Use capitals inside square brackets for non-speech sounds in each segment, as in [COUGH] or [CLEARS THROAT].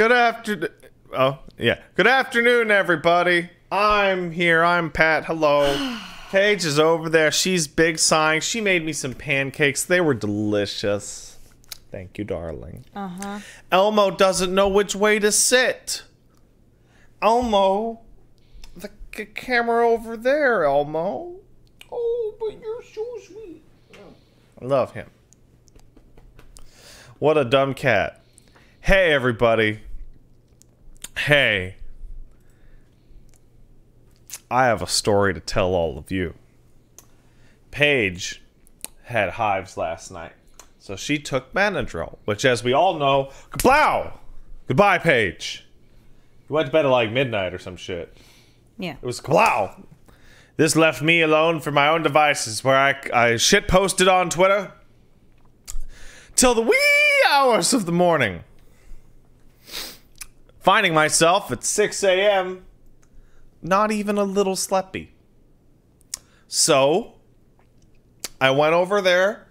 Good afternoon. Oh, yeah. Good afternoon, everybody. I'm here. I'm Pat. Hello. [SIGHS] Paige is over there. She's big sighing. She made me some pancakes. They were delicious. Thank you, darling. Uh huh. Elmo doesn't know which way to sit. Elmo, the camera over there, Elmo. Oh, but you're so sweet. I love him. What a dumb cat. Hey, everybody. Hey. I have a story to tell all of you. Paige had hives last night. So she took Benadryl, which, as we all know, kablow! Goodbye, Paige. You went to bed at like midnight or some shit. Yeah. It was kablow! This left me alone for my own devices, where I, I shit posted on Twitter till the wee hours of the morning. Finding myself at 6 a.m., not even a little sleepy. So, I went over there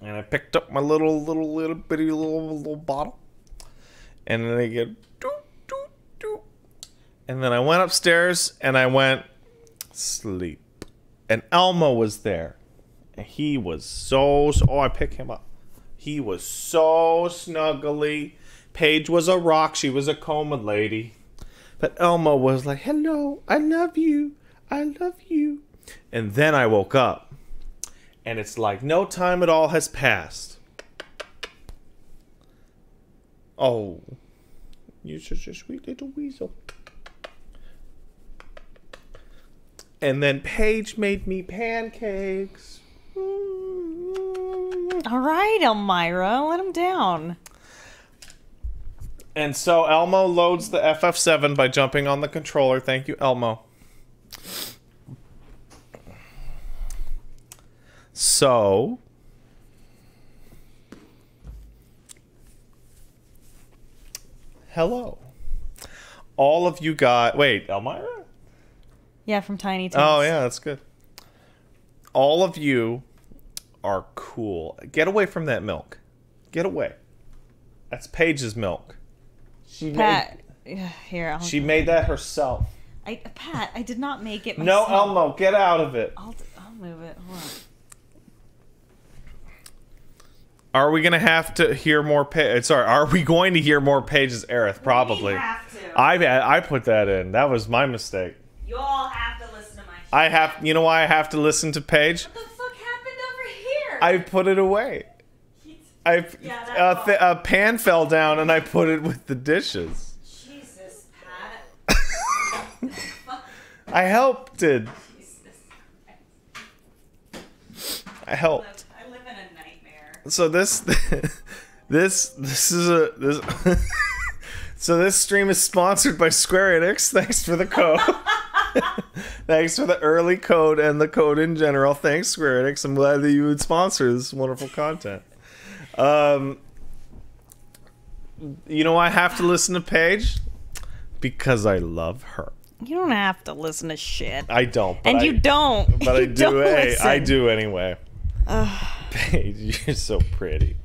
and I picked up my little, little, little bitty little, little bottle. And then I get doop, doop, doop. And then I went upstairs and I went sleep. And Elmo was there. And he was so, so oh, I pick him up. He was so snuggly. Paige was a rock. She was a coma lady. But Elmo was like, hello, I love you. I love you. And then I woke up. And it's like no time at all has passed. Oh, you're such a sweet little weasel. And then Paige made me pancakes. All right, Elmyra, let him down. And so Elmo loads the FF7 by jumping on the controller. Thank you, Elmo. So. Hello. All of you got. Wait, Elmyra? Yeah, from Tiny Toons. Oh, yeah, that's good. All of you are cool. Get away from that milk. Get away. That's Paige's milk. She Pat, yeah, [SIGHS] here. I'll, Made, she made that herself. I, Pat, I did not make it. No, Elmo, get out of it. I'll, I'll move it. Hold on. Are we gonna have to hear more? Pa- eh, sorry, are we going to hear more pages? Aerith, probably. We have to. I eh, I put that in. That was my mistake. you all have to listen to my. Shit. I have. You know why I have to listen to Paige? What the fuck happened over here? I put it away. I Yeah, th- a pan fell down and I put it with the dishes. Jesus, Pat. I helped it. I helped. I live in a nightmare. So this [LAUGHS] this this is a this [LAUGHS] So this stream is sponsored by Square Enix. Thanks for the code. [LAUGHS] Thanks for the early code and the code in general. Thanks Square Enix. I'm glad that you would sponsor this wonderful content. Um you know why I have to listen to Paige? Because I love her. You don't have to listen to shit. I don't. And I, you don't. But [LAUGHS] I do. Hey, I do anyway. Paige, [LAUGHS] you're so pretty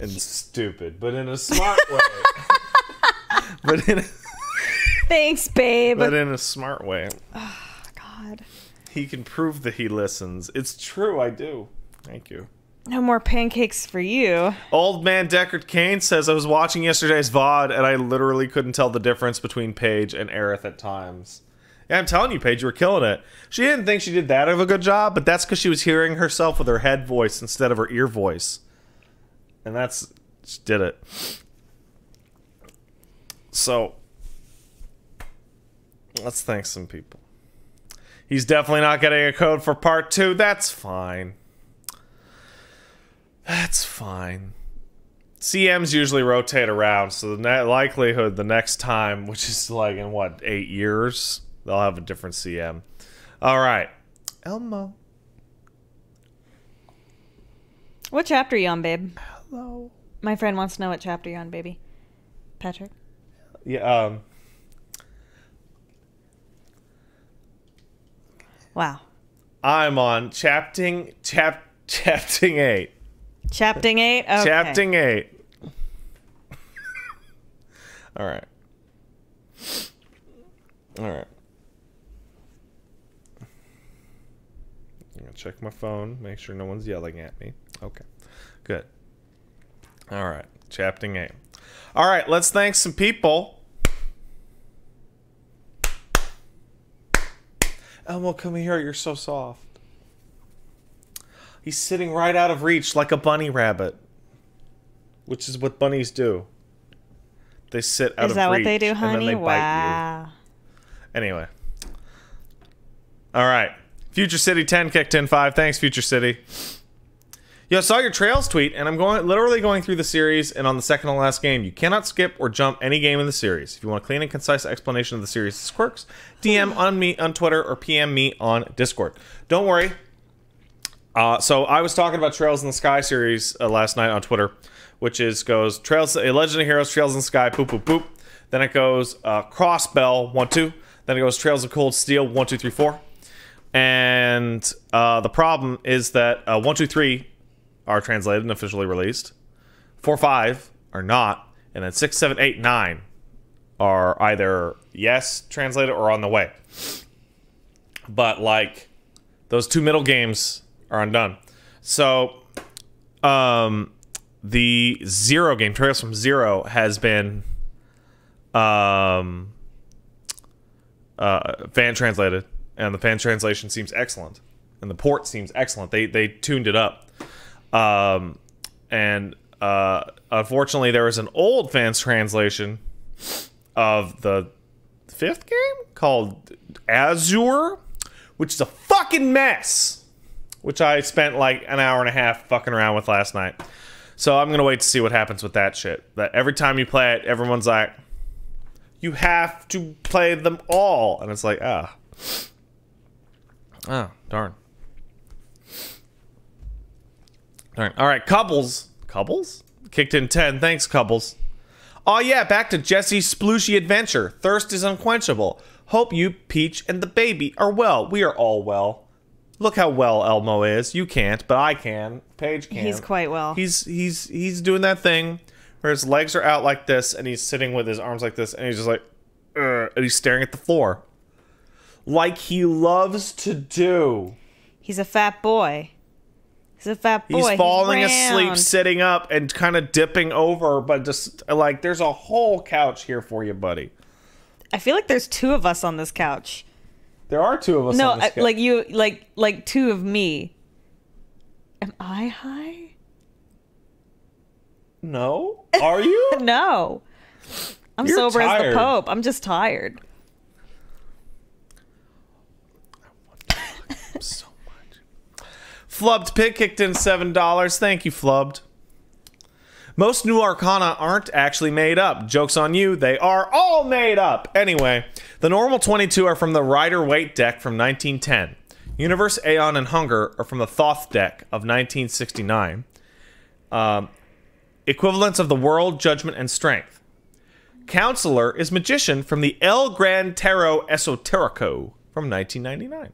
and stupid, but in a smart way. [LAUGHS] but in a, Thanks, babe. but in a smart way. Oh, God. He can prove that he listens. It's true. I do. Thank you. No more pancakes for you. Old man Deckard Kane says I was watching yesterday's VOD and I literally couldn't tell the difference between Paige and Aerith at times. Yeah, I'm telling you, Paige, you were killing it. She didn't think she did that of a good job, but that's because she was hearing herself with her head voice instead of her ear voice. And that's she did it. So let's thank some people. He's definitely not getting a code for part two. That's fine. That's fine. CMs usually rotate around, so the likelihood the next time, which is like in what, eight years, they'll have a different CM. All right. Elmo. What chapter are you on, babe? Hello. My friend wants to know what chapter you're on, baby. Patrick? Yeah, um, Wow. I'm on chapting, chap, [LAUGHS] chapting eight. Chapting 8? Okay. Chapting eight. [LAUGHS] All right. All right. I'm gonna check my phone, make sure no one's yelling at me. Okay, good. All right, chapter eight. All right, let's thank some people. Elmo, come here. You're so soft. He's sitting right out of reach like a bunny rabbit, which is what bunnies do. They sit out Is of that reach what they do, and then honey? they bite you. wow. Anyway. All right. Future City 10 kicked in 5. Thanks, Future City. Yo, I saw your Trails tweet, and I'm going literally going through the series, and on the second to last game, you cannot skip or jump any game in the series. If you want a clean and concise explanation of the series' quirks, DM on me on Twitter or PM me on Discord. Don't worry. Uh, so I was talking about Trails in the Sky series uh, last night on Twitter, which is goes Trails, a Legend of Heroes, Trails in the Sky, boop boop boop. Then it goes uh, Crossbell one two. Then it goes Trails of Cold Steel one two three four. And uh, the problem is that uh, one two three are translated and officially released. Four five are not, and then six seven eight nine are either yes translated or on the way. But like those two middle games are undone. So um the zero game trails from zero has been um uh fan translated and the fan translation seems excellent and the port seems excellent. They they tuned it up. Um and uh unfortunately there was an old fans translation of the fifth game called azure which is a fucking mess which I spent like an hour and a half fucking around with last night. So I'm gonna wait to see what happens with that shit. That every time you play it, everyone's like, "You have to play them all," and it's like, ah, ah, darn, darn. All right, couples, couples kicked in ten. Thanks, couples. Oh yeah, back to Jesse's splooshy adventure. Thirst is unquenchable. Hope you, Peach, and the baby are well. We are all well. Look how well Elmo is. You can't, but I can. Paige can. He's quite well. He's he's he's doing that thing where his legs are out like this, and he's sitting with his arms like this, and he's just like, "Ugh," and he's staring at the floor, like he loves to do. He's a fat boy. He's a fat boy. He's falling asleep, sitting up, and kind of dipping over, but just like there's a whole couch here for you, buddy. I feel like there's two of us on this couch. There are two of us. No, on this I- like you, like like two of me. Am I high? no, are you? [LAUGHS] No. I'm You're sober as the Pope. I'm just tired. [LAUGHS] so much. Flubbed Pig kicked in seven dollars. Thank you, Flubbed. Most new Arcana aren't actually made up. Joke's on you, they are all made up. Anyway, the normal 22 are from the Rider Waite deck from 1910. Universe, Aeon, and Hunger are from the Thoth deck of 1969. Um, equivalents of the World, Judgment, and Strength. Counselor is Magician from the El Gran Tarot Esoterico from 1999.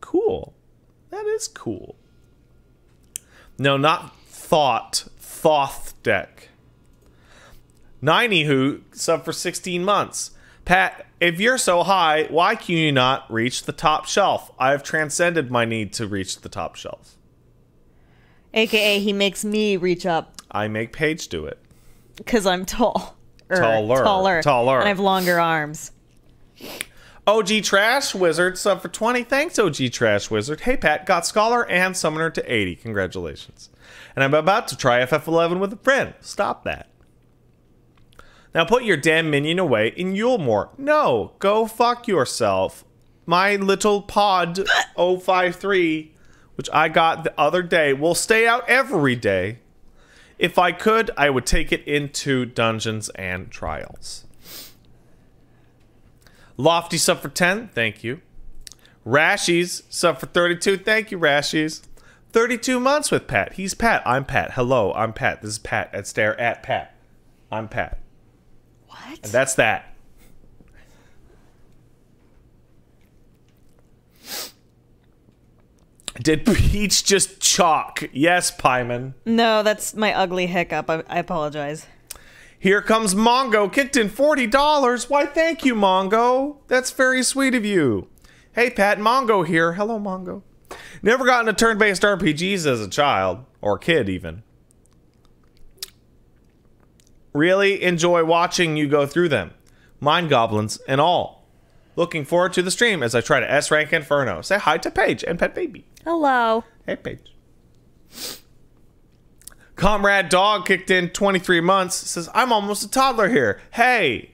Cool. That is cool. No, not Thought. Thoth deck. 90 who sub for 16 months. Pat, if you're so high, why can you not reach the top shelf? I have transcended my need to reach the top shelf. AKA, he makes me reach up I make Paige do it. because I'm tall. Er, Taller. Taller. Taller. And I have longer arms. OG Trash Wizard sub for 20. Thanks, OG Trash Wizard. Hey, Pat, got Scholar and Summoner to 80. Congratulations. And I'm about to try FF11 with a friend. Stop that. Now put your damn minion away in Eulmore. No, go fuck yourself. My little pod 053, which I got the other day, will stay out every day. If I could, I would take it into dungeons and trials. Lofty sub for 10, thank you. Rashies sub for 32, thank you, Rashies. 32 months with Pat. He's Pat. I'm Pat. Hello, I'm Pat. This is Pat at Stare at Pat. I'm Pat. What? And that's that. Did Peach just chalk? Yes, Pyman. no, that's my ugly hiccup. I, I apologize. Here comes Mongo, kicked in $40. Why, thank you, Mongo. That's very sweet of you. Hey, Pat, Mongo here. Hello, Mongo. Never got into turn based RPGs as a child, or kid, even. Really enjoy watching you go through them, Mind Goblins and all. Looking forward to the stream as I try to S rank Inferno. Say hi to Paige and Pet Baby. Hello. Hey, Paige. Comrade Dog kicked in 23 months. Says, I'm almost a toddler here. Hey.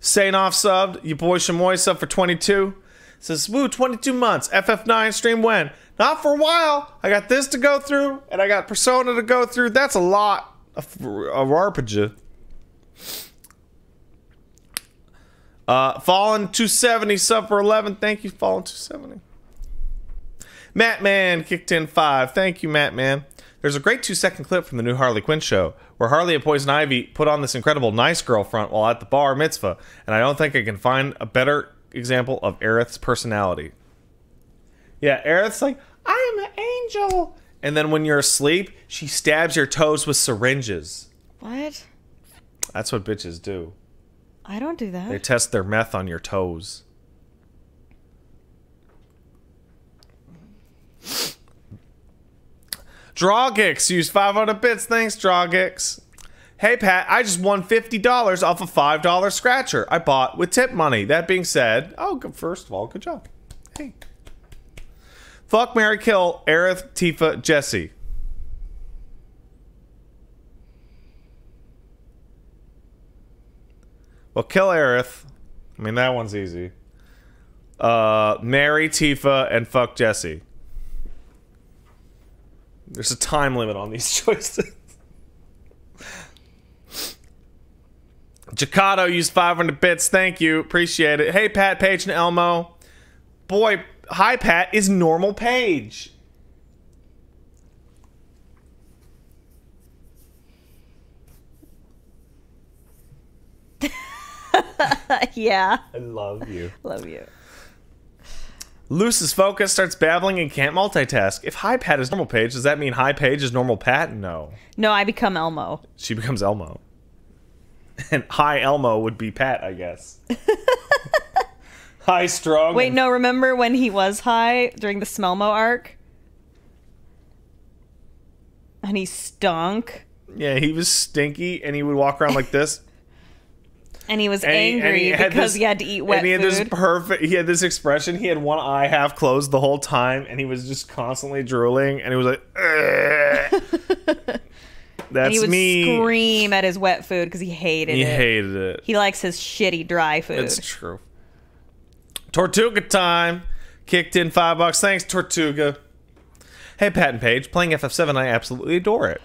Sainoff subbed. You boy Shamoy sub for 22. Says, woo, 22 months. FF9 stream when? Not for a while. I got this to go through, and I got Persona to go through. That's a lot of, of RPG. Uh, Fallen 270 sub for 11. Thank you, Fallen 270. Matt Man kicked in five. Thank you, Matt Man. There's a great two second clip from the new Harley Quinn show where Harley and Poison Ivy put on this incredible nice girl front while at the bar mitzvah, and I don't think I can find a better example of Aerith's personality. Yeah, Aerith's like, I am an angel. And then when you're asleep, she stabs your toes with syringes. What? That's what bitches do. I don't do that. They test their meth on your toes. Drawgix used 500 bits. Thanks, Drawgix. Hey, Pat, I just won $50 off a $5 scratcher I bought with tip money. That being said, oh, first of all, good job. Hey. Fuck, Mary Kill, Aerith, Tifa, Jesse. Well, kill Aerith. I mean, that one's easy. Uh, marry Tifa and fuck Jesse. There's a time limit on these [LAUGHS] choices. Jacato used 500 bits. Thank you. Appreciate it. Hey, Pat, Paige, and Elmo. Boy, hi, Pat, is normal Paige. [LAUGHS] yeah. I love you. Love you. Loses focus, starts babbling, and can't multitask. If Hi Pat is normal Paige, does that mean Hi Paige is normal Pat? No. No, I become Elmo. She becomes Elmo. [LAUGHS] And Hi Elmo would be Pat, I guess. Hi Strong. Wait, no, remember when he was high during the Smelmo arc? And he stunk. Yeah, he was stinky, and he would walk around like this. [LAUGHS] And he was And angry he had because this- he had to eat wet and he had food. this perfect. He had this expression. He had one eye half closed the whole time, and he was just constantly drooling. And he was like. [LAUGHS] "That's and he would me." scream at his wet food because he hated He it. He hated it. he likes his shitty dry food. It's true. Tortuga time. Kicked in five bucks. Thanks, Tortuga. Hey, Pat and Paige. Playing FF7, I absolutely adore it.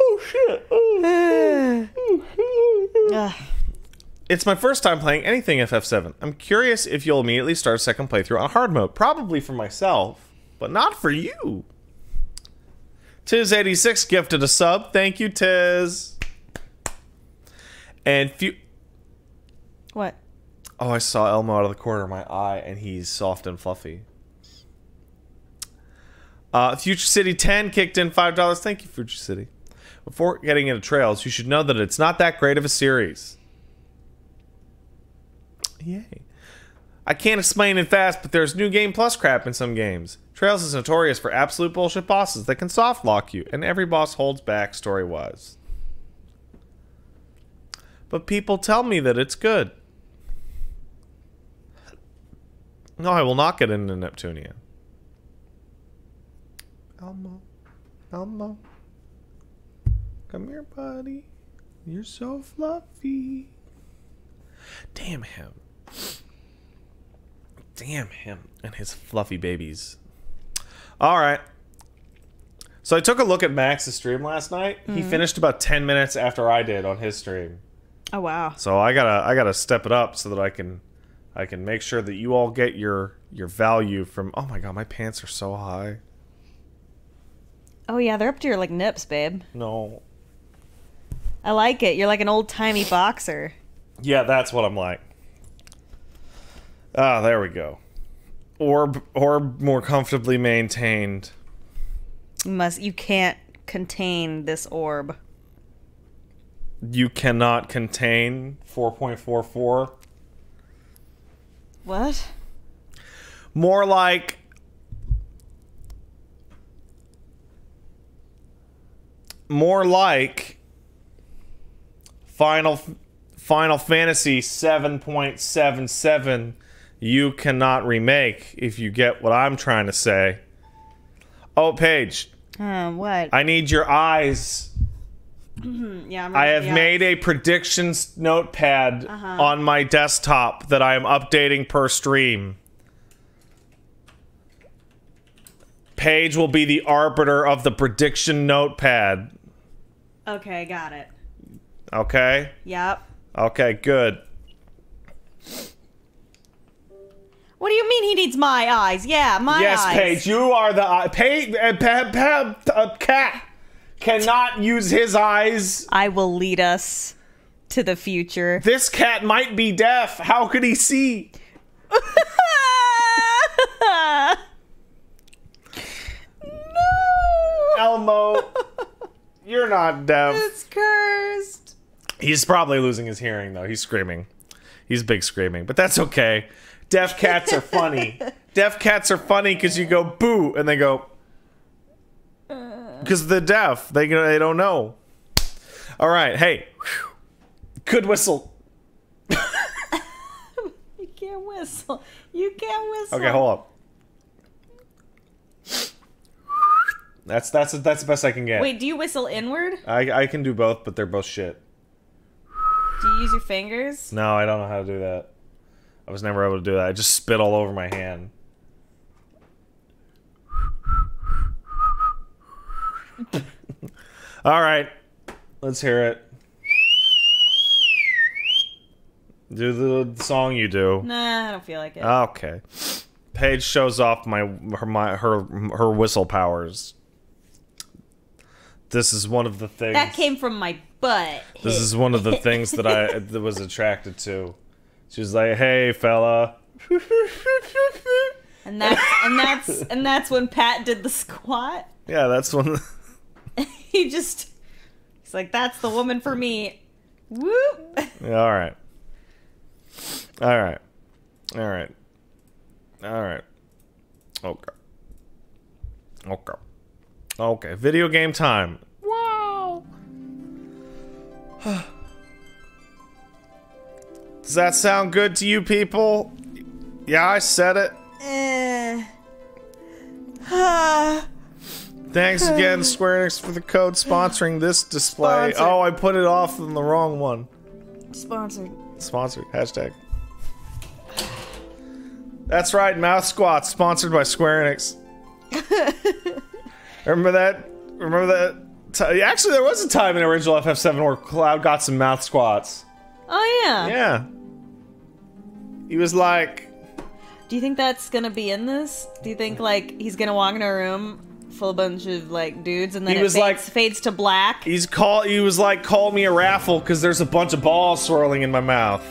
Oh, shit. Oh, [SIGHS] Ugh. It's my first time playing anything FF7. I'm curious if you'll immediately start a second playthrough on hard mode. Probably for myself, but not for you. Tiz86 gifted a sub. Thank you, Tiz. And few. What? Oh, I saw Elmo out of the corner of my eye, and he's soft and fluffy. Uh, Future City 10 kicked in $5. Thank you, Future City. Before getting into Trails, you should know that it's not that great of a series. Yay. I can't explain it fast, but there's new game plus crap in some games. Trails is notorious for absolute bullshit bosses that can soft lock you, and every boss holds back story wise. But people tell me that it's good. No, I will not get into Neptunia. Elmo. Elmo. Come here, buddy. You're so fluffy. Damn him. Damn him and his fluffy babies. All right. So I took a look at Max's stream last night. He mm-hmm. finished about 10 minutes after I did on his stream. Oh wow. So I gotta I gotta step it up so that I can I can make sure that you all get your your value from. Oh my god, my pants are so high. Oh yeah, they're up to your like nips, babe. No. I like it. You're like an old timey boxer. Yeah, that's what I'm like. Ah, there we go. Orb, or more comfortably maintained. You must. You can't contain this orb. You cannot contain 4.44. What? More like more like Final Final Fantasy 7.77 you cannot remake if you get what I'm trying to say. Oh, Paige, Uh, what? I need your eyes. yeah, I'm I have yeah. made a predictions notepad on my desktop that I am updating per stream. Paige will be the arbiter of the prediction notepad. Okay, got it. Okay? Yep. Okay, good. What do you mean he needs my eyes? Yeah, my yes, eyes. Yes, Paige, you are the eye. Paige, uh, pa- pa- uh, cat cannot use his eyes. I will lead us to the future. This cat might be deaf. How could he see? [LAUGHS] no! Elmo, [LAUGHS] you're not deaf. It's cursed. He's probably losing his hearing though. He's screaming. He's big screaming, but that's okay. Deaf cats are funny. deaf cats are funny because you go boo and they go uh. because they're deaf. They they don't know. All right, hey, good whistle. [LAUGHS] You can't whistle. You can't whistle. Okay, hold up. That's that's that's the best I can get. Wait, do you whistle inward? I I can do both, but they're both shit. Do you use your fingers? No, I don't know how to do that. I was never able to do that. I just spit all over my hand. [LAUGHS] all right, let's hear it. Do the song you do. Nah, I don't feel like it. Okay. Paige shows off my her my her her whistle powers. This is one of the things. that came from my butt. This is one of the things that I that was attracted to. She was like, "Hey, fella." [LAUGHS] and that's and that's and that's when Pat did the squat. Yeah, that's when [LAUGHS] He just he's like, "That's the woman for me." Whoop. Yeah, all right. All right. All right. All right. Okay. Okay. Okay. Video game time. Wow. [SIGHS] [SIGHS] [SIGHS] Does that sound good to you people? Yeah, I said it. Ah. [SIGHS] Thanks [SIGHS] again, Square Enix, for the code sponsoring this display. Sponsored. Oh, I put it off on the wrong one. Sponsored. Sponsored. Hashtag. That's right, Mouth Squats, sponsored by Square Enix. [LAUGHS] Remember that? Remember that? Actually, there was a time in original FF7 where Cloud got some mouth squats. Oh yeah. Yeah. He was like, Do you think that's gonna be in this? Do you think like he's gonna walk in a room full of bunch of like dudes and then He it was fades, like- fades to black? he's call. He was like, call me a raffle because there's a bunch of balls swirling in my mouth.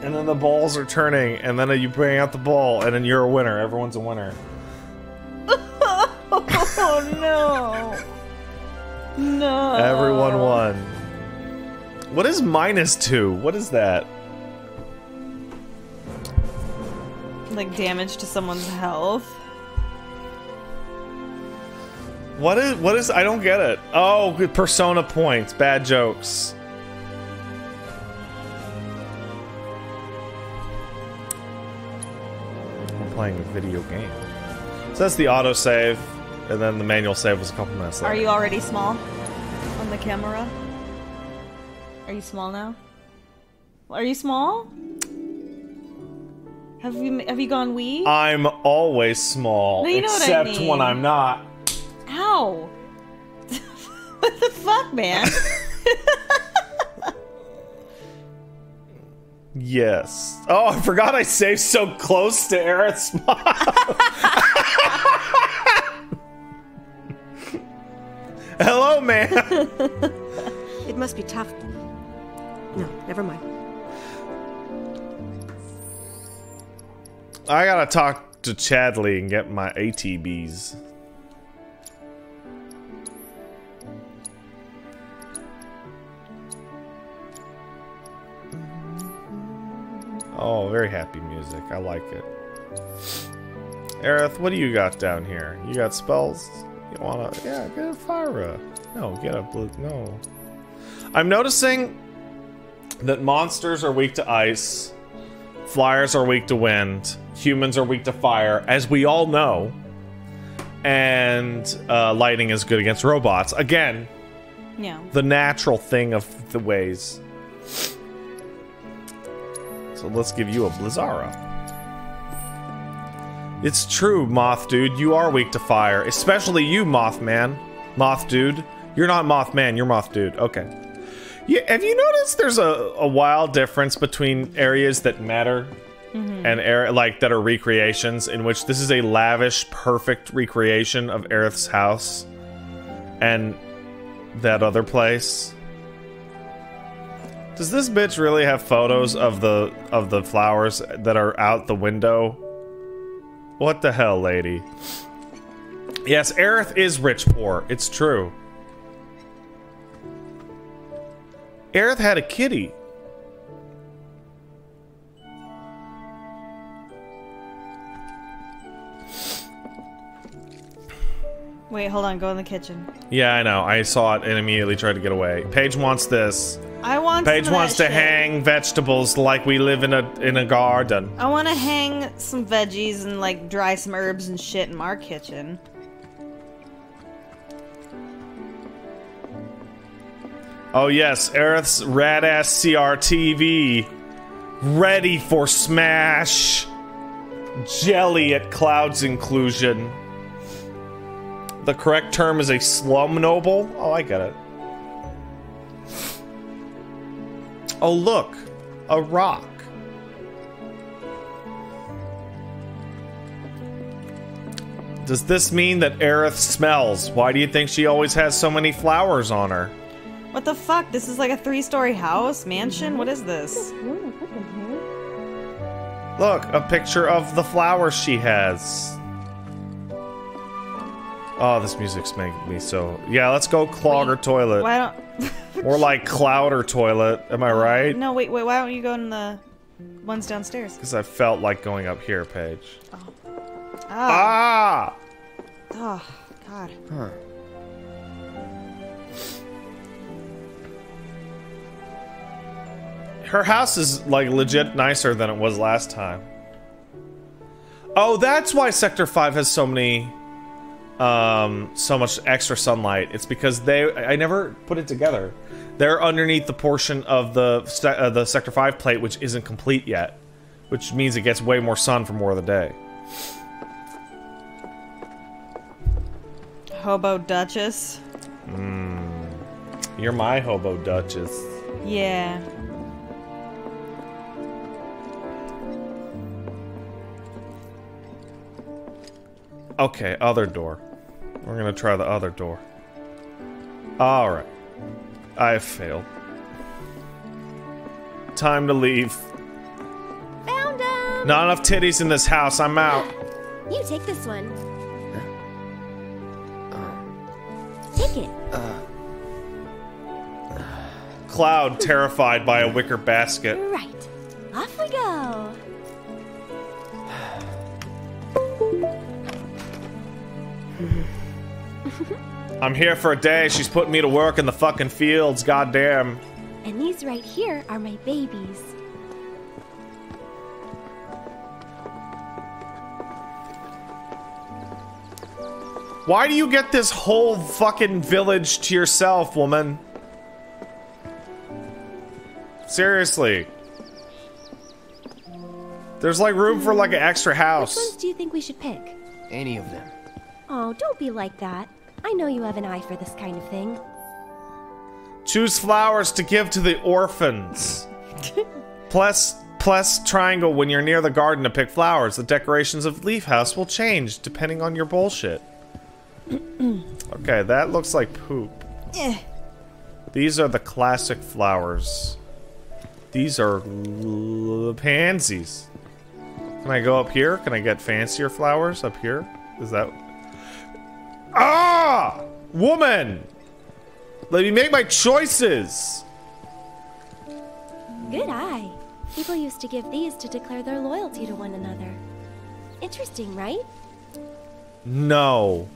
And then the balls are turning, and then you bring out the ball, and then you're a winner. Everyone's a winner. [LAUGHS] oh no. No. Everyone won. What is minus two? What is that? Like damage to someone's health. What is what is I don't get it. Oh, good persona points, bad jokes. I'm playing a video game. So that's the autosave, and then the manual save was a couple minutes later. Are you already small on the camera? Are you small now? Are you small? Have you have you gone wee? I'm always small, No, you know what I except mean. when I'm not. Ow! [LAUGHS] what the fuck, man? [LAUGHS] Yes. Oh, I forgot I saved so close to Aerith's [LAUGHS] mom. Hello, man. It must be tough. No, never mind. I gotta talk to Chadley and get my ATBs. Oh, very happy music. I like it. Aerith, what do you got down here? You got spells? You wanna... Yeah, get a Fira. No, get a blue... No. I'm noticing that monsters are weak to ice, flyers are weak to wind, humans are weak to fire, as we all know, and uh, lighting is good against robots. Again, Yeah. the natural thing of the ways. So let's give you a Blizzara. It's true, Moth Dude. You are weak to fire. Especially you, Mothman. Moth Dude. You're not Mothman, you're Moth Dude. Okay. Yeah, have you noticed there's a, a wild difference between areas that matter mm-hmm. and air like that are recreations in which this is a lavish, perfect recreation of Aerith's house and that other place? Does this bitch really have photos of the of the flowers that are out the window? What the hell, lady? Yes, Aerith is rich poor. It's true. Aerith had a kitty. Wait, hold on. Go in the kitchen. Yeah, I know. I saw it and immediately tried to get away. Paige wants this. I want. Paige wants to shit. hang vegetables like we live in a in a garden. I want to hang some veggies and like dry some herbs and shit in our kitchen. Oh yes, Aerith's rad ass CRTV ready for smash. Jelly at Cloud's inclusion. The correct term is a slum noble. Oh, I get it. Oh look, a rock. Does this mean that Aerith smells? Why do you think she always has so many flowers on her? What the fuck? This is like a three-story house, mansion. What is this? Look, a picture of the flowers she has. Oh, this music's making me so. Yeah, let's go clog her toilet. Why don't? [LAUGHS] More like cloud her toilet. Am I right? no, wait, wait. Why don't you go in the ones downstairs? Because I felt like going up here, Paige. Ah. Ah! Oh, God. Her house is like legit nicer than it was last time. Oh, that's why Sector 5 has so many um so much extra sunlight. It's because they I never put it together. They're underneath the portion of the uh, the Sector 5 plate which isn't complete yet, which means it gets way more sun for more of the day. Hobo Duchess. Hmm. You're my hobo duchess. Yeah. Okay, other door. We're gonna try the other door. Alright. I have failed. Time to leave. Found him! Not enough titties in this house, I'm out. [LAUGHS] You take this one. Uh. Take it. Uh. Cloud terrified by a wicker basket. Right. Off we go. Mm-hmm. [LAUGHS] I'm here for a day, she's putting me to work in the fucking fields, goddamn. And these right here are my babies. Why do you get this whole fucking village to yourself, woman? Seriously. There's like room for like an extra house. Which house. ones do you think we should pick? Any of them. Oh, don't be like that. I know you have an eye for this kind of thing. Choose flowers to give to the orphans. [LAUGHS] plus, plus triangle when you're near the garden to pick flowers. The decorations of Leaf House will change depending on your bullshit. [CLEARS THROAT] okay, that looks like poop. Eh. These are the classic flowers. These are pansies. Can I go up here? Can I get fancier flowers up here? Is that... Ah! Woman! Let me make my choices! Good eye. People used to give these to declare their loyalty to one another. Interesting, right? No.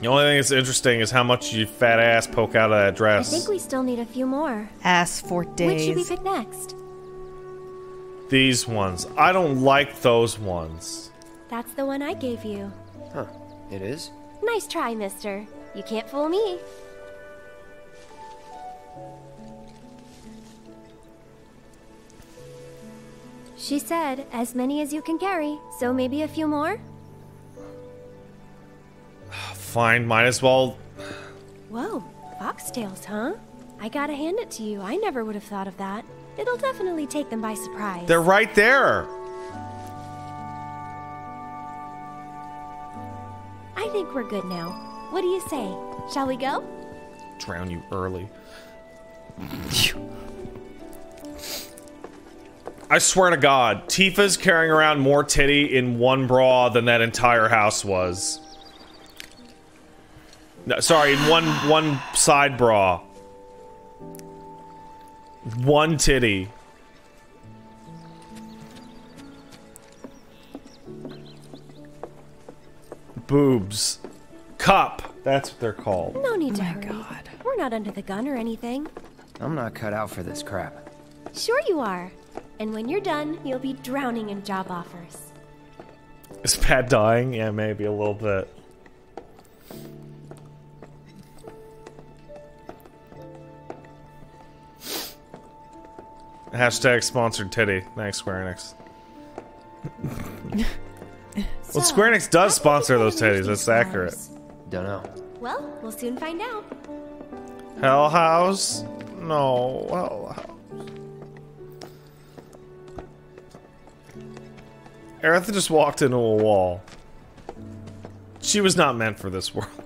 The only thing that's interesting is how much you fat ass poke out of that dress. I think we still need a few more. Ass for days. Which should we pick next? These ones. I don't like those ones. That's the one I gave you. Huh. It is? Nice try, mister. You can't fool me. She said, as many as you can carry, so maybe a few more? [SIGHS] Fine, might as well. Whoa, foxtails, huh? I gotta hand it to you. I never would have thought of that. It'll definitely take them by surprise. They're right there. I think we're good now. What do you say? Shall we go? Drown you early. I swear to God, Tifa's carrying around more titty in one bra than that entire house was. No, sorry, in one one side bra. One titty. Boobs. Cup. That's what they're called. No need to oh my hurry. God. We're not under the gun or anything. I'm not cut out for this crap. Sure you are. And when you're done, you'll be drowning in job offers. Is Pat dying? Yeah, maybe a little bit. Hashtag sponsored titty. Thanks, Square Enix. [LAUGHS] [LAUGHS] Well, Square Enix does sponsor those titties. That's accurate. Dunno. Well, we'll soon find out. Hell House? No, Hell House. Aerith just walked into a wall. She was not meant for this world.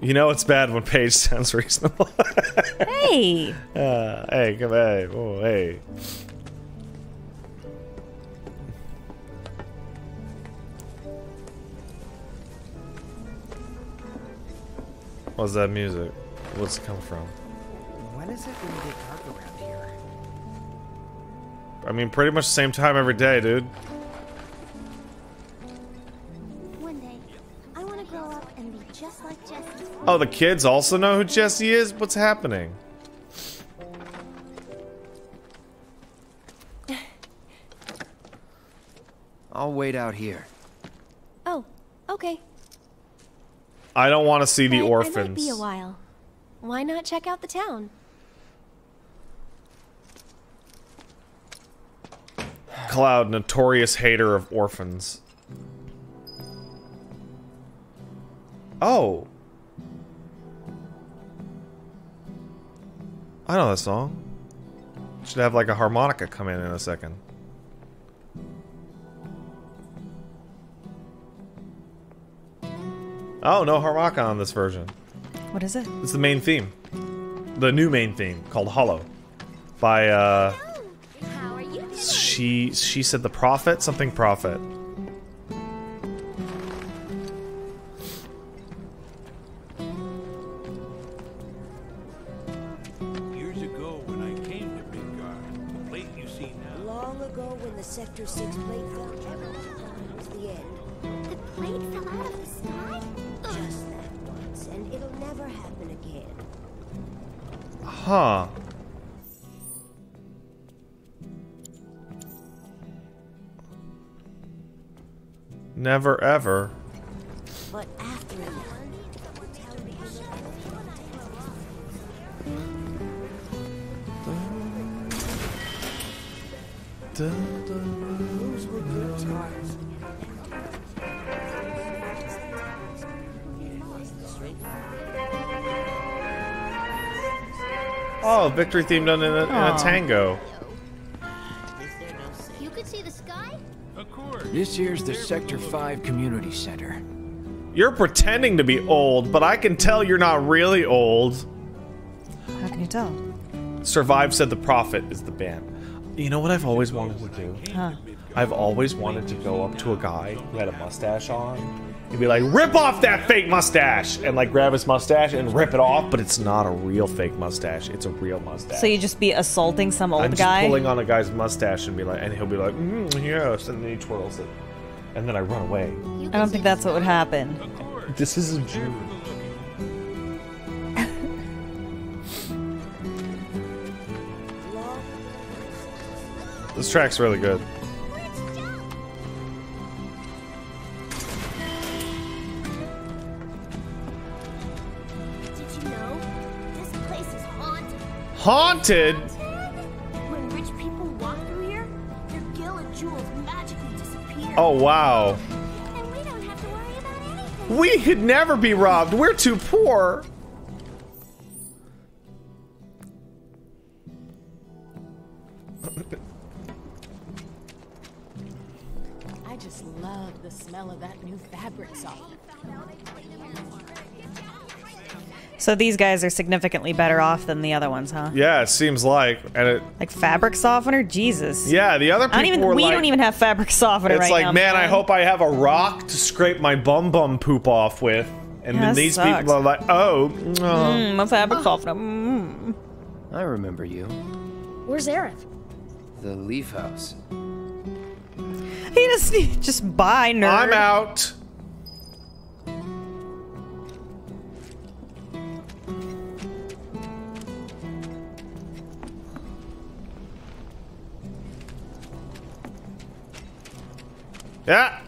You know it's bad when Paige [LAUGHS] sounds reasonable. Hey! [LAUGHS] uh, hey, come hey, oh, hey. What's that music? What's it come from? When is it gonna get dark around here? I mean, pretty much the same time every day, dude. Oh, the kids also know who Jesse is? What's happening? I'll wait out here. Oh, okay. I don't want to see the But I might orphans. be a while. Why not check out the town? Cloud, notorious hater of orphans. Oh. I know that song. Should have like a harmonica come in in a second. Oh, no harmonica on this version. What is it? It's the main theme. The new main theme called Hollow. By uh How are you? she she said the prophet something prophet huh. Never ever. But after it, oh victory theme done in a, in a tango You could see the sky? Of course. This here's the Sector 5 Community Center. you're pretending to be old but i can tell you're not really old How can you tell? Survive said the Prophet is the band. You know what I've always wanted to do? Huh. I've always wanted to go up to a guy who had a mustache on and be like, rip off that fake mustache! And like grab his mustache and rip it off, but it's not a real fake mustache. It's a real mustache. So you just be assaulting some old I'm just guy? pulling on a guy's mustache and be like, and he'll be like, mm, yes, and then he twirls it. And then I run away. I don't think that's what would happen. This is a Jew. [LAUGHS] This track's really good. Haunted. Haunted? When rich people walk through here, their gil and jewels magically disappear. Oh, wow. And we don't have to worry about anything. We could never be robbed. We're too poor. I just love the smell of that new fabric softener. So these guys are significantly better off than the other ones, huh? Yeah, it seems like. And it, Like fabric softener? Jesus. yeah, the other people I don't even. were We like, don't even have fabric softener It's right like, now. man, I hope I have a rock to scrape my bum bum poop off with. And Yeah, then these sucks. people are like, oh, oh. Mm, a fabric softener. Mm. I remember you. Where's Aerith? The Leaf House. He just just buy nerd. I'm out. Yeah.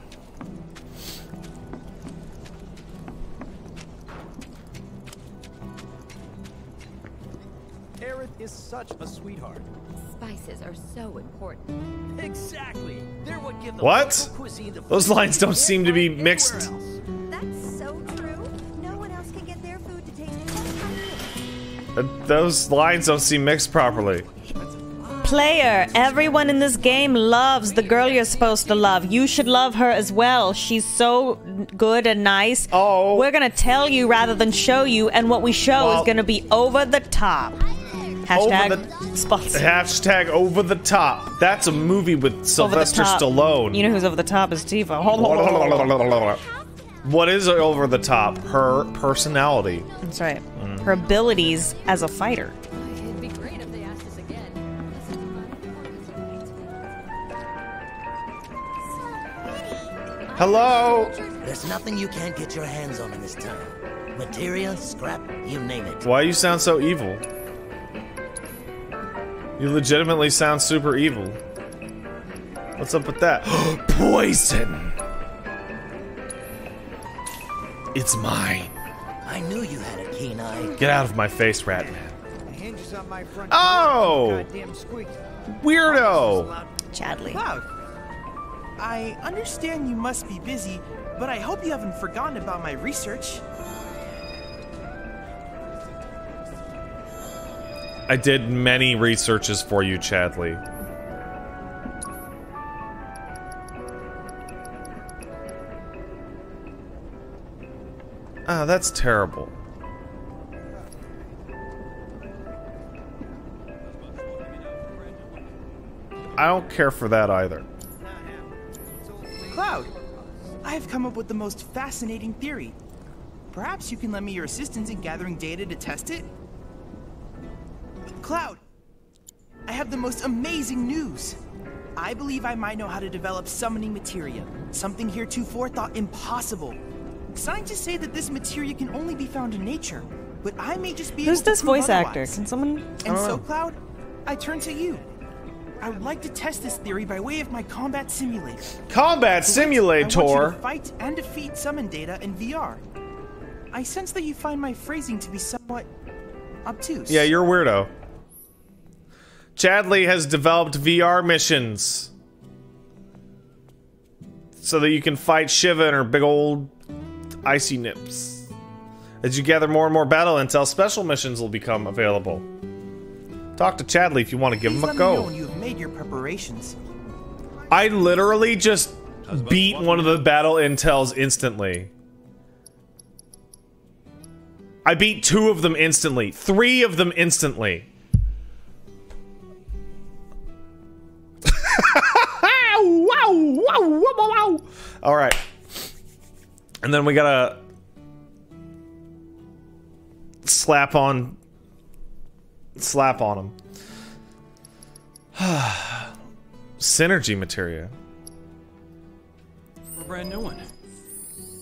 Aerith is such a sweetheart. Spices are so important. Exactly. They're what give the What? cuisine the Those lines don't seem to be mixed. That's so true. No one else can get their food to taste quite like this. Those lines don't seem mixed properly. Player, everyone in this game loves the girl you're supposed to love. You should love her as well. She's so good and nice. Oh. We're gonna tell you rather than show you, and what we show Well- is gonna be over the top. Hashtag Over sponsored. Hashtag over the top. That's a movie with Sylvester. Stallone. You know who's over the top is Tifa. Hold on. what is over the top? Her personality. That's right. Mm. Her abilities as a fighter. Hello. There's nothing you can't get your hands on in this town. Material, scrap, you name it. Why you sound so evil? You legitimately sound super evil. What's up with that? [GASPS] Poison. It's mine. I knew you had a keen eye. Get out of my face, rat man. The hinges on my front Oh! goddamn squeak. Weirdo. Chadley. Cloud, I understand you must be busy, but I hope you haven't forgotten about my research. I did many researches for you, Chadley. Ah, that's terrible. I don't care for that either. I have come up with the most fascinating theory. Perhaps you can lend me your assistance in gathering data to test it? Cloud, I have the most amazing news. I believe I might know how to develop summoning materia, something heretofore thought impossible. Scientists say that this materia can only be found in nature, but I may just be Who's able to this voice actor? Can someone? And so, oh. Cloud, I turn to you. I would like to test this theory by way of my combat simulator. Combat To which I want you Simulator. to fight and defeat summon data in VR. I sense that you find my phrasing to be somewhat obtuse. Yeah, you're a weirdo. Chadley has developed VR missions so that you can fight Shiva and her big old icy nips. As you gather more and more battle intel, special missions will become available. Talk to Chadley if you want to give Please him a go. you have made your preparations. I literally just beat one of the battle intels instantly. I beat two of them instantly. Three of them instantly. wow, wow, wow, wow. All right. And then we gotta slap on slap on him. [SIGHS] Synergy materia. A brand new one.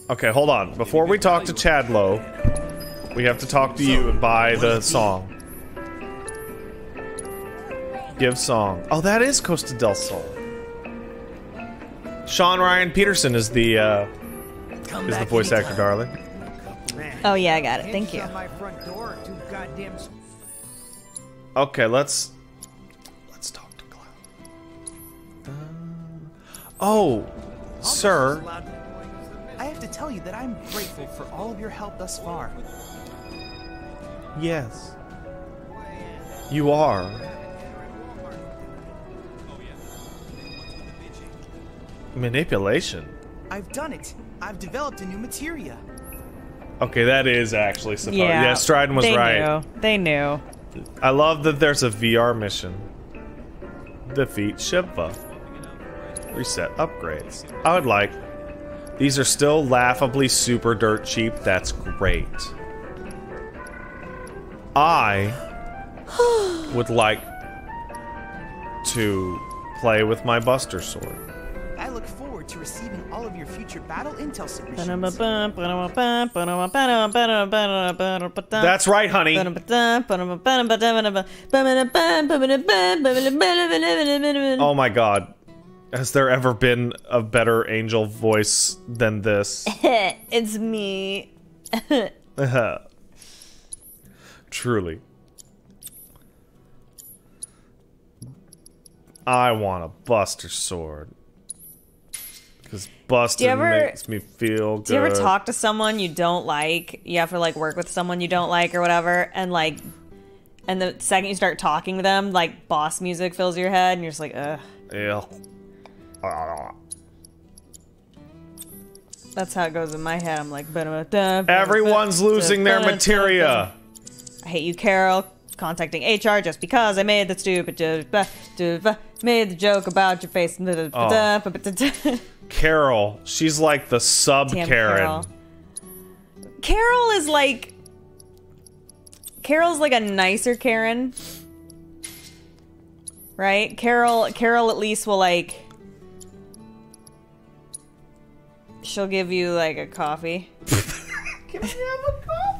Okay, hold on. Before we talk to Chadlow, we have to talk to you and buy the song. Give song. Oh, that is Costa del Sol. Sean Ryan Petersen is the uh, is the voice actor, darling. Oh yeah, I got it. Thank you. Okay, let's let's talk to Cloud. Uh, oh, sir. I have to tell you that I'm grateful for all of your help thus far. Yes. You are. Manipulation. I've done it. I've developed a new materia. Okay, that is actually supposed. Yeah, Yeah, Stryden was they right. Knew. They knew. I love that there's a VR mission. Defeat Shiva. Reset upgrades. I would like. These are still laughably super dirt cheap. That's great. I [GASPS] would like to play with my Buster Sword. I look forward to receiving all of your future battle intel submissions. That's right, honey. Oh my god. Has there ever been a better angel voice than this? [LAUGHS] it's me. [LAUGHS] Truly. I want a Buster Sword. Because you ever- makes me feel good. Do you ever talk to someone you don't like? You have to like work with someone you don't like or whatever, and like, and the second you start talking to them, like boss music fills your head, and you're just like, ugh. Yeah. Ah. That's how it goes in my head. I'm like, Everyone's losing their materia. I hate you, Carol. Contacting HR just because I made the stupid joke, made the joke about your face. Oh. Carol, she's like the sub Damn Karen. Carol. Carol is like Carol's like a nicer Karen. Right? Carol Carol at least will like she'll give you like a coffee. [LAUGHS] Can we have a coffee?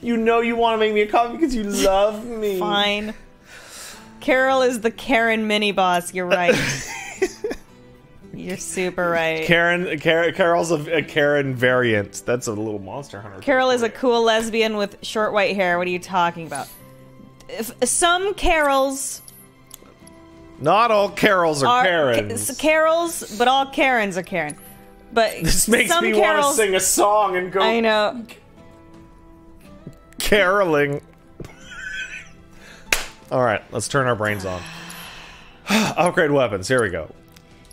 You know you want to make me a coffee because you love me. Fine. Carol is the Karen mini boss, you're right. [LAUGHS] you're super right. Karen, Karen Carol's a, a Karen variant. That's a little monster hunter. Carol is a cool lesbian with short white hair. What are you talking about? If, some Carols Not all Carols are, are Karens. Ca- Carols, but all Karens are Karen. But this makes some me want to sing a song and go I know. Caroling. all right, let's turn our brains on. [SIGHS] Upgrade weapons. Here we go.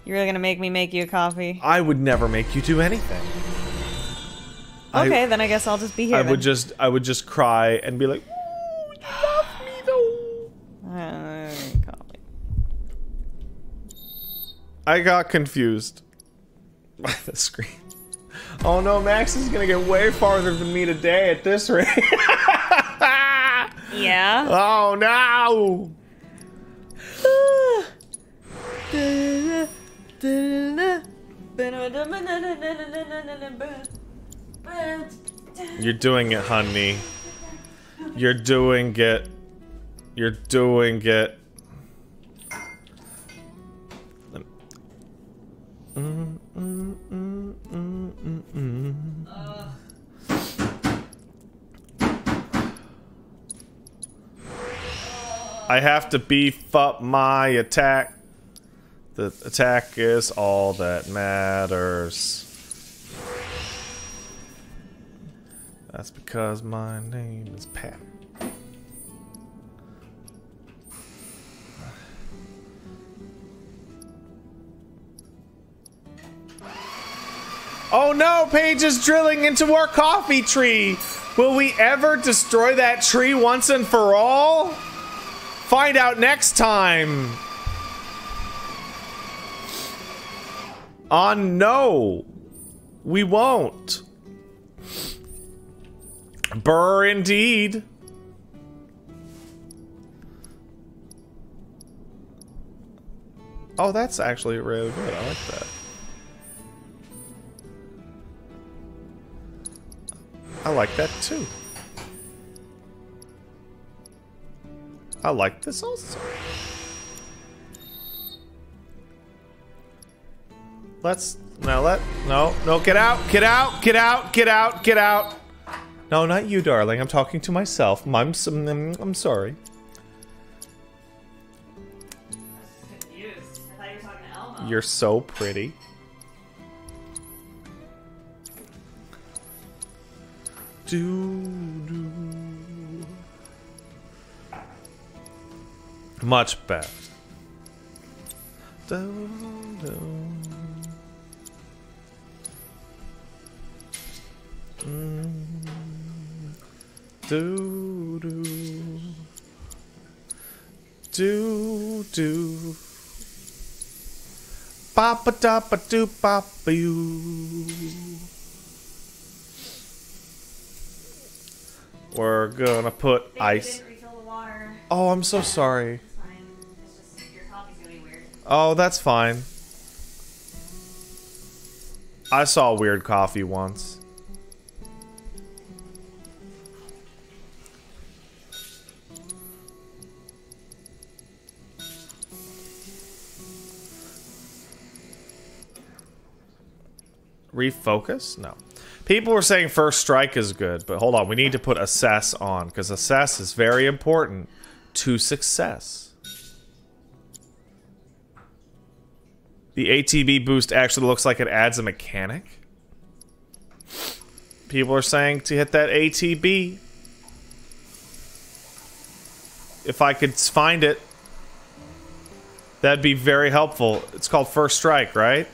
You're really gonna make me make you a coffee? I would never make you do anything. I- Okay, then I guess I'll just be here. I then. would just I would just cry and be like, "You "Love me though." Uh, coffee. I got confused [LAUGHS] by the screen. Oh no, Max is gonna get way farther than me today at this [LAUGHS] rate. Yeah. oh no! You're doing it, honey. You're doing it. You're doing it. Mm, mm, mm, mm, mm, mm. I have to beef up my attack. The attack is all that matters. That's because my name is Pat. Oh no, Paige is drilling into our coffee tree. Will we ever destroy that tree once and for all? Find out next time. On no, we won't. Burr indeed. Oh, that's actually really good. I like that. I like that too. I like this also. Let's now let no no get out get out get out get out get out. No, not you, darling. I'm talking to myself. I'm I'm, I'm sorry. You're so pretty. Do do. Much better. Do, do. Mm. Do do. Do do. Papa da ba do papa you. We're gonna put ice. Oh, I'm so sorry. Oh, that's fine. I saw weird coffee once. Refocus? No. People were saying first strike is good, but hold on. We need to put assess on because assess is very important to success. The ATB boost actually looks like it adds a mechanic. People are saying to hit that ATB. If I could find it, that'd be very helpful. It's called First Strike, right?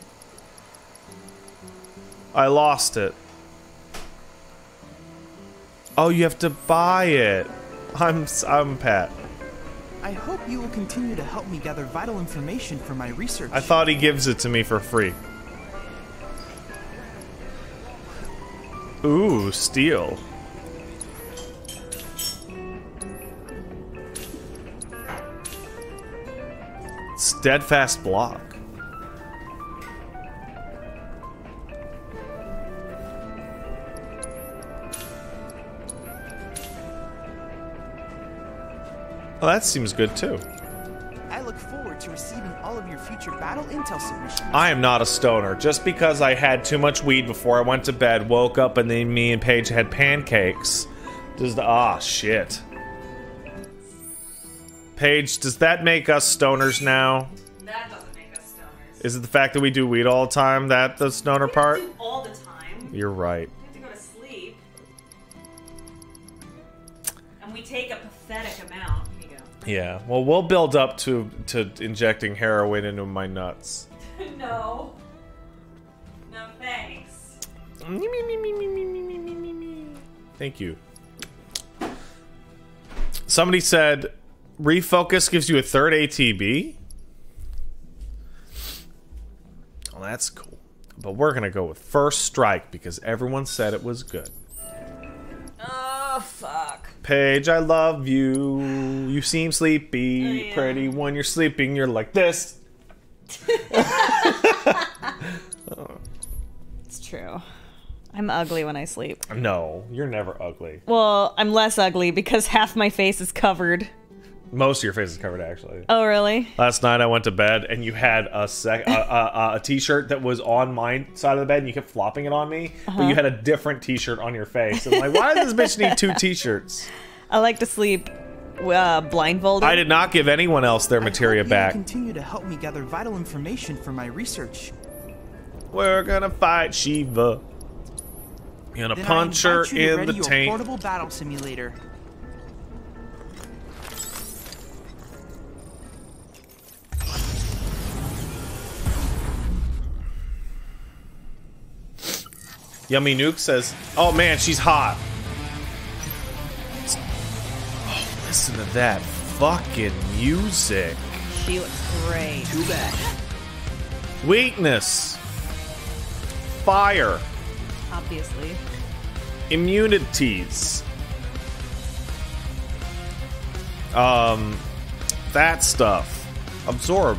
I lost it. Oh, you have to buy it. I'm I'm Pat. I hope you will continue to help me gather vital information for my research. I thought he gives it to me for free. Ooh, steel. Steadfast block. Well, that seems good too. I look forward to receiving all of your future battle intel submissions. I am not a stoner. Just because I had too much weed before I went to bed, woke up, and then me and Paige had pancakes. Does the ah shit? Paige, does that make us stoners now? That doesn't make us stoners. Is it the fact that we do weed all the time that the stoner part? All the time. You're right. We have to go to sleep. And we take a pathetic amount. Here you go. Yeah. Well, we'll build up to to injecting heroin into my nuts. [LAUGHS] no. No thanks. Thank you. Somebody said refocus gives you a third ATB. Well, that's cool. But we're going to go with first strike because everyone said it was good. Oh, fuck. Paige, I love you. You seem sleepy. Oh, pretty when you're sleeping, you're like this. [LAUGHS] It's true. I'm ugly when I sleep. No, you're never ugly. Well, I'm less ugly because half my face is covered. Most of your face is covered, actually. Oh, really? Last night I went to bed and you had a sec a, a, a, a t-shirt that was on my side of the bed and you kept flopping it on me, but Uh-huh. you had a different t-shirt on your face. I'm like, why does this bitch need two t-shirts? I like to sleep uh, blindfolded. I did not give anyone else their materia back. continue to help me gather vital information for my research. We're gonna fight Shiva. You're gonna Then punch her you in ready the tank. portable battle simulator. Yummy Nuke says, "Oh man, she's hot." Listen to that fucking music. She looks great. Too bad. Weakness. Fire. Obviously. Immunities. Um, that stuff. Absorb.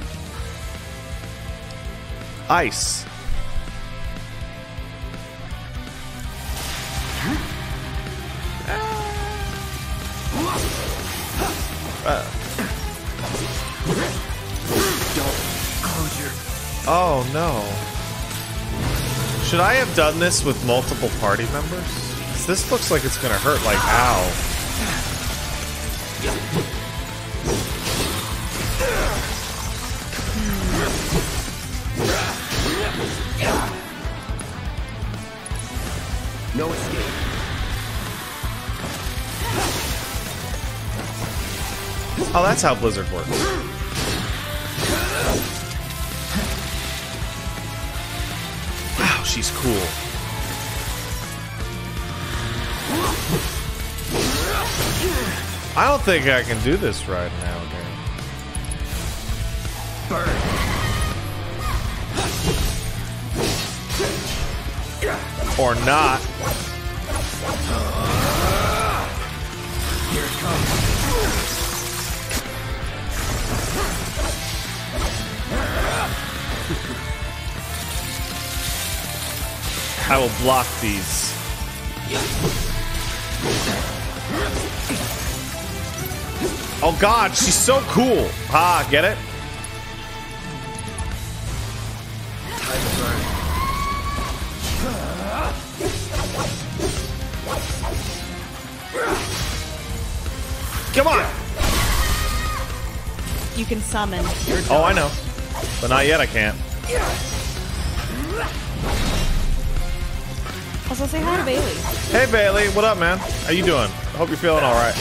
Ice. Oh no. Should I have done this with multiple party members? This looks like it's gonna hurt like ow. No escape. Oh, that's how Blizzard works. Wow, she's cool. I don't think I can do this right now, game. Or not. Here it comes. I will block these. Oh god, she's so cool. Ah, get it? Come on. You can summon. Oh, I know. But not yet, I can't. Also, say hi to Bailey. Hey Bailey, what up, man? How you doing? I hope you're feeling all right.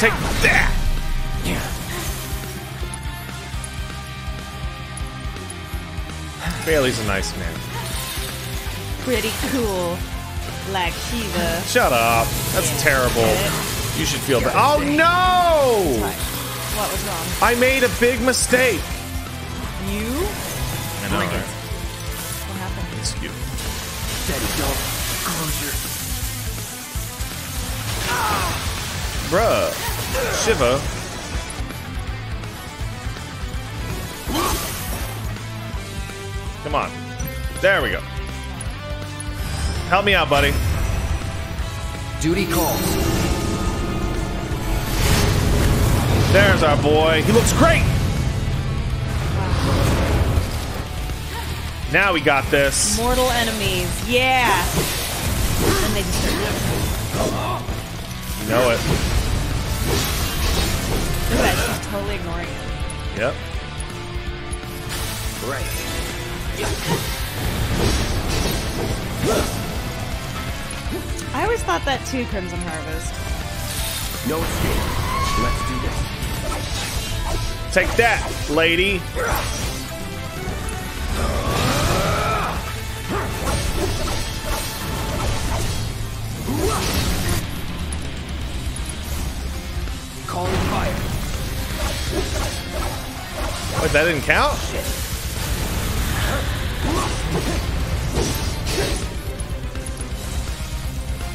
Take that. Yeah. [SIGHS] Bailey's a nice man. Pretty cool. Like Shiva. Shut up. That's Yeah. terrible. You should feel bad. Oh no! What was wrong? I made a big mistake. You? And I oh know. right? What happened? It's you. Daddy, don't close your. Bruh. Shiva. Come on. There we go. Help me out, buddy. Duty calls. There's our boy. He looks great. Now we got this. Mortal enemies. Yeah. And they just start. You know it. Look at that. She's totally ignoring it. Yep. Right. I always thought that too, Crimson Harvest. No escape. Let's do this. Take that, lady. Calling fire. Wait, that didn't count?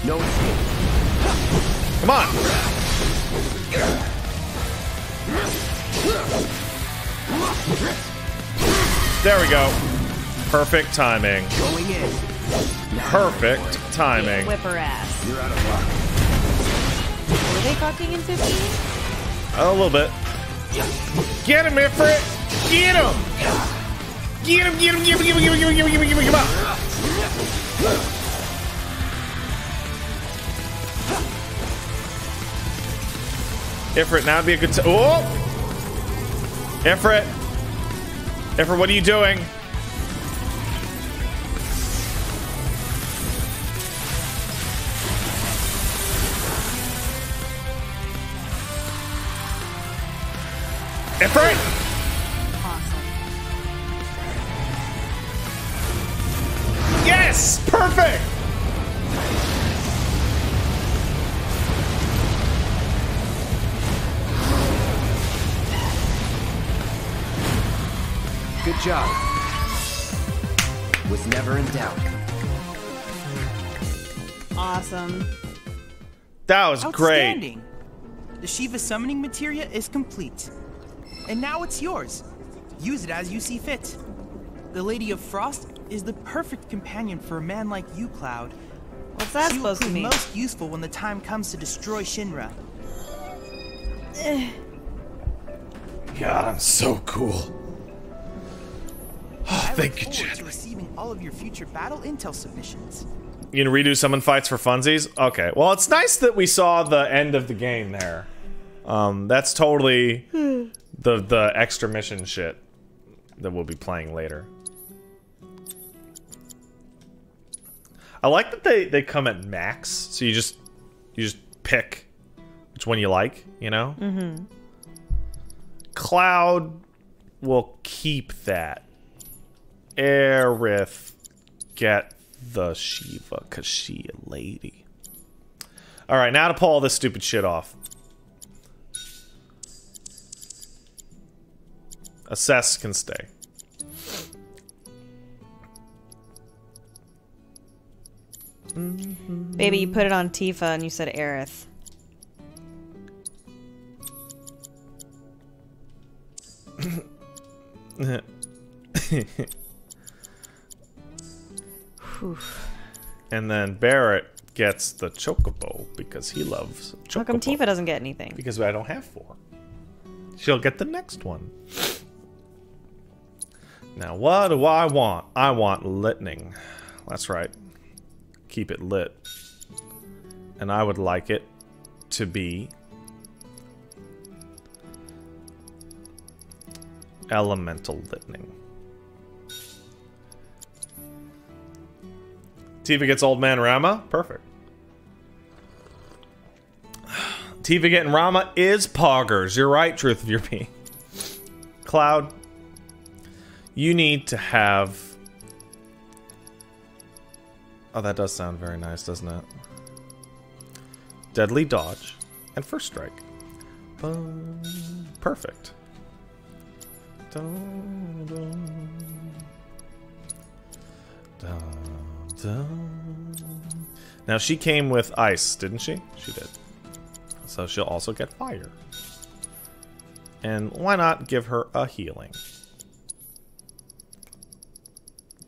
No escape. Come on. There we go. Perfect timing. Going in. Perfect timing. Whip her ass. You're out of luck. Were they fucking in 15? A little bit. Get him, Ifrit! Get him! Get him, get him, get him, get him, get him, get him, get him, get him, get him, get him, Ifrit, now would be a good time. Oh! Ifrit! Ifrit, what are you doing? Ifrit! Awesome. Yes! Perfect! Job. Was never in doubt. Awesome. That was great. Outstanding. The Shiva summoning materia is complete. And now it's yours. Use it as you see fit. The Lady of Frost is the perfect companion for a man like you, Cloud. What's that she supposed to will prove mean? most useful when the time comes to destroy Shinra. God, I'm so cool. Oh, I thank look you, forward Chad. to receiving all of your future battle intel submissions. You gonna redo summon fights for funsies? Okay. Well, it's nice that we saw the end of the game there. Um, that's totally the the extra mission shit that we'll be playing later. I like that they they come at max, so you just you just pick which one you like. You know. Mm-hmm. Cloud will keep that. Aerith get the Shiva, cause she a lady. Alright, now to pull all this stupid shit off. Assess can stay. Baby, you put it on Tifa and you said Aerith. [LAUGHS] Whew. and then Barret gets the Chocobo because he loves Chocobo. How come Tifa doesn't get anything? Because I don't have four. She'll get the next one. Now, what do I want? I want lightning. That's right. Keep it lit. And I would like it to be elemental lightning. Tifa gets old man Rama? Perfect. [SIGHS] Tifa getting Rama is poggers. You're right, truth of your being. Cloud, you need to have. Oh, that does sound very nice, doesn't it? Deadly dodge and first strike. Boom. Perfect. Dun, dun. Dun. Now she came with ice, didn't she? She did. So she'll also get fire. And why not give her a healing?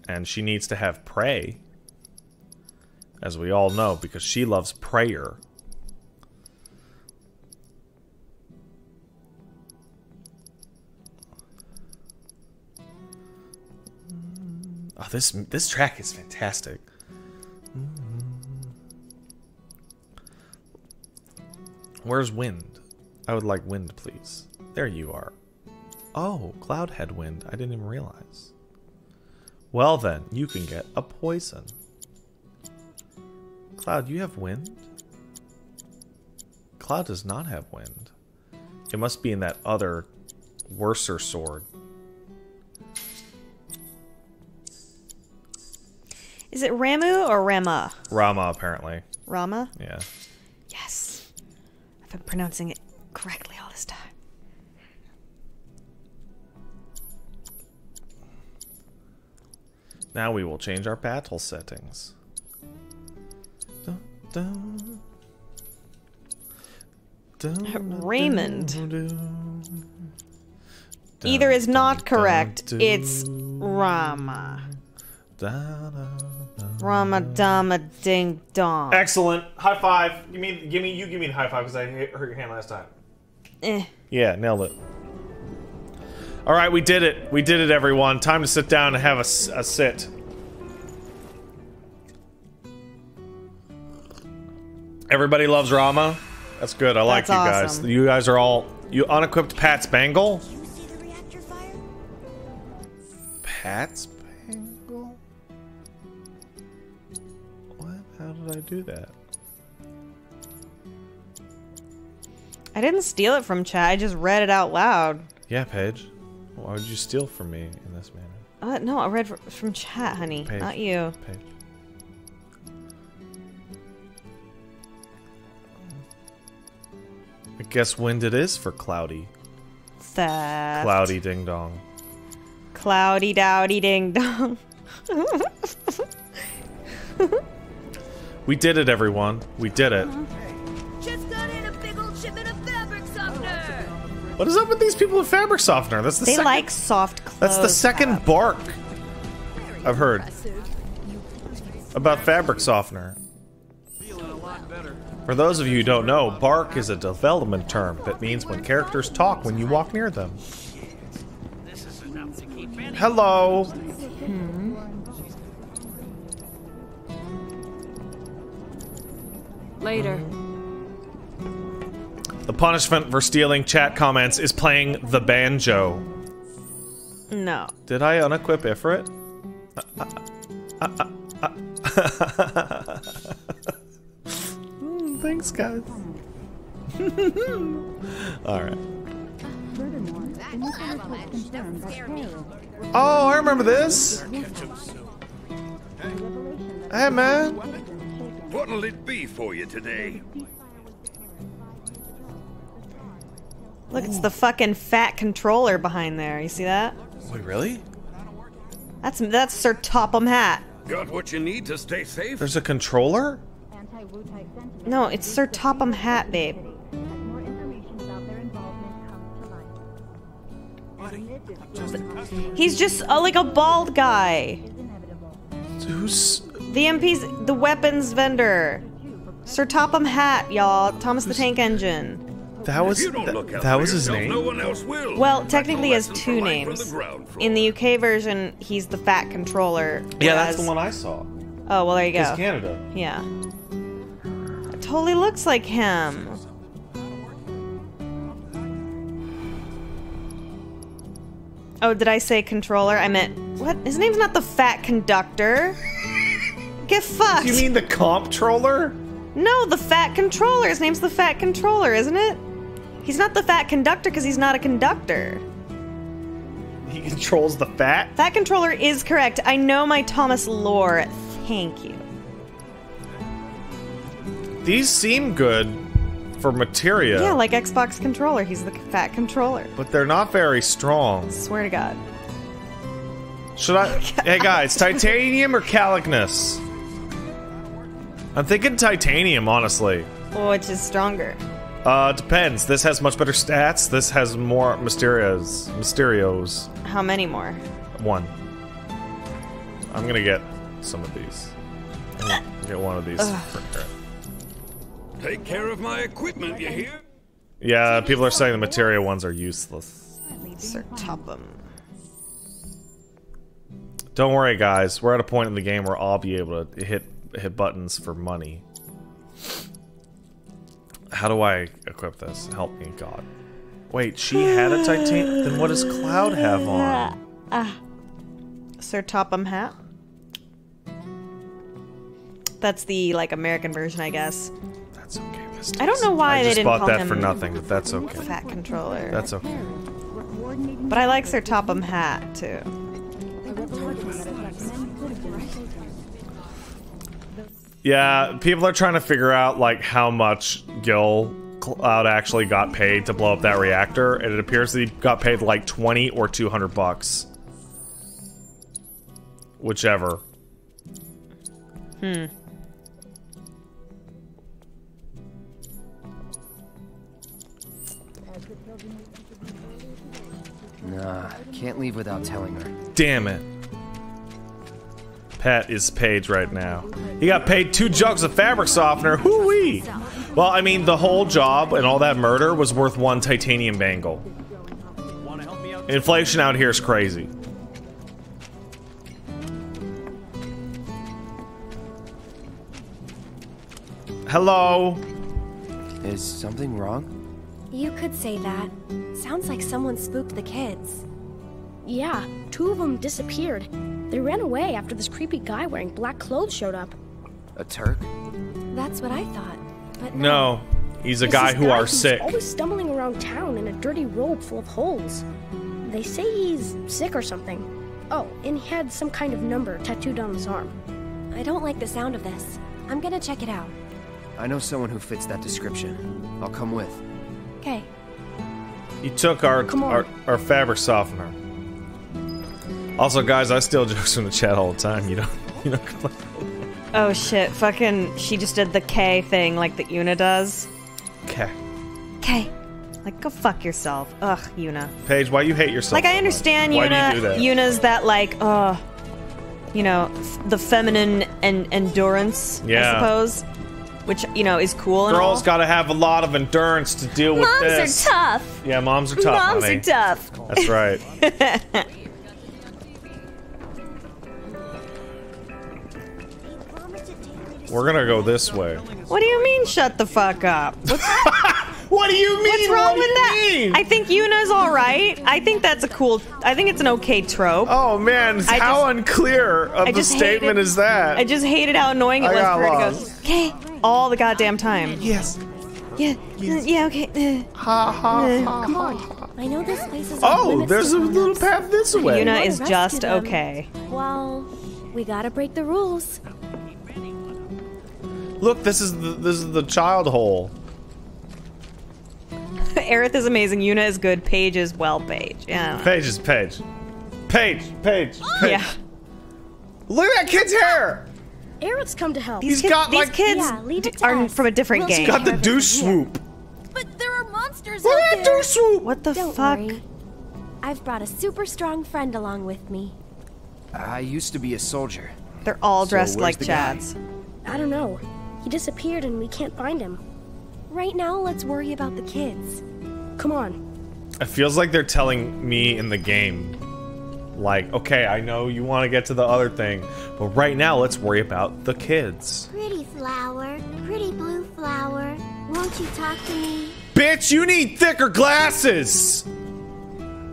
And she needs to have prey. As we all know, because she loves prayer. Oh, this this track is fantastic. Where's wind? I would like wind, please. There you are. Oh, cloud had wind. I didn't even realize. Well then, you can get a poison. Cloud, you have wind? Cloud does not have wind. It must be in that other worser sword. Is it Ramu or Rama? Rama, apparently. Rama? Yeah. Been pronouncing it correctly all this time. Now we will change our battle settings. Dun, dun. Dun, Raymond. Either is not correct. It's Rama. dun, dun, dun. Rama Dama Ding Dong. Excellent. High five. Give me, give me, you give me the high five because I hit- hurt your hand last time. Eh. Yeah, nailed it. All right, we did it. We did it, everyone. Time to sit down and have a sit. Everybody loves Rama. That's good. I like That's you guys. You guys are all you unequipped Pat's Bangle. See the reactor fire? Pat's I do that? I didn't steal it from chat. I just read it out loud. Yeah, Paige. Why would you steal from me in this manner? Uh, no, I read from chat, honey. Paige. Not you. Paige. I guess wind it is for cloudy. Theft. Cloudy ding dong. Cloudy dowdy ding dong. [LAUGHS] We did it, everyone. We did it. Just got in a big old shipment of fabric softener. What is up with these people with fabric softener? That's the They second, like soft clothes. That's the second bark I've heard about fabric softener. For those of you who don't know, bark is a development term that means when characters talk when you walk near them. Hello. Later. The punishment for stealing chat comments is playing the banjo. No. Did I unequip Ifrit? Hmm, Thanks, guys. [LAUGHS] All right. Oh, I remember this. Hey, man. What'll it be for you today? Look, it's the fucking fat controller behind there. You see that? Wait, really? That's that's Sir Topham Hatt. Got what you need to stay safe? There's a controller? No, it's Sir Topham Hatt, babe. He's just uh, like a bald guy. Who's The MP's the weapons vendor. Sir Topham Hatt, y'all. Thomas the Tank Engine. That was If that, that was his name. No one else will. Well, technically, he has two for life from names. the ground floor. In the UK version, he's the fat controller. Yeah, that's the one I saw. Oh, well, there you go. It's Canada. Yeah. It totally looks like him. Oh, did I say controller? I meant what? His name's not the fat conductor. Get fucked. You mean the comptroller? No, the fat controller. His name's the fat controller, isn't it? He's not the fat conductor because he's not a conductor. He controls the fat? Fat controller is correct. I know my Thomas lore. Thank you. These seem good for materia. Yeah, like Xbox controller. He's the fat controller. but they're not very strong. I Swear to God. Should I? [LAUGHS] hey guys, [LAUGHS] titanium or Calicnus? I'm thinking titanium, honestly. Which is stronger? Uh, depends. This has much better stats. This has more Mysterios. Mysterios. How many more? One. I'm gonna get some of these. Get one of these. Ugh. for Garrett. Take care of my equipment, you hear? Yeah, people are saying the material ones are useless. Sir Topham. Don't worry, guys. We're at a point in the game where I'll be able to hit hit buttons for money. How do I equip this? Help me, God. Wait, she had a titanium. Then what does Cloud have on? Ah. Sir Topham Hatt. That's the like American version, I guess. That's okay. I don't know why I they didn't bought call that him for nothing, but that's okay. Fat controller. That's okay. But I like Sir Topham Hatt too. Yeah, people are trying to figure out like how much Gil Cloud actually got paid to blow up that reactor, and it appears that he got paid like twenty or two hundred bucks, whichever. Hmm. Nah, can't leave without telling her. Damn it. Pat is Paige right now. He got paid two jugs of fabric softener. Hoo-wee! Well, I mean, the whole job and all that murder was worth one titanium bangle. Inflation out here is crazy. Hello? Is something wrong? You could say that. Sounds like someone spooked the kids. Yeah, two of them disappeared. They ran away after this creepy guy wearing black clothes showed up. A Turk? That's what I thought. But No. He's a guy this who are sick. Always stumbling around town in a dirty robe full of holes. They say he's sick or something. Oh, and he had some kind of number tattooed on his arm. I don't like the sound of this. I'm gonna check it out. I know someone who fits that description. I'll come with. Okay. You took our, Come on. our our fabric softener. Also, guys, I steal jokes from the chat all the time. You don't, [LAUGHS] you know. Oh shit! Fucking, she just did the K thing like that Yuna does. Okay. K. Like, go fuck yourself. Ugh, Yuna. Paige, why you hate yourself? Like, so I much? understand Why do you do that? Yuna's that like, uh, you know, f- the feminine and endurance. Yeah. I suppose, which you know is cool. And Girls all. got to have a lot of endurance to deal with Moms this. are tough. Yeah, moms are tough. Moms honey. are tough. That's right. [LAUGHS] We're gonna go this way. What do you mean? Shut the fuck up. [LAUGHS] What do you mean? What's wrong What with that? mean? I think Yuna's all right. I think that's a cool. I think it's an okay trope. Oh man, I how just- unclear of I the statement hated- is that? I just hated how annoying it I was got for her to go, okay, all the goddamn time. Yes. Yeah. Yeah. Okay. Uh, ha ha uh, Come on. I know this place is Oh, there's a little grown-ups. path this way. Yuna is just okay. Well, we gotta break the rules. Look, this is the this is the child hole. [LAUGHS] Aerith is amazing. Yuna is good. Paige is well. Paige. Yeah. Paige is Paige. Paige, Paige, Paige. Yeah. Look at that kid's hair. Aerith's come to help. These, He's kids, got, these like- kids Yeah, leave it d- to are us. from a different We'll game. He's got the douche swoop. But there are monsters Look out there. douche swoop. What the Don't fuck? worry. I've brought a super strong friend along with me. I used to be a soldier. They're all dressed where's like the guy? Chads. I don't know. He disappeared and we can't find him. Right now, let's worry about the kids. Come on. It feels like they're telling me in the game, like, okay, I know you want to get to the other thing, but right now let's worry about the kids. Pretty flower, pretty blue flower, won't you talk to me? Bitch, you need thicker glasses.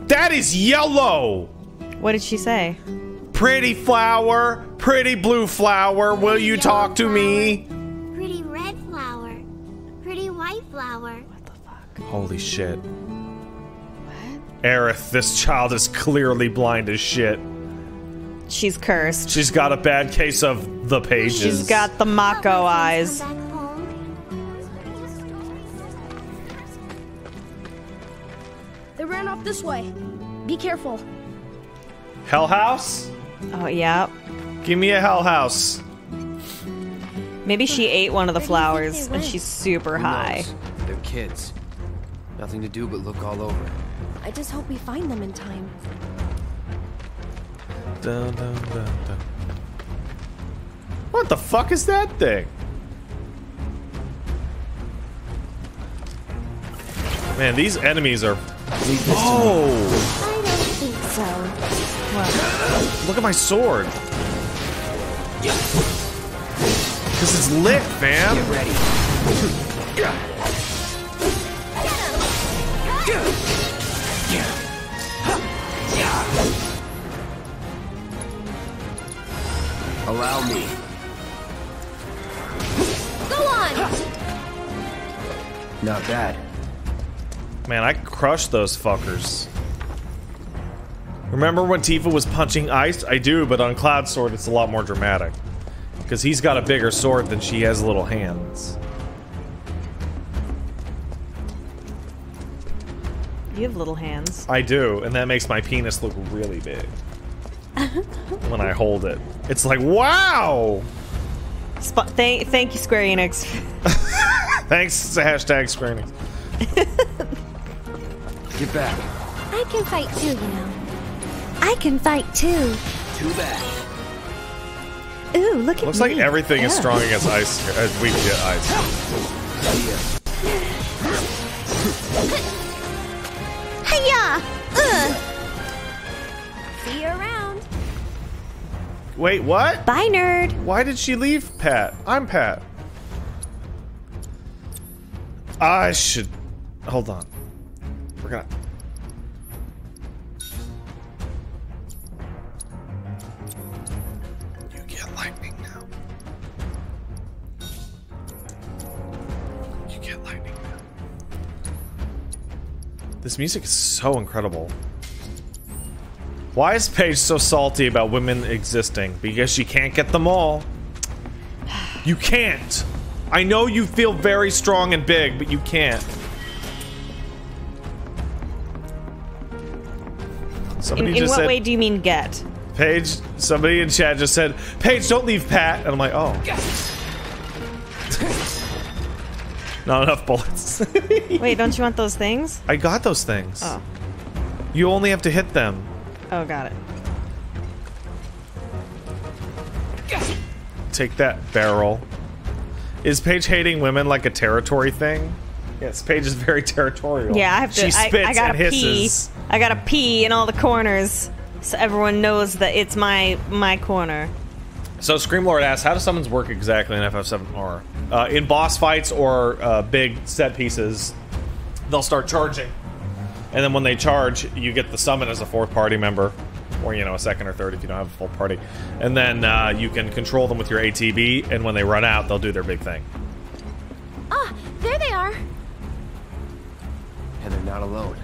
That is yellow. What did she say? Pretty flower, pretty blue flower, will you talk to me? White flower. Holy shit. Aerith, this child is clearly blind as shit. She's cursed. She's got a bad case of the pages. She's got the Mako eyes. Come back home. They ran off this way. Be careful. Hell House? Oh yeah. Give me a Hell House. Maybe she ate one of the Where do you think flowers and she's super Who high. Knows? They're kids. Nothing to do but look all over. I just hope we find them in time. Dun, dun, dun, dun. What the fuck is that thing? Man, these enemies are. Oh! I don't think so. Look at my sword. This is lit, fam. Get ready. Allow me. Go on! Not bad. Man, I crushed those fuckers. Remember when Tifa was punching ice? I do, but on Cloud Sword it's a lot more dramatic. Because he's got a bigger sword than she has little hands. You have little hands. I do, and that makes my penis look really big. [LAUGHS] when I hold it. It's like, wow! Sp- thank, thank you, Square Enix. [LAUGHS] Thanks to hashtag Square Enix. [LAUGHS] Get back. I can fight too, you know. I can fight too. Too bad. Ooh, look at Looks me. like everything is strong against ice. As we get ice. Hiya! Ugh. See you around. Wait, what? Bye, nerd. Why did she leave Pat? I'm Pat. I should. Hold on. We're gonna. This music is so incredible. Why is Paige so salty about women existing? Because she can't get them all. You can't. I know you feel very strong and big, but you can't. In, Somebody in just what said, way do you mean get? Paige, somebody in chat just said, Paige, don't leave Pat. And I'm like, oh. [LAUGHS] Not enough bullets. [LAUGHS] Wait, don't you want those things? I got those things. Oh. You only have to hit them. Oh, got it. Take that barrel. Is Paige hating women like a territory thing? Yes, Paige is very territorial. Yeah, I have to. She I, spits I gotta and pee. hisses. I gotta pee in all the corners, so everyone knows that it's my my corner. So Screamlord asks, how does summons work exactly in FF7R? Uh, in boss fights or uh, big set pieces, they'll start charging. And then when they charge, you get the summon as a fourth party member. Or, you know, a second or third if you don't have a full party. And then uh, you can control them with your ATB, and when they run out, they'll do their big thing. Ah, there they are. And they're not alone.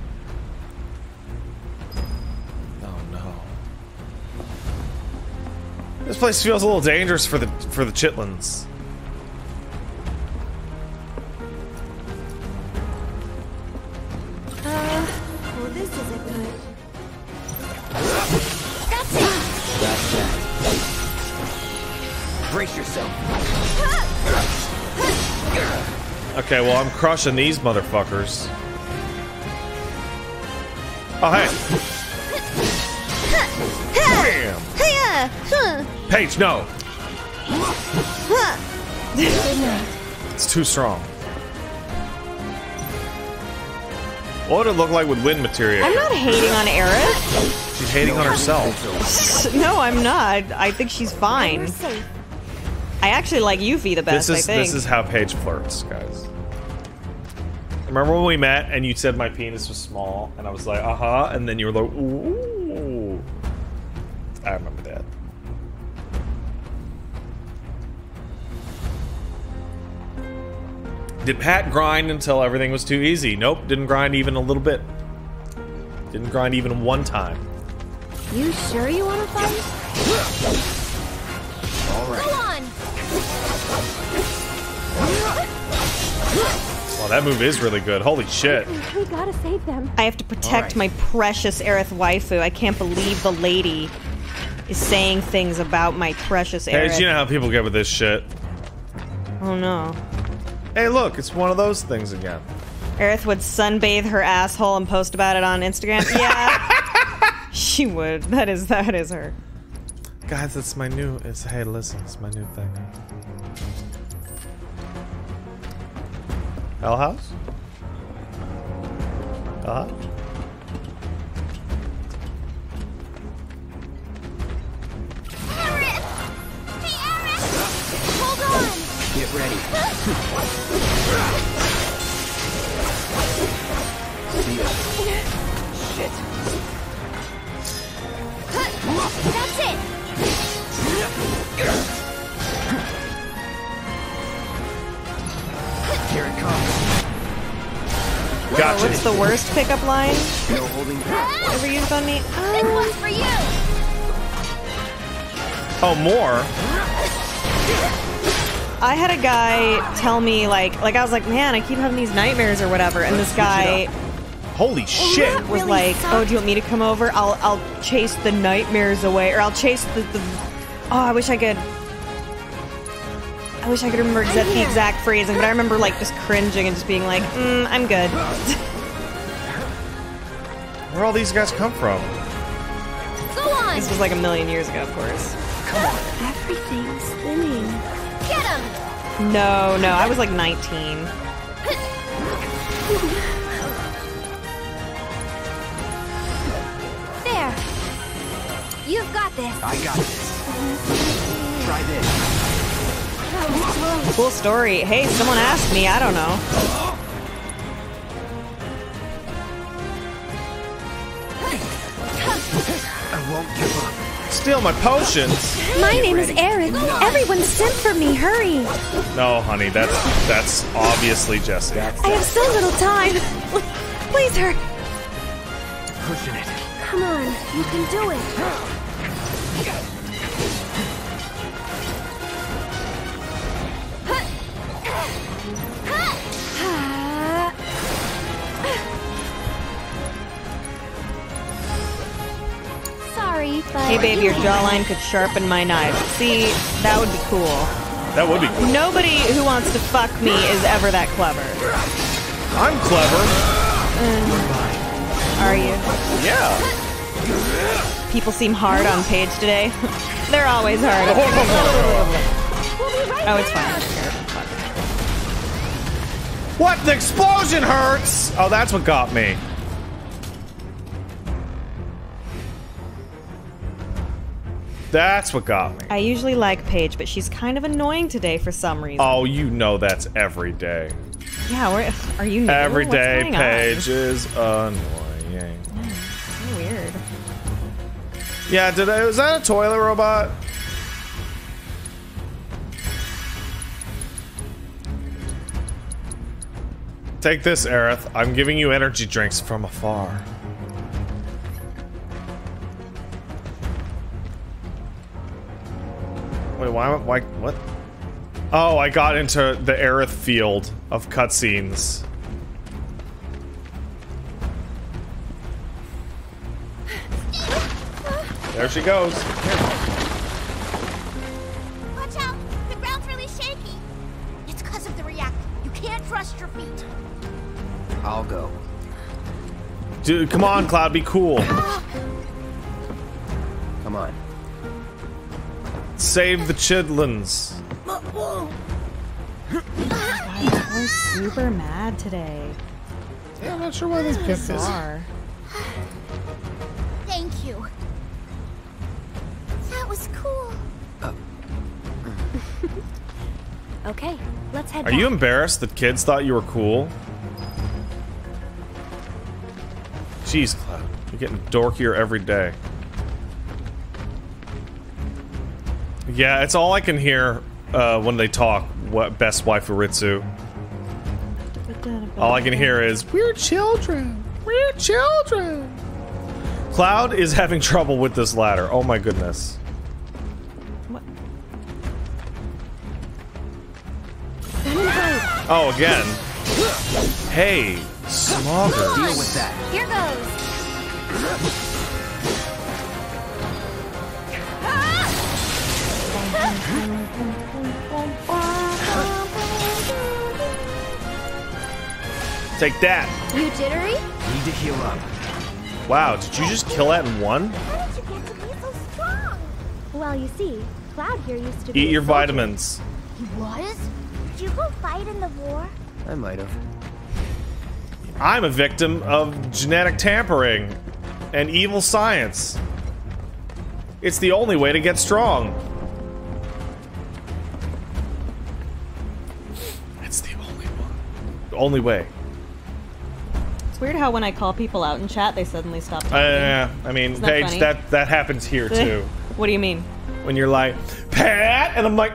This place feels a little dangerous for the for the chitlins. Uh, well, this isn't good. That's it. That's that. Brace yourself. Okay, well I'm crushing these motherfuckers. Oh hey. Bam! Paige, no! It's too strong. What would it look like with wind materia? I'm not hating on Aerith. She's hating on herself. No, I'm not. I think she's fine. I actually like Yuffie the best. This is I think. this is how Paige flirts, guys. Remember when we met and you said my penis was small, and I was like, uh huh, and then you were like, ooh. I remember that. Did Pat grind until everything was too easy? Nope, didn't grind even a little bit. Didn't grind even one time. You sure you want to fight? All right. Go on. Wow, that move is really good. Holy shit. We gotta save them. I have to protect my precious Aerith waifu. I can't believe the lady is saying things about my precious Aerith. Paige, you know how people get with this shit. Oh no. Hey, look, it's one of those things again. Aerith would sunbathe her asshole and post about it on Instagram. [LAUGHS] Yeah. she would. That is that is her. Guys, it's my new. It's hey, listen, it's my new thing. Hell House? Hell House? Get ready. See ya. Shit. That's it. Here it comes. Gotcha. What's the worst pickup line No holding back. ever used on me? This um, one's for you. Oh, more? I had a guy tell me like like I was like, man, I keep having these nightmares or whatever, and this guy Holy shit! was like, oh, do you want me to come over? I'll I'll chase the nightmares away, or I'll chase the, the oh, I wish I could. I wish I could remember exa- the exact phrasing, but I remember like just cringing and just being like, mm, I'm good. [LAUGHS] Where all these guys come from? Go on. this was like a million years ago, of course. Everything's spinning. Get him. No, no, I was like 19. There. You've got this. I got this. Try this. Cool story. Hey, someone asked me. I don't know. I won't give up. Steal my potions? My name is Eric. Everyone sent for me. Hurry. No, honey, that's that's obviously Jesse. I have so little time. Please hurry. Pushing it. Come on. You can do it. Sorry. Hey babe, your jawline could sharpen my knife. See, that would be cool. That would be cool. Nobody who wants to fuck me is ever that clever. I'm clever. Mm. Are you? Yeah. People seem hard on Paige today. [LAUGHS] They're always hard. [LAUGHS] oh, it's fine. I don't care. Fuck. What? The explosion hurts! Oh, that's what got me. That's what got me. I usually like Paige, but she's kind of annoying today for some reason. Oh, you know that's every day. Yeah, where are you new? Every day, going on? Paige is annoying. So weird. Yeah, did I, was that a toilet robot? Take this, Aerith. I'm giving you energy drinks from afar. Wait, why? Why? What? Oh, I got into the Aerith field of cutscenes. There she goes. Watch out! The ground's really shaky. It's because of the reactor. You can't trust your feet. I'll go. Dude, come on, Cloud, be cool. Ah. Come on. Save the chidlins. We're super mad today. Yeah, I'm not sure why these pimp is. Bizarre. Thank you. That was cool. [LAUGHS] Okay, let's head Are you embarrassed that kids thought you were cool? Jeez, Cloud. You're getting dorkier every day. Yeah, it's all I can hear uh, when they talk. What best wife Ritsu? All I can hear is "We're children. We're children." Cloud is having trouble with this ladder. Oh my goodness. Oh, again. Hey, Smogger. Deal with that. Here goes. Take that. You jittery? Need to heal up. Wow, did you just kill that in one? How did you get to be so strong? Well, you see, Cloud here used to be. Eat a your soldier. vitamins. He was? Did you go fight in the war? I might have. I'm a victim of genetic tampering and evil science. It's the only way to get strong. Only way. It's weird how when I call people out in chat, they suddenly stop talking. Uh, I mean, Isn't that Paige, funny? that that happens here [LAUGHS] too. what do you mean? when you're like, Pat, and I'm like,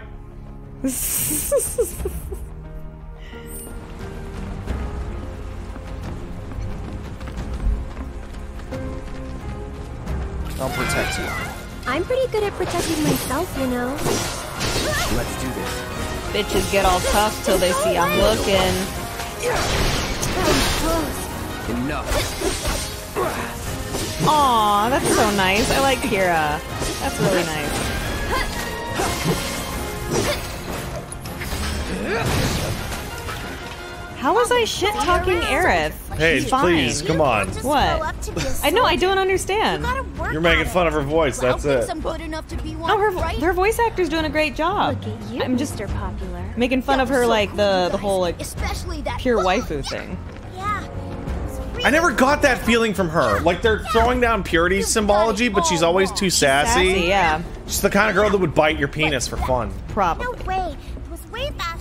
I'll protect you. I'm pretty good at protecting myself, you know. Let's do this. Bitches get all tough till they see I'm looking. Enough. Aw, that's so nice. I like Kira. That's really nice. How was I shit talking Aerith? Hey, She's please, come on. What? I know, I don't understand. You're making fun of her voice. That's it. I'm good enough to be one, No, her her voice actor's doing a great job. Look at you, I'm just Mr. Popular. making fun of her like the the whole like Especially that pure waifu thing. I never got that feeling from her. Like they're throwing down purity symbology, but she's always too sassy. Sassy, yeah, She's the kind of girl that would bite your penis for fun. No probably. way. It was way faster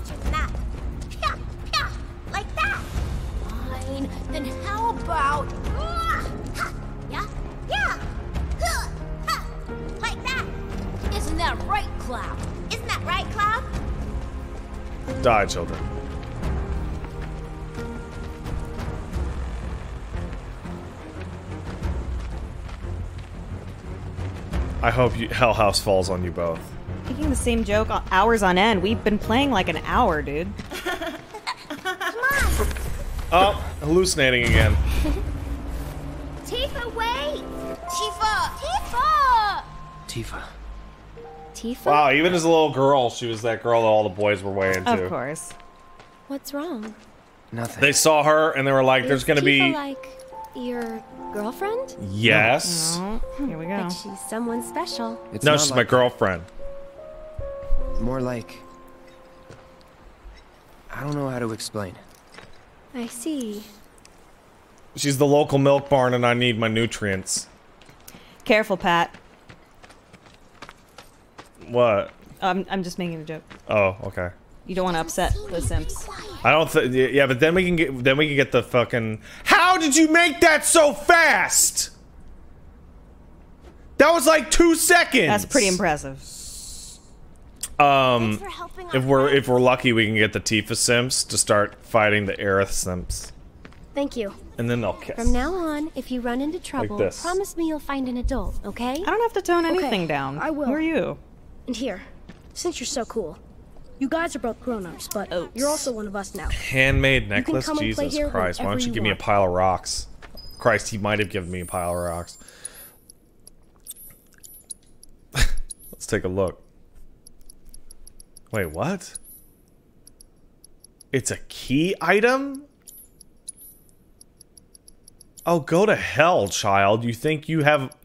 Then how about... Ah, [LAUGHS] Yeah, yeah. Like that. Isn't that right, Cloud? Isn't that right, Cloud? Die, children. I hope you, Hell House falls on you both. Making the same joke on- hours on end. We've been playing like an hour, dude. [LAUGHS] Oh, hallucinating again. Tifa, wait! Tifa! Tifa! Tifa. Tifa? Wow, even as a little girl, she was that girl that all the boys were way into. Of course. What's wrong? Nothing. They saw her and they were like, "There's Is gonna Tifa be like your girlfriend? yes." Here we go. But she's someone special. It's no, not she's my girlfriend. More like. I don't know how to explain. I see. She's the local milk barn, and I need my nutrients. Careful, Pat. What? I'm, I'm just making a joke. Oh, okay. You don't want to upset the Simps. I don't think. Yeah, but then we can get. Then we can get the fucking. How did you make that so fast? That was like two seconds. That's pretty impressive. Um, if we're if we're lucky, we can get the Tifa Simps to start fighting the Aerith Simps, Thank you. and then they'll kiss. From now on, if you run into trouble, this. promise me you'll find an adult, okay? I don't have to tone anything Okay, down. I will. Who are you? And here, since you're so cool, you guys are both grown-ups, but you're also one of us now. Handmade necklace. come and play Jesus Christ! Why don't you you give me a pile of rocks? Christ, he might have given me a pile of rocks. [LAUGHS] Let's take a look. Wait, what? It's a key item? Oh, go to hell, child. You think you have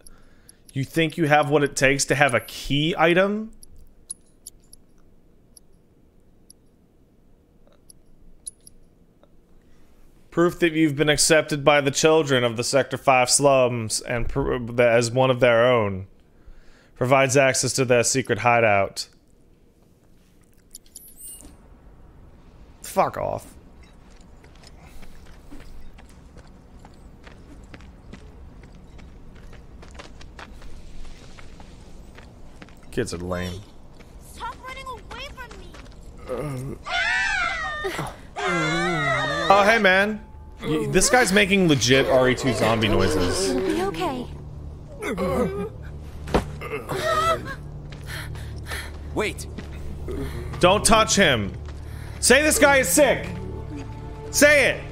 you think you have what it takes to have a key item? Proof that you've been accepted by the children of the Sector 5 slums and as one of their own. Provides access to their secret hideout. Fuck off. Kids are lame. Stop running away from me! Oh, hey, man. This guy's making legit RE2 zombie noises. You'll be okay. Wait. Don't touch him. Say this guy is sick. Say it.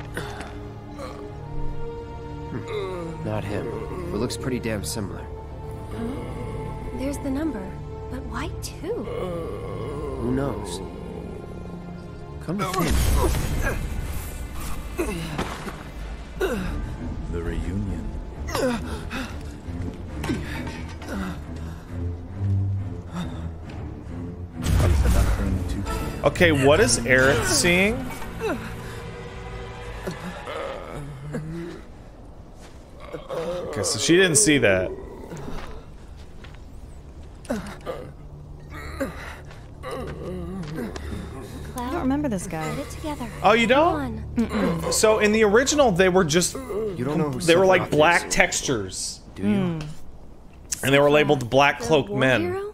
Not him. It looks pretty damn similar. There's the number. But why two? Who knows? Come with him. The reunion. Okay, what is Aerith seeing? Okay, so she didn't see that. I don't remember this guy. Get it together. Oh, you don't? on. So in the original, they were just You don't know who they were Sephiroth like is, black textures, Do you? Hmm. and they were labeled black The cloaked war men.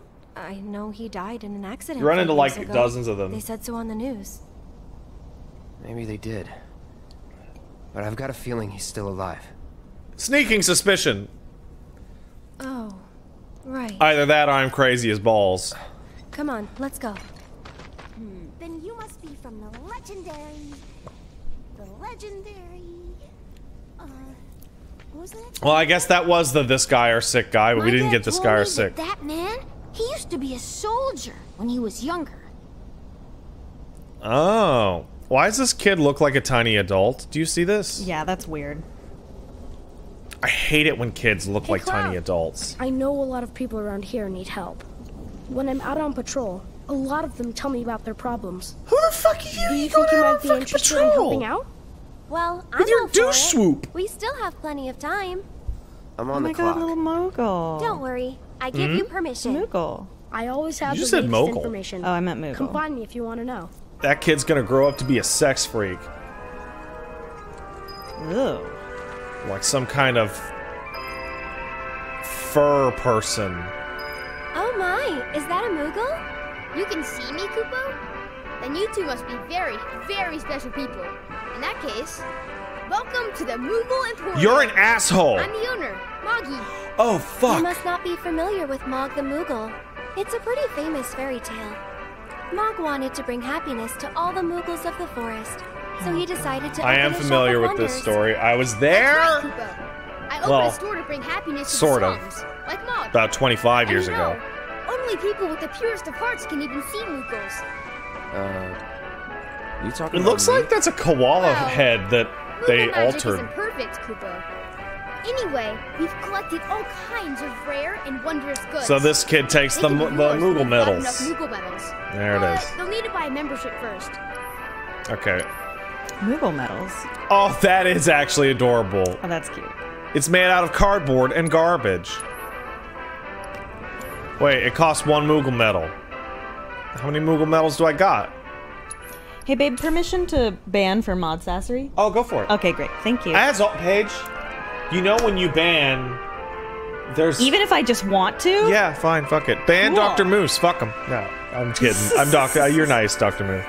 Hero? I know he died in an accident. You run into, like, ago. dozens of them. They said so on the news. Maybe they did. But I've got a feeling he's still alive. Sneaking suspicion. Oh, right. Either that, or I'm crazy as balls. Come on, let's go. Then you must be from the legendary. The legendary. Uh. What was? Well, I guess that was the this guy or sick guy, but My we didn't get this guy or that sick. That man, he used to be a soldier when he was younger. Oh. Why does this kid look like a tiny adult? Do you see this? Yeah, that's weird. I hate it when kids look Hey, like tiny adults. I know a lot of people around here need help. When I'm out on patrol, a lot of them tell me about their problems. Who the fuck are you? Do you You think you might be fucking interested in patrol. helping out? Well, I'm With your all douche swoop. We still have plenty of time. I'm Oh on my the god, clock. little mogul. Don't worry. I give Hmm? you permission. Moogle. I always have You the just said mogul. information. Oh, I meant Moogle. Come find me if you want to know. That kid's gonna grow up to be a sex freak. Ew. Like some kind of fur person. Oh my, is that a Moogle? You can see me, Kupo? Then you two must be very, very special people. In that case, welcome to the Moogle Emporium. You're an asshole. I'm the owner, Moggy. Oh fuck. You must not be familiar with Mog the Moogle. It's a pretty famous fairy tale. Mog wanted to bring happiness to all the Moogles of the forest, so he decided to I open am a shop familiar of with this story. I was there. Kupo. I opened Well, a store to bring happiness to sort the of. slums, like Mog. About 25 And years you ago. know, Only people with the purest of hearts can even see Moogles. Uh, you talking It about looks me? like that's a koala Well, head that they magic altered. isn't perfect, Kupo. Anyway, we've collected all kinds of rare and wondrous goods. So this kid takes They the, can mo- be the Moogle you've got enough medals. Moogle medals. There it But is. You'll need to buy a membership first. Okay. Moogle medals. Oh, that is actually adorable. Oh, that's cute. It's made out of cardboard and garbage. Wait, it costs one Moogle medal. How many Moogle medals do I got? Hey, babe, permission to ban for mod sassery? Oh, go for it. Okay, great. Thank you. As all, Paige, you know when you ban, there's Even if I just want to? yeah, fine, fuck it. Ban Cool. Dr. Moose, fuck him. No, I'm kidding. [LAUGHS] I'm Doctor. Uh, you're nice, Dr. Moose.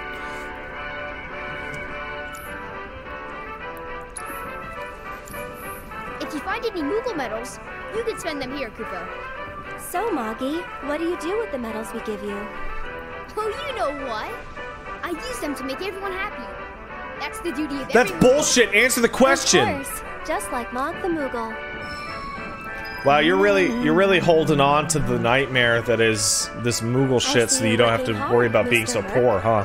If you find any Moogle medals, you can spend them here, Kupo. So, Moggy, what do you do with the medals we give you? Oh, you know what? I use them to make everyone happy. That's the duty of That's every bullshit. Answer the question. Of course, just like Mog the Moogle. Wow, you're really you're really holding on to the nightmare that is this Moogle shit, so that you don't have to worry hard, about being so poor, huh?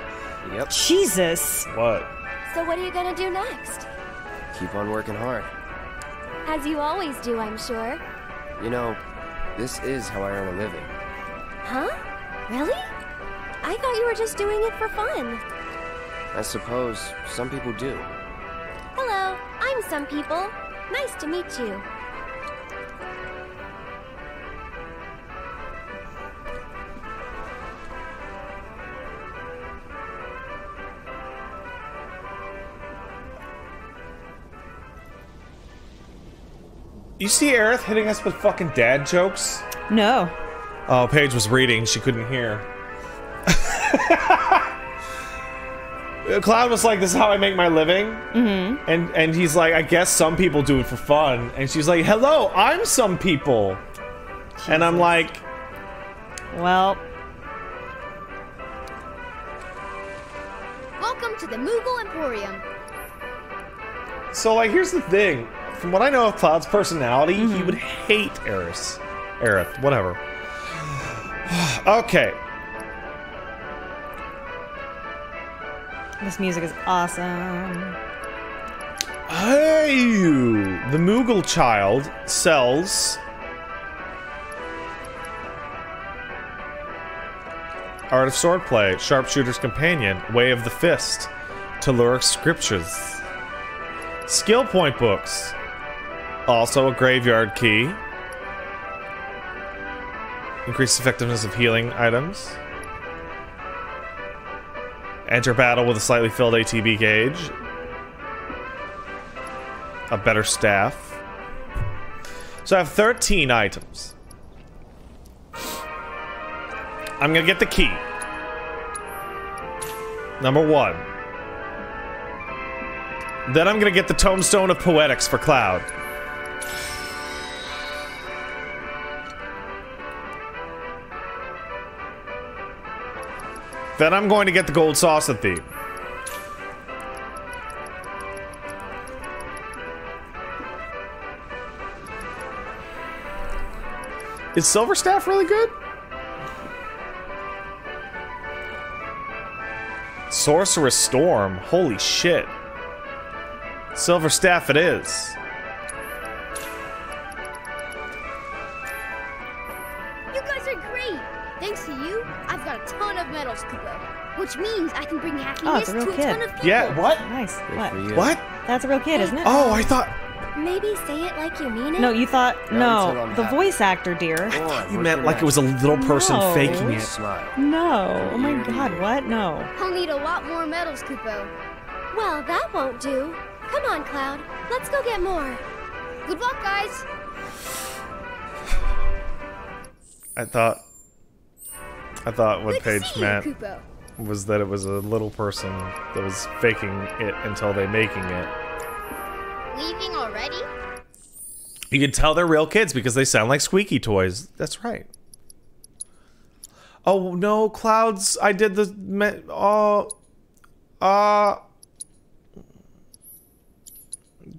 Yep. Jesus. What? So, what are you gonna do next? Keep on working hard. As you always do, I'm sure. You know, this is how I earn a living. Huh? Really? I thought you were just doing it for fun. I suppose some people do. Hello, I'm some people. Nice to meet you. You see Aerith hitting us with fucking dad jokes? No. Oh, Paige was reading. She couldn't hear. [LAUGHS] Cloud was like, "This is how I make my living," Mm-hmm. and and he's like, "I guess some people do it for fun," and she's like, "Hello, I'm some people," and I'm like, Well, Welcome to the Moogle Emporium. So, like, here's the thing. From what I know of Cloud's personality, he would hate Eris. Aerith, whatever. [SIGHS] okay. This music is awesome. Hey. The Moogle child sells Art of Swordplay, Sharpshooter's Companion, Way of the Fist, Telluric Scriptures, Skill Point Books, also a Graveyard Key, Increased effectiveness of healing items, Enter battle with a slightly filled ATB gauge, a better staff. So I have 13 items. I'm gonna get the key. Number one. Then I'm gonna get the Tombstone of Poetics for Cloud. Then I'm going to get the Gold Saucer Theme. Is Silver Staff really good? Sorceress Storm. Holy shit. Silver Staff it is. You guys are great. Thanks to got a ton of medals, Kupo. Which means I can bring Oh, happiness it's a real to a kid. ton of people. Yeah, what? Nice. Good What? What? That's a real kid, isn't it? Oh, I thought Maybe say it like you mean it. No, you thought Not no. The happy. voice actor, dear. Go on, you meant like it was a little person No. faking it. Smile. No. Oh my god, what? No. I'll need a lot more medals, Kupo. Well, that won't do. Come on, Cloud. Let's go get more. Good luck, guys. I thought I thought what Good Paige see you, meant was that it was a little person that was faking it until they making it. Leaving already? You can tell they're real kids because they sound like squeaky toys. That's right. Oh no, clouds! I did the me- oh, uh,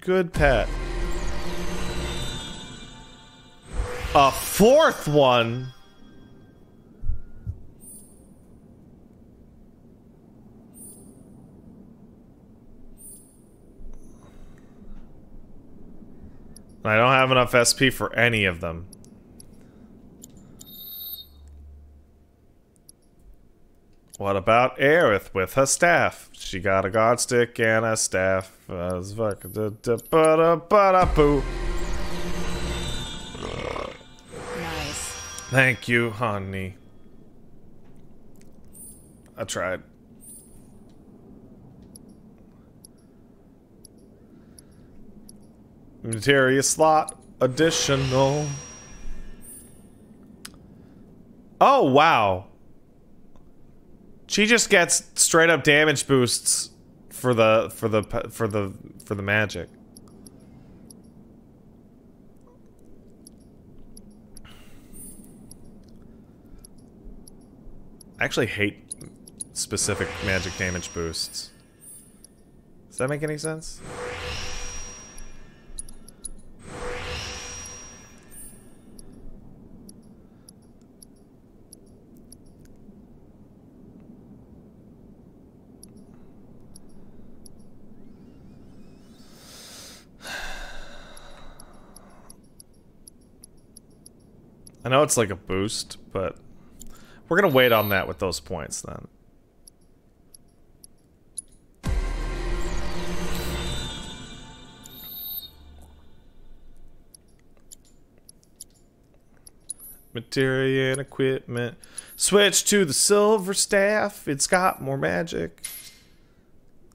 good pet. A fourth one? I don't have enough SP for any of them. What about Aerith with her staff? She got a god stick and a staff. Uh, fuck, da- da- ba-da- ba-da- boo. Nice. Thank you, honey. I tried. Materia slot additional. Oh, wow. She just gets straight up damage boosts for the for the for the for the magic. I actually hate specific magic damage boosts. Does that make any sense? I know it's like a boost, but we're gonna wait on that with those points then. Materia and equipment. Switch to the silver staff. It's got more magic.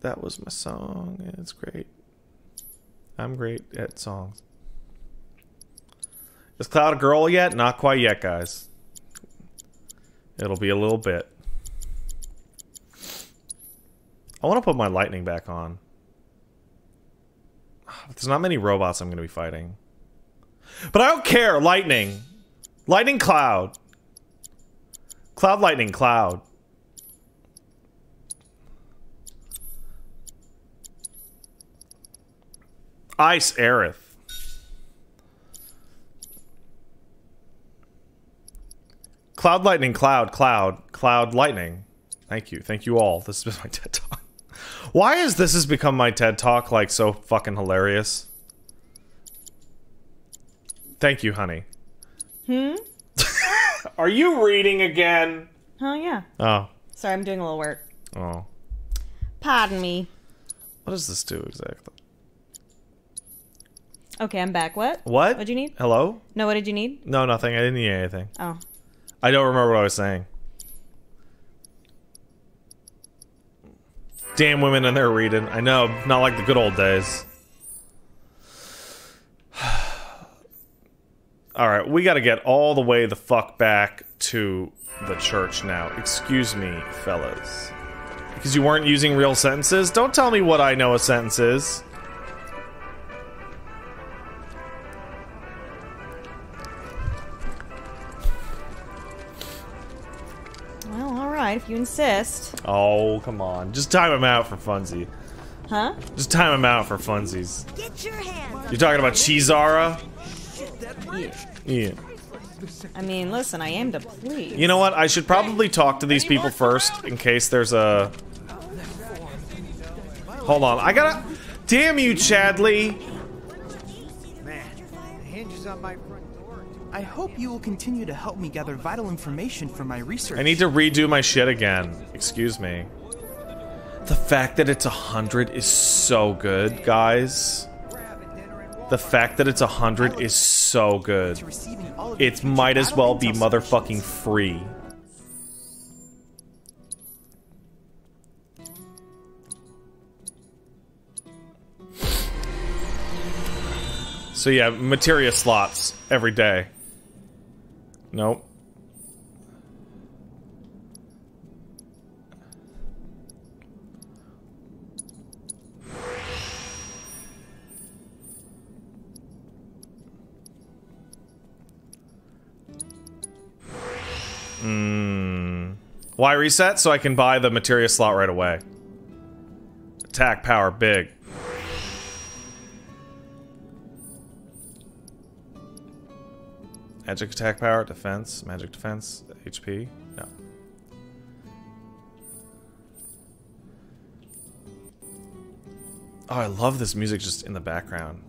That was my song. It's great. I'm great at songs. Is Cloud a girl yet? Not quite yet, guys. It'll be a little bit. I want to put my lightning back on. [SIGHS] There's not many robots I'm going to be fighting. But I don't care. Lightning. Lightning Cloud. Cloud Lightning Cloud. Ice Aerith. Cloud Lightning Cloud Cloud Cloud Lightning. Thank you. Thank you all. This has been my [LAUGHS] TED Talk. Why is this has become my TED Talk like so fucking hilarious? Thank you, honey. Hmm? Are you reading again? Oh, yeah. Oh. Sorry, I'm doing a little work. Oh. Pardon me. What does this do exactly? Okay, I'm back. What? What? What'd you need? Hello? No, what did you need? No, nothing. I didn't need anything. Oh. I don't remember what I was saying. Damn women in their reading. I know, not like the good old days. [SIGHS] Alright, we gotta get all the way the fuck back to the church now. Excuse me, fellas. Because you weren't using real sentences? Don't tell me what I know a sentence is. Well, alright, if you insist. Oh, come on. Just time him out for funsies. Huh? Just time him out for funsies. Get your hands You're talking about Chizara? Yeah. Yeah. I mean, listen, I am to please. You know what? I should probably talk to these people first in case there's a. Hold on. I gotta. Damn you, Chadley. Man, the hinge is on my front door. I hope you will continue to help me gather vital information for my research. I need to redo my shit again. Excuse me. The fact that it's a hundred is so good, guys. The fact that it's a hundred is so good. It might as well be motherfucking free. So yeah, materia slots every day. Nope. Hmm. Why reset? So I can buy the materia slot right away. Attack power big. Magic attack power, defense, magic defense, HP. No. Oh, I love this music just in the background.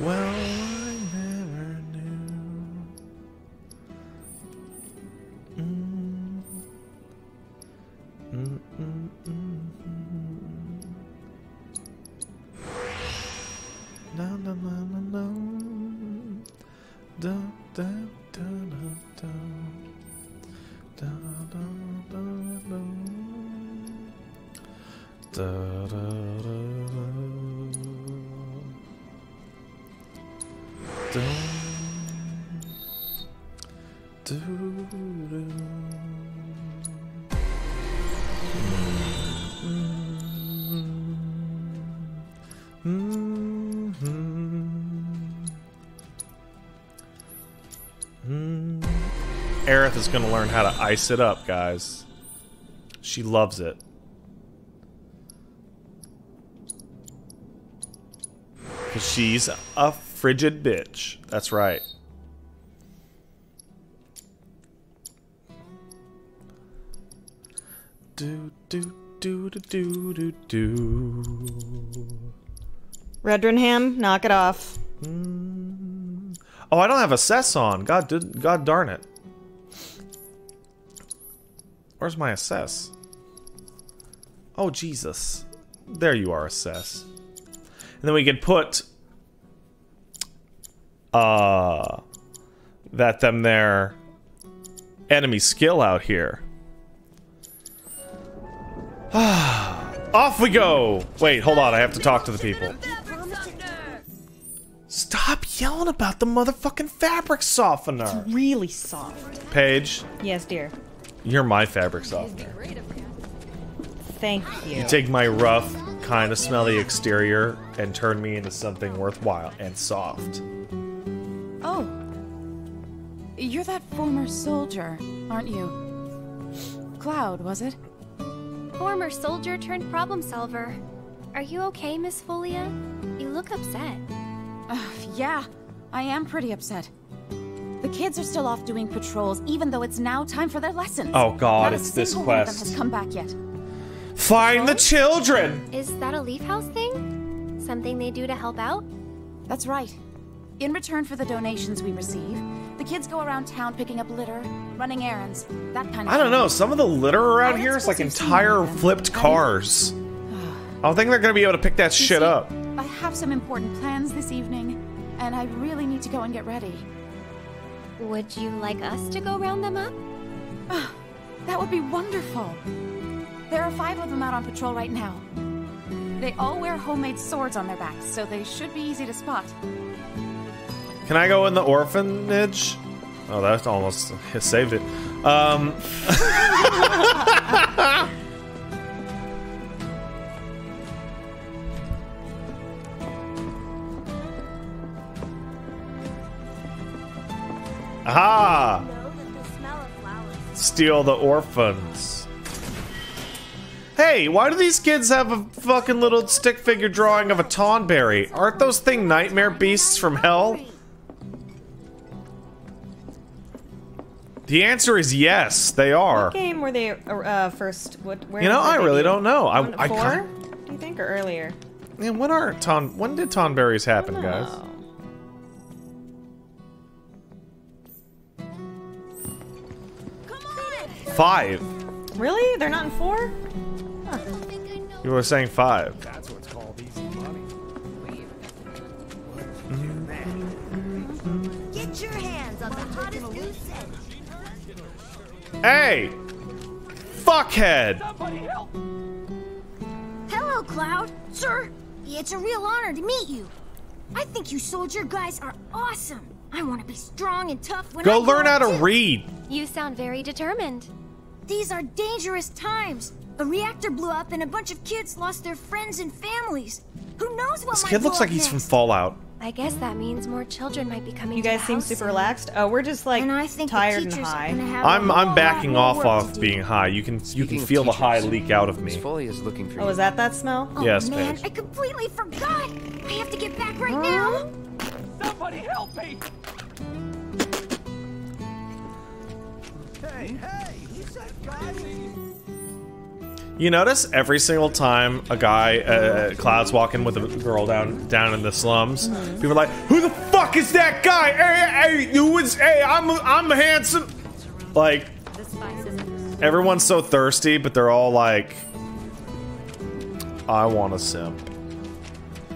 Well, Da da da. Do do. Aerith is going to learn how to ice it up, guys. She loves it. Because she's a frigid bitch. That's right. Do, do, do, do, do, do, do. Redrenham, knock it off. Mm. Oh, I don't have assess on. God, did, God darn it. Where's my assess? Oh, Jesus. There you are, assess. And then we can put... Uh... That them there... Enemy skill out here. [SIGHS] Off we go! Wait, hold on. I have to talk to the people. Stop yelling about the motherfucking fabric softener. It's really soft. Paige, Yes, dear. you're my fabric softener. Thank you. You take my rough, kind of smelly exterior and turn me into something worthwhile and soft. Oh. You're that former soldier, aren't you? Cloud, was it? Former soldier turned problem solver. Are you okay, Miss Folia? You look upset. Uh, yeah, I am pretty upset. The kids are still off doing patrols, even though it's now time for their lessons. Oh, God, Not a it's this single one of them has come back yet. Find the children! Is that a Leaf House thing? Something they do to help out? That's right. In return for the donations we receive, the kids go around town picking up litter, running errands, that kind of I don't know, some of the litter around here is like entire flipped cars. I don't think they're gonna be able to pick that shit see, up. I have some important plans this evening, and I really need to go and get ready. Would you like us to go round them up? Ah, that would be wonderful. There are five of them out on patrol right now. They all wear homemade swords on their backs, so they should be easy to spot. Can I go in the orphanage? Oh, that almost saved it. Um. [LAUGHS] Aha! Steal the orphans. Hey, why do these kids have a fucking little stick figure drawing of a Tonberry? Aren't those thing nightmare beasts from hell? The answer is yes, they are. What game were they uh, first? What? Where You know, I really debut? don't know. I- One- I four? Do you think or earlier? Man, when are ton? When did Tonberries happen, guys? Five. Really? They're not in four? You were saying five. That's what's called easy money. Get your hands on the hottest new scent. Hey, fuckhead! Hello, Cloud. Sir, it's a real honor to meet you. I think you soldier guys are awesome. I want to be strong and tough when I Go grow learn how to read. You sound very determined. These are dangerous times. A reactor blew up and a bunch of kids lost their friends and families. Who knows what This kid looks like up he's from? Fallout. I guess that means more children might be coming You to guys the seem house super soon. relaxed. Oh, we're just like And I think the tired and teachers are high. gonna have I'm I'm backing off off being high. You can you can Speaking of feel the high leak out of me. Miss Folia is looking for oh, you. Oh, is that that smell? Oh Yes, man, Paige. I completely forgot. I have to get back right now. Somebody help me! Hey, hey, who's that guy? You notice every single time a guy, uh, Cloud's walking with a girl down down in the slums, people are like, "Who the fuck is that guy? Hey, hey, who is? Hey, I'm I'm handsome." Like, everyone's so thirsty, but they're all like, "I want a simp."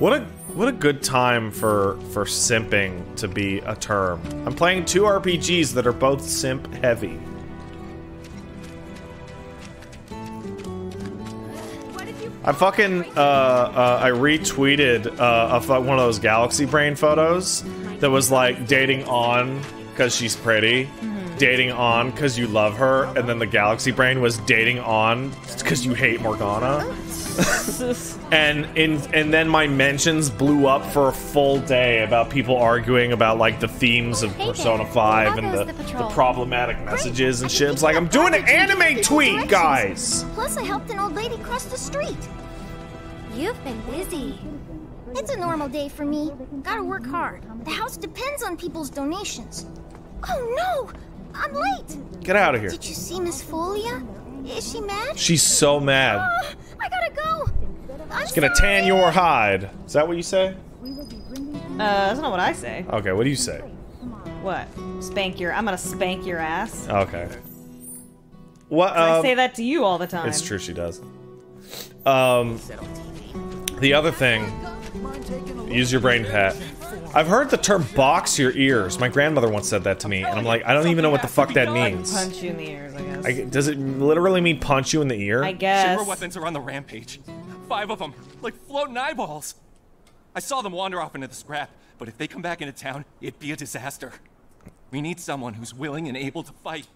What a what a good time for for simping to be a term. I'm playing two RPGs that are both simp heavy. I fucking uh, uh, I retweeted uh, a, one of those Galaxy Brain photos that was like dating on because she's pretty, dating on because you love her, and then the Galaxy Brain was dating on because you hate Morgana. [LAUGHS] and in and then my mentions blew up for a full day about people arguing about like the themes of Persona 5 and the, the problematic messages and shit. It's like I'm doing an anime tweet, guys. Plus, I helped an old lady cross the street. You've been busy. It's a normal day for me. Gotta work hard. The house depends on people's donations. Oh no! I'm late! Get out of here. Did you see Miss Folia? Is she mad? She's so mad. Ah, I gotta go! I'm She's gonna tan your hide. Is that what you say? Uh, that's not what I say. Okay, what do you say? What? Spank your. I'm gonna spank your ass. Okay. What? 'Cause I Um, say that to you all the time. it's true, she does. Um, the other thing, use your brain pat. I've heard the term "box your ears." My grandmother once said that to me, and I'm like, I don't even know what the fuck that means. Punch you in the ears, I guess. I, does it literally mean punch you in the ear? I guess. Shinra weapons are on the rampage. Five of them, like floating eyeballs. I saw them wander off into the scrap, but if they come back into town, it'd be a disaster. We need someone who's willing and able to fight.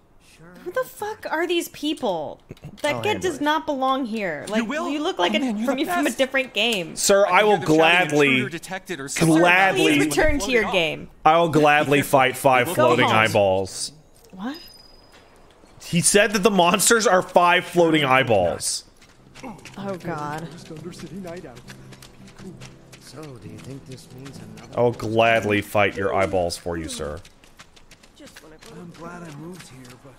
Who the fuck are these people? That Oh, kid hey, does not belong here. Like will? you look like Oh, a, man, from from a different game. Sir, I will gladly, detected or gladly, Please return to your game. I will gladly [LAUGHS] fight five floating home. eyeballs. What? He said that the monsters are five floating eyeballs. Oh god. So, do you think this means another? I will gladly fight your eyeballs for you, sir. I'm glad I moved here, but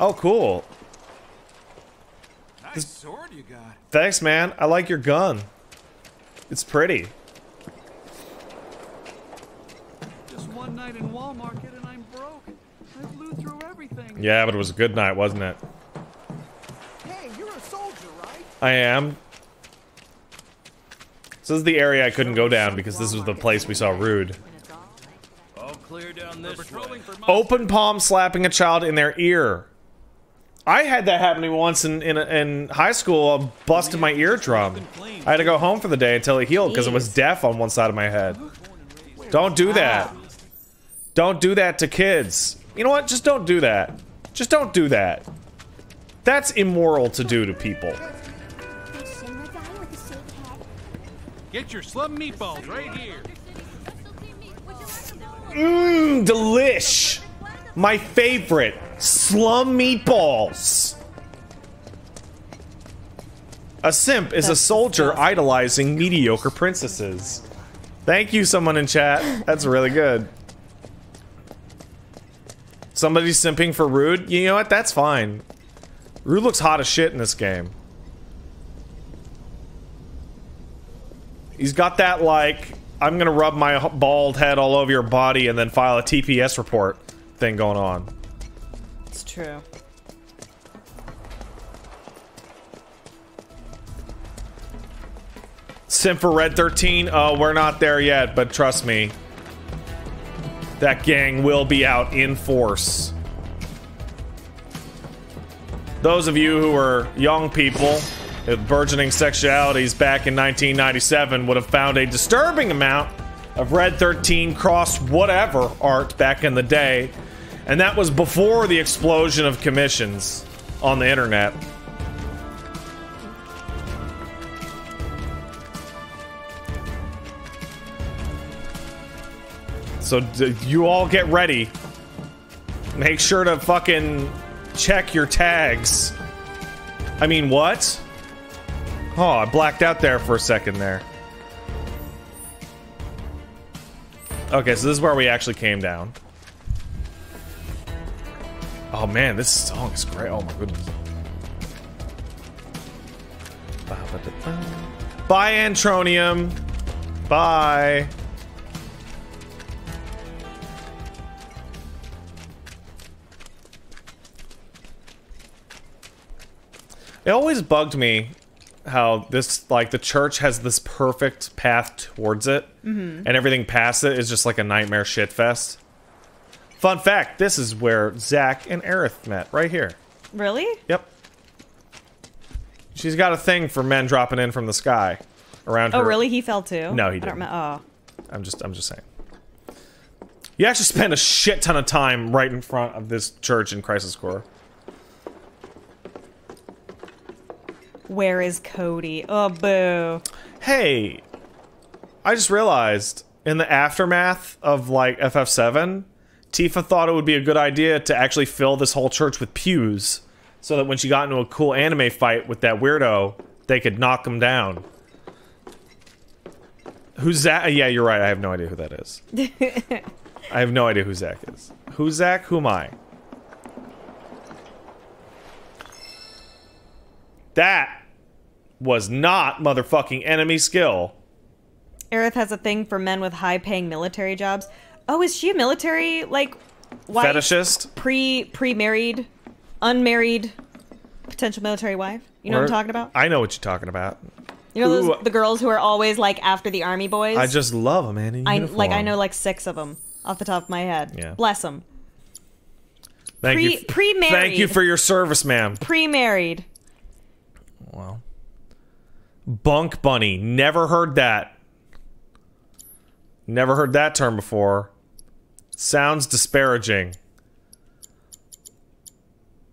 Oh, cool. nice sword you got. Thanks, man. I like your gun. It's pretty. Just one night in Wall Market and I'm broke. I blew through everything. Yeah, but it was a good night, wasn't it? Hey, you're a soldier, right? I am. So this is the area I couldn't go down because this was the place we saw Rude. All clear down this. Open palm slapping a child in their ear. I had that happen to me once in, in, in high school. I busted my eardrum. I had to go home for the day until it healed because it was deaf on one side of my head. Don't do that. Don't do that to kids. You know what? Just don't do that. Just don't do that. That's immoral to do to people. Get your slum meatballs right here. Mmm, delish. My favorite. Slum meatballs. A simp is a soldier idolizing mediocre princesses. Thank you, someone in chat. That's really good. Somebody's simping for Rude? You know what? That's fine. Rude looks hot as shit in this game. He's got that, like, I'm gonna rub my bald head all over your body and then file a TPS report thing going on. It's true. Simp for Red 13? Oh, uh, we're not there yet, but trust me. That gang will be out in force. Those of you who are young people with burgeoning sexualities back in 1997 would have found a disturbing amount of Red 13 cross whatever art back in the day. And that was before the explosion of commissions on the internet. So you all get ready. Make sure to fucking check your tags. I mean, what? Oh, I blacked out there for a second there. Okay, so this is where we actually came down. Oh man, this song is great. Oh my goodness. Bye, Antronium. Bye. It always bugged me how this, like, the church has this perfect path towards it, Mhm. and everything past it is just like a nightmare shitfest. Fun fact this is where Zack and Aerith met, right here. Really? Yep. She's got a thing for men dropping in from the sky around Oh, her. really? He fell too? No, he didn't. Oh. I'm just I'm just saying. You actually spend a shit ton of time right in front of this church in Crisis Core. Where is Cody? Oh, boo. Hey, I just realized in the aftermath of like FF7, Tifa thought it would be a good idea to actually fill this whole church with pews so that when she got into a cool anime fight with that weirdo, they could knock him down. Who's Zack? Yeah, you're right. I have no idea who that is. [LAUGHS] I have no idea who Zack is. Who's Zack? Who am I? That was not motherfucking enemy skill. Aerith has a thing for men with high-paying military jobs. Oh, is she a military like wife? Fetishist? Pre pre-married, unmarried, potential military wife? You know what I'm talking about? I know what you're talking about. You know those Ooh. the girls who are always like after the army boys. I just love a man I like I know like six of them off the top of my head. Yeah. Bless them. Thank pre- you. pre-married. Thank you for your service, ma'am. Pre-married. Well, bunk bunny. Never heard that. Never heard that term before. Sounds disparaging.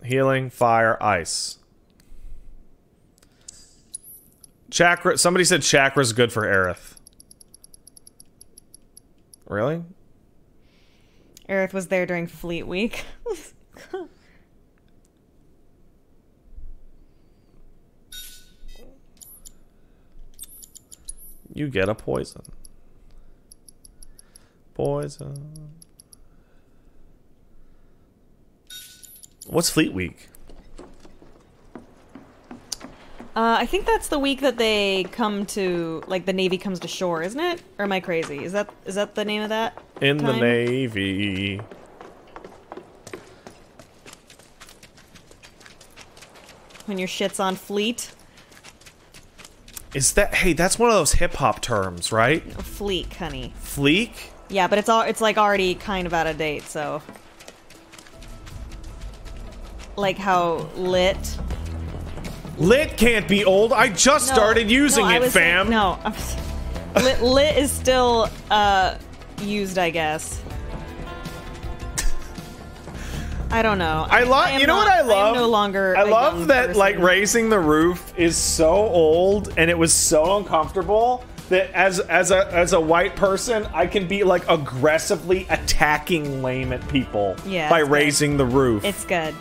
Healing, fire, ice. Chakra. Somebody said chakra's good for Aerith. Really? Aerith was there during Fleet Week. You get a poison. Poison. What's Fleet Week? Uh, I think that's the week that they come to, like, the Navy comes to shore, isn't it? Or am I crazy? Is that is that the name of that? In the? Navy. When your shit's on fleet? Is that hey, that's one of those hip hop terms, right? Fleek, honey. Fleek? Yeah, but it's all it's like already kind of out of date, so. Like how lit. Lit can't be old. I just No, started using no, I it, was fam. no, lit, lit is still uh used, I guess. I don't know. I love. You know not- what I love? no longer. I love that like raising the roof is so old and it was so uncomfortable that as as a as a white person I can be like aggressively attacking lame at people Yeah, by it's good. raising the roof. It's good.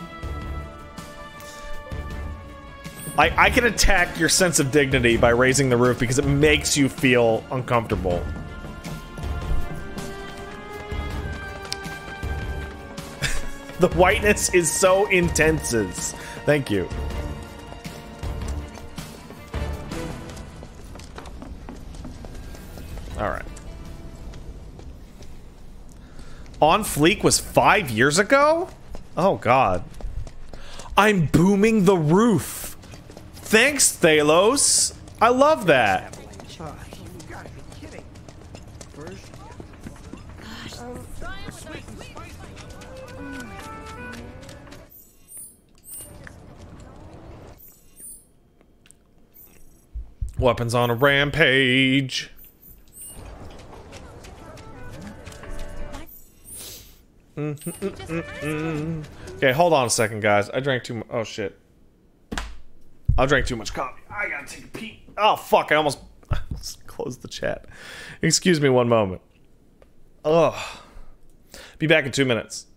I, I can attack your sense of dignity by raising the roof because it makes you feel uncomfortable. [LAUGHS] the whiteness is so intense. Thank you. All right. On Fleek was five years ago? Oh, God. I'm booming the roof. Thanks, Thalos. I love that. Weapons on a rampage. Mm-hmm, Mm-mm-mm-mm. Okay, hold on a second, guys. I drank too much. Oh shit. I drank too much coffee. I gotta take a pee. Oh fuck! I almost, I [LAUGHS] almost closed the chat. Excuse me one moment. Ugh. Be back in two minutes.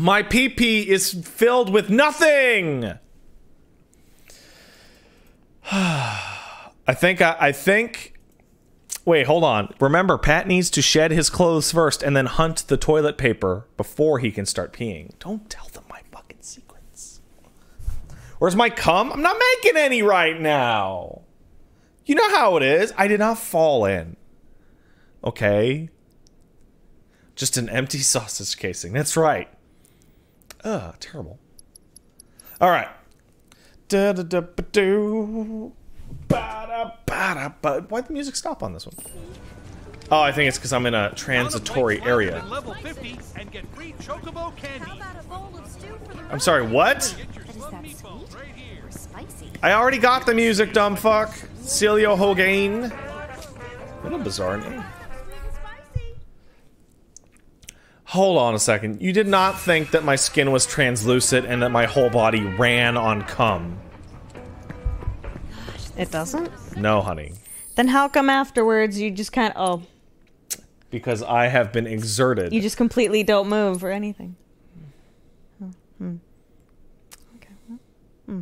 My PP is filled with nothing. [SIGHS] I think I, I think Wait, hold on. Remember, Pat needs to shed his clothes first and then hunt the toilet paper before he can start peeing. Don't tell them my fucking secrets. Where's my cum? I'm not making any right now. You know how it is. I did not fall in. Okay? Just an empty [LAUGHS] sausage casing. That's right. Ugh, terrible. All right. Da da da ba do. Ba da ba da ba. Why'd the music stop on this one? Oh, I think it's because I'm in a transitory area. Level 50 and get free chocobo candy. I'm sorry, what? I already got the music, dumb fuck. Celio Hogain. What a bizarre name. Hold on a second. You did not think that my skin was translucent and that my whole body ran on cum. It doesn't? No, honey. Then how come afterwards you just kind of, oh, Because I have been exerted. you just completely don't move or anything? Oh, hmm. Okay. Hmm.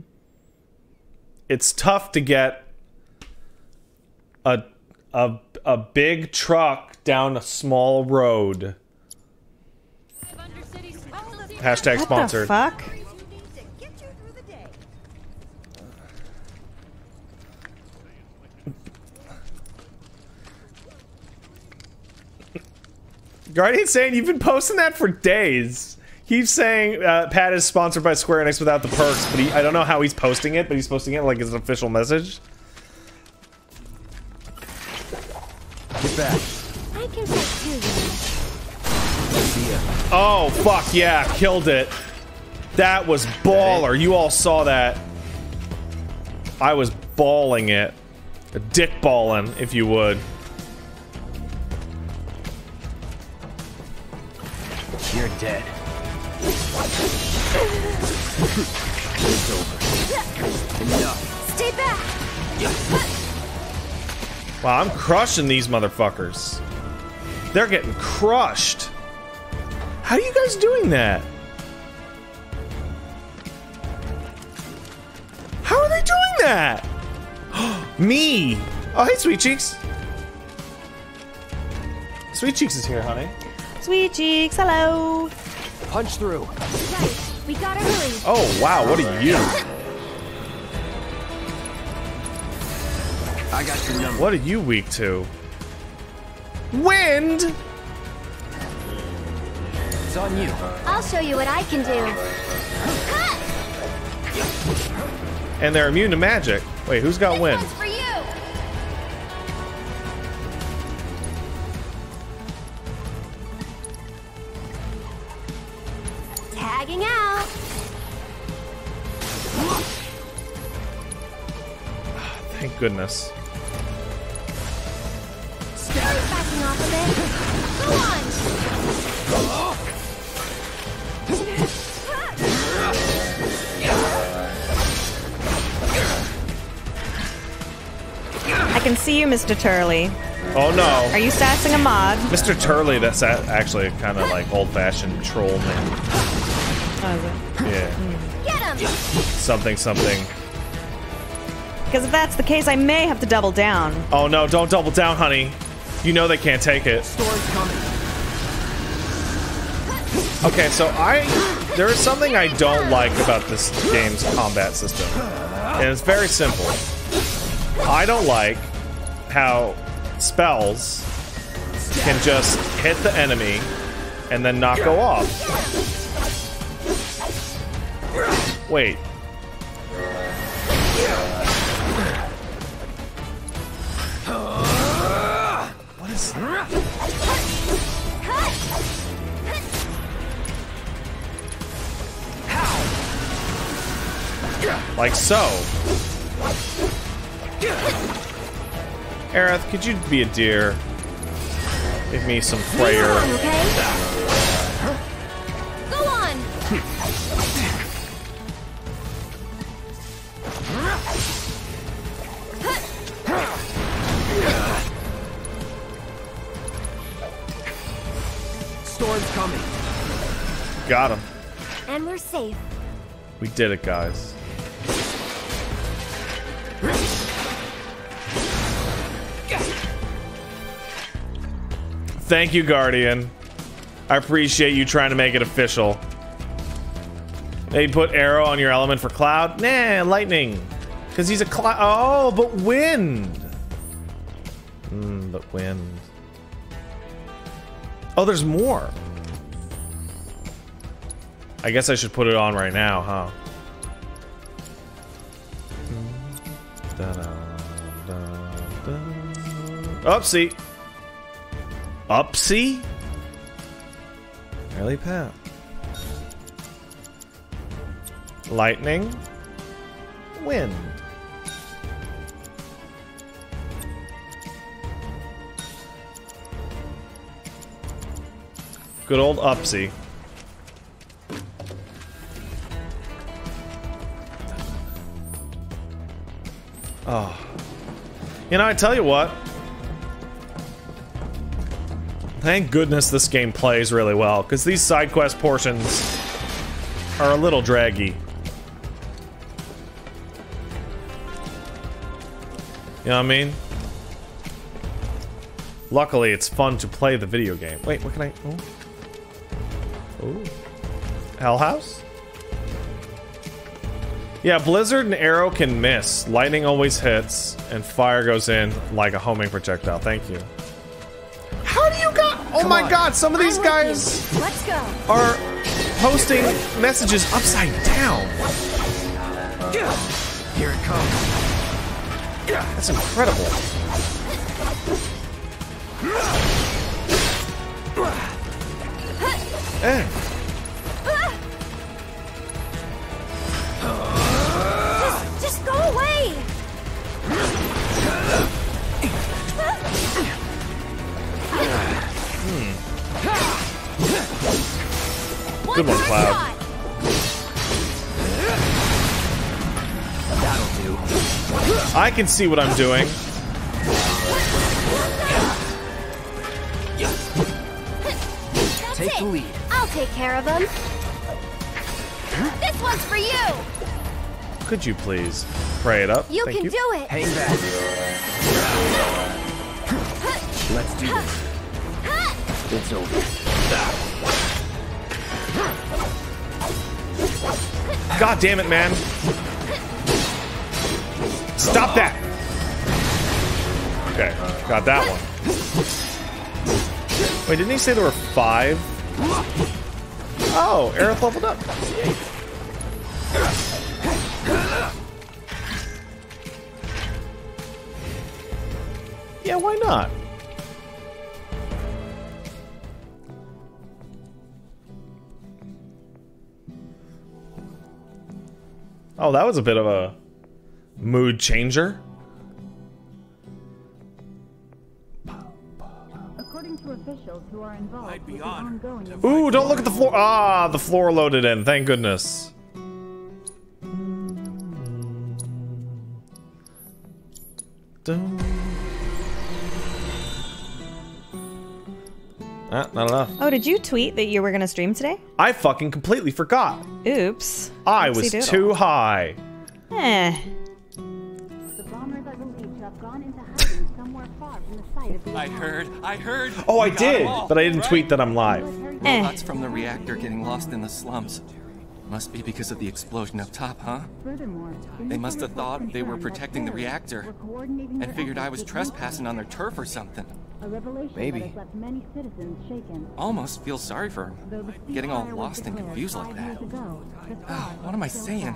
it's tough to get a a a big truck down a small road. Hashtag What sponsored. the fuck? Guardian's saying you've been posting that for days. He's saying uh, Pat is sponsored by Square Enix without the perks, but he, I don't know how he's posting it, but he's posting it like as an official message. Get back. Oh, fuck yeah, killed it. That was baller. You all saw that. I was balling it. A dick balling, if you would. You're dead. it's over. Enough. Stay back! Wow, I'm crushing these motherfuckers. They're getting crushed. How are you guys doing that? How are they doing that? [GASPS] Me. Oh, hey, Sweet Cheeks. Sweet Cheeks is here, honey. Sweet cheeks, hello. Punch through. Right, we got early. Oh, wow, what are you? I got your number. What are you weak to? Wind? It's on you. I'll show you what I can do. And they're immune to magic. Wait, who's got wind? For you! Tagging out. Thank goodness. Backing off a bit. Go on! I can see you, Mr. Turley. Oh no. Are you sassing a mod? Mr. Turley, that's actually kind of like old fashioned troll name. Oh, is it? Yeah. Get him! Something, something. Because if that's the case, I may have to double down. Oh no, don't double down, honey. You know they can't take it. Store's coming. Okay, so I. There is something I don't like about this game's combat system. And it's very simple. I don't like how spells can just hit the enemy and then not go off. Wait. What is Like so. Aerith, could you be a dear? Give me some prayer. On, Okay? Go on! Storm's coming. Got him. And we're safe. We did it, guys. Thank you, Guardian. I appreciate you trying to make it official. They put aero on your element for cloud? Nah, lightning. Because he's a cloud. Oh, but wind. Hmm, but wind. Oh, there's more. I guess I should put it on right now, huh? Upsie. Upsie? Really, Pat? Lightning. Wind. Good old Upsie. Oh. You know, I tell you what. Thank goodness this game plays really well, because these side quest portions are a little draggy. You know what I mean? Luckily, it's fun to play the video game. Wait, what can I... Oh. Hell House? Yeah, Blizzard and Aero can miss. Lightning always hits, and fire goes in like a homing projectile. Thank you. How do you got... Oh Come my on. god, some of these I'm guys. Let's go. are posting messages upside down. Here it comes. That's incredible. Eh. Good one, Cloud. I can see what I'm doing. Take the lead. I'll take care of him. This one's for you. Could you please pray it up? You Thank can you. do it. Hang back. Let's do this. It's over. God damn it, man. Stop that. Okay, got that one. Wait, didn't he say there were five? Oh, Aerith leveled up. Yeah, why not? Oh, that was a bit of a mood changer. According to officials who are involved with the ongoing Ooh, don't look at the floor. Ah, the floor loaded in. Thank goodness. Dun. Ah, not enough. Oh, did you tweet that you were gonna stream today? I fucking completely forgot. Oops. I was Oopsie-doodle. too high. Eh. the bombers are believed to have gone into hiding somewhere far from the site of the I heard, I heard. Oh, I You got did, 'em all, but I didn't right? tweet that I'm live. Eh. Robots from the reactor getting lost in the slums. Must be because of the explosion up top, huh? Furthermore, They must have thought they were protecting the reactor and figured I was trespassing on their turf or something. A revelation Maybe. that has left many citizens shaken. Almost feel sorry for him, getting all lost and confused like that. years ago, the Ah, what am I saying?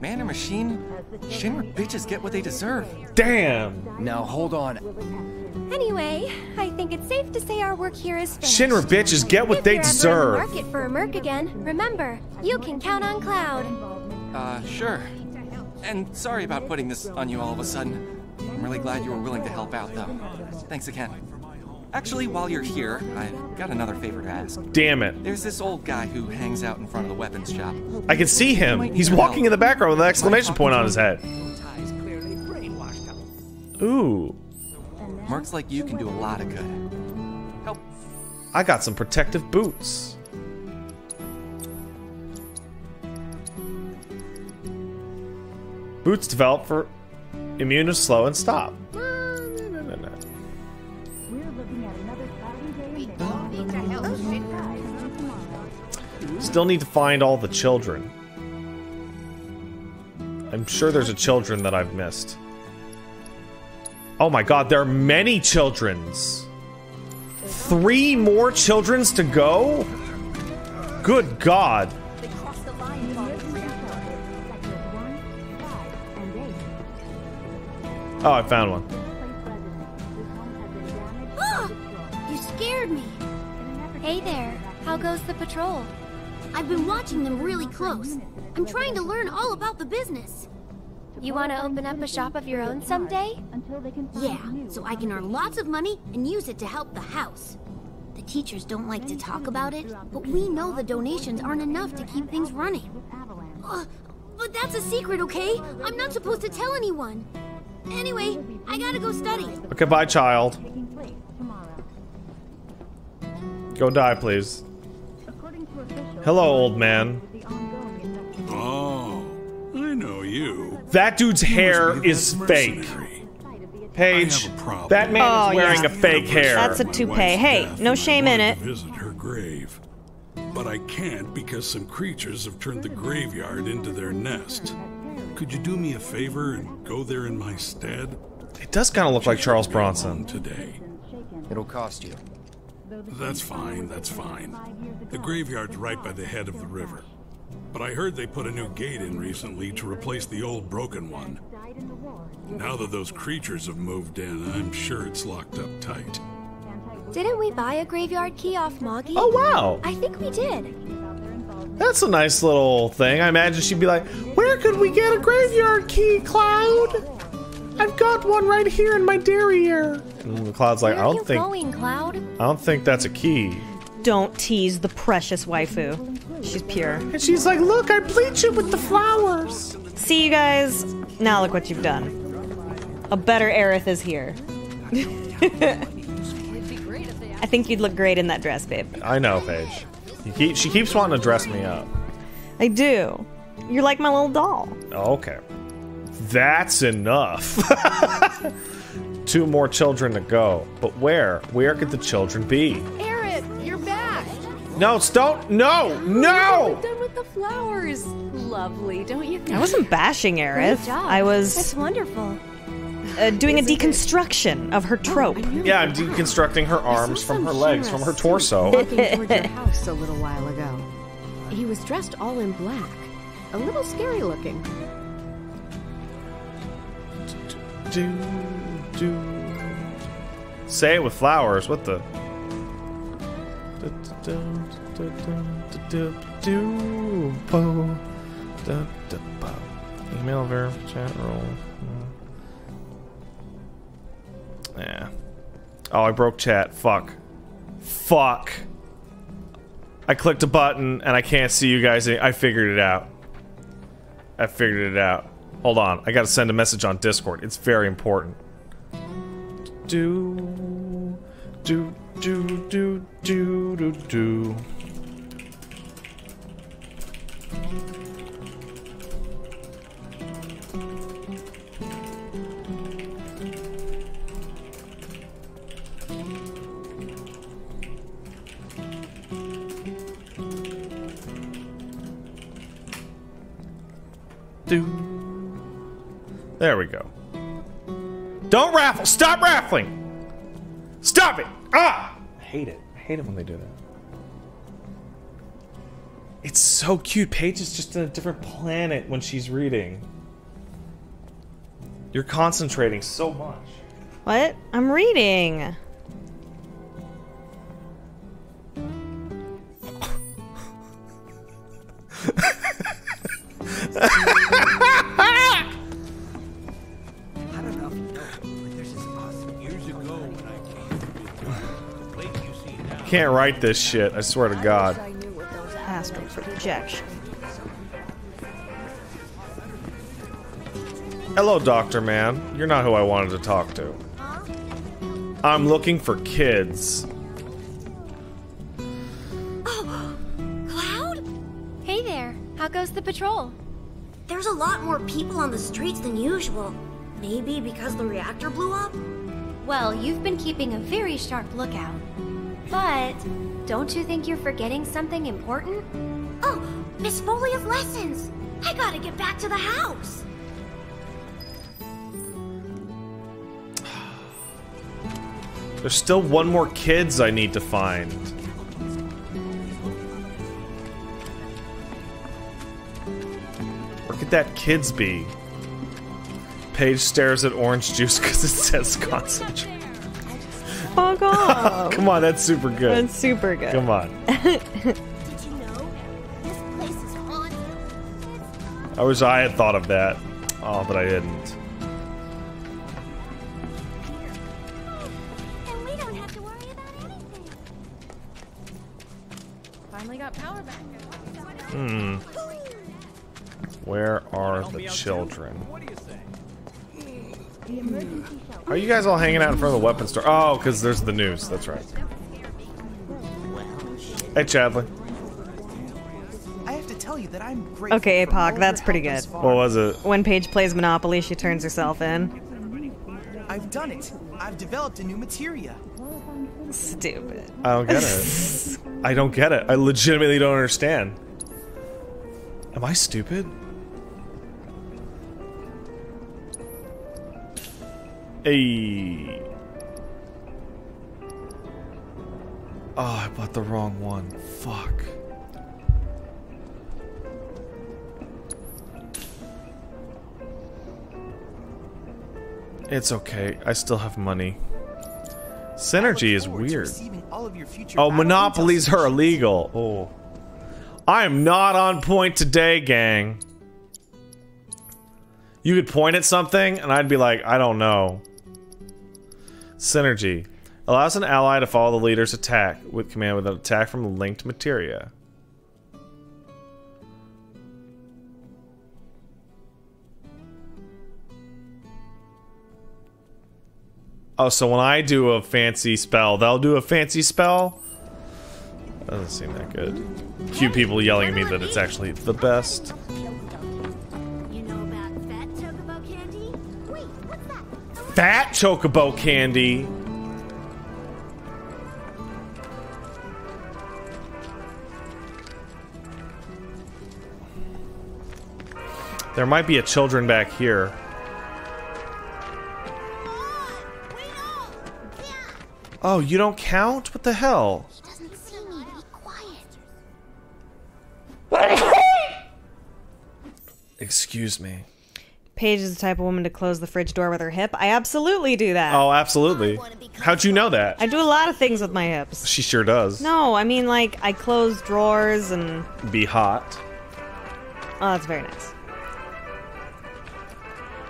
Man or machine? Shinra bitches get what they deserve. Damn. Now hold on. Anyway, I think it's safe to say our work here is finished. Shinra bitches get what If they you're ever in the market for a merc again, remember, you can count on Cloud. Uh, sure. And sorry about putting this on you all of a sudden. I'm really glad you were willing to help out, though. Thanks again. Actually, while you're here, I've got another favor to ask. Damn it. There's this old guy who hangs out in front of the weapons shop. I can see him. He's walking in the background with an exclamation point on his head. Ooh. Marks like you can do a lot of good. Help. I got some protective boots. Boots developed for immune to slow and stop. Still need to find all the children. I'm sure there's a children that I've missed. Oh my god, there are many children's. Three more children's to go? Good god. Oh, I found one. [GASPS] You scared me. Hey there, how goes the patrol? I've been watching them really close. I'm trying to learn all about the business. You want to open up a shop of your own someday? Yeah, so I can earn lots of money and use it to help the house. The teachers don't like to talk about it, but we know the donations aren't enough to keep things running. Uh, but that's a secret, okay? I'm not supposed to tell anyone. Anyway, I gotta go study. Okay, bye, child. Go die, please. Hello, old man. Oh, I know you. That dude's hair is fake. Paige, that man Oh, is wearing yeah. a fake hair. That's a toupee. Hey, no shame in it. Visit her grave. But I can't because some creatures have turned the graveyard into their nest. Could you do me a favor and go there in my stead? It does kind of look like Charles Bronson. Today. It'll cost you. That's fine, that's fine. The graveyard's right by the head of the river. But I heard they put a new gate in recently to replace the old broken one. Now that those creatures have moved in, I'm sure it's locked up tight. Didn't we buy a graveyard key off Moggie? Oh, wow. I think we did. That's a nice little thing. I imagine she'd be like, Where could we get a graveyard key, Cloud? I've got one right here in my derriere. And Cloud's like, Where I don't you think going, Cloud? I don't think that's a key. Don't tease the precious waifu. She's pure. And she's like, Look, I bleach it with the flowers. See you guys. Now look what you've done. A better Aerith is here. [LAUGHS] I think you'd look great in that dress, babe. I know, Paige. You keep, she keeps wanting to dress me up. I do. You're like my little doll. Okay. That's enough. [LAUGHS] Two more children to go. But where? Where could the children be? Aerith, you're back. No, don't. No, no. Done with the flowers. Lovely, don't you think? I wasn't bashing Aerith. Great job. I was That's wonderful. Uh, doing a deconstruction of her trope. Yeah, I'm deconstructing her arms from her legs, from her torso. Walking toward your house a little while ago. He was dressed all in black. A little scary looking. Do, do. Say it with flowers. What the? Email ver chat roll. Yeah. Oh, I broke chat. Fuck. Fuck. I clicked a button and I can't see you guys. I figured it out. I figured it out. Hold on. I gotta send a message on Discord. It's very important. Do do do do do do do. Do. There we go. Don't raffle! Stop raffling! Stop it! Ah! I hate it. I hate it when they do that. It's so cute. Paige is just in a different planet when she's reading. You're concentrating so much. What? I'm reading. [LAUGHS] Can't write this shit, I swear to God. Astral projection. Hello, Doctor Man. You're not who I wanted to talk to. I'm looking for kids. Oh, Cloud? Hey there, how goes the patrol? There's a lot more people on the streets than usual. Maybe because the reactor blew up? Well, you've been keeping a very sharp lookout. But don't you think you're forgetting something important? Oh, Miss Folia's lessons! I gotta get back to the house! [SIGHS] There's still one more kids I need to find. Where could that kids be? Paige stares at orange juice because it says concentrate. Fuck [LAUGHS] off. Come on, that's super good. That's super good. Come on. [LAUGHS] I wish I had thought of that. Oh, but I didn't. Finally got power back. Hmm. Where are the children? Are you guys all hanging out in front of the weapon store? Oh, because there's the news. That's right. Hey, Chadley. I have to tell you that I'm grateful. Okay, for Apoc, that's pretty good. What was it? When Paige plays Monopoly, she turns herself in. I've done it. I've developed a new materia. Stupid. I don't get it. [LAUGHS] I don't get it. I legitimately don't understand. Am I stupid? Hey. Oh, I bought the wrong one. Fuck. It's okay. I still have money. Synergy is weird. Receiving all of your future Oh, monopolies are illegal. Oh. I am not on point today, gang. You could point at something, and I'd be like, I don't know. Synergy. Allows an ally to follow the leader's attack with command with an attack from linked materia. Oh, so when I do a fancy spell, they'll do a fancy spell? Doesn't seem that good. Cute people yelling at me that it's actually the best. That? Fat chocobo candy. There might be a children back here. Oh, you don't count? What the hell? Doesn't see me. Be quiet. Excuse me. Paige is the type of woman to close the fridge door with her hip. I absolutely do that. Oh, absolutely. How'd you know that? I do a lot of things with my hips. She sure does. No, I mean like I close drawers and Be hot. oh, that's very nice.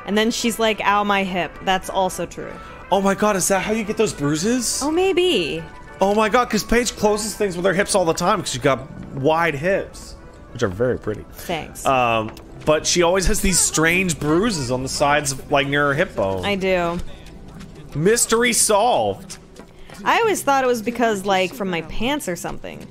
And then she's like, "Ow, my hip." That's also true. Oh my god, is that how you get those bruises? Oh, maybe. Oh my god, because Paige closes things with her hips all the time because she's got wide hips, which are very pretty. Thanks. Um, but she always has these strange bruises on the sides, of, like near her hip bone. I do. Mystery solved. I always thought it was because like from my pants or something.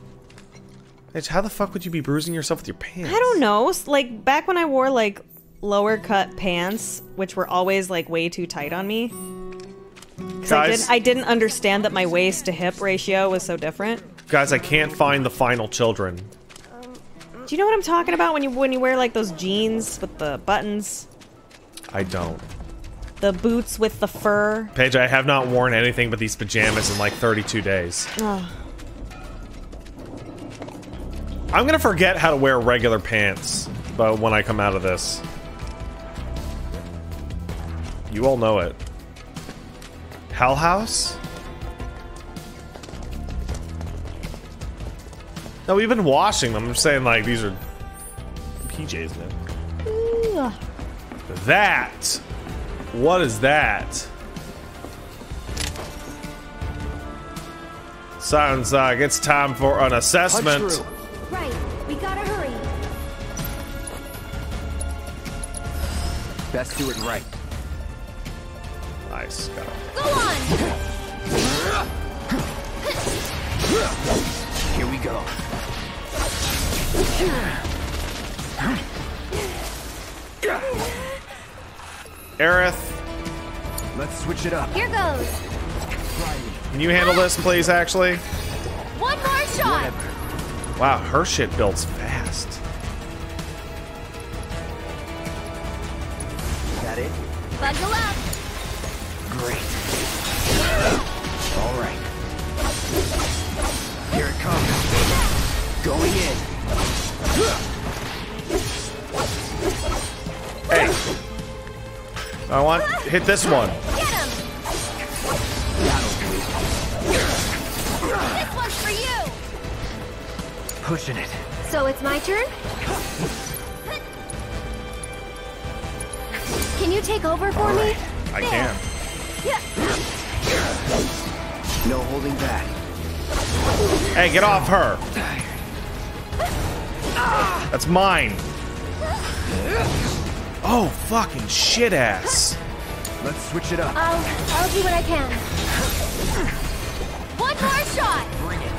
Paige, how the fuck would you be bruising yourself with your pants? I don't know. Like back when I wore like lower cut pants, which were always like way too tight on me. Because I, Guys- didn't, I didn't understand that my waist to hip ratio was so different. Guys, I can't find the final children. Do you know what I'm talking about when you when you wear like those jeans with the buttons, I don't. the boots with the fur? Paige, I have not worn anything but these pajamas in like 32 days. I'm gonna forget how to wear regular pants, but when I come out of this, you all know it. Hell House? No, we've been washing them. I'm saying like these are PJs now. That. What is that? Sounds like it's time for an assessment. Right, we gotta hurry. Best do it right. Nice. Got it. Go on! Here we go. Aerith, Let's switch it up. Here goes. can you handle this, please? Actually, One more shot. wow, her shit builds fast. That it? Buckle up. Great. All right. Here it comes. Going in. Hey, I want hit this one. Get him. This one's for you. Pushing it. So it's my turn? Can you take over for me? I can. No holding back. Hey, get off her. That's mine. Oh, fucking shit ass. Let's switch it up. I'll, I'll do what I can. One more shot. Bring it.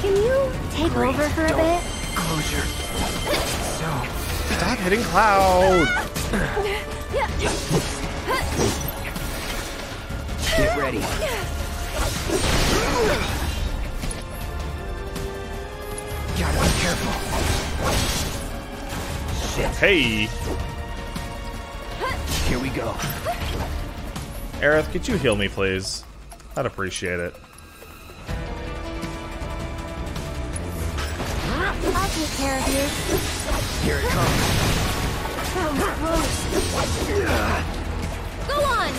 Can you take over for a bit? Closure. So, Stop hitting Cloud. get ready. Gotta be careful. Shit. Hey, Here we go. Aerith, could you heal me, please? I'd appreciate it. I'll take care of you. Here it comes. That. Go on.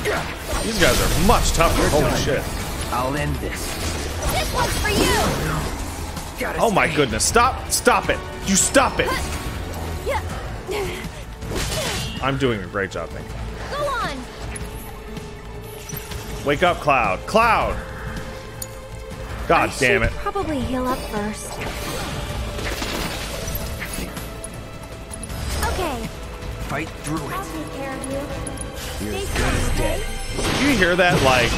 These guys are much tougher. You're Holy done. shit. I'll end this. This one's for you. Gotta Oh my goodness. Stop. Stop it. You stop it. I'm doing a great job, thank you. Go on. Wake up, Cloud. Cloud! God I damn it. probably heal up first. Okay, Fight through I'll it. take care of you. You're as Stay good as dead. Do you hear that? Like,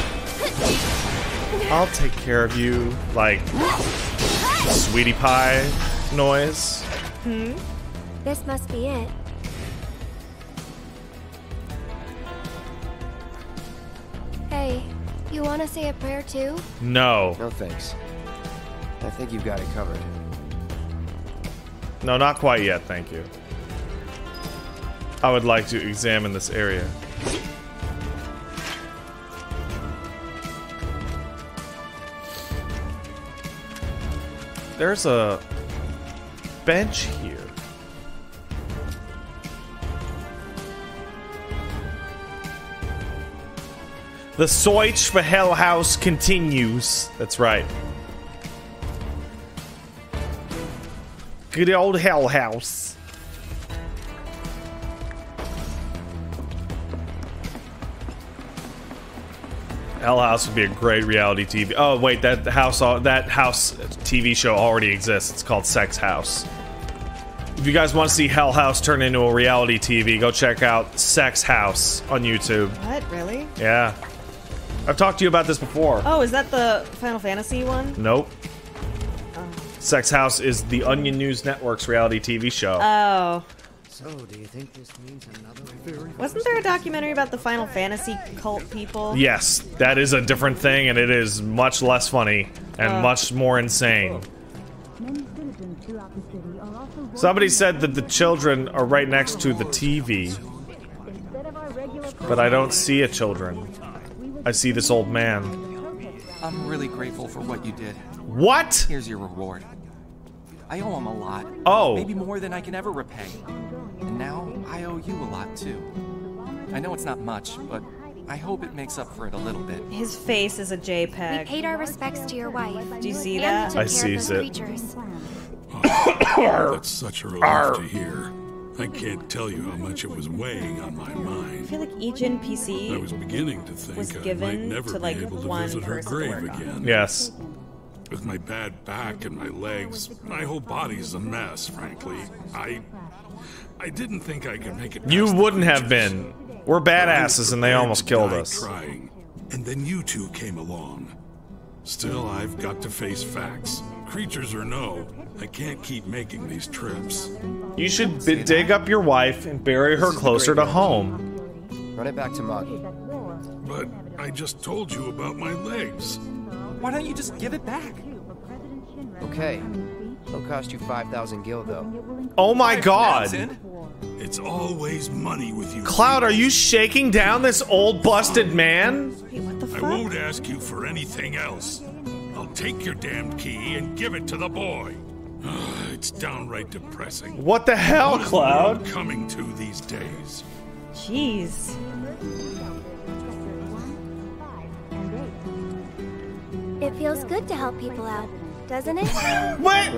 [LAUGHS] I'll take care of you. Like, sweetie pie noise. Hmm? This must be it. Hey, you want to say a prayer too? No. No thanks. I think you've got it covered. No, not quite yet, thank you. I would like to examine this area. There's a bench here. The search for Hell House continues. That's right. Good old Hell House. Hell House would be a great reality TV. Oh wait, that house, that house TV show already exists. It's called Sex House. If you guys want to see Hell House turn into a reality TV, go check out Sex House on YouTube. What? Really? Yeah, I've talked to you about this before. Oh, is that the Final Fantasy one? Nope. Oh. Sex House is the Onion News Network's reality TV show. Oh. So, do you think this means another very Wasn't there a documentary about the Final Fantasy cult people? Yes, that is a different thing, and it is much less funny and Oh. much more insane. Somebody said that the children are right next to the TV, but I don't see a children. I see this old man. I'm really grateful for what you did. What? Here's your reward. I owe him a lot. Oh. Maybe more than I can ever repay. And now I owe you a lot too. I know it's not much, but I hope it makes up for it a little bit. His face is a JPEG. We paid our respects to your wife. Do you see that? I care sees of those it. creatures. [COUGHS] That's such a relief Arr. to hear. I can't tell you how much it was weighing on my mind. I feel like each NPC I was beginning to think was I might given never to, like, be able to one visit her grave again. Yes. With my bad back and my legs, my whole body's a mess, frankly. I I didn't think I could make it. You past the wouldn't have been. We're badasses, and they almost killed us. Trying. And then you two came along. Still, I've got to face facts. Creatures or no, I can't keep making these trips. You should b- dig up your wife and bury her closer to home. Run it back to Moggie. But I just told you about my legs. Why don't you just give it back? Okay. It'll cost you 5,000 gil, though. Oh my god. It's always money with you. Cloud, are you shaking down this old busted man? I won't ask you for anything else. I'll take your damned key and give it to the boy. [SIGHS] it's downright depressing. What the hell, What is the Cloud? world coming to these days? Jeez. It feels good to help people out, doesn't it? [GASPS] what?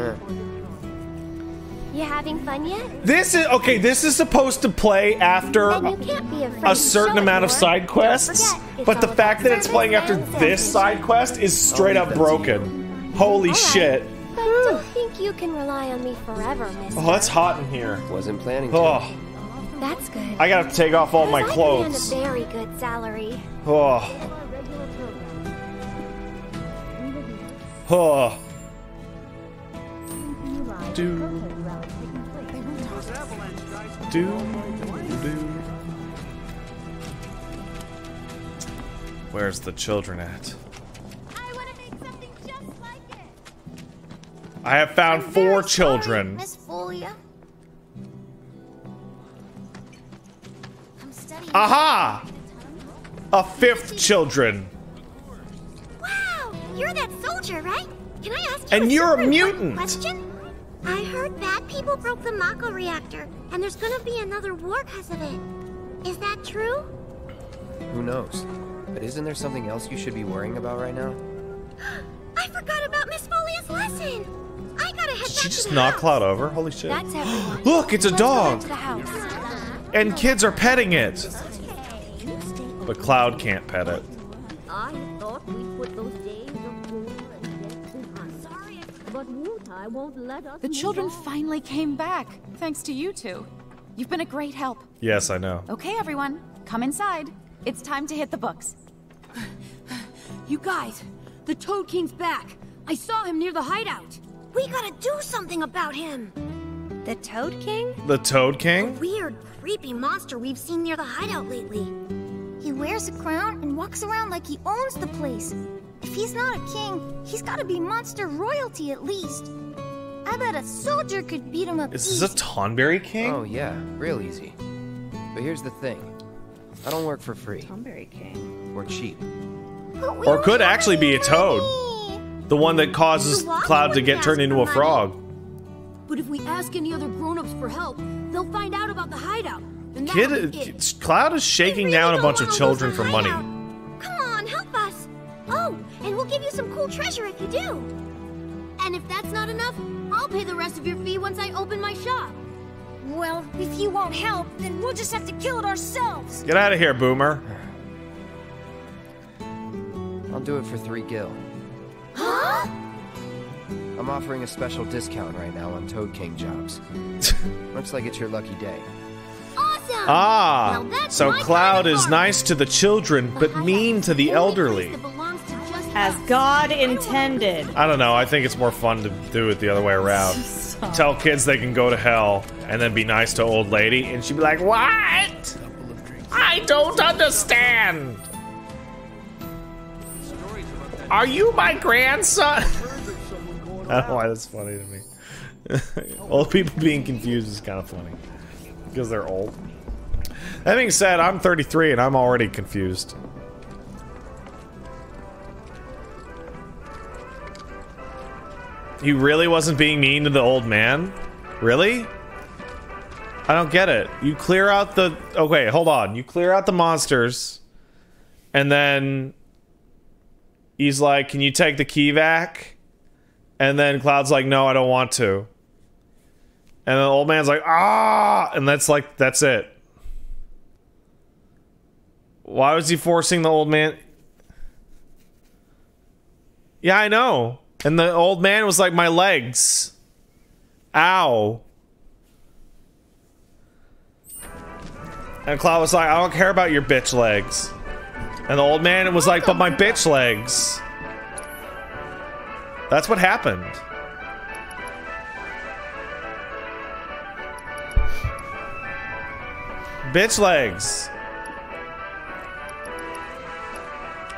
You having fun yet? This is okay. This is supposed to play after And you can't be afraid a certain amount of side quests, forget, but the fact that it's playing after this side quest is straight up broken. Holy shit! But don't think you can rely on me forever, miss. Oh, it's hot in here. Wasn't planning to. Oh, That's good. I gotta take off all my I command clothes. a very good salary. Oh. Oh. Do. Do. Do. Where's the children at? I have found four children. Miss Folia. I'm studying. Aha! A fifth children. Wow, you're that soldier, right? Can I ask you And a you're a mutant. question? I heard bad people broke the Mako reactor, and there's gonna be another war because of it. Is that true? Who knows? But isn't there something else you should be worrying about right now? [GASPS] I forgot about Miss Folia's lesson. I gotta head Did back she to just the knock house. Cloud over? Holy shit. That's. [GASPS] Look, it's a Let's go dog. to the house. And kids are petting it. But Cloud can't pet it. I thought we'd put those days But Wutai won't let us The move children on. finally came back, thanks to you two. You've been a great help. Yes, I know. Okay, everyone, come inside. It's time to hit the books. You guys, the Toad King's back. I saw him near the hideout. We gotta do something about him. The Toad King? The Toad King? Weird, creepy monster we've seen near the hideout lately. He wears a crown and walks around like he owns the place. If he's not a king, he's gotta be monster royalty at least. I bet a soldier could beat him up. Is this a Tonberry King? Oh, yeah, real easy. But here's the thing I don't work for free. Tonberry King. Or cheap. Or could actually be a toad. The one that causes Cloud to get turned into a frog. But if we ask any other grown-ups for help, they'll find out about the hideout. Kid. Cloud is shaking down a bunch of children for money. Oh, and we'll give you some cool treasure if you do. And if that's not enough, I'll pay the rest of your fee once I open my shop. Well, if you won't help, then we'll just have to kill it ourselves. Get out of here, Boomer. I'll do it for three gil. Huh? I'm offering a special discount right now on Toad King jobs. [LAUGHS] Looks like it's your lucky day. Awesome. Ah, so Cloud kind of is nice to the children, but mean to the elderly. As God intended. I don't know. I think it's more fun to do it the other way around. [LAUGHS] Tell kids they can go to hell and then be nice to old lady, and she'd be like, "What? I don't understand. Are you my grandson?" [LAUGHS] I don't know why that's funny to me. [LAUGHS] old people being confused is kind of funny because they're old. That being said, I'm 33 and I'm already confused. He really wasn't being mean to the old man? Really? I don't get it. You clear out the... Okay, hold on. You clear out the monsters. And then... He's like, can you take the key back? And then Cloud's like, no, I don't want to. And the old man's like, ah! And that's like, that's it. Why was he forcing the old man... Yeah, I know. And the old man was like, my legs. Ow. And Cloud was like, I don't care about your bitch legs. And the old man was like, but my bitch legs. That's what happened. Bitch legs.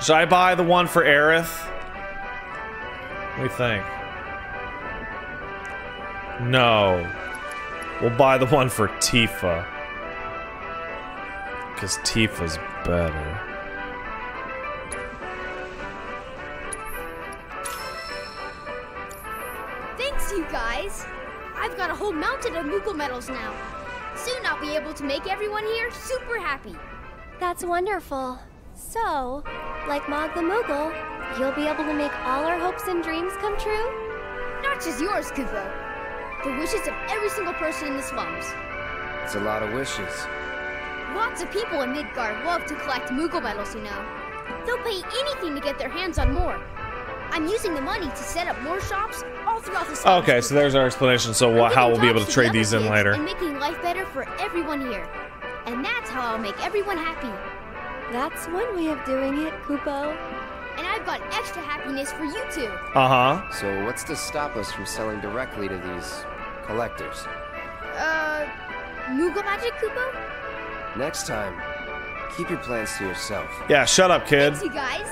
Should I buy the one for Aerith? What do you think? No. We'll buy the one for Tifa. Because Tifa's better. Thanks, you guys. I've got a whole mountain of Moogle medals now. Soon I'll be able to make everyone here super happy. That's wonderful. So, like Mog the Moogle, you'll be able to make all our hopes and dreams come true? Not just yours, Kupo. The wishes of every single person in the slums. It's a lot of wishes. Lots of people in Midgar love to collect Moogle medals, you know. They'll pay anything to get their hands on more. I'm using the money to set up more shops all throughout the slums. Okay, so there's our explanation. So what, how we'll be able to trade these in later. And making life better for everyone here. And that's how I'll make everyone happy. That's one way of doing it, Kupo. And I've got extra happiness for you two. Uh huh. So what's to stop us from selling directly to these collectors? Uh, Moogle magic, Kupo? Next time, keep your plans to yourself. Yeah, shut up, kid. Thanks, you guys.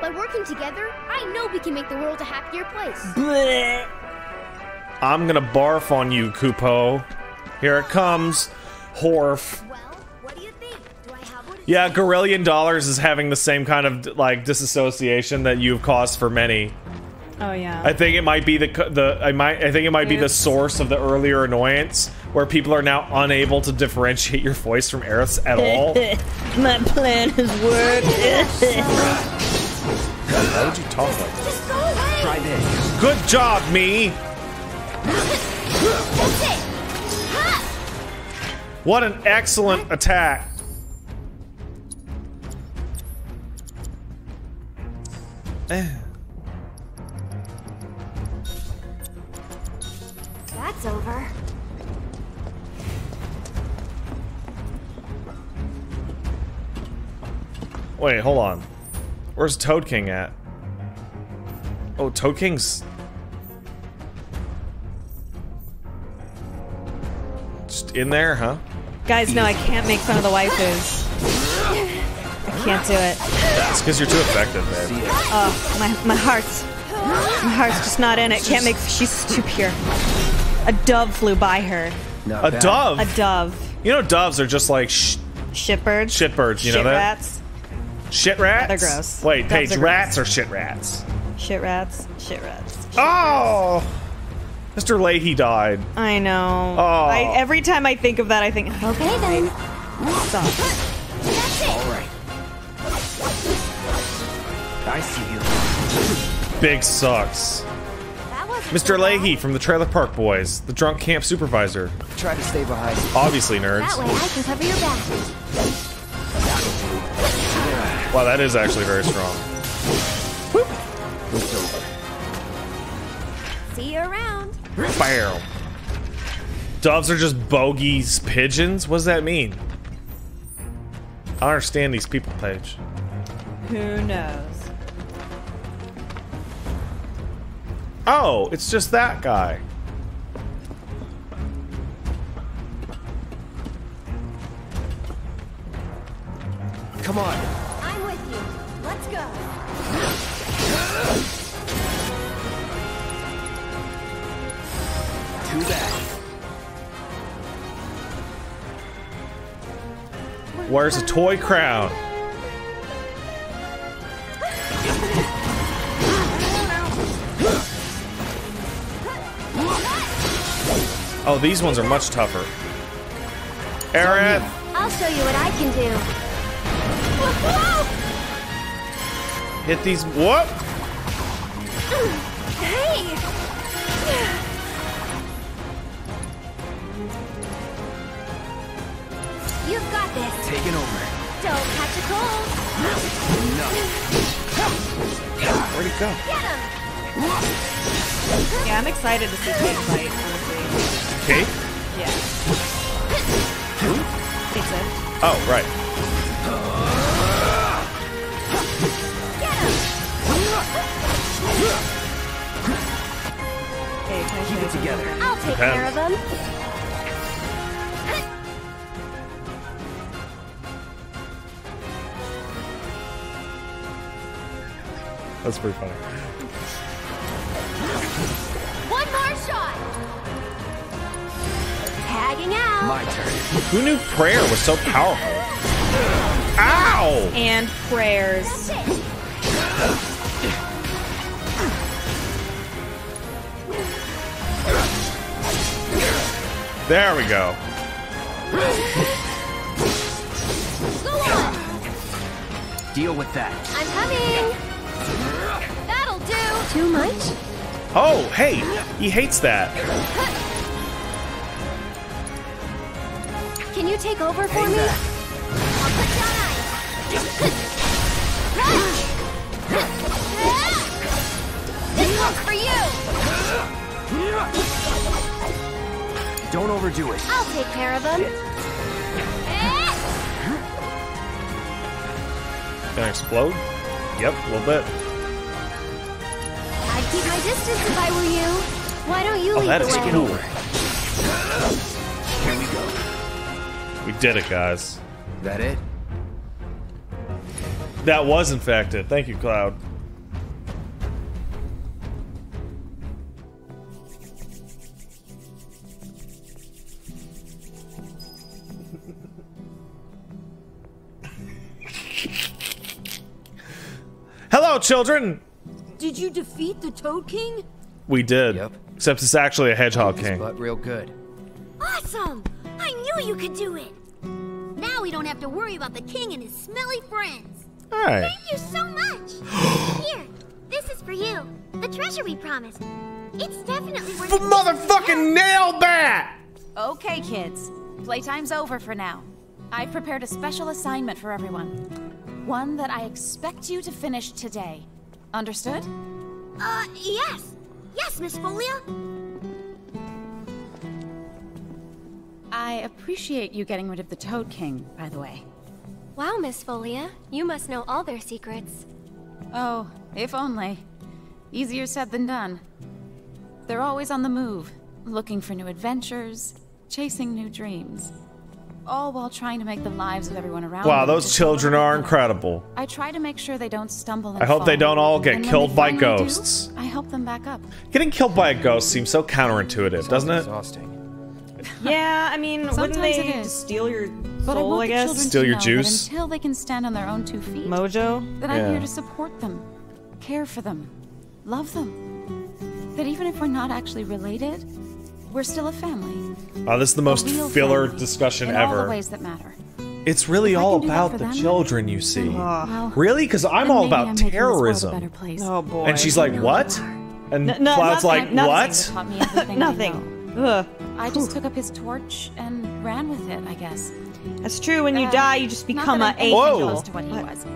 By working together, I know we can make the world a happier place. I'm gonna barf on you, Kupo. Here it comes. Horf. Yeah, Gorillion Dollars is having the same kind of like disassociation that you've caused for many. Oh yeah. I think it might be the the I might I think it might be the source of the earlier annoyance where people are now unable to differentiate your voice from Aerith's at all. [LAUGHS] My plan has worked. Why would you talk like this? Try this. Good job, me. That's it! What an excellent attack. That's over. Wait, hold on. Where's Toad King at? Oh, Toad King's just in there, huh? Guys, no, I can't make fun of the waifus. I can't do it. That's because you're too effective, man. Oh, uh, my my heart's my heart's just not in it. Can't make. She's too pure. A dove flew by her. A dove. A dove. You know, doves are just like sh- Shitbirds. shitbirds. You know Shit that? rats. Shit rats. They're gross. Wait, Doves Paige, are gross. rats or shit rats? Shit rats. Shit rats. Oh, Mr. Lahey died. I know. Oh. I, every time I think of that, I think. Okay then. Stop. Big sucks. Mr. Lahey from the Trailer Park Boys, the drunk camp supervisor. Try to stay behind. Obviously, nerds. That way I can cover your back. Wow, that is actually very strong. It's over. See you around. Bam. Doves are just bogeys pigeons? What does that mean? I understand these people, Paige. Who knows? Oh, it's just that guy. Come on. I'm with you. Let's go. Too bad. Where's a toy crown? [LAUGHS] Oh, these ones are much tougher. Aerith! I'll show you what I can do. Hit these. What? Hey! You've got this. Taking over. Don't catch a cold. No. Where'd he go? Get him. Yeah, I'm excited to see Kate fight. Honestly. Okay. Yeah. Ooh. Pizza. Oh, right. Hey, can Keep it together. I'll take Depends. care of them. That's pretty funny. One more shot! Tagging out. My turn. Who knew prayer was so powerful? Ow! And prayers. There we go. Go on. Deal with that. I'm coming. That'll do. Too much? Oh, hey, he hates that. [LAUGHS] Can you take over for me? I'll put down ice. This one's for you. Don't overdo it. I'll take care of him. Gonna explode? Yep, a little bit. I'd keep my distance if I were you. Why don't you Oh, lead that the is way? cool. Here we go. We did it, guys. That it? That was infected. Thank you, Cloud. [LAUGHS] Hello, children! Did you defeat the Toad King? We did. Yep. Except it's actually a hedgehog king. But real good. Awesome! I knew you could do it. Now we don't have to worry about the king and his smelly friends. Alright. Thank you so much. [GASPS] Here, this is for you. The treasure we promised. It's definitely worth. For motherfucking nail bat! Okay, kids. Playtime's over for now. I've prepared a special assignment for everyone. One that I expect you to finish today. Understood? Uh, yes. Yes, Miss Folia. I appreciate you getting rid of the Toad King, by the way. Wow, Miss Folia, you must know all their secrets. Oh, if only. Easier said than done. They're always on the move, looking for new adventures, chasing new dreams. All while trying to make the lives of everyone around Wow, them those children are incredible. I try to make sure they don't stumble and I hope they don't all get And killed by finally do, ghosts. I help them back up. Getting killed by a ghost seems so counterintuitive, doesn't it? Exhausting. [LAUGHS] Yeah, I mean, wouldn't Sometimes they it is. just steal your But I soul, want I the guess? children Steal your know juice? That until they can stand on their own two feet, Mojo? that I'm Yeah. here to support them, care for them, love them. That even if we're not actually related, we're still a family. Oh, this is the most filler family, discussion in all ever. the ways that matter. It's really If all can do that about the them, children, you see. Uh-huh. Well, Really? Because I'm all maybe I'm about making this world a terrorism. place. Oh boy. And she's like, what? And N- no, Cloud's nothing, like, what? taught me everything I know. Nothing. Ugh. I just took up his torch and ran with it, I guess. That's true. When you Uh, die, you just not become that a I'm Whoa. anything close to what he was.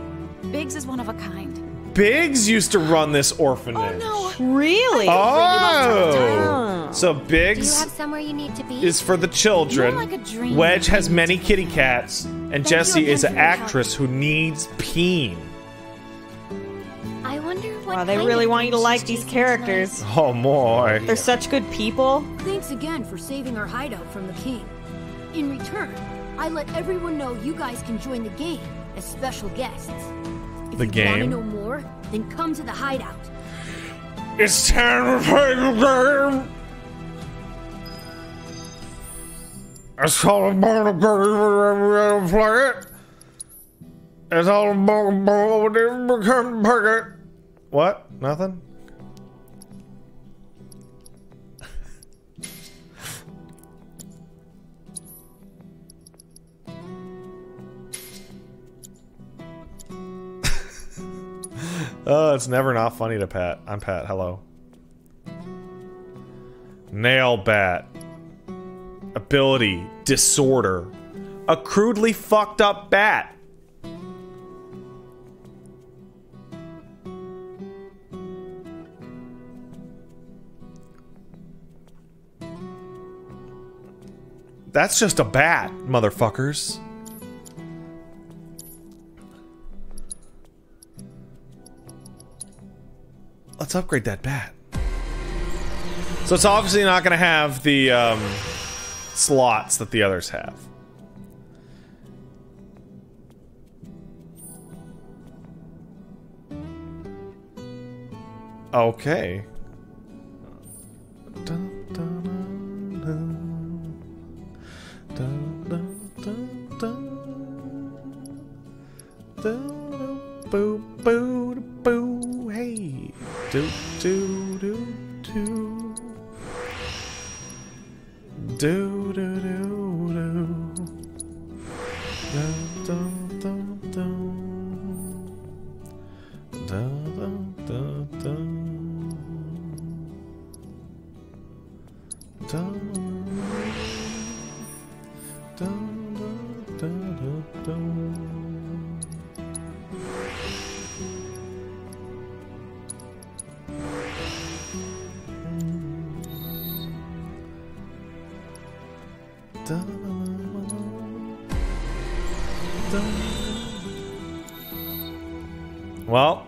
Biggs is one of a kind. Biggs used to run this orphanage. Really? Oh! So Do you Biggs have somewhere you need to be? is for the children. Like a dream Wedge has many kitty cats, and you Jessie is an your help. actress who needs peen. I wonder what Wow, they really want you to like these characters. [LAUGHS] Oh boy. They're such good people. Thanks again for saving our hideout from the king. In return, I let everyone know you guys can join the game as special guests. If The you want to know more, then come to the hideout. It's time to play the game. It's all about the game when we play it. It's all about the ball when it become pick it. What? Nothing? [LAUGHS] Oh, it's never not funny to Pat. I'm Pat. Hello. Nail bat. Ability. Disorder. A crudely fucked up bat. That's just a bat, motherfuckers. Let's upgrade that bat. So it's obviously not going to have the um, slots that the others have. Okay. Boo, boo, boo, hey. Do, do, do, do. Do, do, do. Well,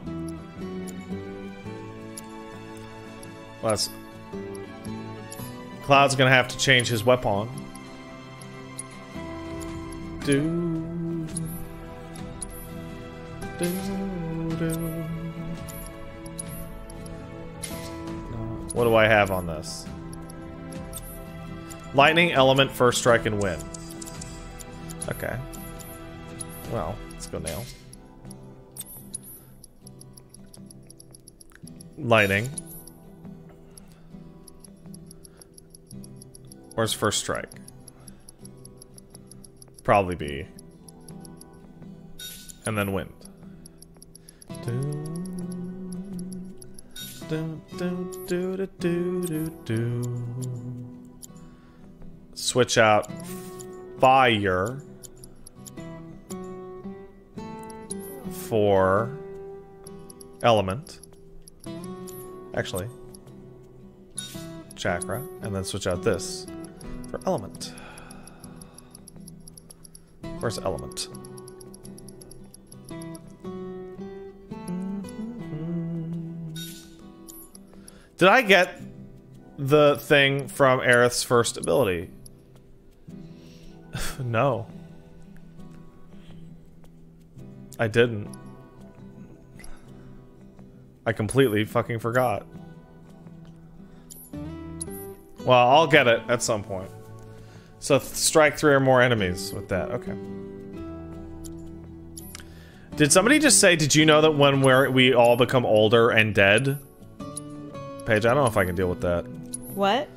let's. Cloud's gonna have to change his weapon. Do. Do. Do. What do I have on this? Lightning, element, first strike, and win. Okay. Well, let's go nail. Lightning. Where's first strike? Probably be. And then wind. Switch out fire for element. Actually, chakra, and then switch out this for element. Where's element? Did I get the thing from Aerith's first ability? [LAUGHS] no. I didn't. I completely fucking forgot. Well, I'll get it at some point. So th- strike three or more enemies with that. Okay. Did somebody just say, did you know that when we're, we all become older and dead? Paige, I don't know if I can deal with that. What?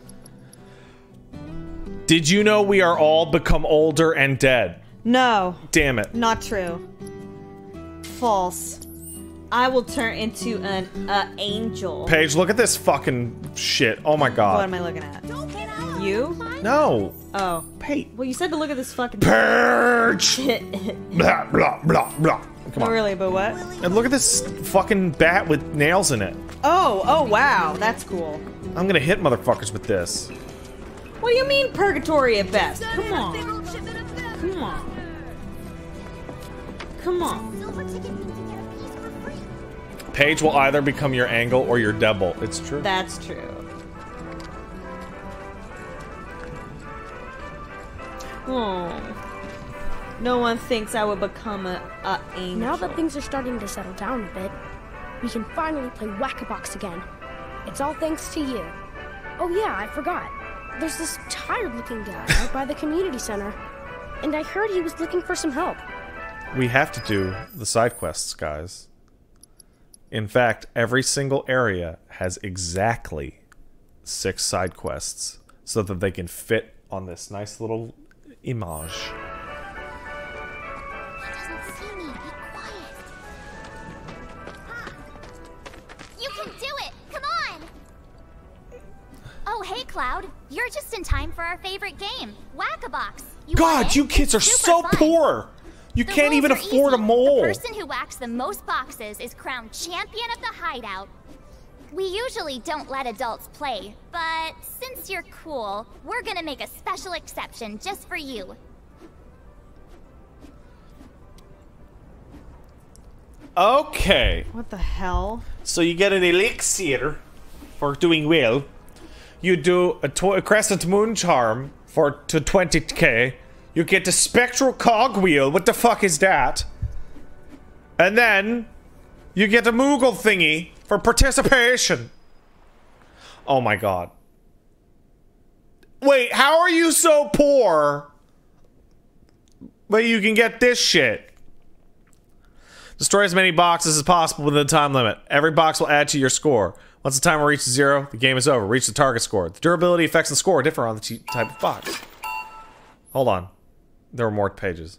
Did you know we are all become older and dead? No. Damn it. Not true. False. I will turn into an uh, angel. Paige, look at this fucking shit. Oh my god. What am I looking at? You? No. Oh. Paige. Well, you said to look at this fucking. Purge. [LAUGHS] blah, blah, blah, blah. Come Oh, on. really? But what? And look at this fucking bat with nails in it. Oh, oh, wow. That's cool. I'm gonna hit motherfuckers with this. What do you mean purgatory at best? Come on. Come on. Come on. Paige will either become your angle or your devil. It's true. That's true. Oh. No one thinks I would become a, a angel. Now that things are starting to settle down a bit, we can finally play Whack-A-Box again. It's all thanks to you. Oh yeah, I forgot. There's this tired-looking guy [LAUGHS] out by the community center, and I heard he was looking for some help. We have to do the side quests, guys. In fact, every single area has exactly six side quests so that they can fit on this nice little image. You can do it! Come on! Oh, hey, Cloud. You're just in time for our favorite game, Whack-A-Box. God, you kids are Super so fun. poor! You The can't even are afford a easy. mole! The person who whacks the most boxes is crowned champion of the hideout. We usually don't let adults play, but since you're cool, we're gonna make a special exception just for you. Okay. What the hell? So you get an elixir for doing well. You do a, tw- a crescent moon charm for to 20k. You get a spectral cogwheel. What the fuck is that? And then you get a Moogle thingy for participation. Oh my god. Wait, how are you so poor? But you can get this shit. Destroy as many boxes as possible within the time limit. Every box will add to your score. Once the timer reaches zero, the game is over. Reach the target score. The durability effects and score differ on the type of box. Hold on. There are more pages.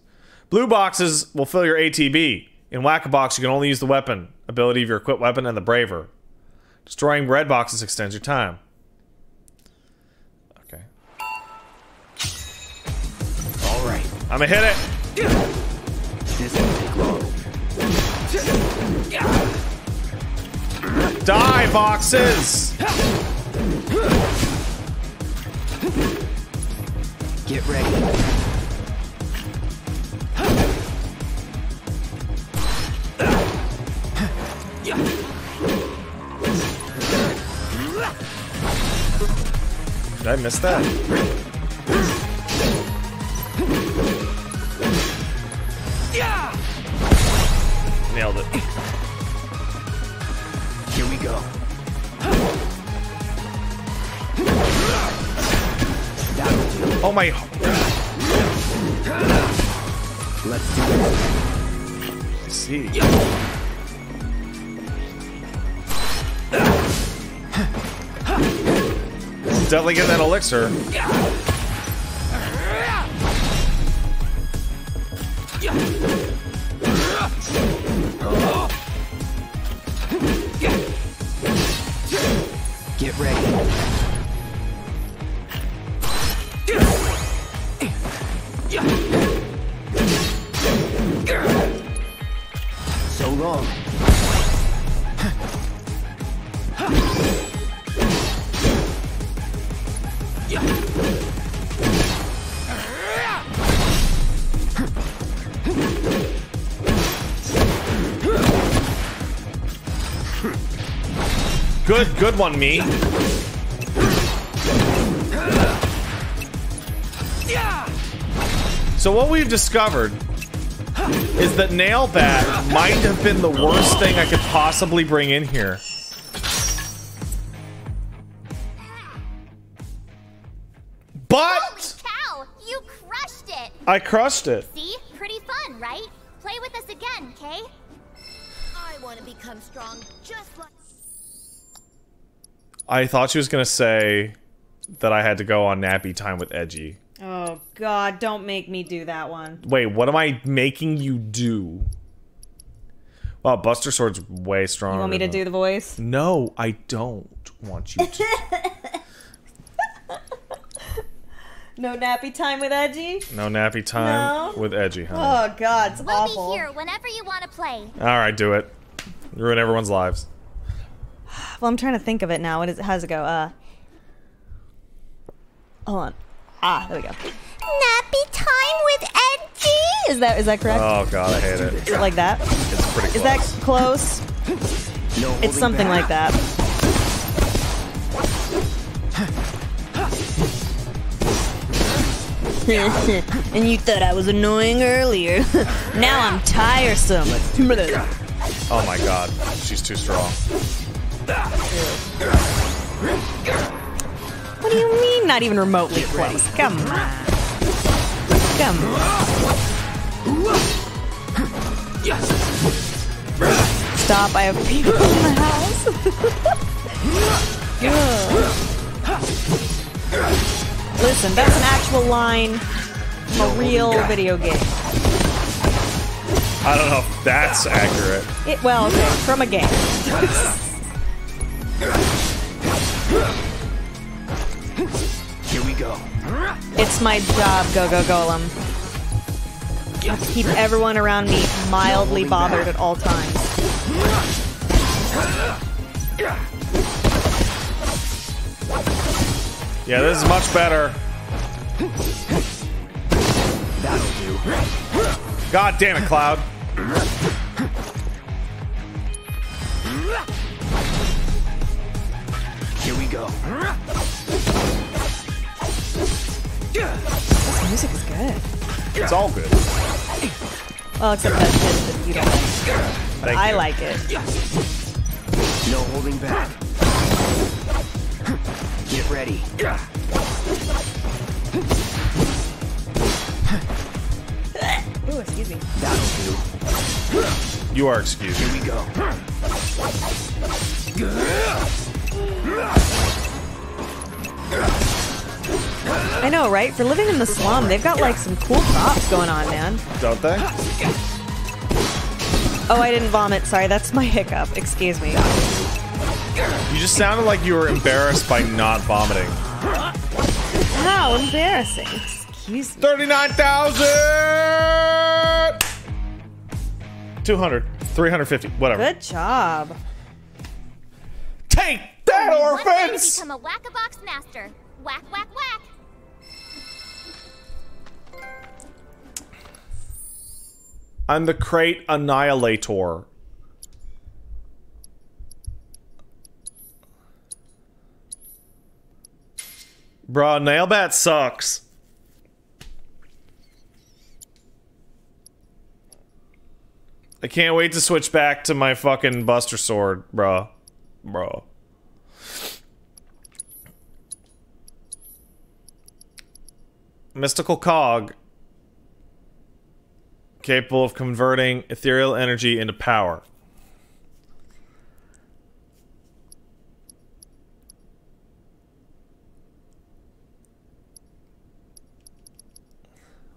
Blue boxes will fill your ATB. In Whack-A-Box, you can only use the weapon, ability of your equipped weapon, and the Braver. Destroying red boxes extends your time. Okay. All right. I'm gonna hit it. This won't take long. Die, boxes! Get ready. Did I miss that? Nailed it. Here we go. Oh my. Let's do it. I see. Definitely get that elixir. Get ready. So long. Good, good one, me. So what we've discovered is that nail bat might have been the worst thing I could possibly bring in here. But Holy Cow, you crushed it. I crushed it. See? Pretty fun, right? Play with us again, Kay? I want to become strong just like. I thought she was gonna say that I had to go on nappy time with Edgy. Oh god, don't make me do that one. Wait, what am I making you do? Wow, Buster Sword's way stronger. You want me to than- do the voice? No, I don't want you to. [LAUGHS] No nappy time with Edgy? no nappy time No? with Edgy, honey. Oh god, it's We'll awful. be here whenever you want to play. All right, do it. Ruin everyone's lives. [SIGHS] Well, I'm trying to think of it now. What is it? How does it go? Uh, hold on. Ah, there we go. Nappy time with Edgy. Is that is that correct? Oh god, I hate it. Is it like that? It's pretty Close. Is that close. close? No It's something back. like that. [LAUGHS] and you thought I was annoying earlier. [LAUGHS] now I'm tiresome. Oh my god, she's too strong. What do you mean not even remotely close? Come on. Come on. Stop, I have people in the house. [LAUGHS] Listen, that's an actual line from a real video game. I don't know if that's accurate. It well, okay, from a game. [LAUGHS] Here we go. It's my job, Go Go Golem. I have to keep everyone around me mildly bothered at all times. Yeah, this is much better. That'll. God damn it, Cloud. Here we go. This music is good. It's all good. Well, except that bit that you don't like. But I you. like it. No No holding back. Get ready. Ooh, excuse me. That'll do. You are excused. Here we go. I know, right? For living in the slum, they've got like some cool props going on, man. Don't they? Oh, I didn't vomit. Sorry, that's my hiccup. Excuse me. You just sounded like you were embarrassed by not vomiting. How embarrassing. Excuse me. 39,000! 200. 350. Whatever. Good job. Take that, Only one way orphans! become a whack-a-box master. Whack, whack, whack. I'm the crate annihilator. Bruh, Nailbat sucks. I can't wait to switch back to my fucking Buster Sword, bruh. Bruh. Mystical Cog capable of converting ethereal energy into power.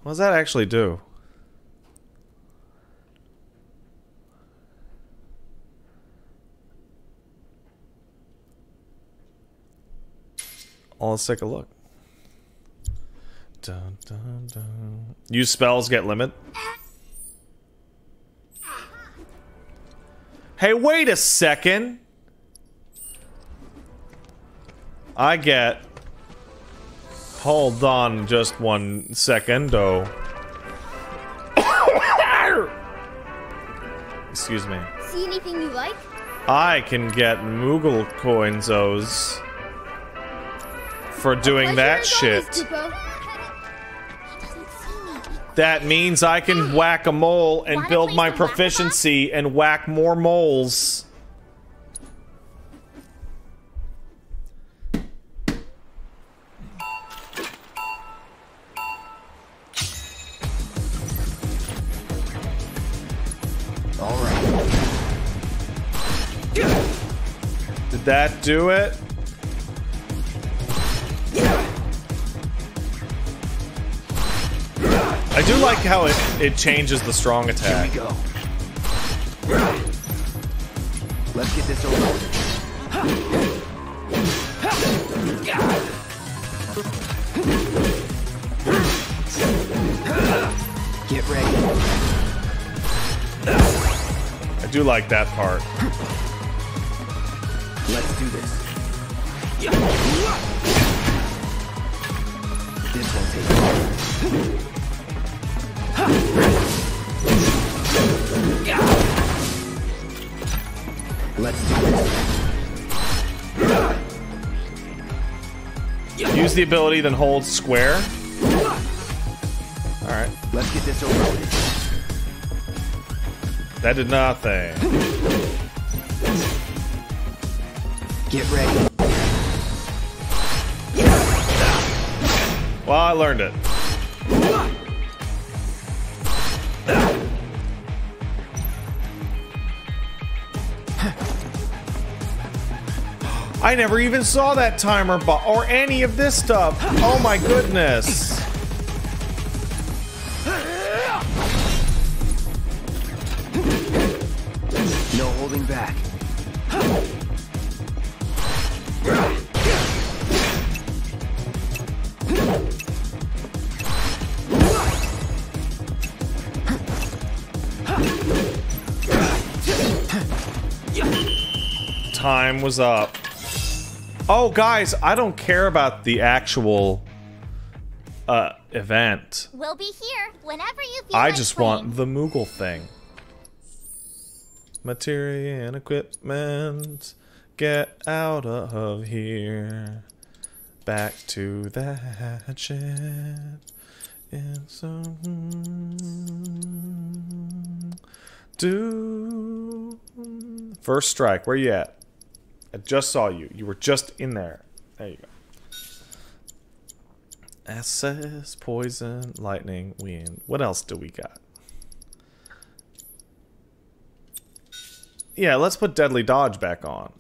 What does that actually do? Well, let's take a look. Dun, dun, dun. Use spells get limit. Hey, wait a second. I get. Hold on just one second, though. Excuse me. See anything you like? I can get Moogle coinsos for doing that shit. That means I can whack a mole and build my proficiency and whack more moles. All right. Did that do it? I do like how it, it changes the strong attack. Here we go. Let's get this over with. Get ready. I do like that part. Let's do this. This won't take long. Let's do. Use the ability, then hold square. Alright. Let's get this over with. That did nothing. Get ready. Well, I learned it. I never even saw that timer or any of this stuff. Oh my goodness. No holding back. Time was up. Oh, guys, I don't care about the actual uh, event. We'll be here whenever you feel I like just playing. want the Moogle thing. Material and equipment. Get out of here. Back to that shit. It's a do. First strike. Where you at? I just saw you. You were just in there. There you go. SS, poison, lightning, wind. What else do we got? Yeah, let's put deadly dodge back on.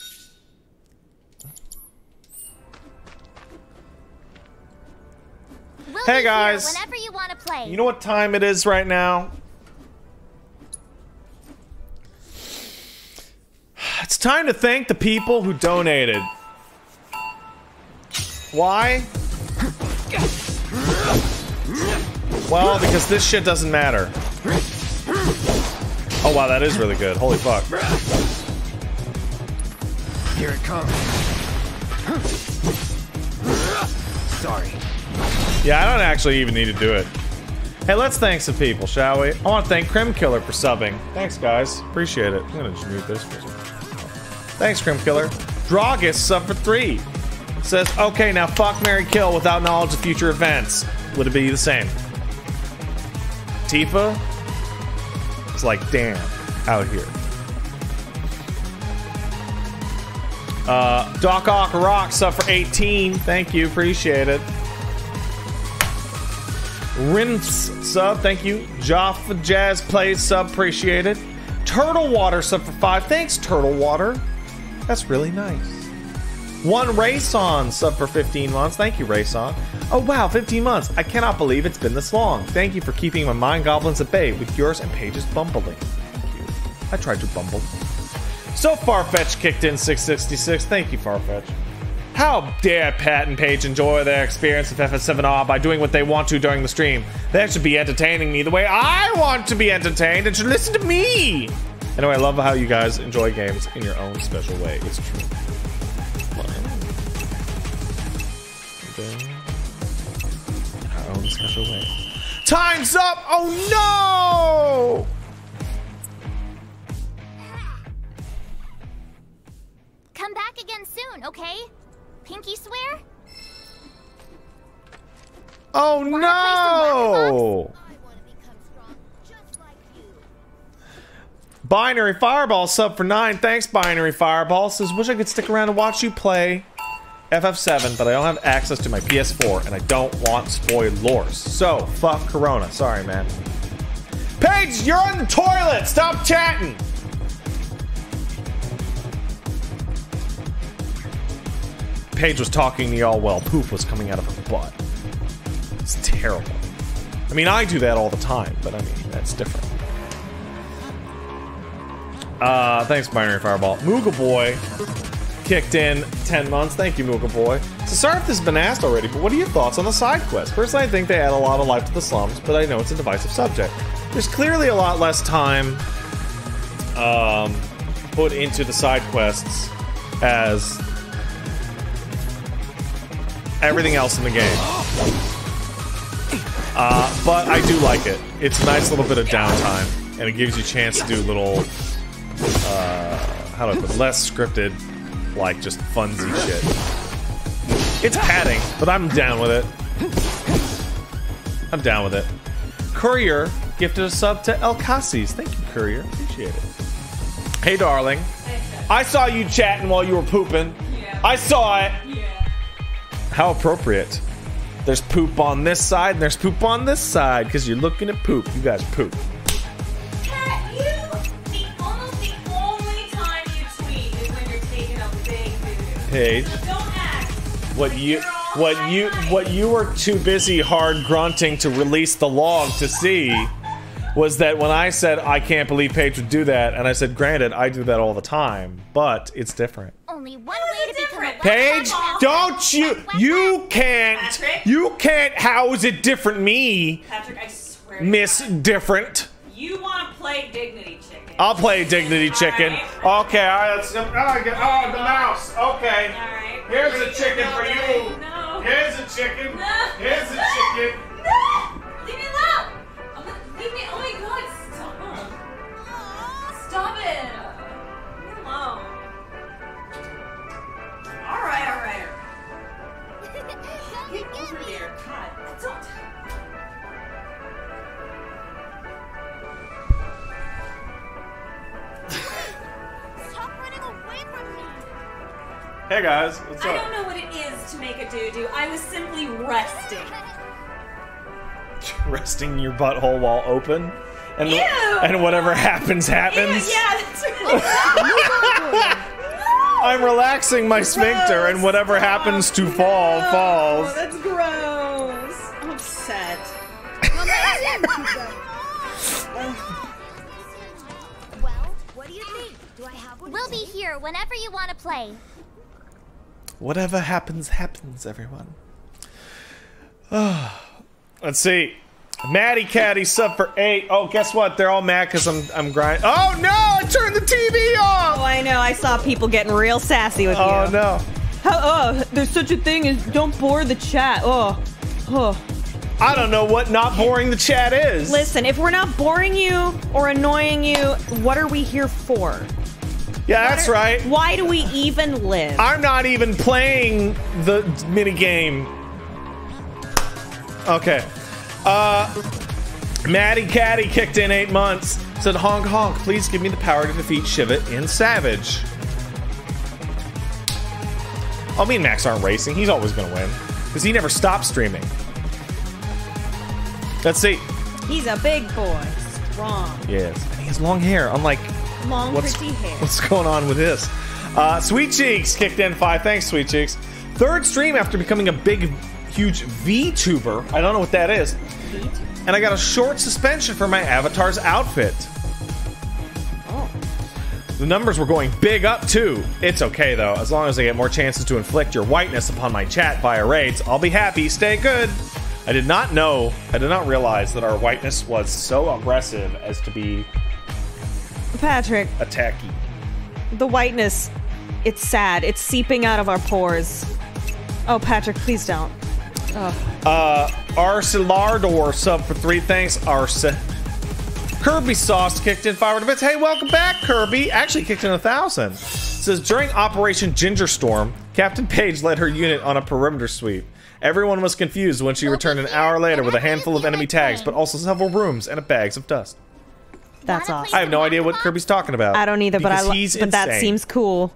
We'll Hey, guys. Whenever you want to play. You know what time it is right now? It's time to thank the people who donated. Why? Well, because this shit doesn't matter. Oh wow, that is really good. Holy fuck. Here it comes. Sorry. Yeah, I don't actually even need to do it. Hey, let's thank some people, shall we? I want to thank Crim Killer for subbing. Thanks, guys. Appreciate it. I'm gonna just mute this. Thanks, Crim Killer. Dragus sub for three. Says, okay, now fuck Mary Kill without knowledge of future events. Would it be the same? Tifa? It's like, damn, out here. Uh, Doc Ock Rock sub for 18. Thank you, appreciate it. Rinse sub, thank you. Jaffa Jazz Plays sub, appreciated. Turtle Water sub for five. Thanks, Turtle Water. That's really nice. One Rayson sub for 15 months. Thank you, Rayson. Oh wow, 15 months. I cannot believe it's been this long. Thank you for keeping my mind goblins at bay with yours and Paige's bumbling. Thank you. I tried to bumble. So Farfetch kicked in 666. Thank you, Farfetch. How dare Pat and Paige enjoy their experience of FF7R by doing what they want to during the stream? They should be entertaining me the way I want to be entertained and should listen to me. Anyway, I love how you guys enjoy games in your own special way. It's true. Our own special way. Time's up! Oh no! Come back again soon, okay? Pinky swear? Oh no! Binary Fireball sub for nine. Thanks, Binary Fireball. Says, wish I could stick around and watch you play FF7, but I don't have access to my PS4 and I don't want spoilers. So, fuck Corona. Sorry, man. Paige, you're on the toilet. Stop chatting. Paige was talking to y'all while poop was coming out of her butt. It's terrible. I mean, I do that all the time, but I mean, that's different. Uh, thanks, Binary Fireball. Mooga Boy kicked in 10 months. Thank you, Mooga Boy. So sorry if this has been asked already, but what are your thoughts on the side quest? Personally, I think they add a lot of life to the slums, but I know it's a divisive subject. There's clearly a lot less time um, put into the side quests as everything else in the game. Uh, but I do like it. It's a nice little bit of downtime, and it gives you a chance to do little, uh, how do I put it, less scripted, like just funsy shit. It's padding, but I'm down with it. I'm down with it. Courier gifted a sub to El Cassis. Thank you, Courier. Appreciate it. Hey, darling. I saw you chatting while you were pooping. I saw it. How appropriate. There's poop on this side and there's poop on this side because you're looking at poop. You guys poop. Cat, you, doo-doo. Don't act. What you what you what you were too busy hard grunting to release the log to see was that when I said I can't believe Paige would do that, and I said, granted, I do that all the time, but it's different. Only one way to become a Paige, don't you you can't you can't how is it different me, Patrick, I swear. Miss Different? You want to play Dignity Chicken. I'll play Dignity Chicken. Okay, all right, let's oh, get- oh, the mouse. Okay. Here's a chicken for you. No. Here's a chicken. No. Here's a chicken. [LAUGHS] No! Leave me alone! I'm gonna, leave me, oh my god, stop! Stop it! Leave me alone. Alright, alright. Get [LAUGHS] over there, God. Don't. Hey guys, what's I up? I don't know what it is to make a doo-doo. I was simply resting. [LAUGHS] Resting your butthole while open, and Ew! and whatever happens happens. Ew, yeah, that's right. [LAUGHS] I'm relaxing my sphincter, and whatever happens to fall Oh, falls. that's gross. I'm upset. [LAUGHS] Well, what do you think? Do I have? We'll be here whenever you want to play. Whatever happens, happens, everyone. Ah, let's see. Maddie Caddy sub for eight. Oh, guess what? They're all mad because I'm I'm grinding. Oh no! I turned the TV off. Oh, I know. I saw people getting real sassy with me. Oh you. no! How, oh, there's such a thing as don't bore the chat. Oh, oh. I don't know what not boring the chat is. Listen, if we're not boring you or annoying you, what are we here for? Yeah, that's are- right. Why do we even live? I'm not even playing the mini game. Okay. Uh, Maddie Caddy kicked in eight months. Said honk honk. Please give me the power to defeat Shiva in Savage. Oh, me and Max aren't racing. He's always gonna win because he never stops streaming. Let's see. He's a big boy, strong, Yes, and he has long hair. Unlike long, What's- pretty hair. What's going on with this? Uh, Sweet Cheeks kicked in five. Thanks, Sweet Cheeks. Third stream after becoming a big, huge VTuber. I don't know what that is. And I got a short suspension for my avatar's outfit. The numbers were going big up too. It's okay though, as long as I get more chances to inflict your whiteness upon my chat via raids, I'll be happy. Stay good. I did not know, I did not realize that our whiteness was so aggressive as to be Patrick, attacky. the whiteness, it's sad. It's seeping out of our pores. Oh, Patrick, please don't. Oh. Uh, Arcelardor sub for three. Thanks, Arce. Kirby Sauce kicked in 500 bits. Hey, welcome back, Kirby. Actually kicked in a thousand. Says during Operation Ginger Storm, Captain Paige led her unit on a perimeter sweep. Everyone was confused when she returned an hour later with a handful of enemy tags, but also several rooms and a bags of dust. That's awesome. I have no idea what Kirby's talking about. I don't either, but I because lo- he's but that seems cool.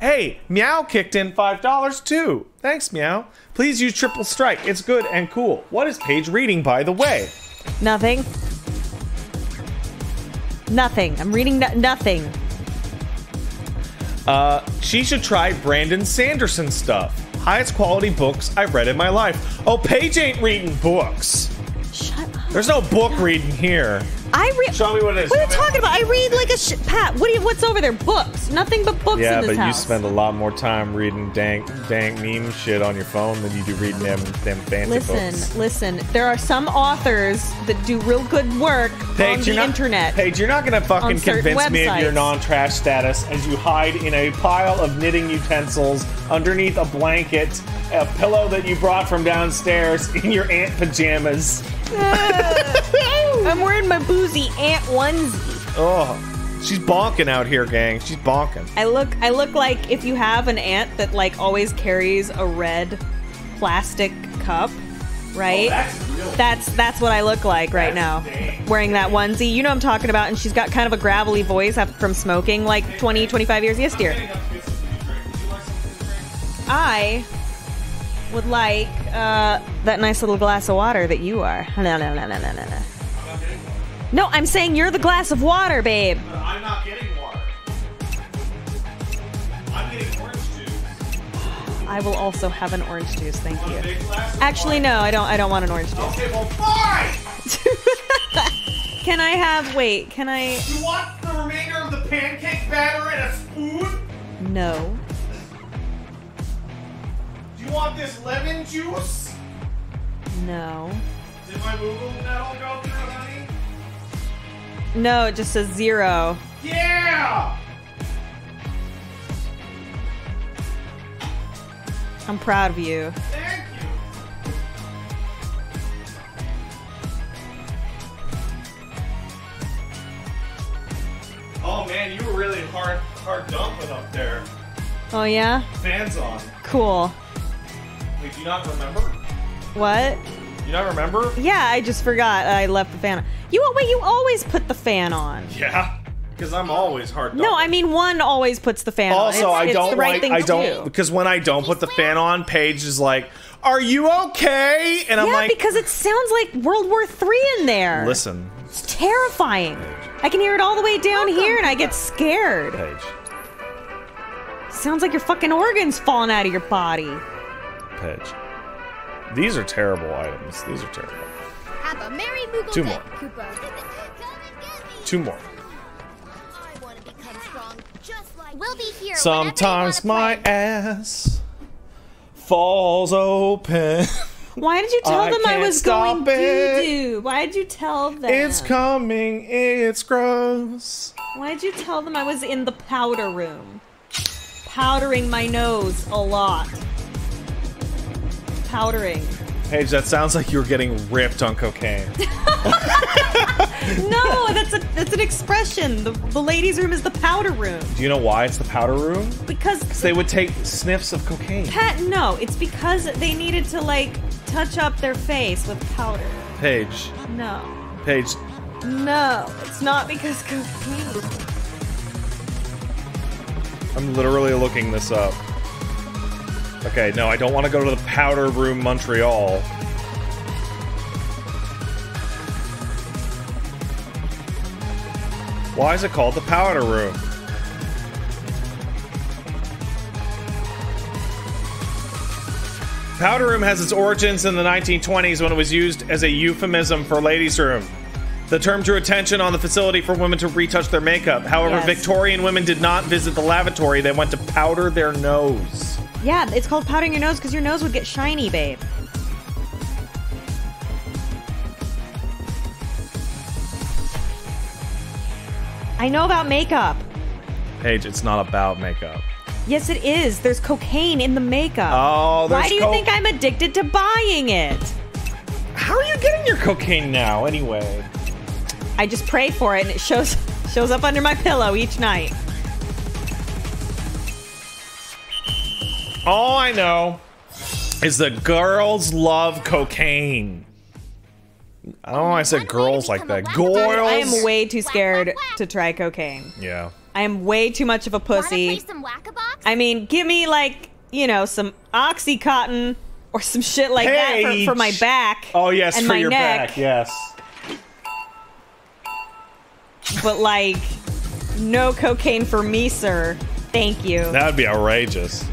Hey, Meow kicked in five dollars too. Thanks, Meow. Please use triple strike. It's good and cool. What is Paige reading, by the way? Nothing. Nothing. I'm reading no- nothing. Uh, she should try Brandon Sanderson stuff. Highest quality books I've read in my life. Oh, Paige ain't reading books. Shut up. There's no book reading here. I read. Show me what it is. What are you talking about? I read like a sh- Pat. What do you? What's over there? Books. Nothing but books Yeah, in but this you spend a lot more time reading dank, dank meme shit on your phone than you do reading them, them fancy Listen, books. listen. listen. There are some authors that do real good work on Paige, the not, internet. Paige, you're not gonna fucking on certain convince me of your non-trash status as you hide in a pile of knitting utensils underneath a blanket, a pillow that you brought from downstairs in your ant pajamas. Uh, I'm wearing my boozy ant onesie. Oh, she's bonking out here, gang. She's bonking. I look. I look like if you have an ant that like always carries a red plastic cup, right? that's that's what I look like right now, wearing that onesie. You know what I'm talking about. And she's got kind of a gravelly voice from smoking like 20, 25 years. Yes, dear. I would like uh, that nice little glass of water that you are. No, no, no, no, no, no, no. No, I'm saying you're the glass of water, babe. I'm not getting water. I'm getting orange juice. I will also have an orange juice, thank you. Actually, no, I don't. I don't want an orange juice. Okay, well, fine. [LAUGHS] Can I have? Wait, can I? You want the remainder of the pancake batter in a spoon? No. You want this lemon juice? No. Did my Google all go through, honey? No, it just says zero. Yeah! I'm proud of you. Thank you. Oh man, you were really hard, hard dumping up there. Oh yeah. Fans on. Cool. Wait, do you not remember? What? You not remember? Yeah, I just forgot. I left the fan. on. You wait. You always put the fan on. Yeah. Because I'm always hard. No, I mean one always puts the fan on. Also, It's- I it's don't the right like. thing I don't do. because when I don't put the fan on, Paige is like, "Are you okay?" And I'm like yeah, like, because it sounds like World War Three in there. "Listen, It's terrifying. I can hear it all the way down here, and I get scared. Paige, Sounds like your fucking organs falling out of your body. Paige, these are terrible items. These are terrible. Have a merry Moogle Two day, more. Cooper. [LAUGHS] Two more. I want to become strong, just like We'll be here Sometimes my ass falls open. [LAUGHS] Why did you tell I them I was going it. doo doo? Why did you tell them? It's coming. It's gross. Why did you tell them I was in the powder room? Powdering my nose a lot. Powdering. Paige, that sounds like you were getting ripped on cocaine. [LAUGHS] No, that's a that's an expression. The, the ladies' room is the powder room. Do you know why it's the powder room? Because they would take sniffs of cocaine. Pat, no, it's because they needed to like touch up their face with powder. Paige, No, Paige, no, it's not because cocaine. I'm literally looking this up. Okay, no, I don't want to go to the powder room Montreal. Why is it called the powder room? Powder room has its origins in the 1920s when it was used as a euphemism for ladies' room. The term drew attention on the facility for women to retouch their makeup. However, Yes. Victorian women did not visit the lavatory, they went to powder their nose. Yeah, it's called powdering your nose because your nose would get shiny, babe. I know about makeup. Paige, it's not about makeup. Yes, it is. There's cocaine in the makeup. Oh, Why do you think I'm addicted to buying it? How are you getting your cocaine now, anyway? I just pray for it and it shows [LAUGHS] shows up under my pillow each night. All I know is that girls love cocaine. I don't know why I said girls like that. Girls. I am way too scared to try cocaine. Yeah. I am way too much of a pussy. I mean, give me like, you know, some oxycontin or some shit like that for, for my back. Oh yes, and for my your neck. back. Yes. But like, no cocaine for me, sir. Thank you. That would be outrageous.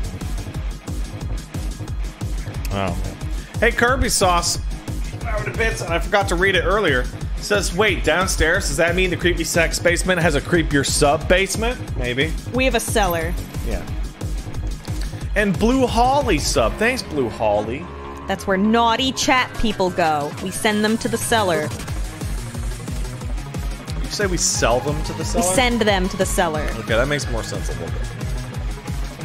Oh. Hey, Kirby sauce. Power to bits, and I forgot to read it earlier. It says, wait, downstairs? Does that mean the creepy sex basement has a creepier sub basement? Maybe. We have a cellar. Yeah. And Blue Holly sub. Thanks, Blue Holly. That's where naughty chat people go. We send them to the cellar. You say we sell them to the cellar? We send them to the cellar. Okay, that makes more sense a little bit.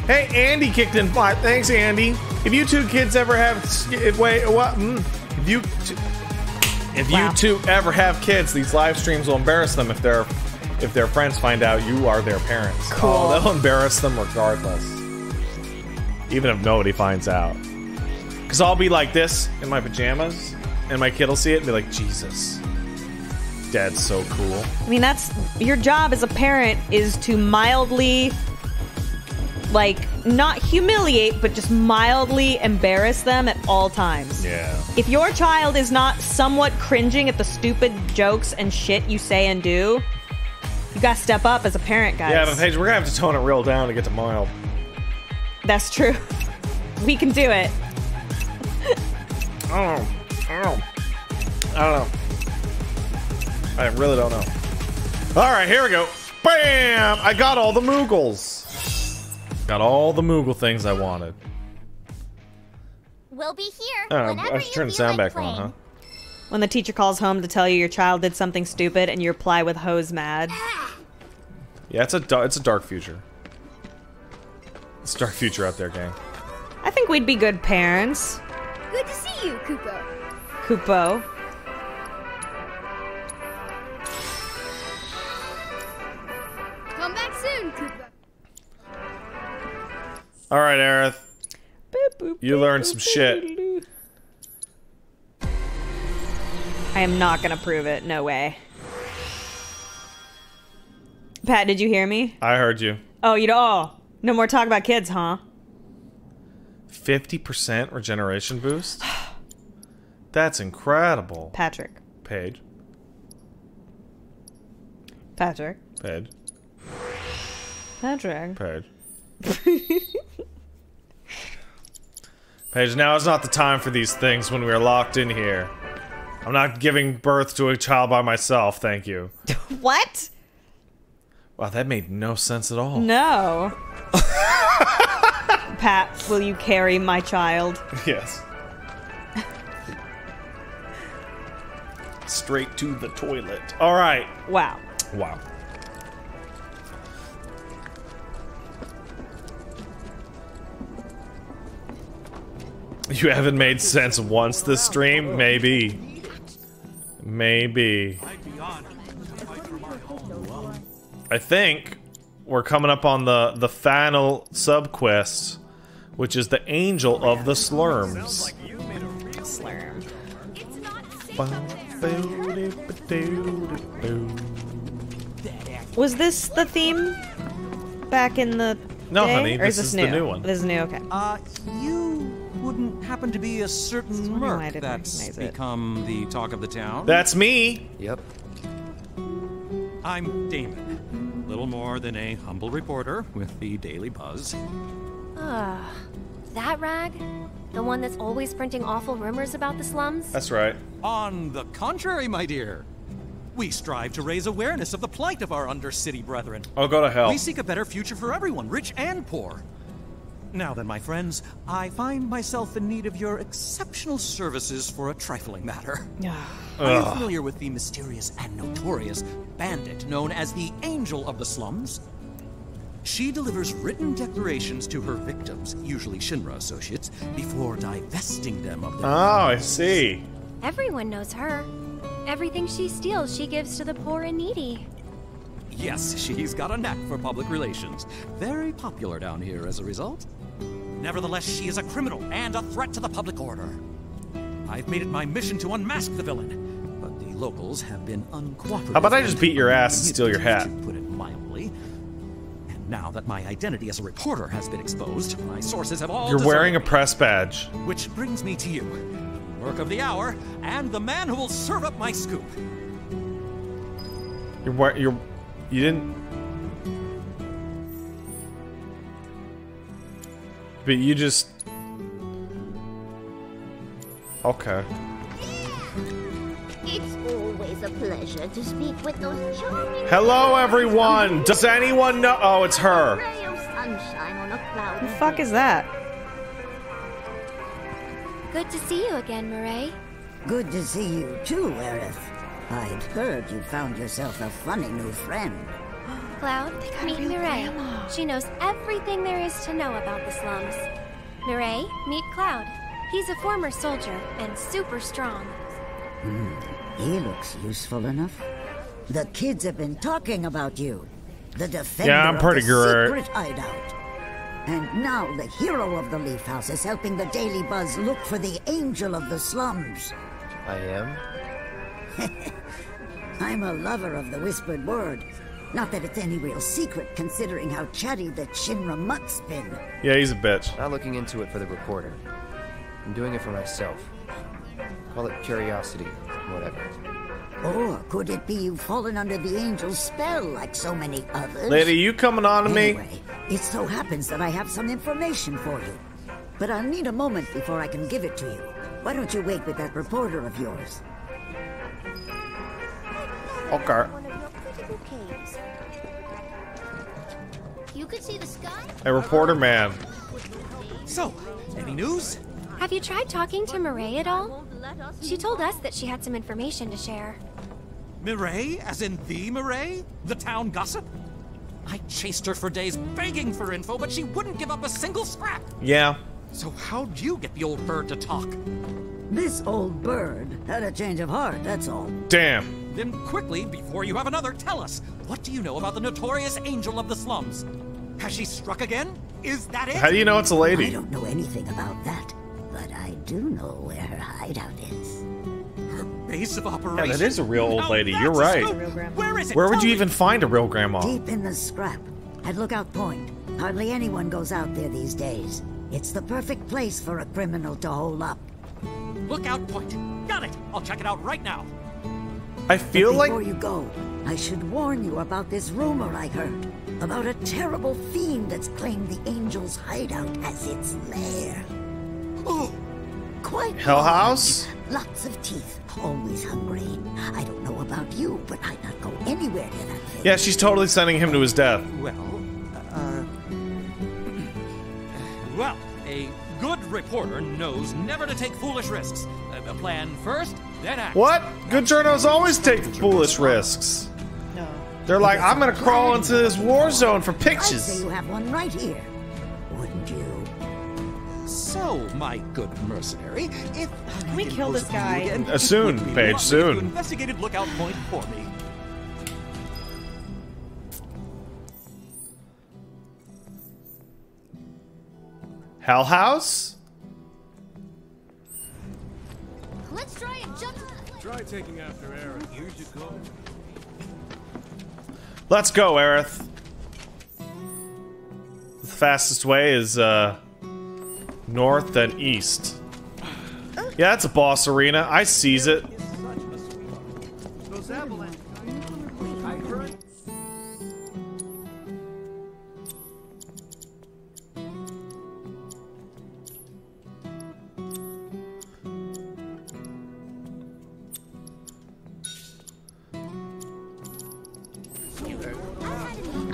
Hey, Andy kicked in five. Thanks, Andy. If you two kids ever have, if, wait, what? Mm, if you, if you two ever have kids, these live streams will embarrass them if their, if their friends find out you are their parents. Cool. Oh, they'll embarrass them regardless, even if nobody finds out. Cause I'll be like this in my pajamas, and my kid will see it and be like, Jesus, Dad's so cool. I mean, that's your job as a parent is to mildly, like, not humiliate, but just mildly embarrass them at all times. Yeah. If your child is not somewhat cringing at the stupid jokes and shit you say and do, you gotta step up as a parent, guys. Yeah, but Paige, we're gonna have to tone it real down to get to mild. That's true. We can do it. I don't know. I don't know. I don't know. I really don't know. All right, here we go. Bam! I got all the Moogles. Got all the Moogle things I wanted. We'll be here Oh, whenever I should turn the sound like back on, huh? When the teacher calls home to tell you your child did something stupid and you reply with hose mad. [SIGHS] Yeah, it's a it's a dark future. It's a dark future out there, gang. I think we'd be good parents. Good to see you, Kupo. Kupo. Come back soon, Kupo. All right, Aerith. You learned some shit. I am not gonna prove it. No way. Pat, did you hear me? I heard you. Oh, you know, oh, no more talk about kids, huh? 50% regeneration boost? [SIGHS] That's incredible. Patrick. Paige. Patrick. Paige. Patrick. Paige. [LAUGHS] Paige, now is not the time for these things when we are locked in here. I'm not giving birth to a child by myself, thank you. [LAUGHS] What? Wow, that made no sense at all. No. [LAUGHS] Pat, will you carry my child? Yes. Straight to the toilet. All right. Wow. Wow. You haven't made sense once this stream? Maybe. Maybe. I think we're coming up on the the final sub quest, which is the Angel of the Slurms. Slurm. Was this the theme back in the No, day? honey, or is this this is the new? new one. This is new. Okay. Uh, you wouldn't happen to be a certain wondering merc that's recognize it. become the talk of the town? That's me. Yep. I'm Damon. Little more than a humble reporter with the Daily Buzz. Ah, that rag? The one that's always printing awful rumors about the slums? That's right. On the contrary, my dear. We strive to raise awareness of the plight of our undercity brethren. Oh, go to hell. We seek a better future for everyone, rich and poor. Now then, my friends, I find myself in need of your exceptional services for a trifling matter. Are you familiar with the mysterious and notorious bandit known as the Angel of the Slums? She delivers written declarations to her victims, usually Shinra associates, before divesting them of their Oh, I see. Everyone knows her. Everything she steals, she gives to the poor and needy. Yes, she's got a knack for public relations. Very popular down here as a result. Nevertheless, she is a criminal and a threat to the public order. I've made it my mission to unmask the villain, but the locals have been uncooperative. How about I just beat your ass and steal your hat? To put it mildly. And now that my identity as a reporter has been exposed, my sources have all You're wearing a press badge. Which brings me to you, work of the hour, and the man who will serve up my scoop. You're you're you didn't But you just Okay. It's always a pleasure to speak with those charming. Hello everyone. Does anyone know Oh, it's her. Ray of sunshine on a cloudy The fuck is that? Good to see you again, Mireille. Good to see you too, Aerith. I'd heard you found yourself a funny new friend. Cloud, meet Mireille. She knows everything there is to know about the slums. Mireille, meet Cloud. He's a former soldier and super strong. Hmm, he looks useful enough. The kids have been talking about you. The defender Yeah, I'm of pretty the great. secret hideout. And now the hero of the Leaf House is helping the Daily Buzz look for the angel of the slums. I am? [LAUGHS] I'm a lover of the whispered word. Not that it's any real secret, considering how chatty the Shinra mutt's been. Yeah, he's a bitch. Not looking into it for the reporter. I'm doing it for myself. Call it curiosity, whatever. Or could it be you've fallen under the angel's spell like so many others? Lady, you coming on to me? Anyway, it so happens that I have some information for you. But I'll need a moment before I can give it to you. Why don't you wait with that reporter of yours? Okay. Could see the sky. A reporter man. So, any news? Have you tried talking to Mireille at all? She told us that she had some information to share. Mireille, as in the Mireille? The town gossip? I chased her for days begging for info, but she wouldn't give up a single scrap. Yeah. So how'd you get the old bird to talk? This old bird had a change of heart, that's all. Damn. Then quickly, before you have another, tell us, what do you know about the notorious angel of the slums? Has she struck again? Is that it? How do you know it's a lady? I don't know anything about that, but I do know where her hideout is. Her base of operations. Yeah, operations. that is a real old lady. that's You're right. Where is it? Where would Tell you me. even find a real grandma? Deep in the scrap, at Lookout Point. Hardly anyone goes out there these days. It's the perfect place for a criminal to hole up. Lookout point. Got it. I'll check it out right now. I feel But like before you go, I should warn you about this rumor I heard about a terrible fiend that's claimed the Angel's hideout as its lair. Oh, quite Hell House? Lots of teeth, always hungry. I don't know about you, but I'd not go anywhere near that thing. Yeah, she's totally sending him to his death. Well, uh, [CLEARS THROAT] well, a good reporter knows never to take foolish risks. Uh, plan first, then act. What? Good journos always take foolish risks. No. They're like, I'm gonna crawl into this war zone for I'd say pictures. you have one right here. Wouldn't you? So, my good mercenary, if Can we kill this guy? Uh, soon, Paige, soon. Investigated Lookout Point for me. Hell House? Let's try and jump. Try taking after Aaron. Years ago. Let's go, Aerith. The fastest way is uh north and east. Yeah, that's a boss arena. I seize it.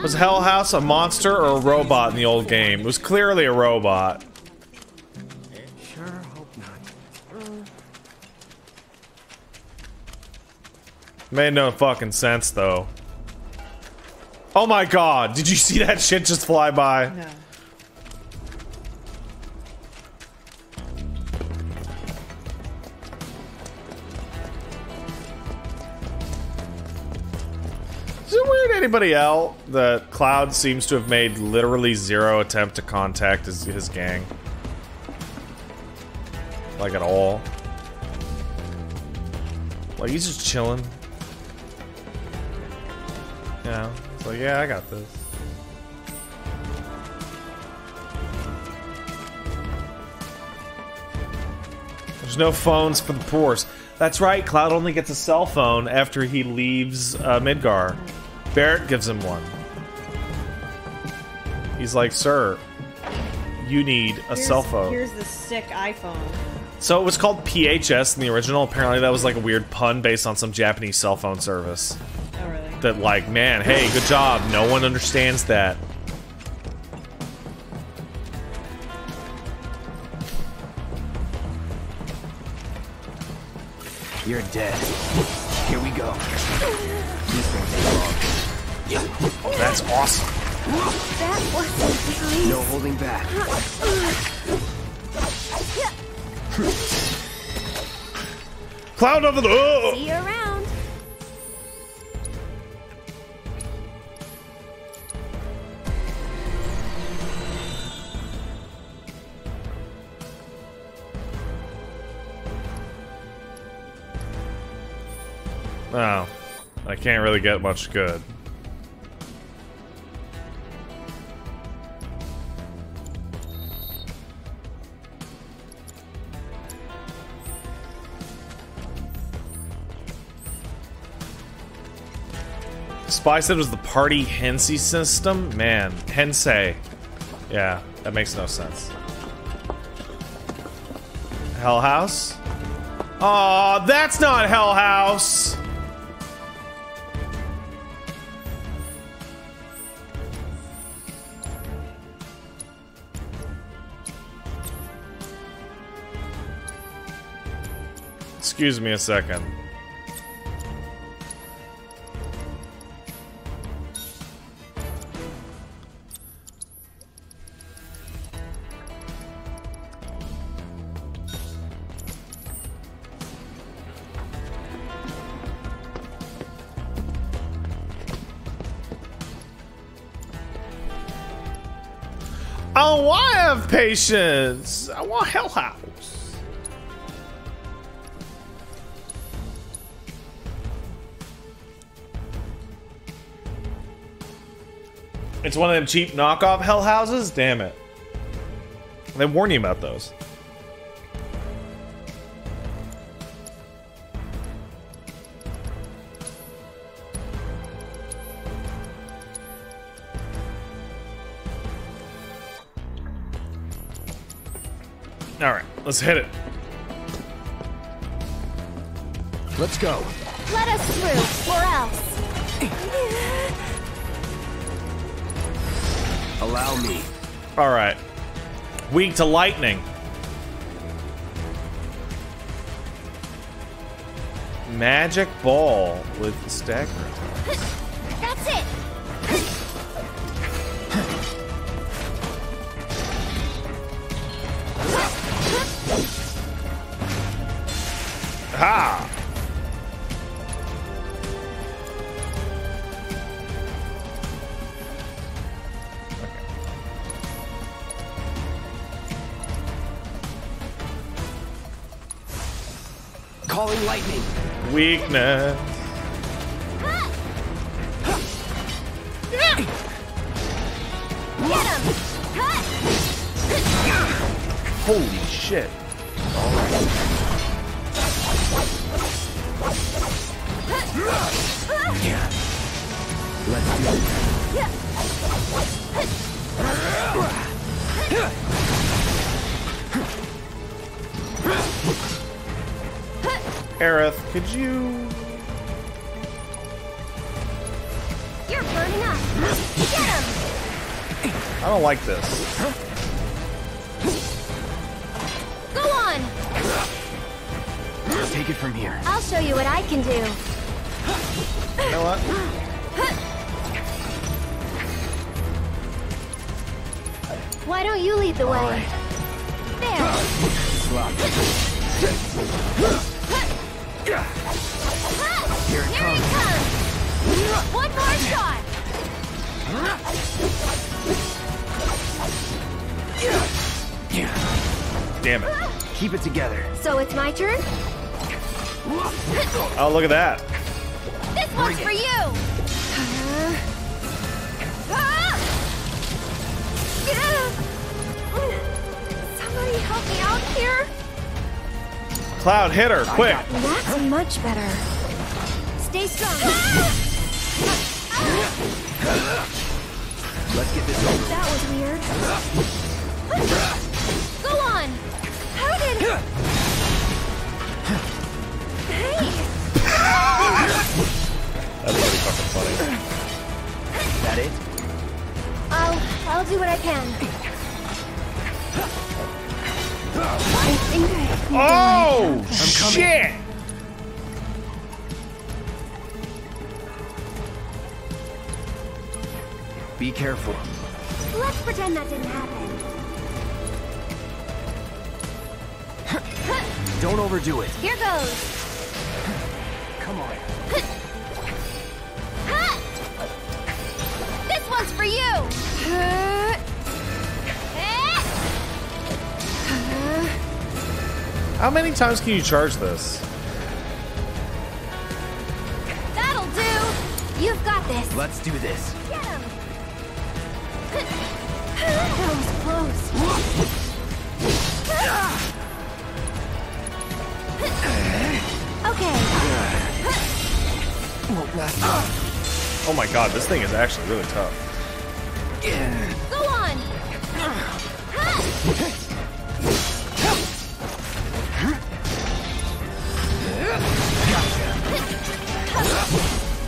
Was Hell House a monster or a robot in the old game? It was clearly a robot. Sure hope not. Made no fucking sense though. Oh my god, did you see that shit just fly by? No. Weird anybody else that Cloud seems to have made literally zero attempt to contact his, his gang? Like at all? Like he's just chilling. Yeah. Like, yeah, I got this. There's no phones for the poors. That's right, Cloud only gets a cell phone after he leaves uh, Midgar. Barret gives him one. He's like, Sir, you need a Here's- cell phone. Here's the sick iPhone. So it was called PHS in the original. Apparently, that was like a weird pun based on some Japanese cell phone service. Oh, really? That, like, man, hey, good job. No one understands that. You're dead. That's awesome. That was nice. No holding back. Cloud over the. Oh! See you around. Oh, I can't really get much good. Spy said it was the party Hensei system? Man, Hensei. Yeah, that makes no sense. Hell House? Aw, that's not Hell House! Excuse me a second. patience. I want Hell House. It's one of them cheap knockoff Hell Houses? Damn it. They warn you about those. Let's hit it. Let's go. Let us through, or else. Allow me. Alright. Weak to lightning. Magic ball with stagger attack. Ha! Calling lightning. Weakness. Holy shit. Let's do it. Aerith, could you... You're burning up. Get him! I don't like this. Go on! Take it from here. I'll show you what I can do. You know what? Why don't you lead the way? There. Here it Here comes. comes! One more shot! Damn it. Keep it together. So it's my turn? Oh, look at that. This one's for you! Ah! Somebody help me out here! Cloud, hit her, quick. That's much better. Stay strong. Let's get this over. That was weird. Go on! How did... Hey! That's pretty fucking funny. That it? I'll... I'll do what I can. I think I... Oh, coming. shit! Be careful. Let's pretend that didn't happen. Don't overdo it. Here goes. Come on. How many times can you charge this? That'll do. You've got this. Let's do this. Get him. That was close. Okay. Won't last. Oh my god, this thing is actually really tough. Go on.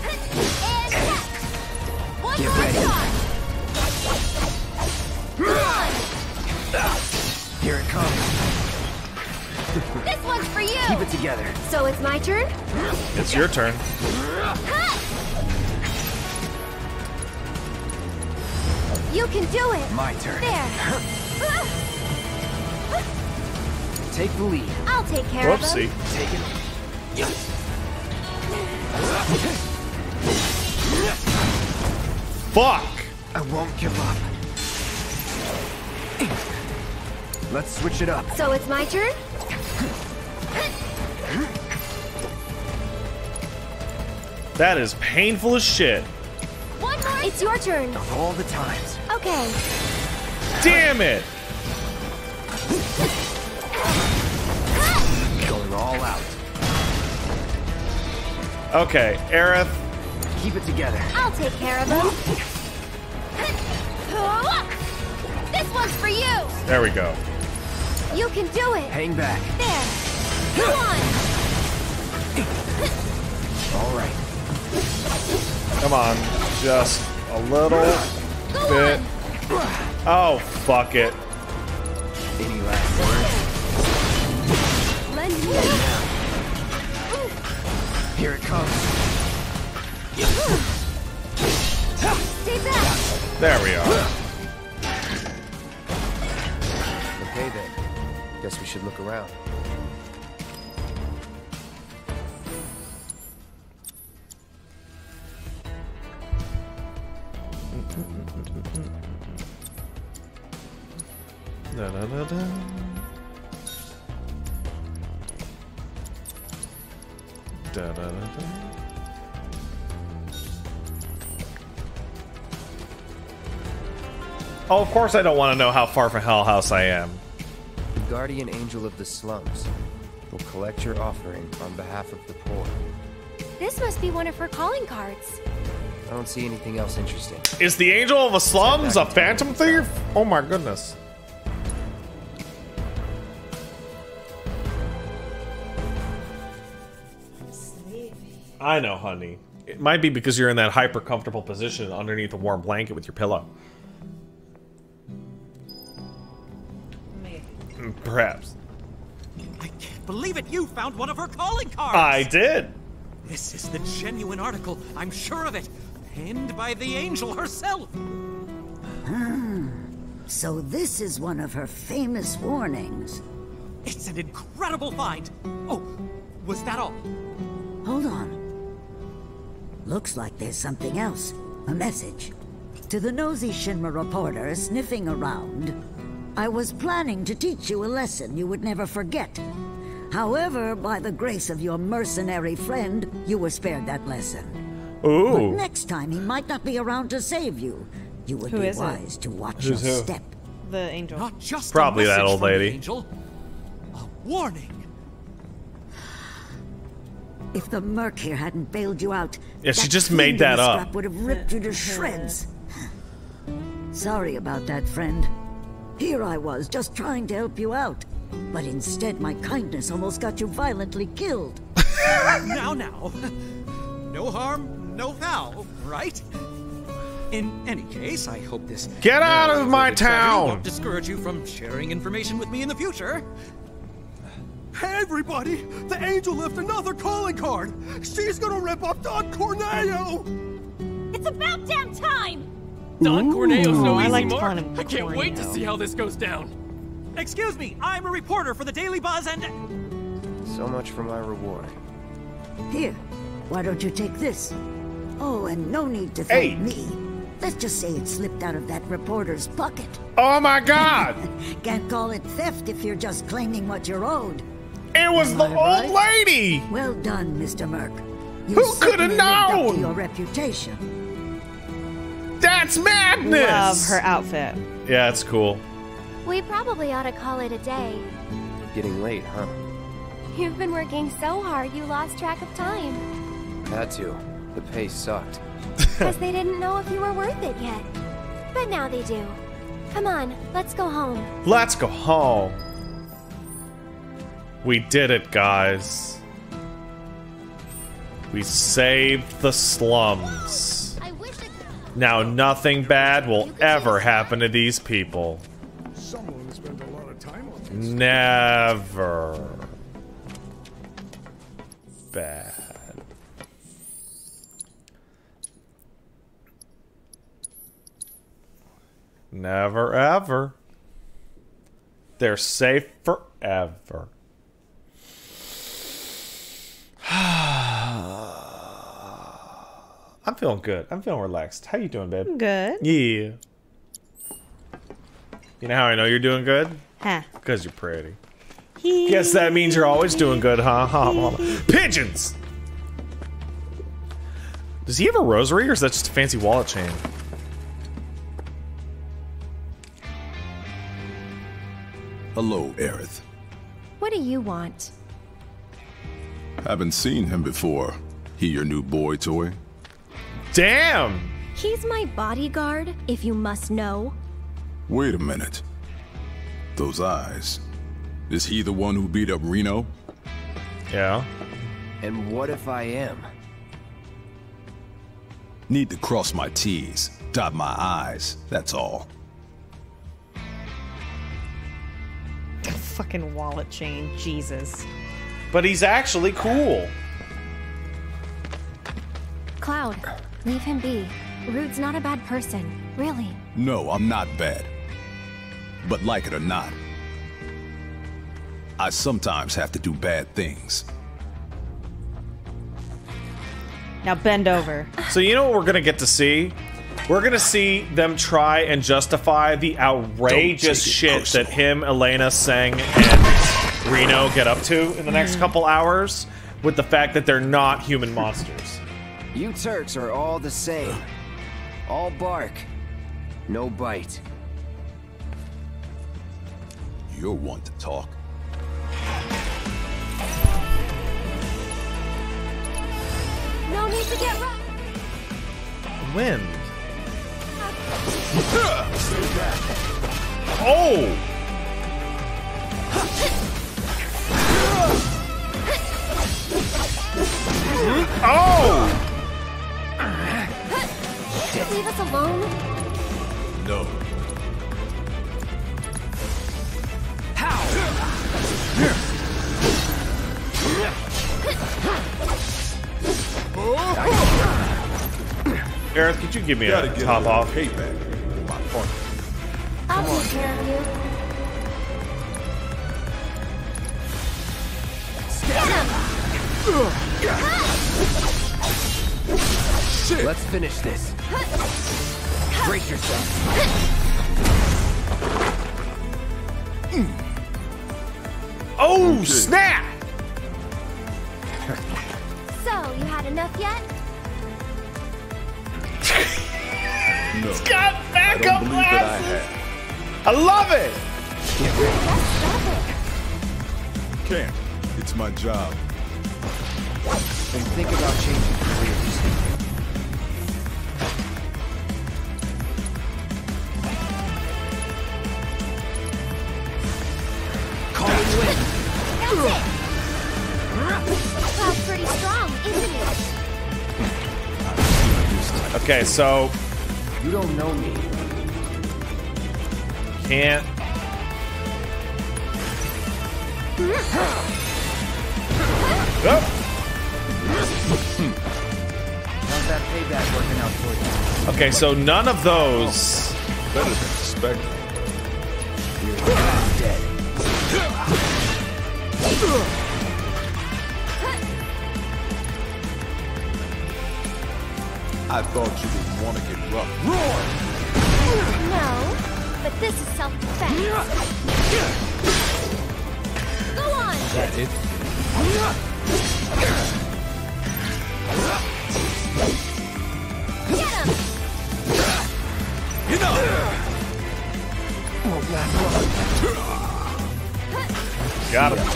And check. One Get more ready. shot. Go on. Here it comes. This one's for you. Keep it together. So it's my turn? It's your turn. You can do it. My turn. There. [LAUGHS] Take the lead. I'll take care of Whoopsie. him. Take it. Fuck! I won't give up. Let's switch it up. So it's my turn? That is painful as shit. One more It's your turn. Of all the times. Okay. Damn it! Going all out. Okay, Aerith. Keep it together. I'll take care of him. This one's for you. There we go. You can do it. Hang back. There. Come on. All right. Come on, just a little bit. Oh, fuck it. Any last words? Here it comes. Stay back. There we are. Okay then. Guess we should look around. Da, da, da, da. Da, da, da, da. Oh, of course I don't want to know how far from Hell House I am. The guardian angel of the slums will collect your offering on behalf of the poor. This must be one of her calling cards. I don't see anything else interesting. Is the Angel of the Slums a phantom thief? Oh my goodness. I know, honey. It might be because you're in that hyper comfortable position underneath a warm blanket with your pillow. Mm, Perhaps. I can't believe it, you found one of her calling cards! I did. This is the genuine article, I'm sure of it. Penned by the angel herself. Hmm. So this is one of her famous warnings. It's an incredible find. Oh, was that all? Hold on. Looks like there's something else. A message. To the nosy Shinra reporter sniffing around, I was planning to teach you a lesson you would never forget. However, by the grace of your mercenary friend, you were spared that lesson. Ooh. But oh. next time he might not be around to save you. You would Who be is it? wise to watch Who's your who? step. The angel. Not just Probably a that message old from the lady. Angel. A warning. If the Merc here hadn't bailed you out, Yeah, she just made that up. scrap would have ripped you to shreds. Sorry about that, friend. Here I was, just trying to help you out. But instead, my kindness almost got you violently killed. [LAUGHS] now, now. No harm, no foul, right? In any case, I hope this. Get out of my narrow-minded tragedy town! Won't discourage you from sharing information with me in the future. Hey, everybody! The angel left another calling card! She's gonna rip off Don Corneo! It's about damn time! Don Corneo's no I easy like to mark. I can't wait to see how this goes down. Excuse me, I'm a reporter for the Daily Buzz and. So much for my reward. Here, why don't you take this? Oh, and no need to thank Hey. me. Let's just say it slipped out of that reporter's pocket. Oh my god! [LAUGHS] Can't call it theft if you're just claiming what you're owed. It was Am the I old right? lady! Well done, Mr. Merc. You Who coulda certainly lived up to known? your reputation. That's madness! Love her outfit. Yeah, it's cool. We probably ought to call it a day. Getting late, huh? You've been working so hard you lost track of time. Had to. The pay sucked. [LAUGHS] Because they didn't know if you were worth it yet. But now they do. Come on, let's go home. Let's go home. We did it, guys. We saved the slums. Now nothing bad will ever happen to these people. Someone spent a lot of time on this. Never. Bad. Never ever. They're safe forever. [SIGHS] I'm feeling good. I'm feeling relaxed. How you doing, babe? I'm good. Yeah. You know how I know you're doing good? Huh. Because you're pretty. Guess that means you're always doing good, huh? huh Pigeons! Does he have a rosary or is that just a fancy wallet chain? Hello, Aerith. What do you want? Haven't seen him before. He your new boy toy? Damn! He's my bodyguard, if you must know. Wait a minute. Those eyes. Is he the one who beat up Reno? Yeah. And what if I am? Need to cross my T's, dot my I's, that's all. Fucking wallet chain, Jesus. But he's actually cool. Cloud, leave him be. Rude's not a bad person, really. No, I'm not bad. But like it or not, I sometimes have to do bad things. Now bend over. So you know what we're gonna get to see? We're gonna see them try and justify the outrageous shit that him, Elena, Tseng, and Reno get up to in the next Mm. couple hours with the fact that they're not human monsters. You Turks are all the same. All bark, no bite. You're one to talk. No need to get rough. Wind. Oh! [LAUGHS] Oh! Can't leave us alone? No. Aerith, could you give me Gotta a get top off? payback. My partner. I'll take care of you. Let's finish this. Brace yourself. Oh, snap! So, you had enough yet? No. It's got backup don't believe that I glasses. have. I love it. Can't. It's my job. And think about changing careers. Call it win. That's it! Cloud's pretty strong, isn't he? Okay, so You don't know me. can't. How's that payback working out for you? okay, so none of those. Better than expected. Dead. I thought you didn't want to get rough. No, but this is self-defense. Go on! Is that it? Get him! Got him.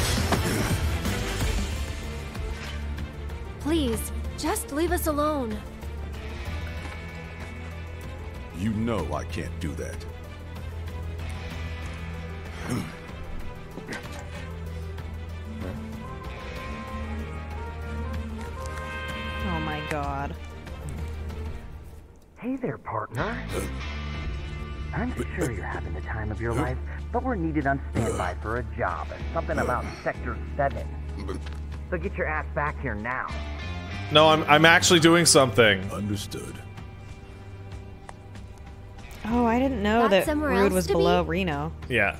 Please, just leave us alone. You know I can't do that. [CLEARS THROAT] Oh my god. Hey there, partner. I'm sure you're having the time of your life, but we're needed on standby for a job. Something about Sector 7. So get your ass back here now. No, I'm I'm actually doing something. Understood. Oh, I didn't know Got that Rude was to be? below Reno. Yeah.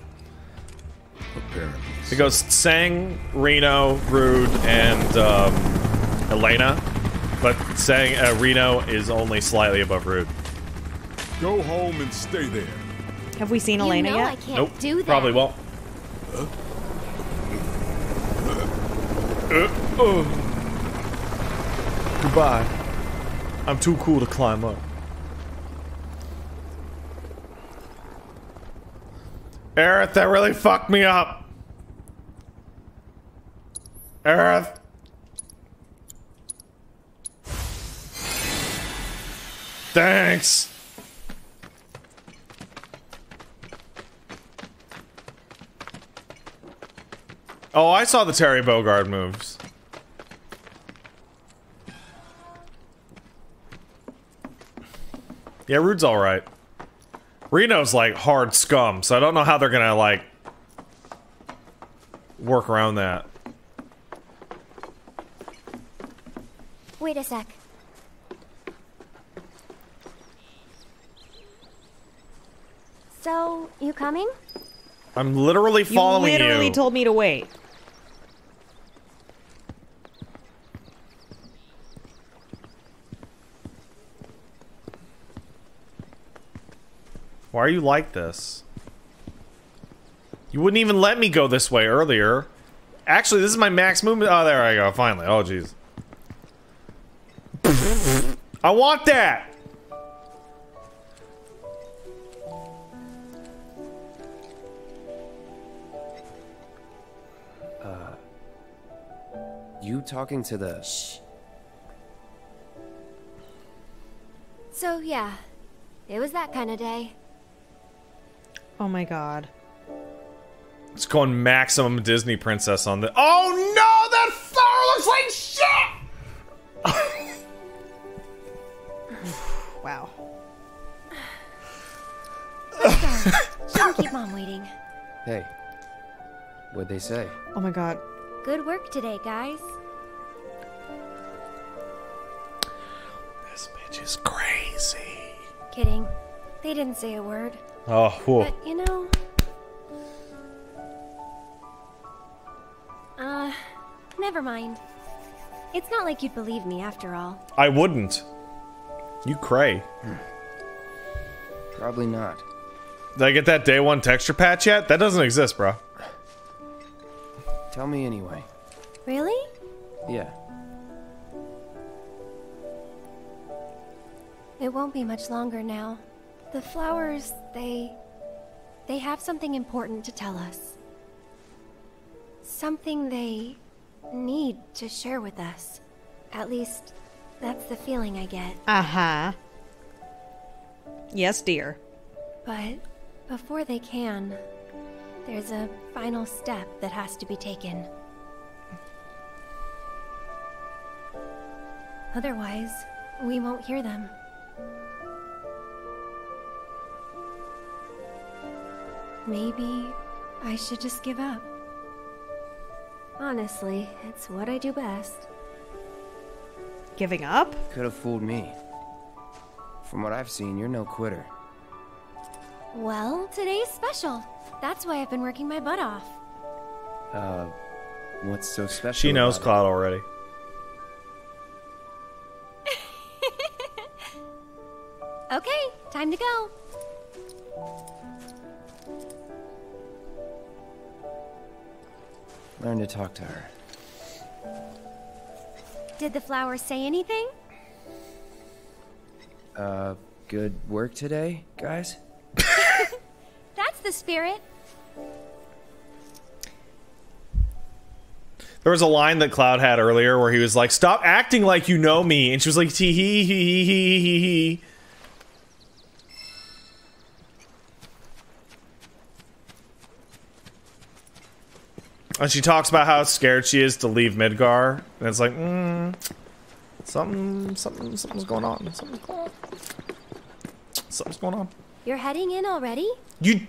Apparently. It goes Tseng, Reno, Rude, and um, Elena. But saying uh, Reno is only slightly above Rude. Go home and stay there. Have we seen You Elena know yet? I can't Nope. do that. Probably won't. Uh, oh. Goodbye. I'm too cool to climb up. Aerith, that really fucked me up. Aerith. Thanks. Oh, I saw the Terry Bogard moves. Yeah, Rude's alright. Reno's like hard scum, so I don't know how they're gonna like work around that. Wait a sec. So, you coming? I'm literally following you. you literally told me to wait. Why are you like this? You wouldn't even let me go this way earlier. Actually, this is my max movement. Oh, there I go. Finally. Oh, jeez. [LAUGHS] I want that! You talking to the. Shh. So, yeah. It was that kind of day. Oh my god. It's going maximum Disney princess on the. Oh no! That flower looks like shit! wow. Shouldn't keep mom waiting. Hey. What'd they say? Oh my god. Good work today, guys. This bitch is crazy. Kidding. They didn't say a word. Oh, whoa. But, you know. Uh, never mind. It's not like you'd believe me after all. I wouldn't. You cray. Probably not. Did I get that day one texture patch yet? That doesn't exist, bro. Tell me anyway. Really? Yeah. It won't be much longer now. The flowers, they. they have something important to tell us. Something they need to share with us. At least, that's the feeling I get. Uh huh. Yes, dear. But before they can, there's a final step that has to be taken. Otherwise, we won't hear them. Maybe I should just give up. Honestly, it's what I do best. Giving up? Could have fooled me. From what I've seen, you're no quitter. Well, today's special. That's why I've been working my butt off. Uh, what's so special? She knows about Cloud already. [LAUGHS] Okay, time to go. Learn to talk to her. Did the flowers say anything? Uh, good work today, guys? [LAUGHS] That's the spirit. There was a line that Cloud had earlier where he was like, "Stop acting like you know me," and she was like, "Tee hee hee hee hee hee And she talks about how scared she is to leave Midgar, and it's like, mm, something, something, something's going on. Something's going on. Something's going on. You're heading in already? You,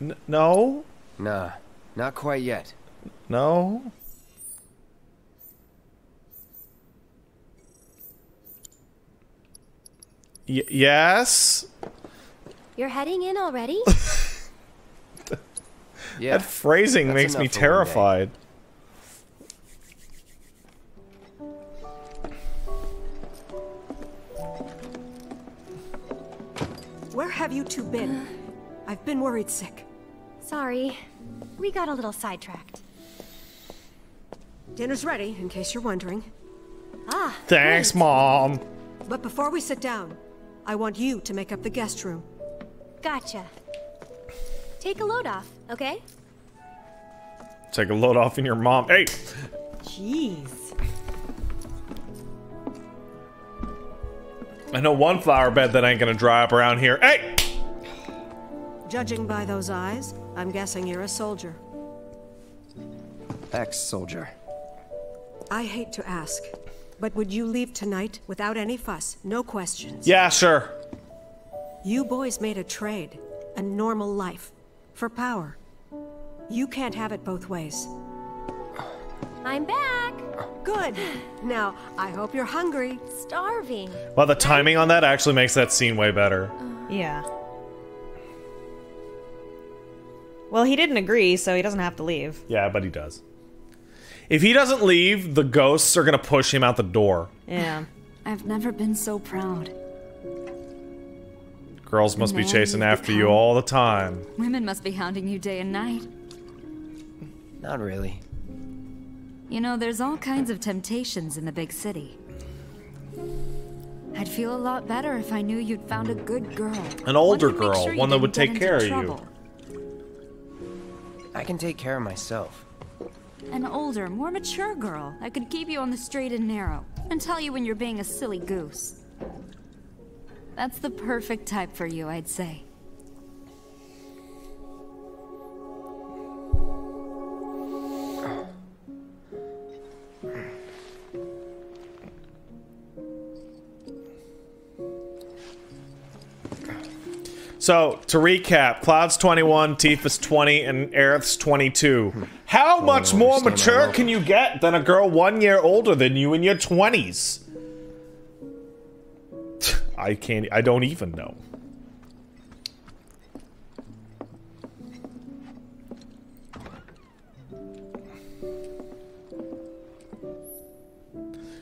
n- no, Nah, not quite yet. no. Y- yes. You're heading in already? [LAUGHS] Yeah. that phrasing that's makes me enough for one day. terrified. Where have you two been? I've been worried sick. Sorry. We got a little sidetracked. Dinner's ready, in case you're wondering. Ah. Thanks, mom. But before we sit down, I want you to make up the guest room. Gotcha. Take a load off, okay? Take a load off in your mom. Hey! Jeez. I know one flower bed that ain't gonna dry up around here. Hey! Judging by those eyes, I'm guessing you're a soldier. Ex-soldier. I hate to ask, but would you leave tonight without any fuss, no questions? Yeah, sure. You boys made a trade, a normal life, for power. You can't have it both ways. I'm back. Good. Now, I hope you're hungry. Starving. Well, the timing on that actually makes that scene way better. Yeah. Well, he didn't agree, so he doesn't have to leave. Yeah, but he does. If he doesn't leave, the ghosts are gonna push him out the door. Yeah. I've never been so proud. Girls must be chasing you've after you all the time. Women must be hounding you day and night. Not really. You know, there's all kinds of temptations in the big city. I'd feel a lot better if I knew you'd found a good girl. An older One girl, sure one that would take care into of you. I can take care of myself. An older, more mature girl that could keep you on the straight and narrow and tell you when you're being a silly goose. That's the perfect type for you, I'd say. So, to recap, Cloud's 21, Tifa's 20, and Aerith's 22. How much more mature can you get than a girl one year older than you in your 20s? I can't, I don't even know.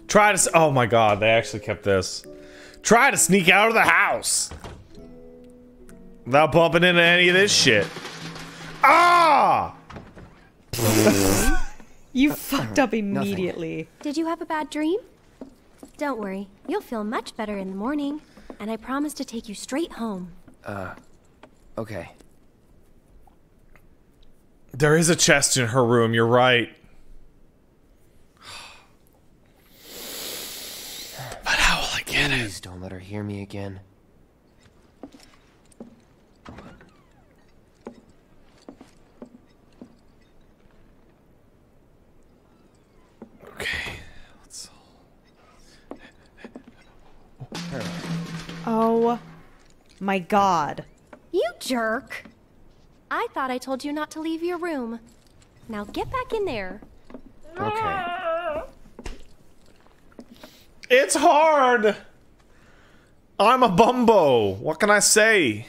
Try to, oh my god, they actually kept this. Try to sneak out of the house without bumping into any of this shit. Ah! [LAUGHS] You fucked up immediately. Did you have a bad dream? Don't worry, you'll feel much better in the morning, and I promise to take you straight home. Uh, okay. There is a chest in her room, you're right. [SIGHS] But how will I get it? Please don't let her hear me again. Oh my god. You jerk! I thought I told you not to leave your room. Now get back in there. Okay. It's hard! I'm a bumbo. What can I say?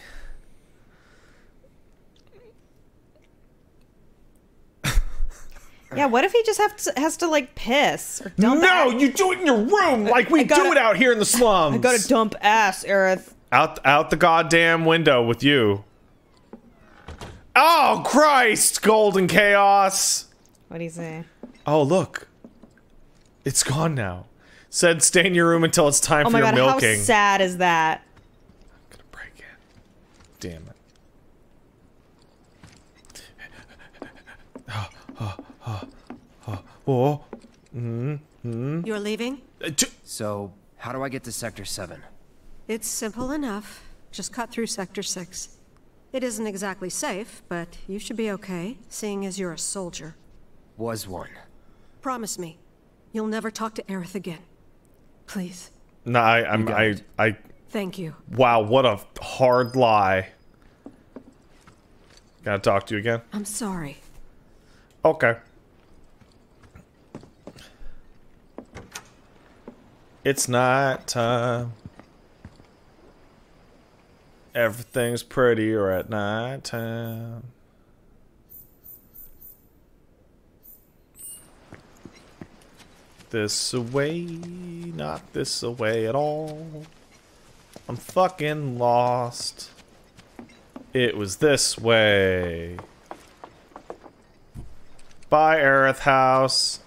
Yeah, what if he just have to, has to like piss or dump No, ass? you do it in your room like we gotta- do it out here in the slums. I gotta dump ass, Aerith. Out, out the goddamn window with you. Oh, Christ! Golden Chaos! What do you say? Oh, look. It's gone now. Said stay in your room until it's time Oh for my your god, milking. how sad is that? I'm gonna Damn it. [GASPS] Oh, oh, oh, oh, oh. Mm, mm. You're leaving? So, how do I get to Sector 7? It's simple enough. Just cut through Sector 6. It isn't exactly safe, but you should be okay, seeing as you're a soldier. Was one. Promise me, you'll never talk to Aerith again. Please. No, I, I'm, I, it. I. Thank you. Wow, what a hard lie. Gotta talk to you again. I'm sorry. Okay. It's night time. Everything's prettier at night time. This away, not this away at all. I'm fucking lost. It was this way. Bye, Aerith House.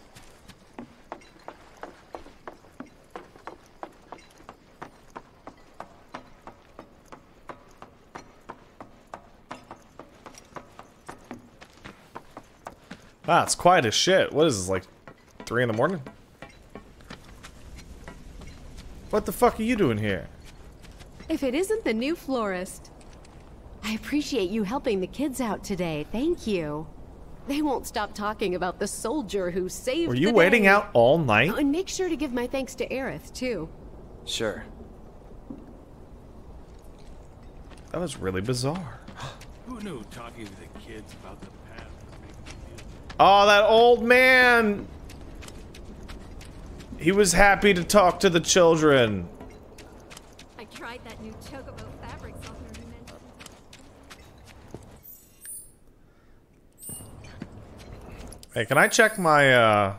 Wow, it's quiet as shit. What is this, like three in the morning? What the fuck are you doing here? If it isn't the new florist. I appreciate you helping the kids out today. Thank you. They won't stop talking about the soldier who saved Were the you waiting day. out all night? Oh, and make sure to give my thanks to Aerith, too. Sure. That was really bizarre. [GASPS] Who knew talking to the kids about the past would make them feel Oh, that old man! He was happy to talk to the children. I tried that new Chocobo fabric softener you mentioned. Hey, can I check my uh,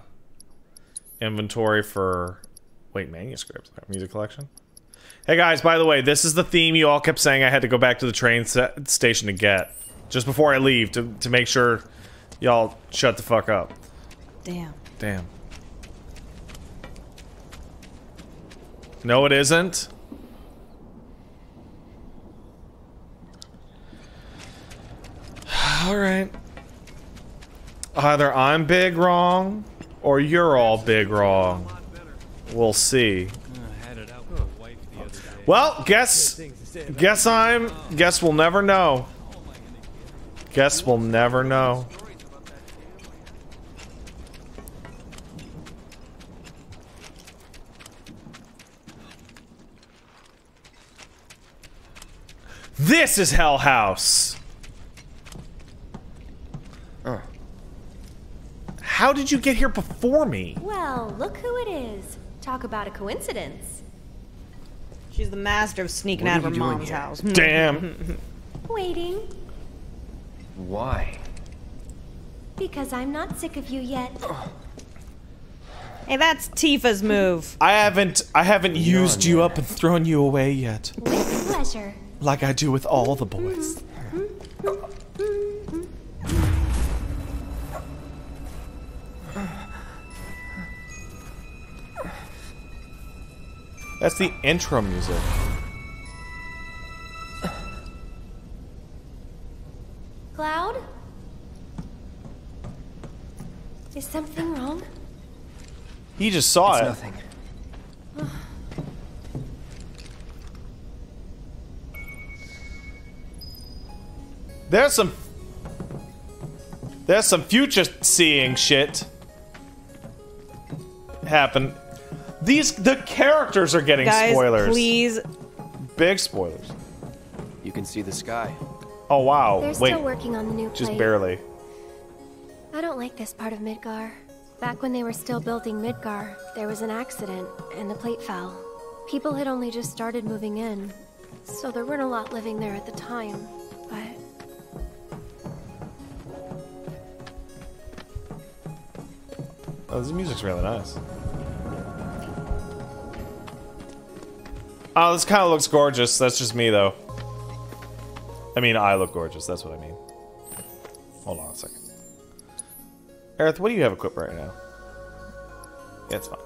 inventory for wait manuscripts, music collection? Hey guys, by the way, this is the theme you all kept saying I had to go back to the train station to get just before I leave to to make sure y'all shut the fuck up. Damn. Damn. No, it isn't. [SIGHS] All right. Either I'm big wrong or you're all big wrong. We'll see. Well, guess guess I'm guess we'll never know. Guess we'll never know. This is Hell House. Oh. How did you get here before me? Well, look who it is. Talk about a coincidence. She's the master of sneaking What out of her you mom's here? house. [LAUGHS] Damn. Waiting. Why? Because I'm not sick of you yet. Hey, that's Tifa's move. I haven't I haven't used you up and thrown you away yet. With pleasure. Like I do with all the boys. That's the intro music. Cloud? Is something wrong? He just saw It's it. nothing. There's some There's some future seeing shit happen. These the characters are getting Guys, spoilers. please. Big spoilers. You can see the sky. Oh wow. They're Wait. still working on the new just plate. barely. I don't like this part of Midgar. Back when they were still building Midgar, there was an accident and the plate fell. People had only just started moving in, so there weren't a lot living there at the time. But Oh, this music's really nice. Oh, this kind of looks gorgeous. That's just me, though. I mean, I look gorgeous. That's what I mean. Hold on a second. Aerith, what do you have equipped right now? Yeah, it's fine.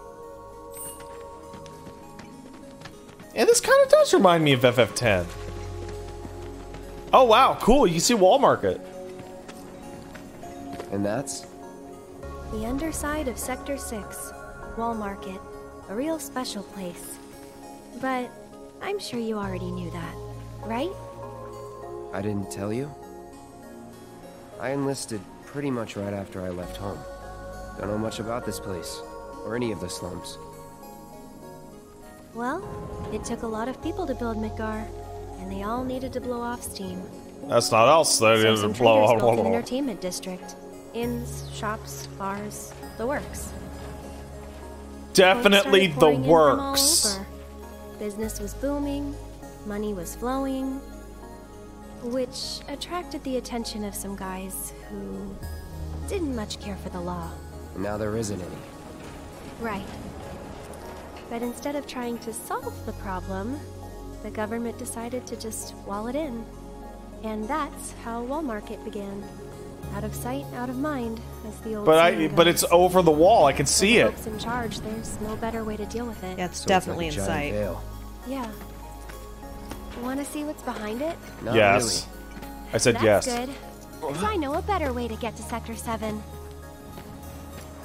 And this kind of does remind me of FF10. Oh, wow. Cool. You see Wall Market. And that's? The underside of Sector 6, Wall Market, a real special place. But I'm sure you already knew that, right? I didn't tell you? I enlisted pretty much right after I left home. Don't know much about this place, or any of the slums. Well, it took a lot of people to build Midgar, and they all needed to blow off steam. That's not else. That so is some blow. traders built an entertainment district. Inns, shops, bars, the works. Definitely the started pouring in from all works. Business was booming, money was flowing, which attracted the attention of some guys who didn't much care for the law. Now there isn't any. Right. But instead of trying to solve the problem, the government decided to just wall it in. And that's how Wall Market began. Out of sight, out of mind, as the old But I, saying but it's over the wall. I can see it. in charge, there's no better way to deal with it. Yeah, it's So definitely it's in like a giant sight. veil. Yeah. Want to see what's behind it? Not yes. I said That's yes. good. 'cause I know a better way to get to Sector 7.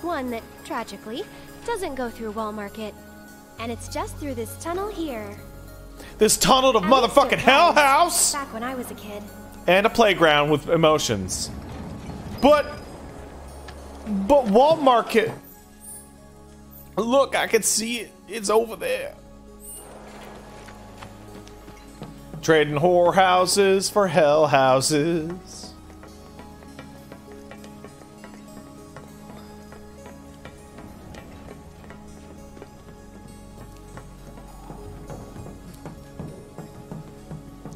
One that, tragically, doesn't go through Wall Market. And it's just through this tunnel here. This tunnel to motherfucking Hell House Back when I was a kid. and a playground with emotions. But, but Wall Market. Look, I can see it. It's over there. Trading whorehouses for hell houses.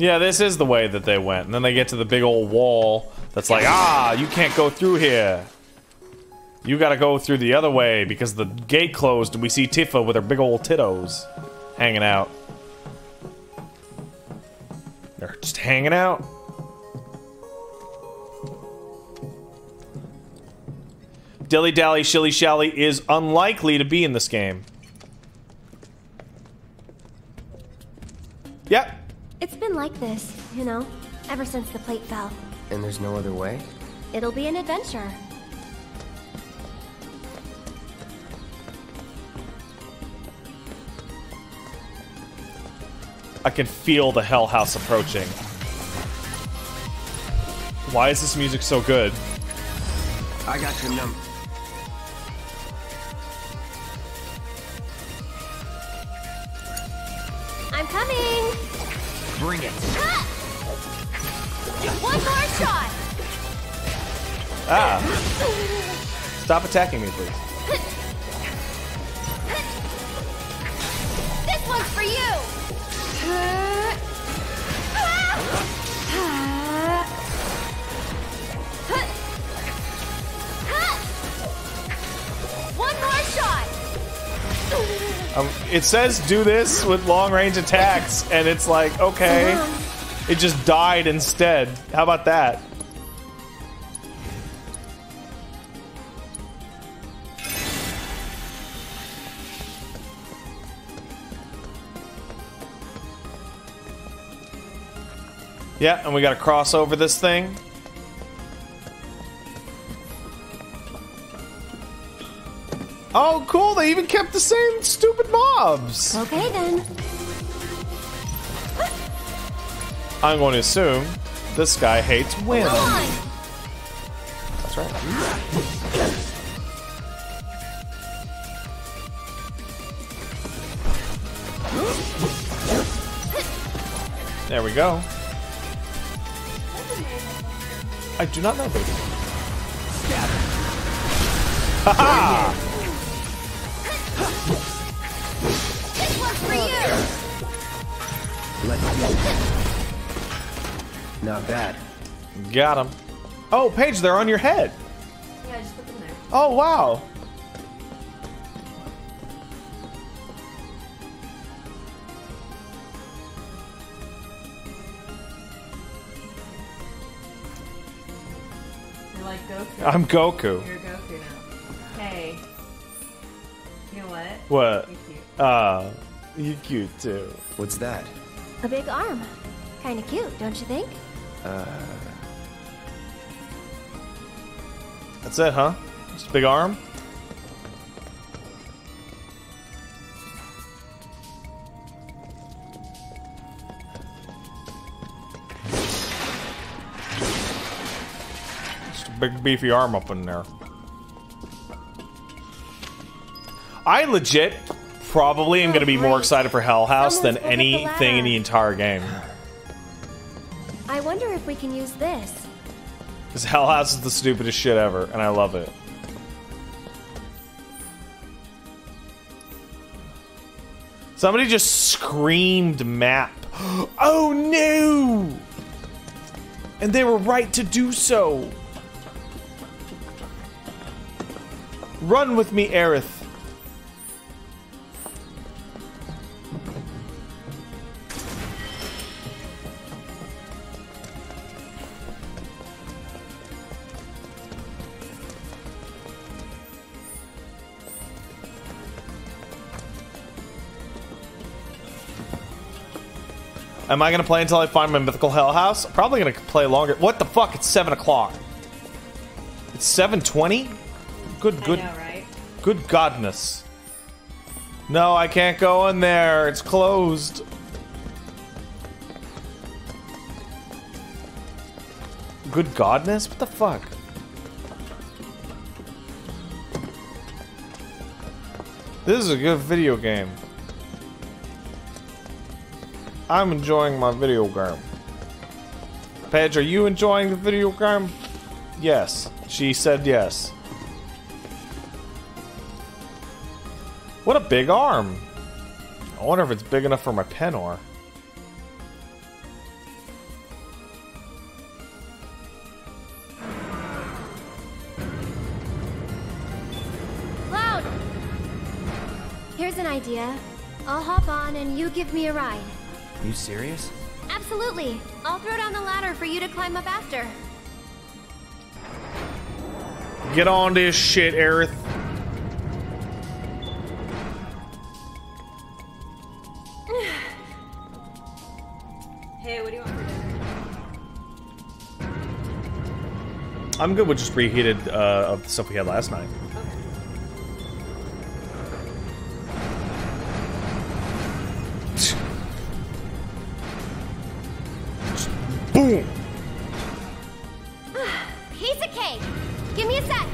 Yeah, this is the way that they went. And then they get to the big old wall that's like, ah, you can't go through here. You gotta go through the other way because the gate closed and we see Tifa with her big old tittos hanging out. They're just hanging out. Dilly Dally Shilly Shally is unlikely to be in this game. Yep, It's been like this, you know, ever since the plate fell. And there's no other way? It'll be an adventure. I can feel the Hell House approaching. Why is this music so good? I got your number. I'm coming! Bring it. One more shot! Ah. Stop attacking me, please. This one's for you! One more shot! Um, it says do this with long range attacks, and it's like, okay. It just died instead. How about that? Yeah, and we gotta cross over this thing. Oh, cool! They even kept the same stupid mobs. Okay then. I'm going to assume this guy hates wind. That's right. There we go. I do not know, baby. Ha ha! This one's for you! Let's do it. Not bad. Got him. Oh, Paige, they're on your head. Yeah, I just put them there. Oh, wow. You're like Goku. I'm Goku. You're Goku now. Hey. You know what? What? You're cute. Uh, you cute too. What's that? A big arm. Kinda cute, don't you think? Uh, That's it, huh? Just a big arm? Just a big beefy arm up in there. I legit probably am going to be more excited for Hell House than Someone's pulled up the anything in the entire game. I wonder if we can use this. This Hell House is the stupidest shit ever, and I love it. Somebody just screamed map. [GASPS] Oh no! And they were right to do so. Run with me, Aerith. Am I gonna play until I find my mythical hell house? Probably gonna play longer. What the fuck? It's seven o'clock. It's seven twenty. Good, good. Know, right? Good godness. No, I can't go in there. It's closed. Good godness? What the fuck? This is a good video game. I'm enjoying my video game. Paige, are you enjoying the video game? Yes. She said yes. What a big arm. I wonder if it's big enough for my pen or. Here's an idea. I'll hop on and you give me a ride. You serious? Absolutely. I'll throw down the ladder for you to climb up after. Get on this shit, Aerith. [SIGHS] Hey, what do you want for dinner? I'm good with just reheated uh, of the stuff we had last night. Boom! Piece of cake! Give me a sec!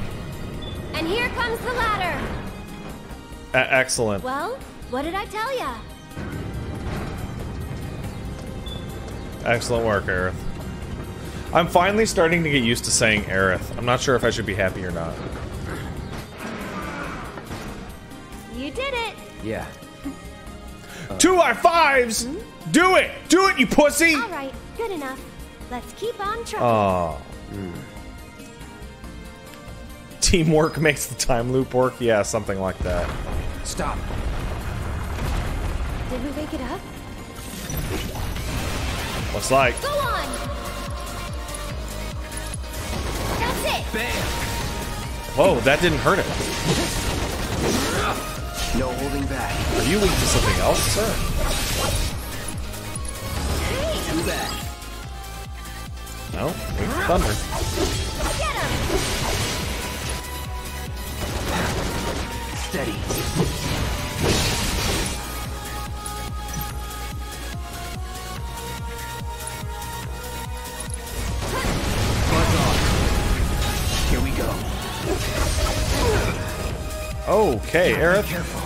And here comes the ladder! Excellent. Well, what did I tell ya? Excellent work, Aerith. I'm finally starting to get used to saying Aerith. I'm not sure if I should be happy or not. You did it! Yeah. Two high fives! Do it! Do it, you pussy! Alright, good enough. Let's keep on trucking. Oh. Hmm. Teamwork [LAUGHS] makes the time loop work? Yeah, something like that. Stop. Did we wake it up? Looks like. Go on! That's it! Bam! Whoa, that didn't hurt it. No holding back. Are you weak to something else, sir? Too bad. No? To thunder. Steady. Buzz off. Here we go. Okay, Aerith. Careful.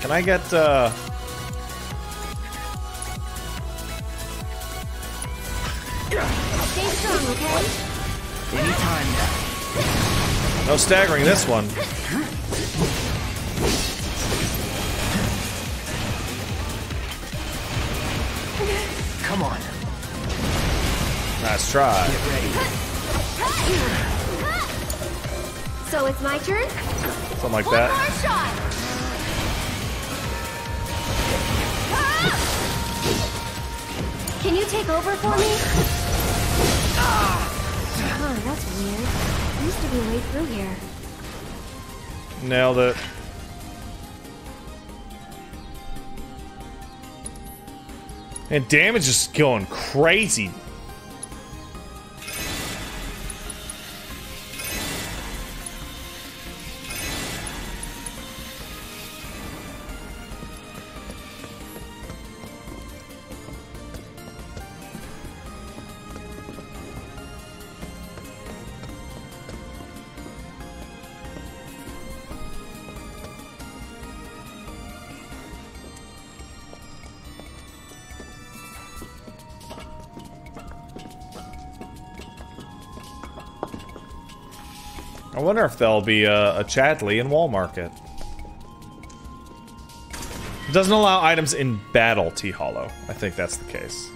Can I get, uh... Stay strong, okay? Anytime now. No staggering this one. Come on. Nice try. Get ready. So it's my turn? Something like One that. more shot! Can you take over for me? That's weird. Nailed it. And damage is going crazy. Wonder if there'll be a, a Chadley in Wall Market. It doesn't allow items in battle, T Hollow. I think that's the case.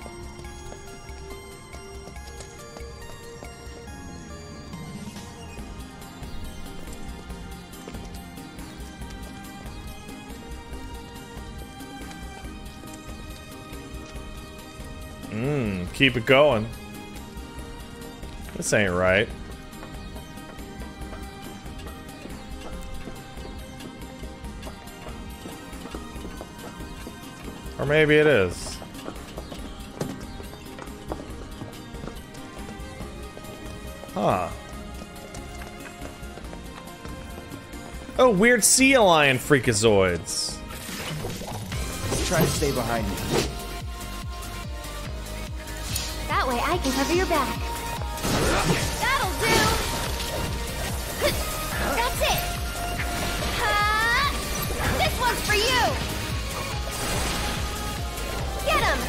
Mmm, keep it going. This ain't right. Or maybe it is. Huh. Oh, weird sea lion freakazoids. Let's try to stay behind me. That way I can cover your back. That'll do! That's it! Ha! This one's for you! Get him!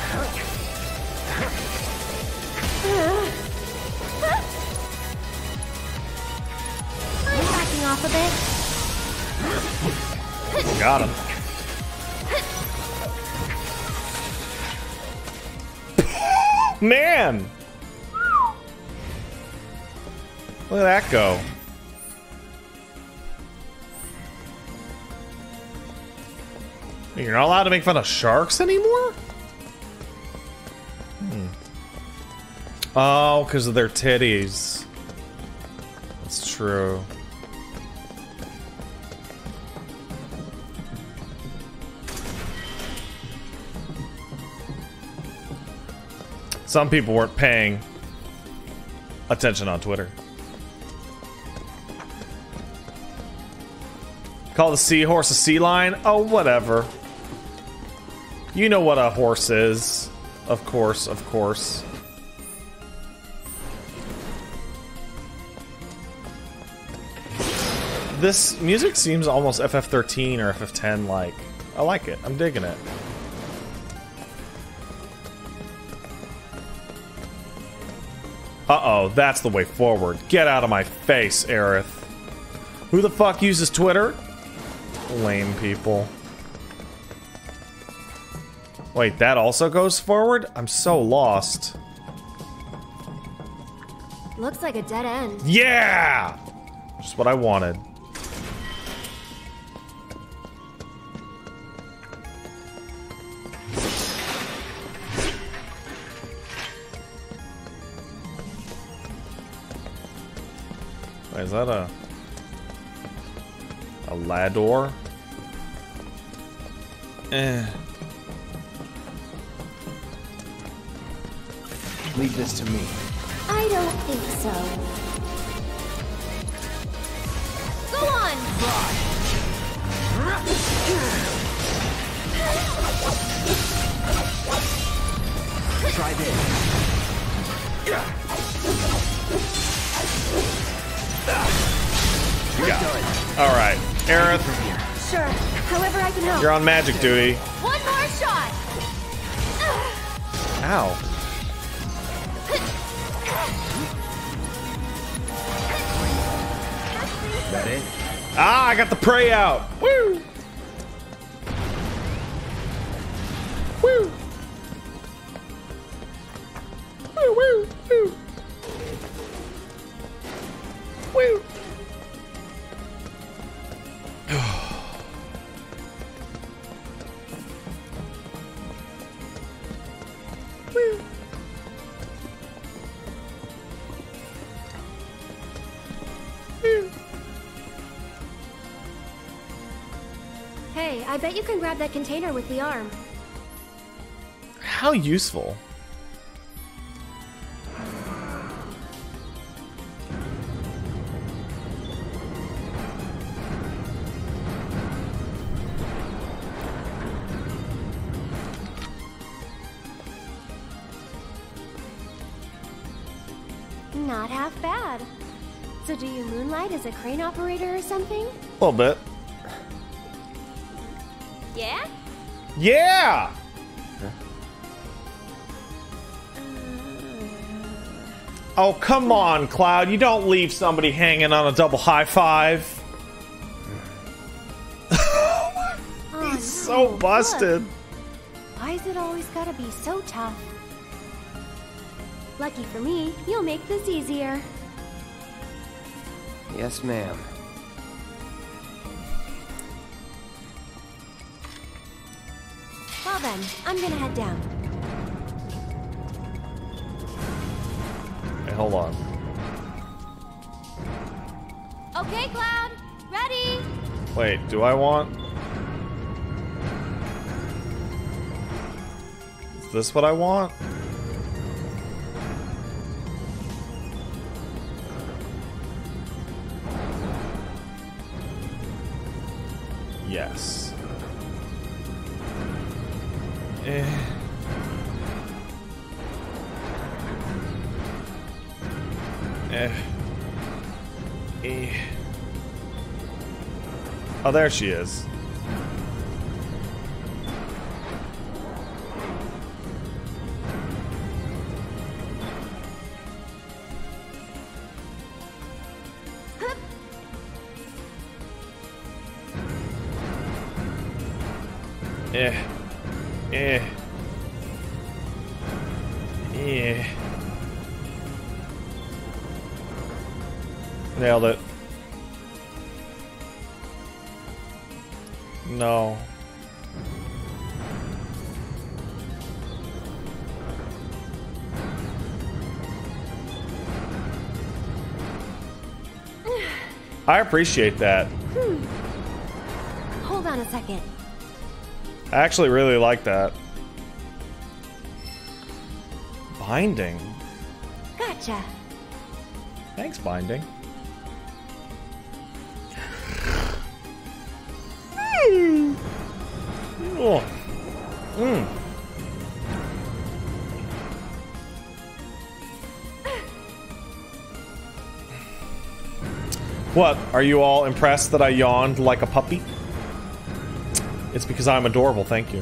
I'm backing off a bit. Got him. Man! Look at that go. You're not allowed to make fun of sharks anymore? Oh, because of their titties. That's true. Some people weren't paying attention on Twitter. Call the seahorse a sea lion? Oh, whatever. You know what a horse is. Of course, of course. This music seems almost FF13 or FF10 like. I like it. I'm digging it. Uh-oh, that's the way forward. Get out of my face, Aerith. Who the fuck uses Twitter? Lame people. Wait, that also goes forward? I'm so lost. Looks like a dead end. Yeah! Just what I wanted. That a... A Lador? Eh. Leave this to me. I don't think so. Go on! Try this. Alright, Aerith, Sure, however I can help. you're on magic duty. One more shot! Ow. That it? Ah, I got the prey out. Woo! Woo! Bet you can grab that container with the arm. How useful. Not half bad. So do you moonlight as a crane operator or something? A little bit. Yeah! Oh, come on, Cloud. You don't leave somebody hanging on a double high five. [LAUGHS] Oh, He's so busted. Why's it always gotta be so tough? Lucky for me, you'll make this easier. Yes, ma'am. I'm gonna head down. Hey, hold on. Okay, Cloud, ready? Wait, do I want? Is this what I want? Oh, there she is. Appreciate that. Hmm. Hold on a second. I actually really like that. Binding. Gotcha. Thanks, Binding. What? Are you all impressed that I yawned like a puppy? It's because I'm adorable, thank you.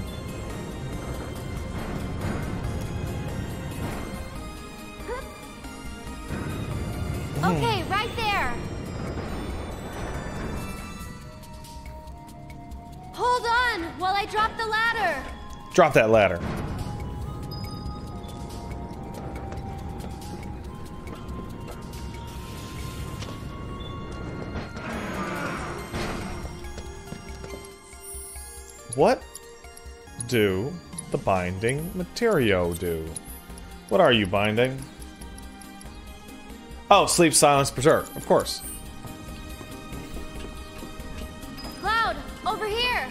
Hmm. Okay, right there. Hold on while I drop the ladder. Drop that ladder. Do the binding materia do? What are you binding? Oh, sleep, silence, preserve. Of course. Cloud, over here.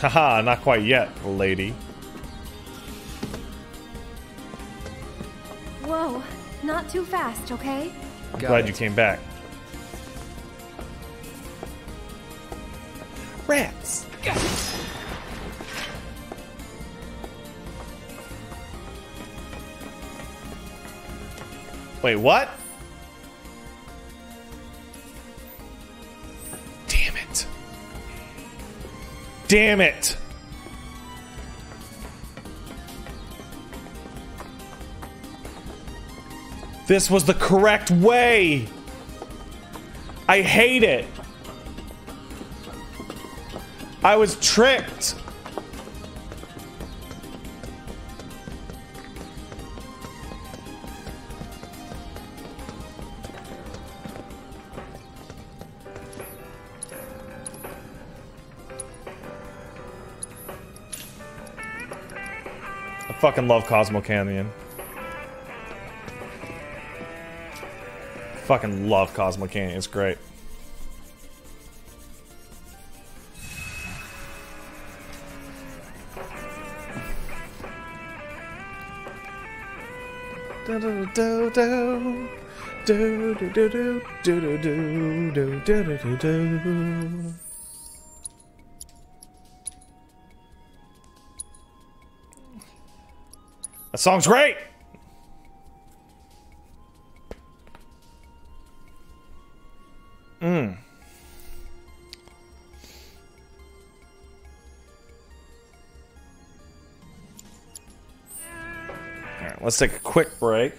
Haha, not quite yet, lady. Too fast, okay? I'm glad you came back. Rats. Wait, what? Damn it. Damn it. This was the correct way. I hate it. I was tricked. I fucking love Cosmo Canyon. Fucking love Cosmo. It's great. That song's great. Let's take a quick break.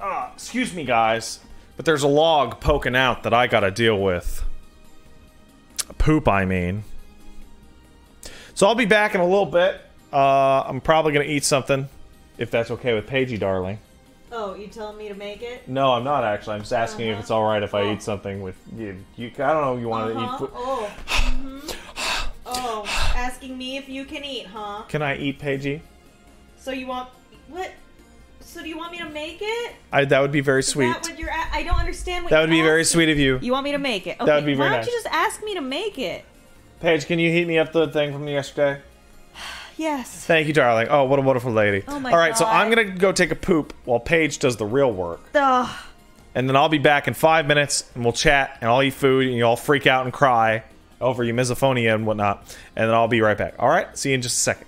Uh, excuse me, guys, but there's a log poking out that I gotta deal with. Poop, I mean. So I'll be back in a little bit. Uh, I'm probably gonna eat something, if that's okay with Paigey, darling. Oh, you telling me to make it? No, I'm not actually. I'm just asking if it's all right if I eat something with you. You, I don't know. if You want to Uh-huh. eat? food. Oh. mhm. Oh, asking me if you can eat, huh? Can I eat Paigey? So you want? So do you want me to make it? I, that would be very sweet. that what you're? a- I don't understand what. That would be very sweet of you. You want me to make it? That would be very Why nice. don't you just ask me to make it? Paige, can you heat me up the thing from yesterday? [SIGHS] yes. Thank you, darling. Oh, what a wonderful lady. Oh my All right, so I'm gonna go take a poop while Paige does the real work, Ugh. and then I'll be back in five minutes, and we'll chat, and I'll eat food, and you all freak out and cry over your misophonia and whatnot, and then I'll be right back. All right, see you in just a second.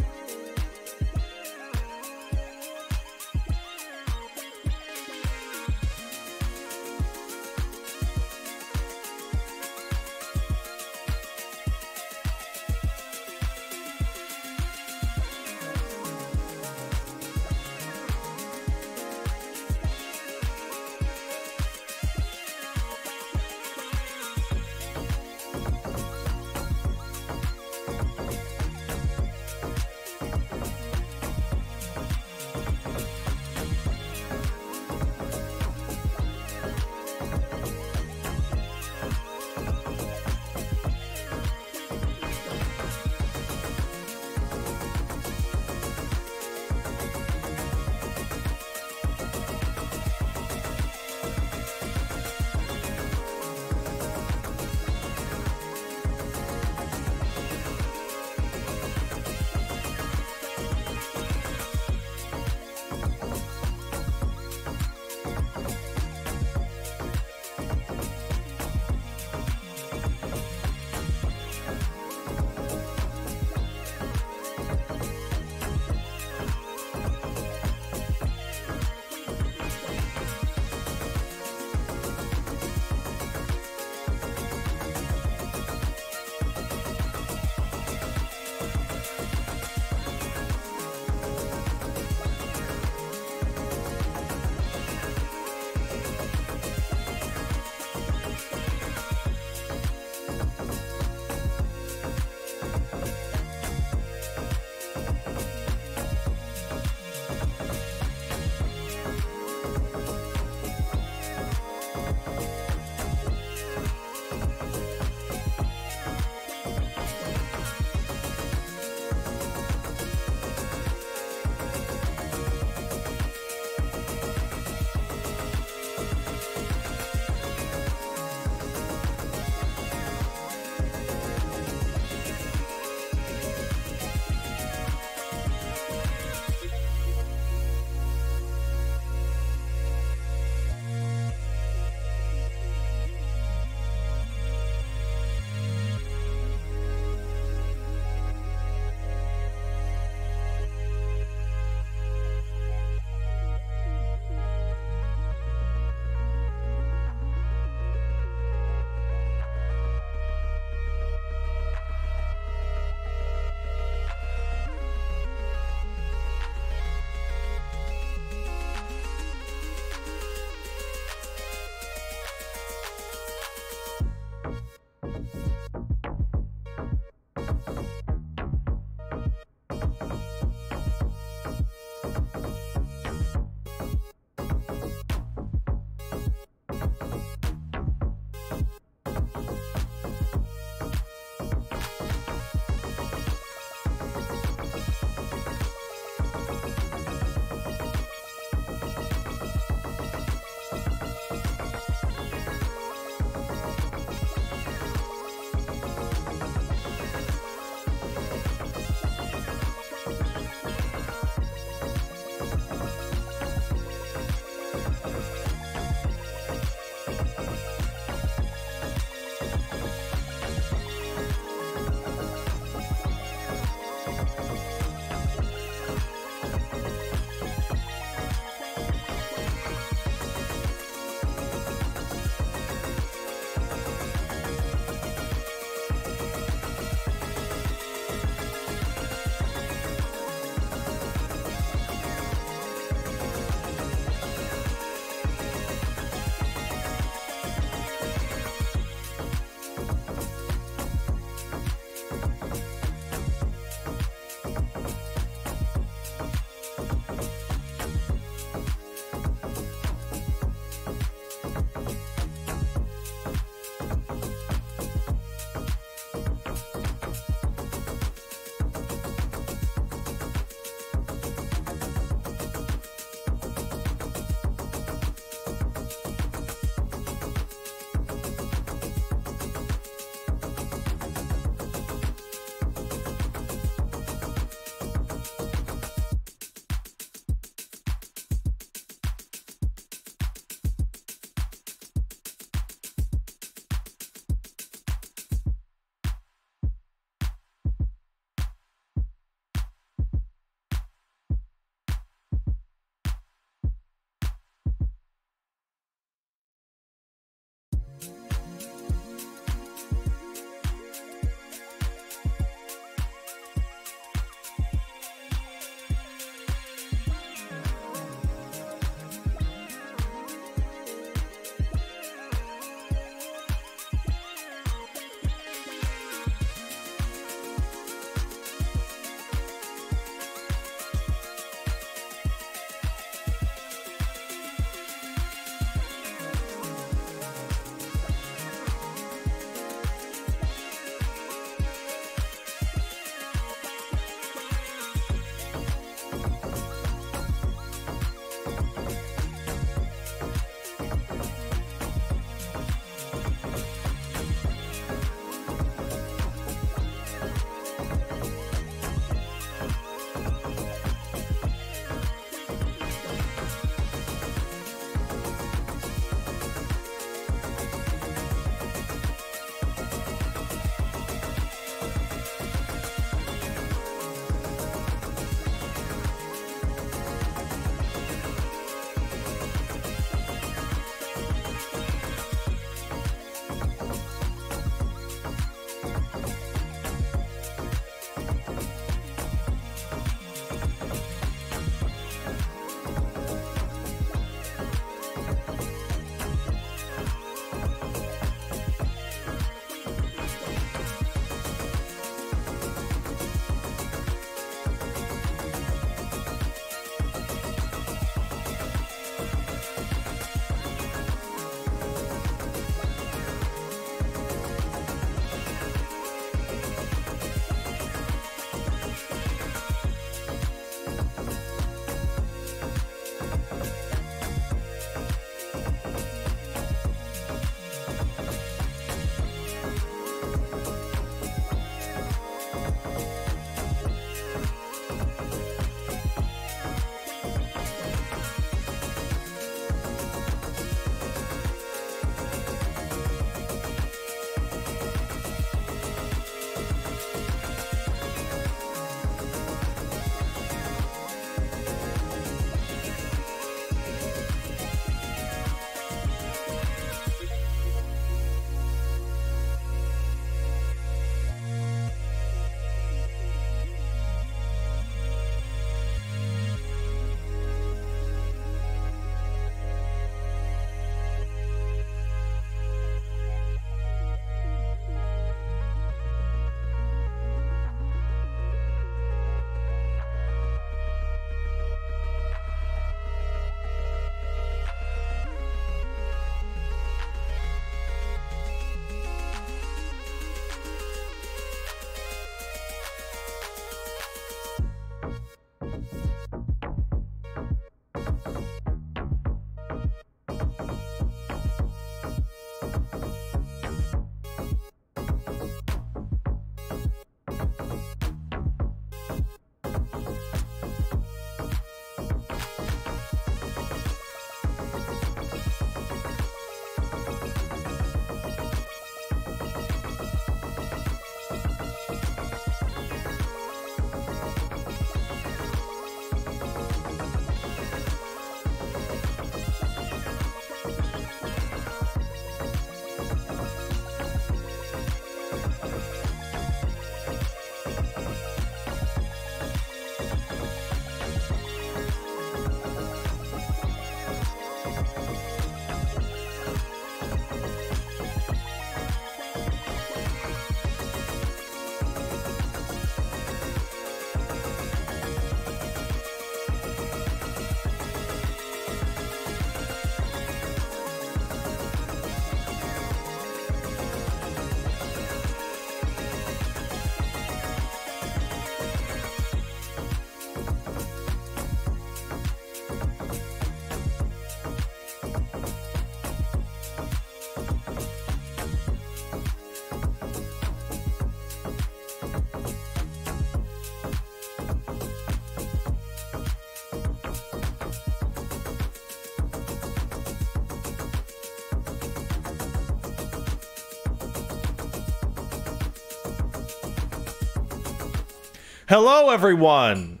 Hello, everyone.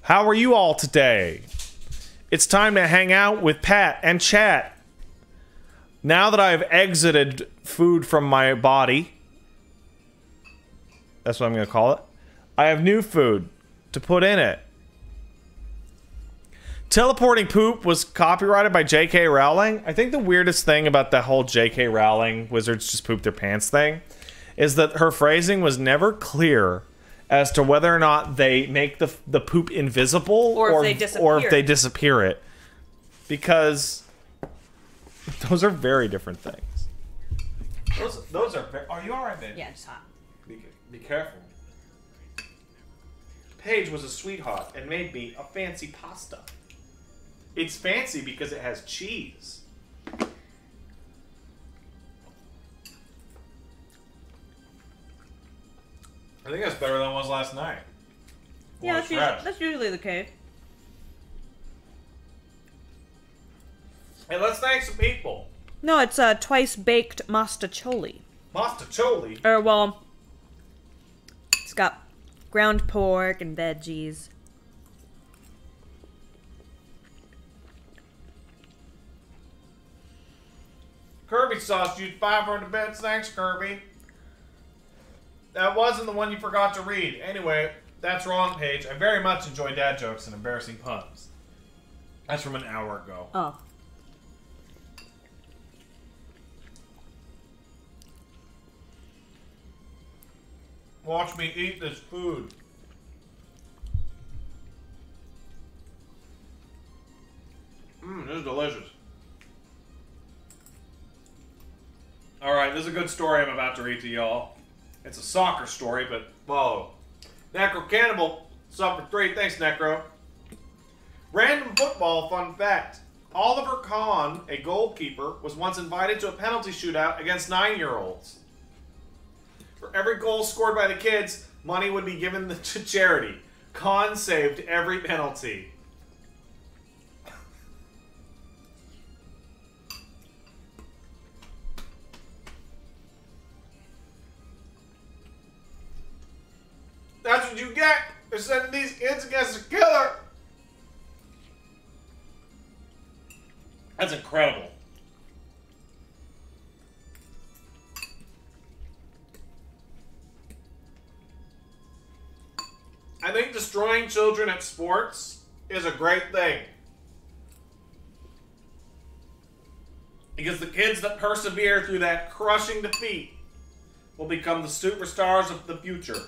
How are you all today? It's time to hang out with Pat and chat. Now that I've exited food from my body, that's what I'm going to call it, I have new food to put in it. Teleporting poop was copyrighted by J.K. Rowling. I think the weirdest thing about the whole J.K. Rowling wizards just poop their pants thing is that her phrasing was never clear as to whether or not they make the the poop invisible Or if they or if disappear they it. disappear it because those are very different things. Those, those are. Very, are you all right, babe? Yeah, it's hot. Be, be careful. Paige was a sweetheart and made me a fancy pasta. It's fancy because it has cheese. I think that's better than it was last night. Yeah, that's usually, that's usually the case. Hey, let's thank some people. No, it's uh, twice baked mostaccioli. Mostaccioli? Or, well, it's got ground pork and veggies. Kirby sauce used 500 bits. Thanks, Kirby. That wasn't the one you forgot to read. Anyway, that's wrong, Paige. I very much enjoy dad jokes and embarrassing puns. That's from an hour ago. Oh. Watch me eat this food. Mmm, this is delicious. Alright, this is a good story I'm about to read to y'all. It's a soccer story, but whoa. Necro Cannibal, sub for three. Thanks, Necro. Random football fun fact. Oliver Kahn, a goalkeeper, was once invited to a penalty shootout against nine year olds. For every goal scored by the kids, money would be given [LAUGHS] to charity. Kahn saved every penalty. That's what you get for sending these kids against a killer. That's incredible. I think destroying children at sports is a great thing. Because the kids that persevere through that crushing defeat will become the superstars of the future.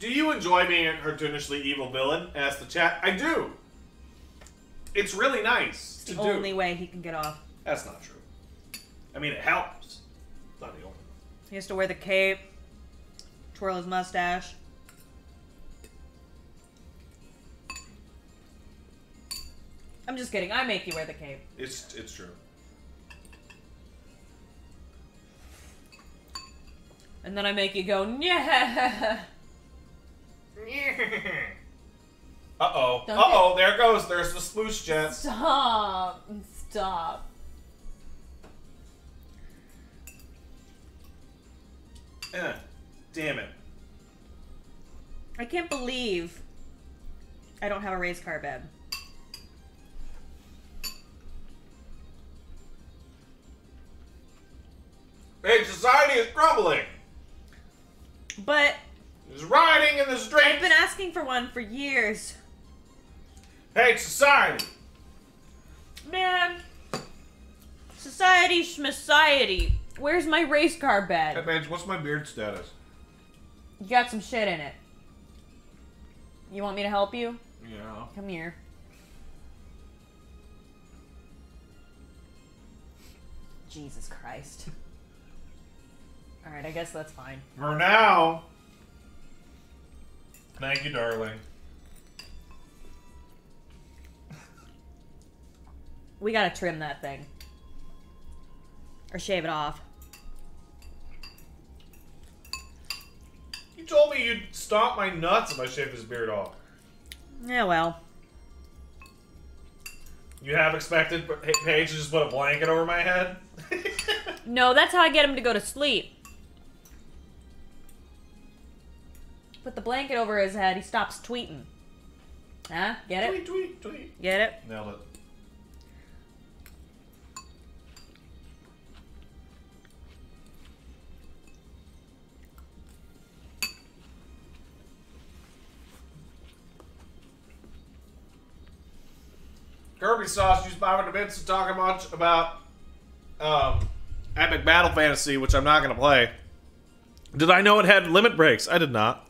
Do you enjoy being a cartoonishly evil villain? Asked the chat. I do. It's really nice to The do. only way he can get off. That's not true. I mean, it helps. It's not the only. He has to wear the cape, twirl his mustache. I'm just kidding. I make you wear the cape. It's it's true. And then I make you go, yeah. [LAUGHS] Uh oh. Uh Don't oh. There it goes. There's the sploosh jet. Stop. Stop. Eh, damn it. I can't believe I don't have a raised car bed. Big society is crumbling. But There's rioting in the streets. I've been asking for one for years. Hey, society. Man. Society schmociety. Where's my race car bed? Hey, Paige, what's my beard status? You got some shit in it. You want me to help you? Yeah. Come here. Jesus Christ. [LAUGHS] Alright, I guess that's fine. For now. Thank you, darling. We gotta trim that thing. Or shave it off. You told me you'd stomp my nuts if I shaved his beard off. Yeah, well. You have expected Paige to just put a blanket over my head? [LAUGHS] No, that's how I get him to go to sleep. Put the blanket over his head, he stops tweeting. Huh? Get it? Tweet, tweet, tweet. Get it? Nailed it. Kirby Sauce used 500 bits to talking much about um, Epic Battle Fantasy, which I'm not going to play. Did I know it had limit breaks? I did not.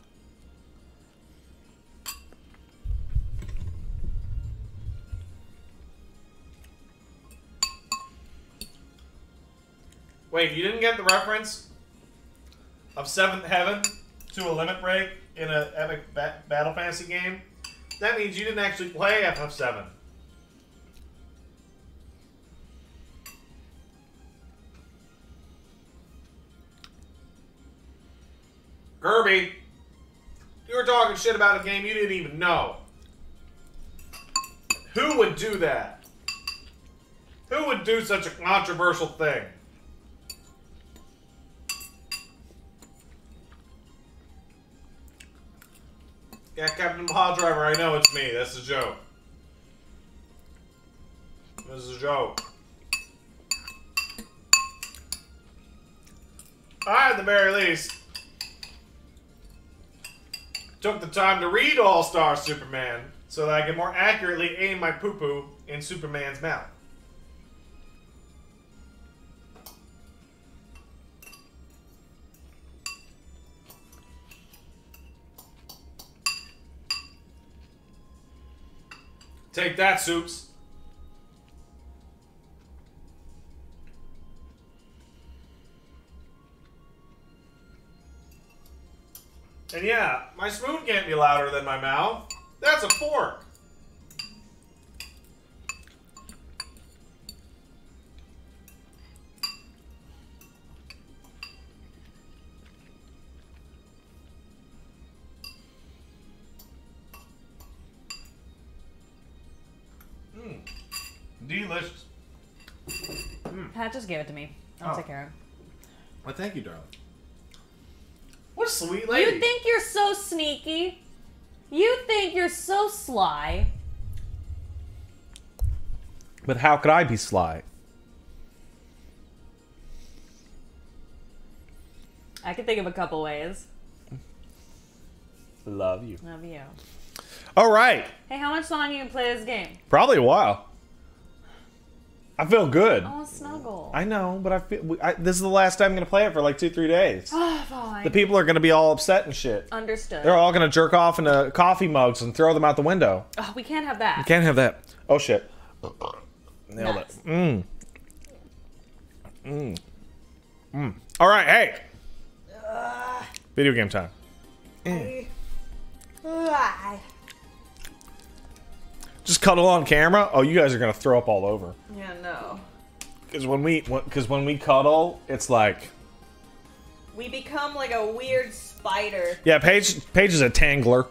Wait, you didn't get the reference of Seventh Heaven to a limit break in an Epic ba- Battle Fantasy game? That means you didn't actually play FF7. Kirby, you were talking shit about a game you didn't even know. Who would do that? Who would do such a controversial thing? Yeah, Captain Pod Driver, I know it's me. That's a joke. This is a joke. I, at the very least, took the time to read All Star Superman so that I could more accurately aim my poo poo in Superman's mouth. Take that, Soups. And yeah, my spoon can't be louder than my mouth. That's a fork. Delicious. Mm. Pat just gave it to me. I'll Oh. take care of it. Well, thank you, darling. What a sweet lady. You think you're so sneaky? You think you're so sly? But how could I be sly? I can think of a couple ways. Love you. Love you. All right. Hey, how much longer you can play this game? Probably a while. I feel good. I want to snuggle. I know, but I feel I, this is the last time I'm gonna play it for like two, three days. Oh, [SIGHS] fine. The people are gonna be all upset and shit. Understood. They're all gonna jerk off into coffee mugs and throw them out the window. Oh, we can't have that. You can't have that. Oh shit. Nailed it. Mmm. Mmm. Mmm. All right, hey. Video game time. Just cuddle on camera. Oh, you guys are gonna throw up all over. Yeah, no. Because when we, because when we cuddle, it's like, We become like a weird spider, yeah. Paige, Paige is a tangler.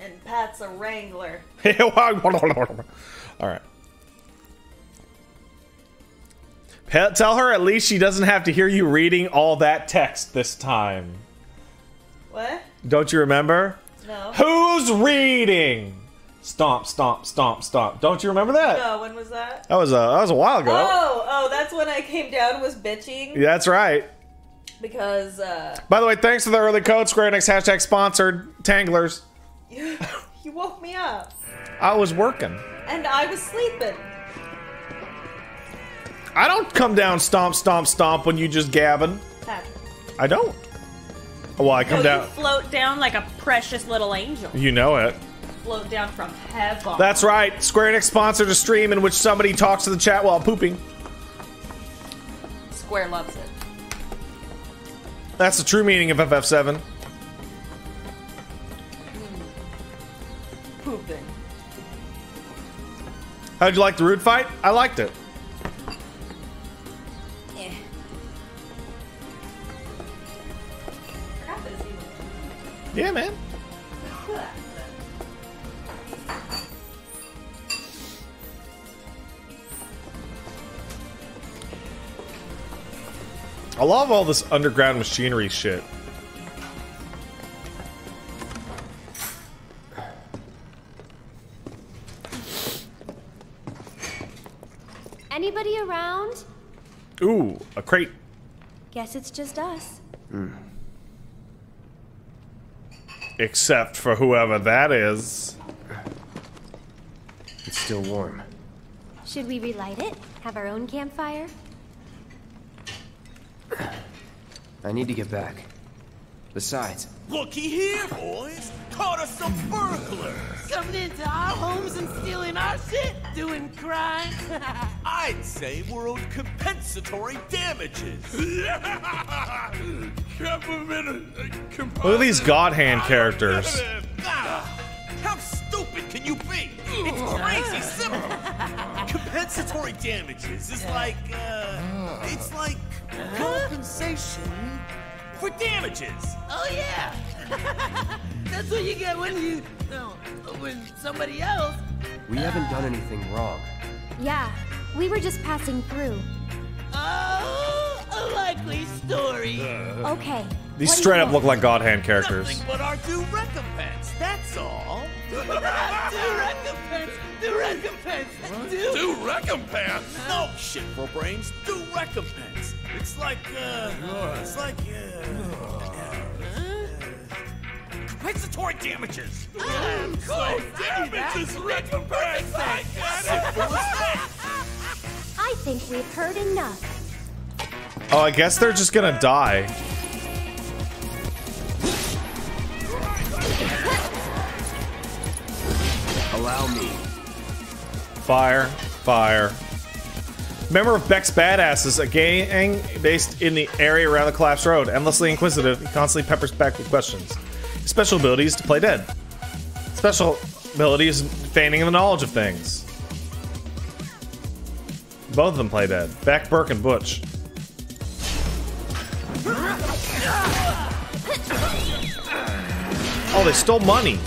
and Pat's a wrangler. [LAUGHS] all right. Pe- Tell her at least she doesn't have to hear you reading all that text this time. What? Don't you remember? No. Who's reading? Stomp, stomp, stomp, stomp. Don't you remember that? No, when was that? That was a that was a while ago. Oh, oh, that's when I came down was bitching Yeah, that's right. because uh, By the way, thanks for the early code. Square Enix hashtag sponsored Tanglers. you, [LAUGHS] you woke me up I was working. and I was sleeping. I don't come down stomp, stomp, stomp when you just gabbing. Patrick. I don't. Well, I come no, down. you float down like a precious little angel. You know it. Down from heaven. That's right. Square Enix sponsored a stream in which somebody talks to the chat while pooping. Square loves it. That's the true meaning of FF7. Hmm. Pooping. How'd you like the root fight? I liked it. Yeah. Yeah, man. Love all this underground machinery shit. Anybody around? Ooh, a crate. Guess it's just us. Hmm. Except for whoever that is. It's still warm. Should we relight it? Have our own campfire? I need to get back. Besides, Looky here, boys. Caught us some burglars. Coming into our homes and stealing our shit? Doing crime? [LAUGHS] I'd say we're owed compensatory damages. [LAUGHS] Look at these God Hand characters. Ah, How stupid can you be? It's crazy simple. [LAUGHS] Compensatory damages is like, uh, it's like Uh-huh. compensation for damages. Oh yeah. [LAUGHS] That's what you get when you, no, when somebody else. we haven't done anything wrong. Yeah, we were just passing through. Oh, a likely story. Uh-huh. Okay. These what straight up look like God Hand characters. Nothing but our due recompense. That's all. [LAUGHS] do recompense. Do recompense. Do. Due recompense? No shit for brains. Due recompense. It's like, uh, it's like, uh, compensatory damages. Of course. Damages recompense. I got it. I think we've heard enough. Oh, I guess they're just gonna die. Allow me. Fire, fire. Member of Beck's Badasses, a gang based in the area around the collapsed road. Endlessly inquisitive, he constantly peppers Beck with questions. His special ability is to play dead. Special ability is feigning the knowledge of things. Both of them play dead. Beck, Burke, and Butch. Oh, they stole money.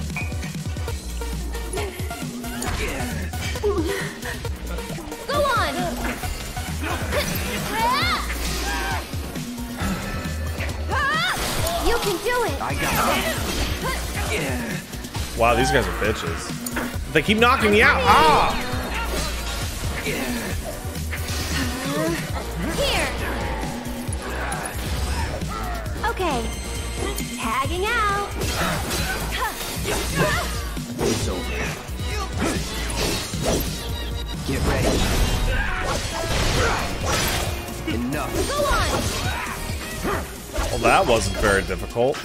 Can do it. I got it. Wow, these guys are bitches. They keep knocking me out. Ah! Here. Okay. Tagging out. It's over. Get ready. Enough. Go on. Well, that wasn't very difficult.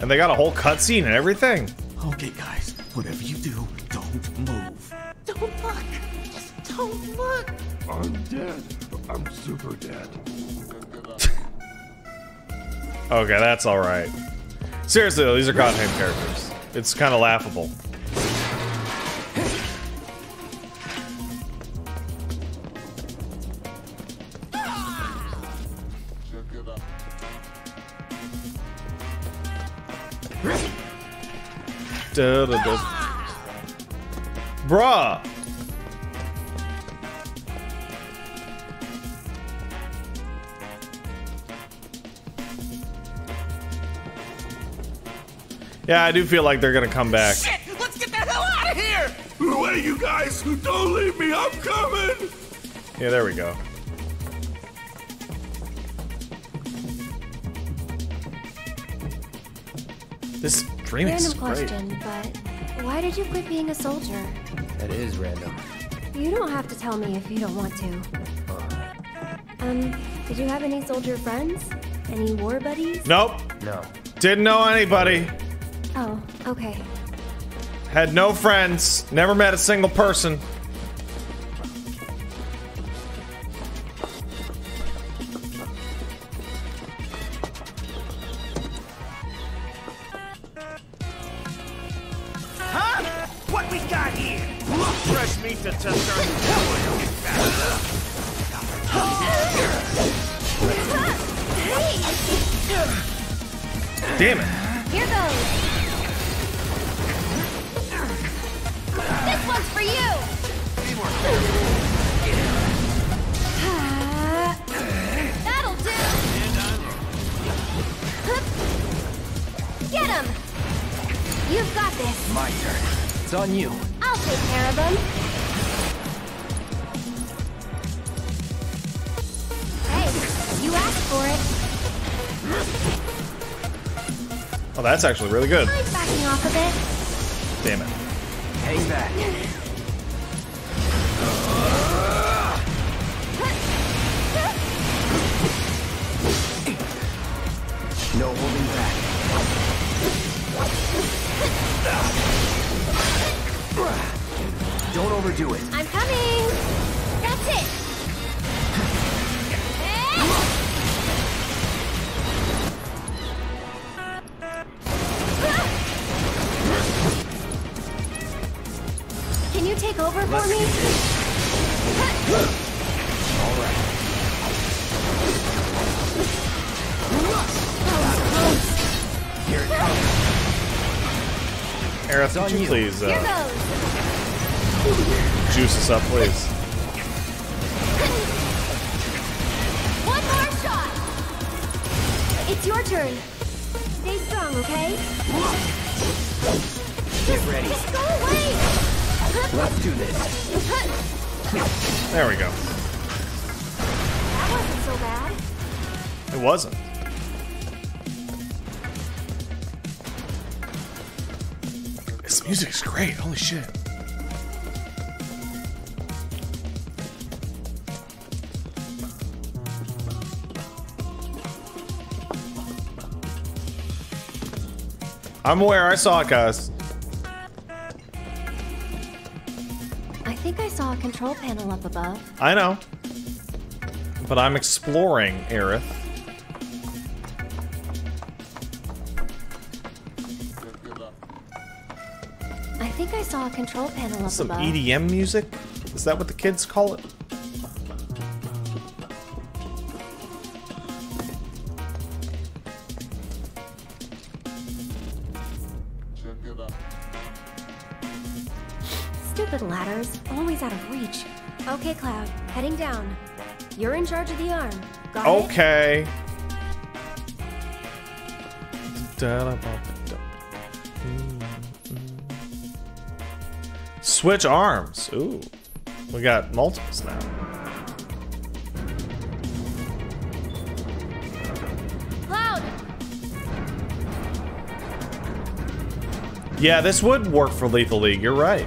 And they got a whole cutscene and everything. Okay, guys, whatever you do, don't move. Don't look. Just don't look. I'm dead. I'm super dead. Okay, that's alright. Seriously, though, these are God Hand characters. It's kind of laughable. Da, da, da. Bruh! Yeah, I do feel like they're gonna come back. Shit! Let's get the hell out of here! Wait, you guys! Don't leave me! I'm coming! Yeah, there we go. This dream Random is great. question, but why did you quit being a soldier? That is random. You don't have to tell me if you don't want to. Um, did you have any soldier friends? Any war buddies? Nope. No. Didn't know anybody. Oh, okay. Had no friends. Never met a single person. Take the tester and. Damn it! Here goes! This one's for you! [SIGHS] That'll do! Get him! You've got this! My turn. It's on you. I'll take care of him. You asked for it. Oh, that's actually really good. Mind backing off a bit? Damn it. Hang back. No holding back. Don't overdo it. I'm coming! That's it! Can you take over for me? All right. Here it comes. Aerith, could you you. please Here uh, goes! juice us up, please? One more shot! It's your turn. Stay strong, okay? Get ready. Just go away! Let's do this. There we go. That wasn't so bad. It wasn't. This music's great. Holy shit. I'm aware. I saw it, guys. Control panel up above. I know. But I'm exploring, Aerith. I think I saw a control panel up Some above. EDM music? Is that what the kids call it? Down. You're in charge of the arm. Got? Okay. Switch arms. Ooh. We got multiples now. Cloud, Yeah, this would work for Lethal League. You're right.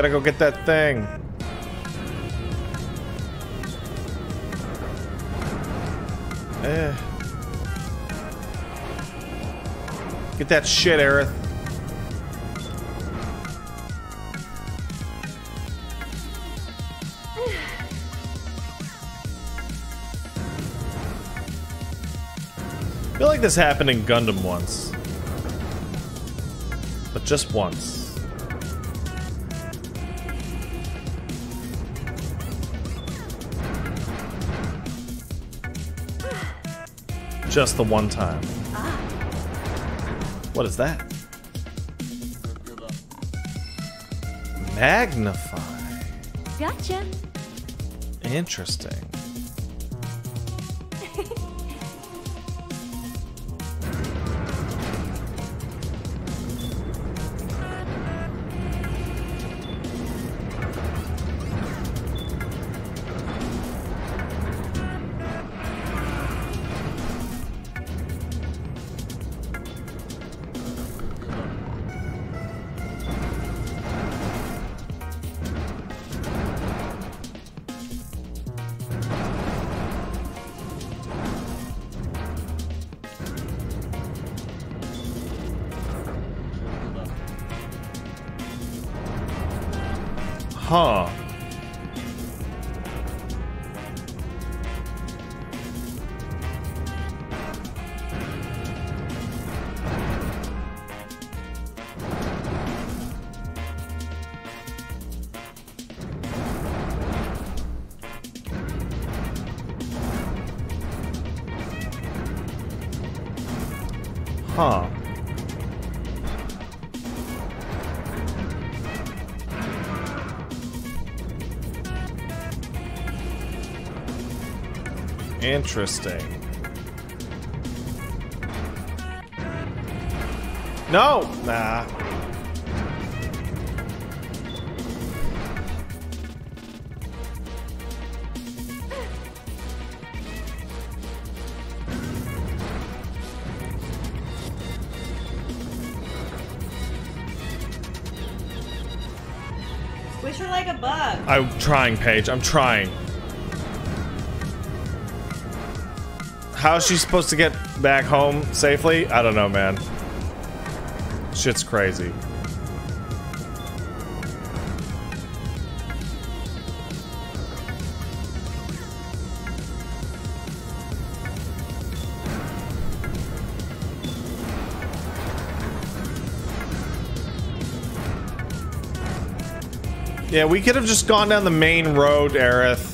Gotta go get that thing. Eh. Get that shit, Aerith. I feel like this happened in Gundam once. But just once. Just the one time. What is that? Magnify. gotcha. Interesting. Interesting. No! Nah. Squish her like a bug. I'm trying, Paige. I'm trying. How's she supposed to get back home safely? I don't know, man. Shit's crazy. Yeah, we could have just gone down the main road, Aerith.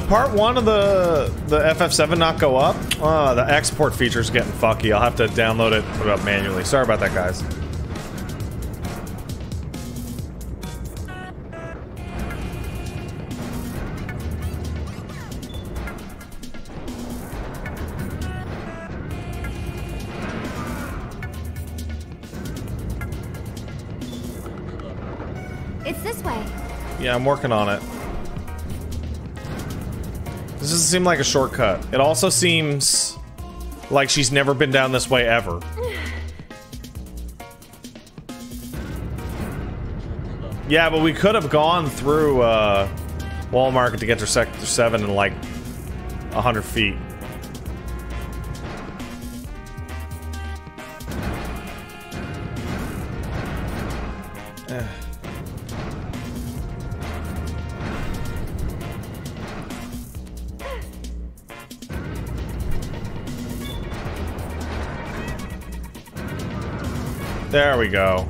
Did part one of the the FF7 not go up? Uh, the export feature's getting fucky. I'll have to download it, put it up manually. Sorry about that, guys. It's this way. Yeah, I'm working on it. Doesn't seem like a shortcut. It also seems like she's never been down this way ever. [SIGHS] Yeah, but we could have gone through uh, Wall Market to get to Sector 7 in like 100 feet. There we go.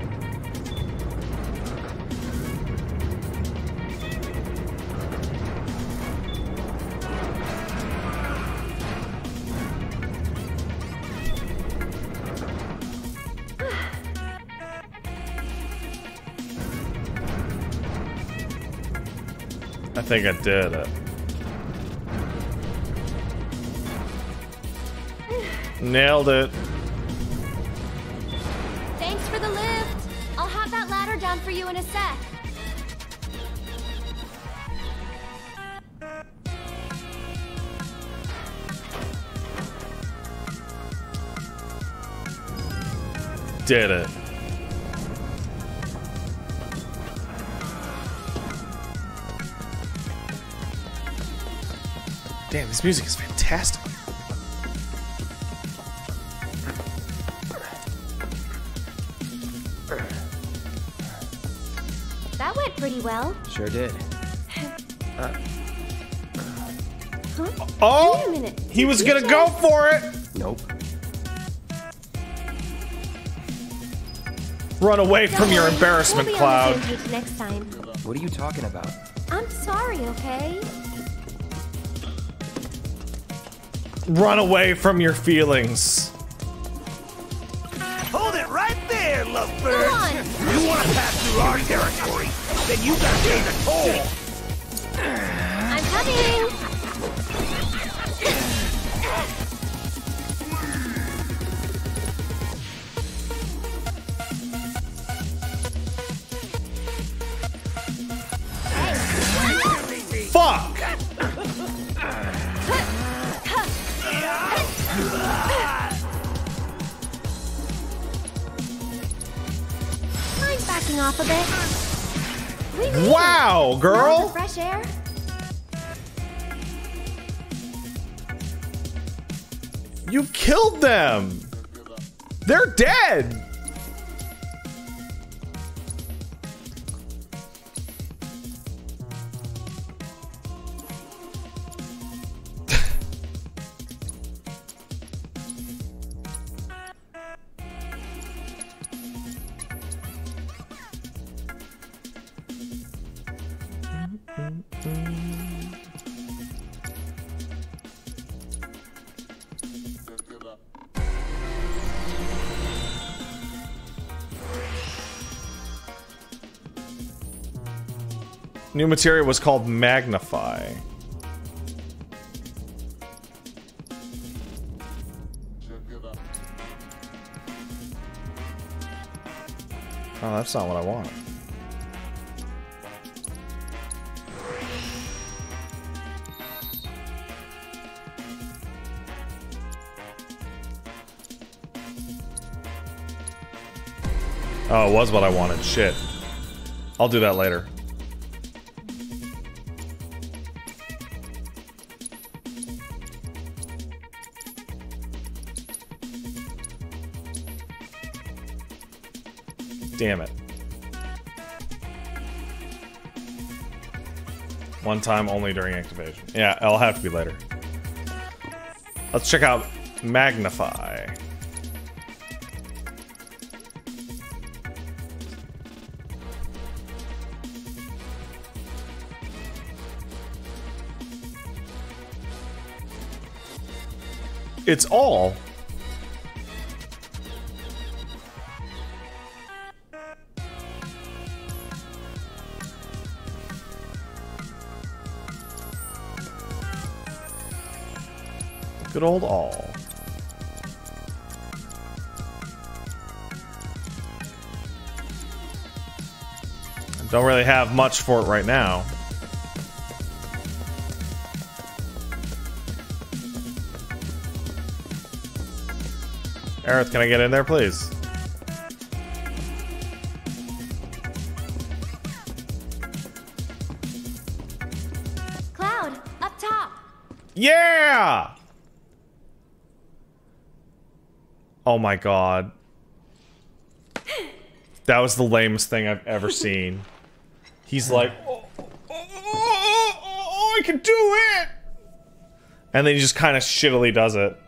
I think I did it. Nailed it. Did it. Damn, this music is fantastic. That went pretty well. Sure did. [LAUGHS] Uh, Huh? Oh! Wait a minute. He was gonna go for it! Run away from your embarrassment, we'll Cloud. On the same page next time. What are you talking about? I'm sorry, okay? Run away from your feelings. New material was called Magnify. Oh, that's not what I want. Oh, it was what I wanted. Shit. I'll do that later. Time only during activation. Yeah, it'll have to be later. Let's check out Magnify. It's all. Good old all. Don't really have much for it right now. Aerith, can I get in there, please? Oh my god. That was the lamest thing I've ever seen. He's like, oh, oh, oh, oh, I can do it! And then he just kind of shittily does it.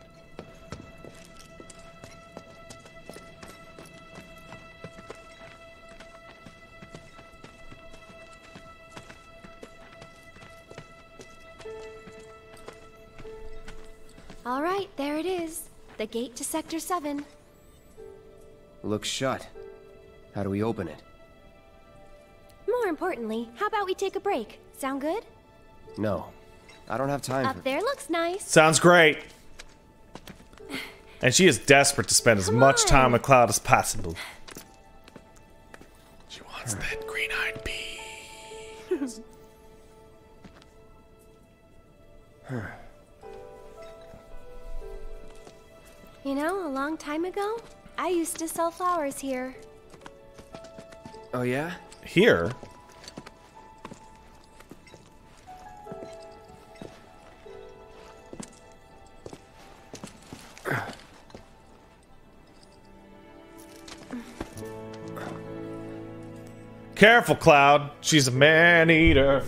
Gate to Sector 7. Looks shut. How do we open it? More importantly, how about we take a break? Sound good? No. I don't have time Up for there looks nice. Sounds great. And she is desperate to spend as much time with Cloud as possible. You know, a long time ago, I used to sell flowers here. Oh yeah? Here? Careful, Cloud. She's a man-eater.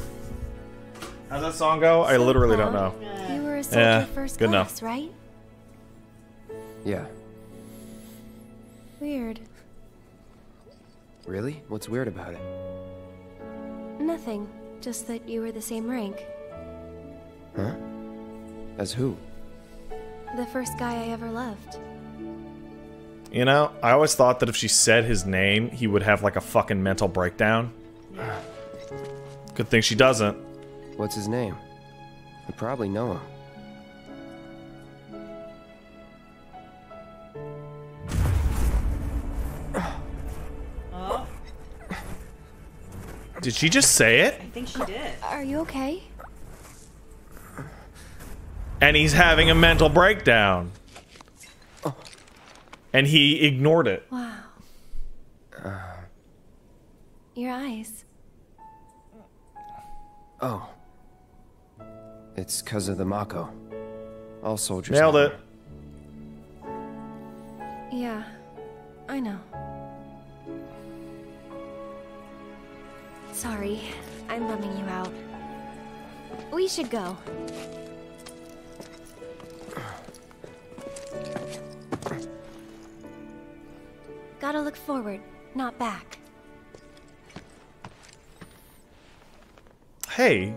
How's that song go? I literally don't know. You were a soldier Yeah, first good class, enough. right? Yeah. Weird. Really? What's weird about it? Nothing. Just that you were the same rank. Huh? As who? The first guy I ever loved. You know, I always thought that if she said his name, he would have like a fucking mental breakdown. [SIGHS] Good thing she doesn't. What's his name? I probably know him. Did she just say it? I think she did. Are you okay? And he's having a mental breakdown. And he ignored it. Wow. Your eyes. Oh. It's because of the Mako. All soldiers. Nailed it. Yeah, I know. Sorry, I'm bumming you out. We should go. Gotta look forward, not back. Hey.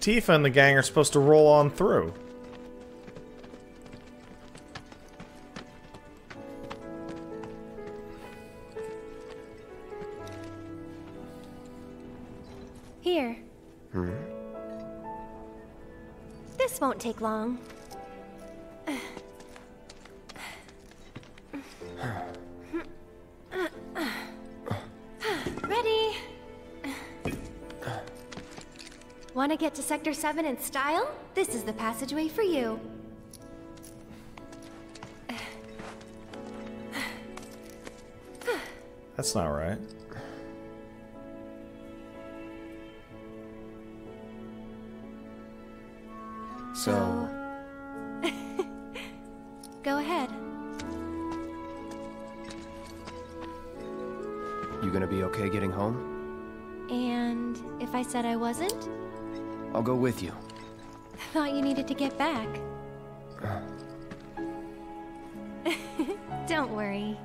Tifa and the gang are supposed to roll on through. Won't take long. Ready? Want to get to Sector 7 in style? This is the passageway for you. That's not right. So, [LAUGHS] Go ahead. you gonna be okay getting home? And if I said I wasn't? I'll go with you. [LAUGHS] I Thought you needed to get back. Uh. [LAUGHS] Don't worry.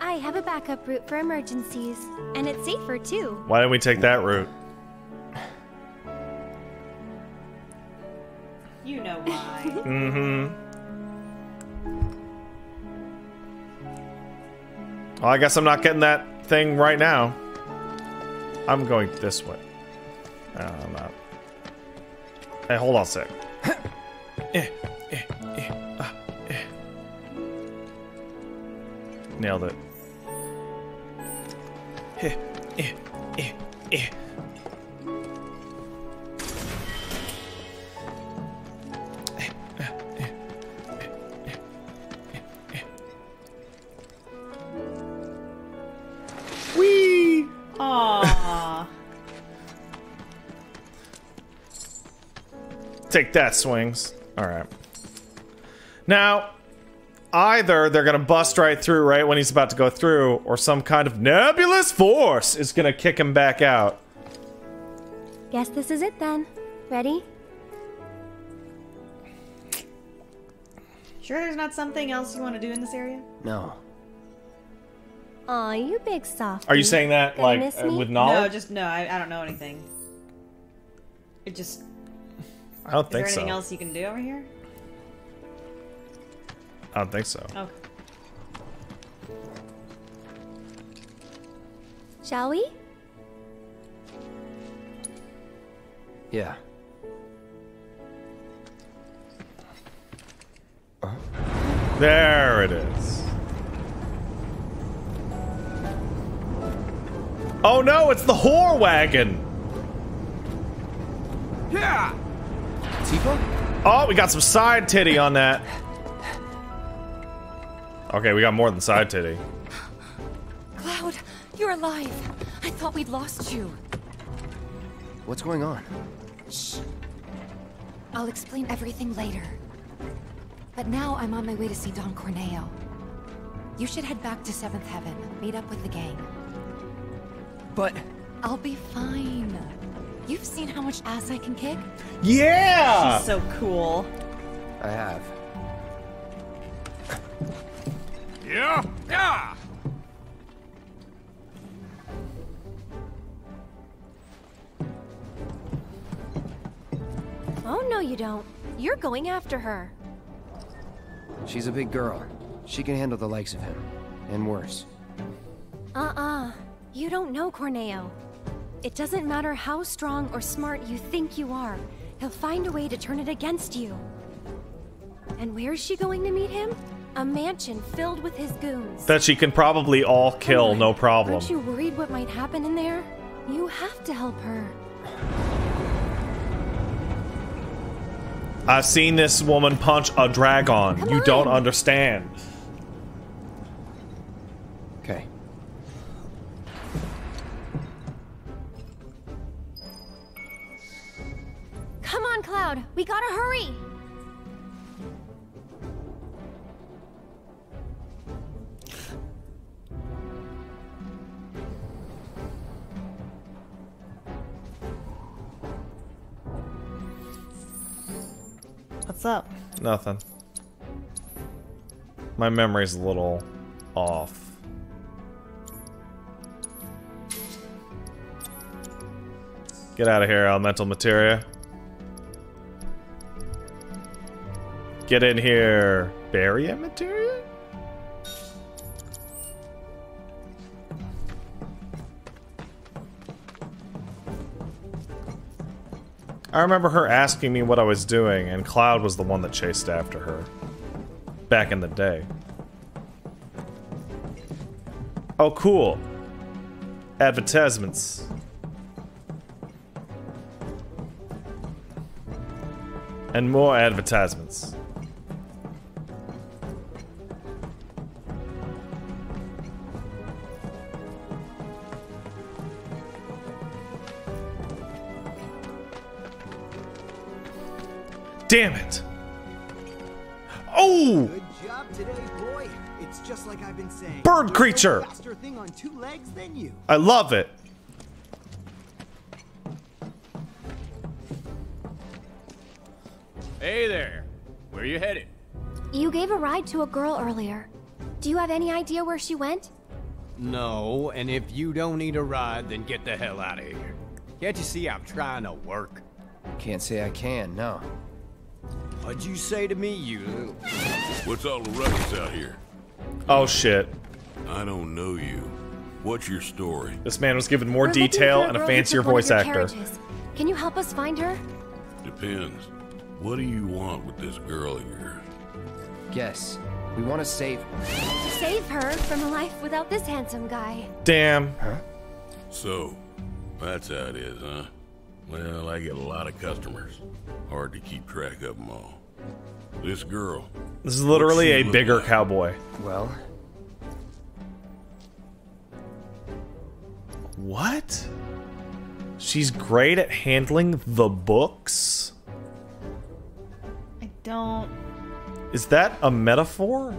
I have a backup route for emergencies, and it's safer too. Why don't we take that route? Mm-hmm. Well, I guess I'm not getting that thing right now. I'm going this way. No, I'm not. Hey, hold on a sec. [COUGHS] Eh, eh, eh, ah, eh. Nailed it. Take that, swings. Alright. Now, either they're gonna bust right through right when he's about to go through, or some kind of nebulous force is gonna kick him back out. Guess this is it then. Ready? Sure there's not something else you want to do in this area? No. Aw, you big soft. Are you saying that, like, miss uh, me? with No, just no. I, I don't know anything. It just. I don't Is think so. anything else you can do over here? I don't think so. Okay. Shall we? Yeah. There it is. Oh no, it's the whore wagon! Yeah! Tifa? Oh, we got some side titty on that. Okay, we got more than side titty. Cloud, you're alive. I thought we'd lost you. What's going on? Shh. I'll explain everything later. But now I'm on my way to see Don Corneo. You should head back to Seventh Heaven, meet up with the gang. But I'll be fine. You've seen how much ass I can kick? Yeah! She's so cool. I have. Yeah? Yeah! Oh, no, you don't. You're going after her. She's a big girl. She can handle the likes of him. And worse. Uh-uh. You don't know Corneo. It doesn't matter how strong or smart you think you are. He'll find a way to turn it against you. And where is she going to meet him? A mansion filled with his goons. That she can probably all kill, no problem. Aren't you worried what might happen in there? You have to help her. I've seen this woman punch a dragon. you don't understand. Come on, Cloud. We gotta hurry. What's up? Nothing. My memory's a little off. Get out of here, elemental materia. Get in here, barrier material? I remember her asking me what I was doing, and Cloud was the one that chased after her. Back in the day. Oh, cool. Advertisements. And more advertisements. Damn it! Oh! Good job today, boy. It's just like I've been saying. Bird You're creature. faster thing on two legs than you. I love it. Hey there. Where are you headed? You gave a ride to a girl earlier. Do you have any idea where she went? No, and if you don't need a ride, then get the hell out of here. Can't you see I'm trying to work? Can't say I can, no. What'd you say to me, you little... What's all the ruckus out here? Oh shit. I don't know you. What's your story? This man was given more We're detail for and a fancier took one of voice actor. carriages. Can you help us find her? Depends. What do you want with this girl of yours? Guess. We want to save. Save her from a life without this handsome guy. Damn. Huh? So, that's how it is, huh? Well, I get a lot of customers. Hard to keep track of them all. This girl. This is literally a bigger like? cowboy. Well, What? She's great at handling the books? I don't. Is that a metaphor?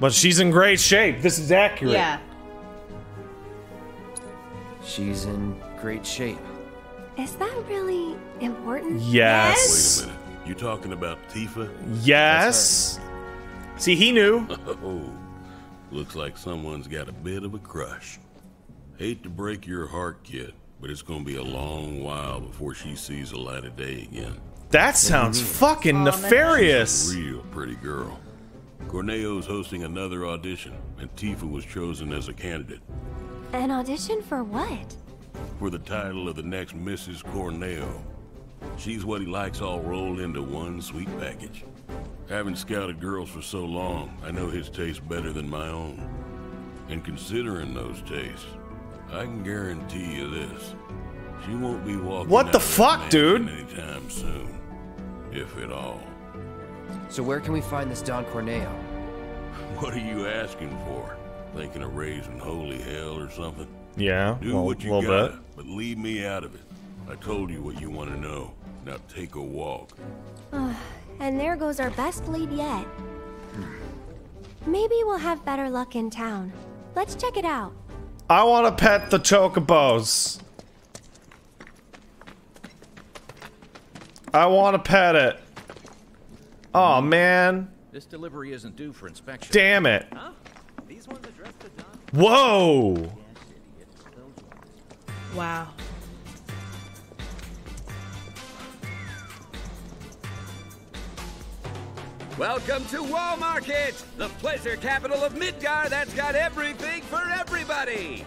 But she's in great shape. This is accurate. Yeah. She's in great shape. Is that really important? Yes. Wait a minute. You talking about Tifa? Yes. See, he knew. [LAUGHS] Oh, looks like someone's got a bit of a crush. Hate to break your heart, kid, but it's gonna be a long while before she sees the light of day again. That sounds mm-hmm. fucking nefarious. Real pretty girl. Corneo's hosting another audition, and Tifa was chosen as a candidate An audition for what? for the title of the next Mrs. Corneo. She's what he likes all rolled into one sweet package. Having scouted girls for so long, I know his taste better than my own. And considering those tastes, I can guarantee you this. She won't be walking What out the fuck, dude? anytime soon. If at all. So where can we find this Don Corneo? [LAUGHS] What are you asking for? Thinking of raising holy hell or something? Yeah, Do well, what you a little gotta, bit. but leave me out of it. I told you what you want to know. Now take a walk. Ah, and there goes our best lead yet. Hmm. Maybe we'll have better luck in town. Let's check it out. I want to pet the chocobos. I want to pet it. Oh man. This delivery isn't due for inspection. Damn it. Huh? Whoa. Wow. Welcome to Wall Market, the pleasure capital of Midgar that's got everything for everybody.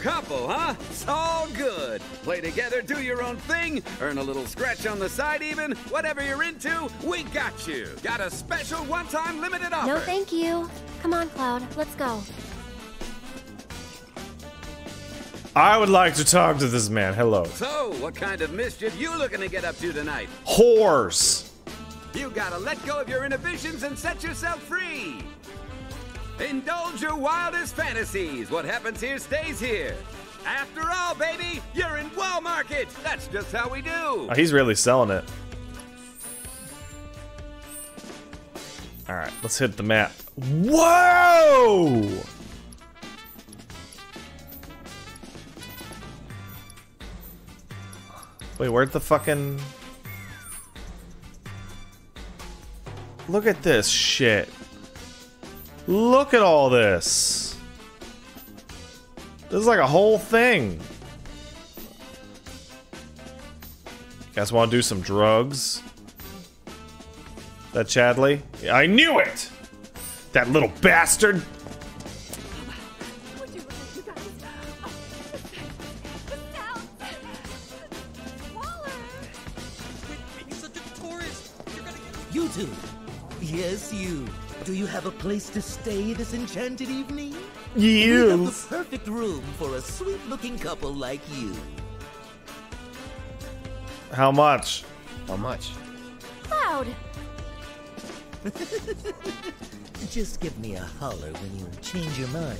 Couple, huh? It's all good. Play together, do your own thing, earn a little scratch on the side even. Whatever you're into, we got you. Got a special one-time limited offer. No, thank you. Come on, Cloud. Let's go. I would like to talk to this man. Hello. So, what kind of mischief you looking to get up to tonight? Whores. You gotta let go of your inhibitions and set yourself free. Indulge your wildest fantasies. What happens here stays here. After all, baby, you're in Wall Market. That's just how we do. Oh, he's really selling it. All right, let's hit the map. Whoa! Wait, where'd the fucking... Look at this shit. Look at all this. This is like a whole thing. You guys want to do some drugs? That Chadley? I knew it! That little bastard! You two. Yes, you. Do you have a place to stay this enchanted evening? We have the Yes. perfect room for a sweet-looking couple like you. How much? How much? Cloud. [LAUGHS] Just give me a holler when you change your mind.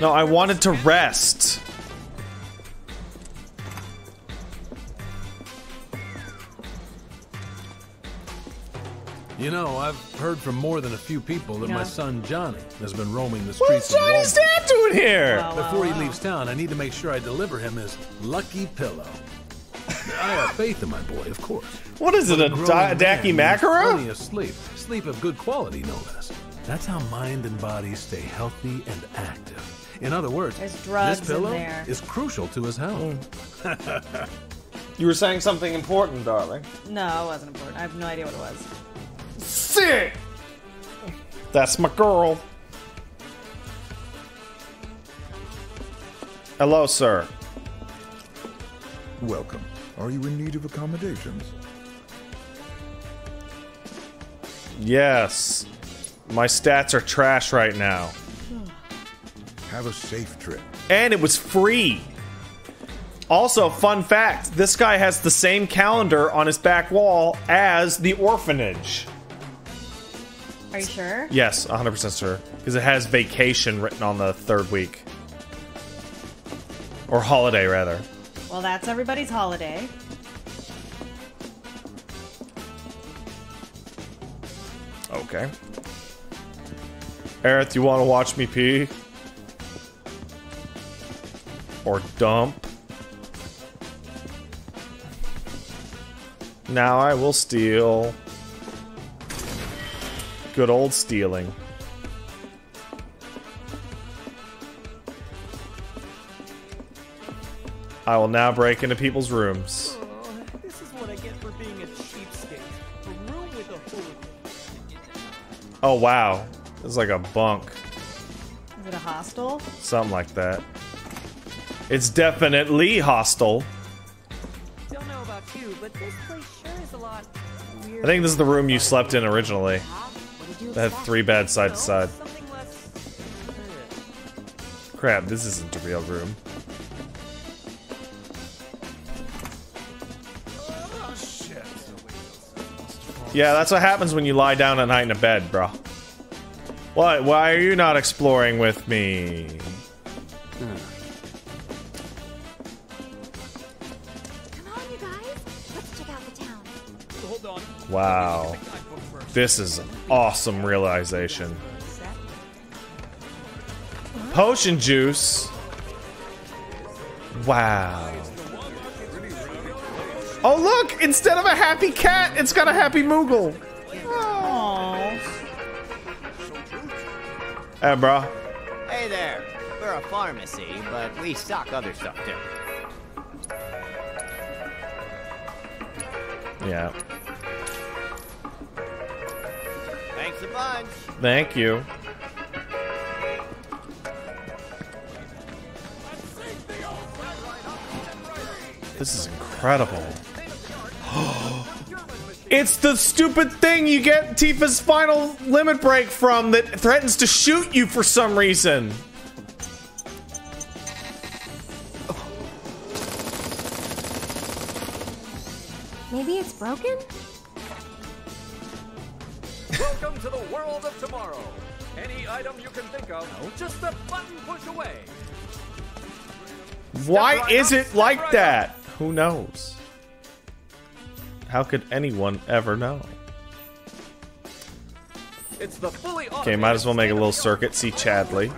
No, I wanted to rest. You know, I've heard from more than a few people that my son Johnny has been roaming the streets of Johnny's Walmart. dad doing here? Before he uh, leaves town, I need to make sure I deliver him his lucky pillow. I have faith in my boy, of course. What is it, But a grown da- man Dacky needs Makara? Plenty of sleep. Sleep of good quality, no less. That's how mind and body stay healthy and active. In other words, There's drugs this pillow is crucial to his health. Mm. [LAUGHS] You were saying something important, darling. No, it wasn't important. I have no idea what it was. Sick! That's my girl. Hello, sir. Welcome. Are you in need of accommodations? Yes. My stats are trash right now. Have a safe trip. And it was free. Also, fun fact this guy has the same calendar on his back wall as the orphanage. Are you sure? Yes, 100% sure. Because it has vacation written on the third week. Or holiday, rather. Well, that's everybody's holiday. Okay. Aerith, you want to watch me pee? Or dump? Now I will steal. Good old stealing. I will now break into people's rooms. Oh, this is what I get for being a cheapskate. A room with a hood. Oh wow. This is like a bunk. Is it a hostel? Something like that. It's definitely hostile. Don't know about you, but this place sure is a lot weird. I think this is the room you slept in originally. That had three beds side to side. Crap, this isn't a real room. Yeah, that's what happens when you lie down at night in a bed, bro. What? Why are you not exploring with me? Let's check out the town. Hold on. Wow. This is an awesome realization. Potion juice. Wow. Oh look! Instead of a happy cat, it's got a happy Moogle. Aww. Hey, eh, bro. Hey there. We're a pharmacy, but we stock other stuff too. Yeah. A bunch. Thank you. This is incredible. [GASPS] it's the stupid thing you get Tifa's final limit break from that threatens to shoot you for some reason. Maybe it's broken? Welcome to the world of tomorrow. Any item you can think of, just a button push away. Why is it like that? Who knows? How could anyone ever know? It's the fully Okay, might as well make a little circuit. See Chadley.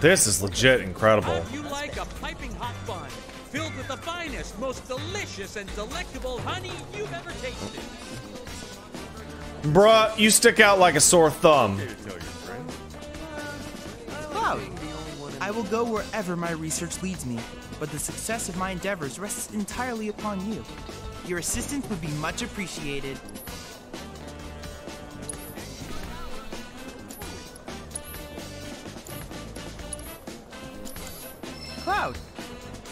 This is legit incredible. You like with the finest, most delicious, and delectable honey you've ever tasted. Bruh, you stick out like a sore thumb. Cloud! I will go wherever my research leads me, but the success of my endeavors rests entirely upon you. Your assistance would be much appreciated. Cloud,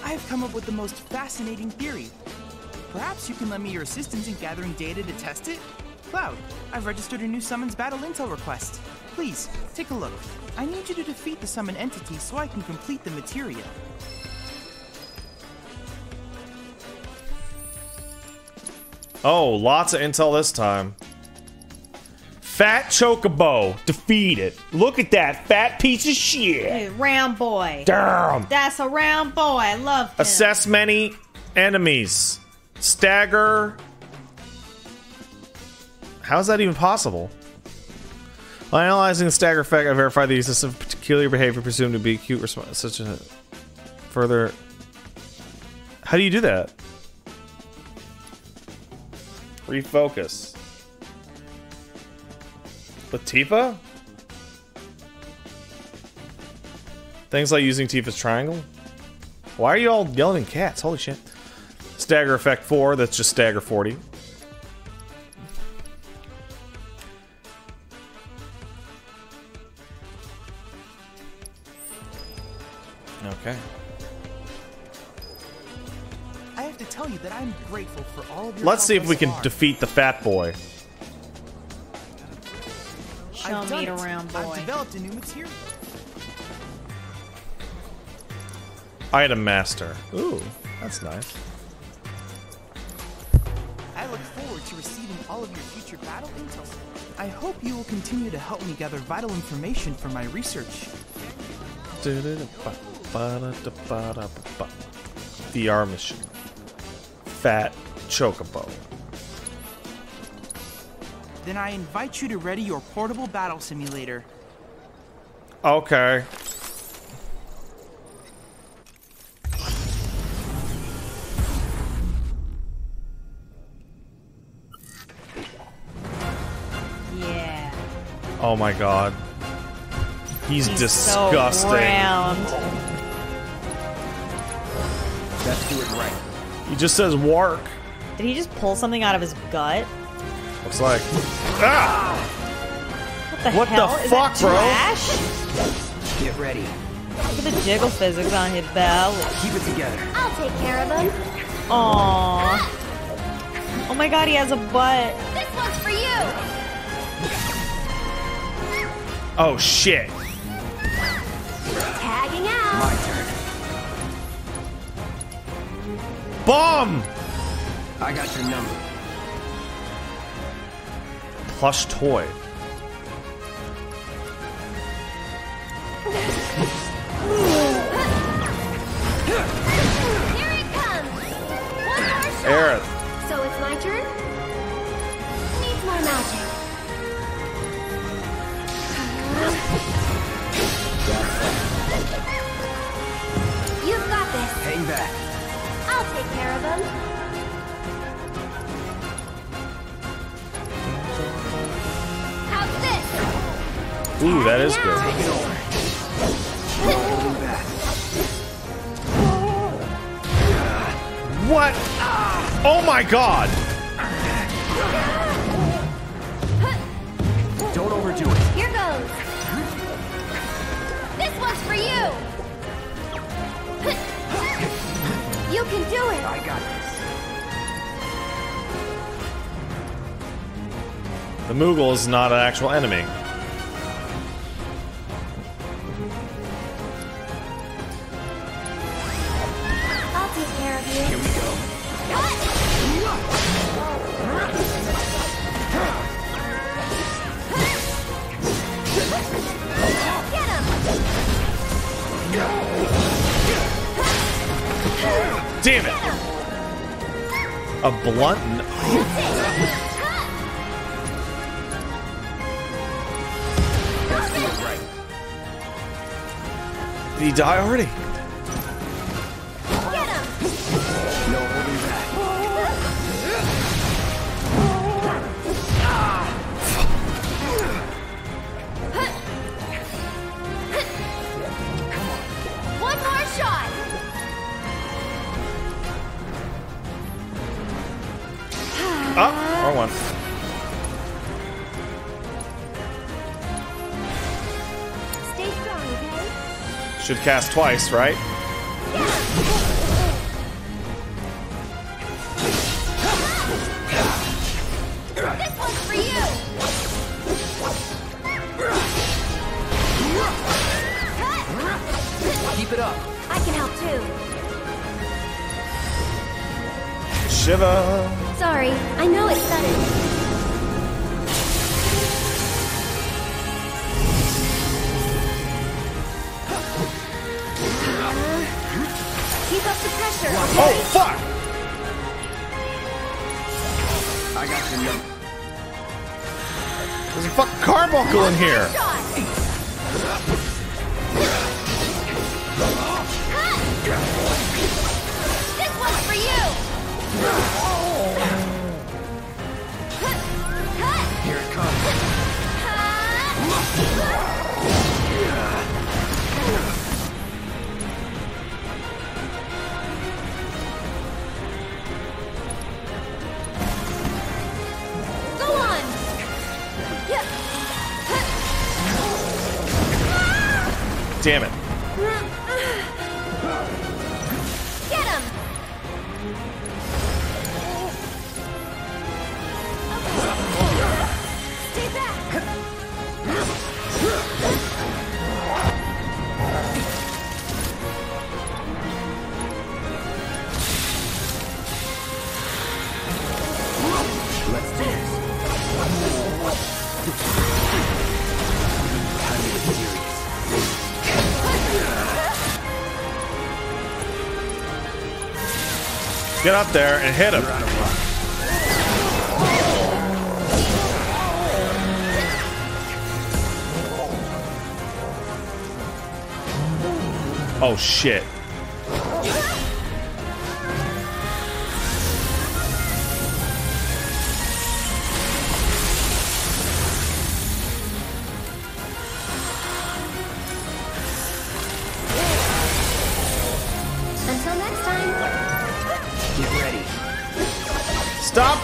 I have come up with the most fascinating theory. Perhaps you can lend me your assistance in gathering data to test it? Cloud, I've registered a new summons battle intel request. Please, take a look. I need you to defeat the summon entity so I can complete the materia. Oh, lots of intel this time. Fat Chocobo defeated. Look at that fat piece of shit. Hey, round boy. Damn. That's a round boy. I love him. Assess many enemies. Stagger. How is that even possible? While analyzing the stagger effect, I verified the existence of peculiar behavior presumed to be acute response. Such a further. How do you do that? Refocus. With Tifa? Things like using Tifa's triangle? Why are you all yelling at cats? Holy shit. Stagger effect 4, that's just stagger 40. Okay. I have to tell you that I'm grateful for all of your Let's see if we can far. defeat the fat boy. Show I've me done the it. round boy. I've developed a new material. Item master. Ooh, that's nice. I look forward to receiving all of your future battle intel. I hope you will continue to help me gather vital information for my research. VR mission. Fat Chocobo. Then I invite you to ready your portable battle simulator. Okay. Yeah. Oh my god. He's, He's disgusting. So round. Let's do it right. He just says wark. Did he just pull something out of his gut? Looks like. Ah! What the What the hell? Is fuck, bro? trash? Get ready. Look at the jiggle physics on his belly. Keep it together. I'll take care of him. Aww. Oh my god, he has a butt. This one's for you. Oh shit. Tagging out. My turn. Bomb! I got your number. Plush toy. Here it comes. One more shot. Aerith. So it's my turn. Needs more magic. You've got this. Hang back. I'll take care of him. Ooh, that is good. Take it over. Holding back. What? Oh my god! Don't overdo it. Here goes. This one's for you. You can do it. I got this. The Moogle is not an actual enemy. I'll take care of you. Here we go. Get him. Damn it! A blunt. Did he die already? Get One more shot! Ah, wrong one. Should cast twice, right? This one's for you! Keep it up. I can help too. Shiva. Sorry, I know it's sudden. Keep up the pressure, okay? Oh, fuck! I got your number. There's a fucking carbuncle in here. This one's for you! Damn it. Get up there and hit him. Oh shit.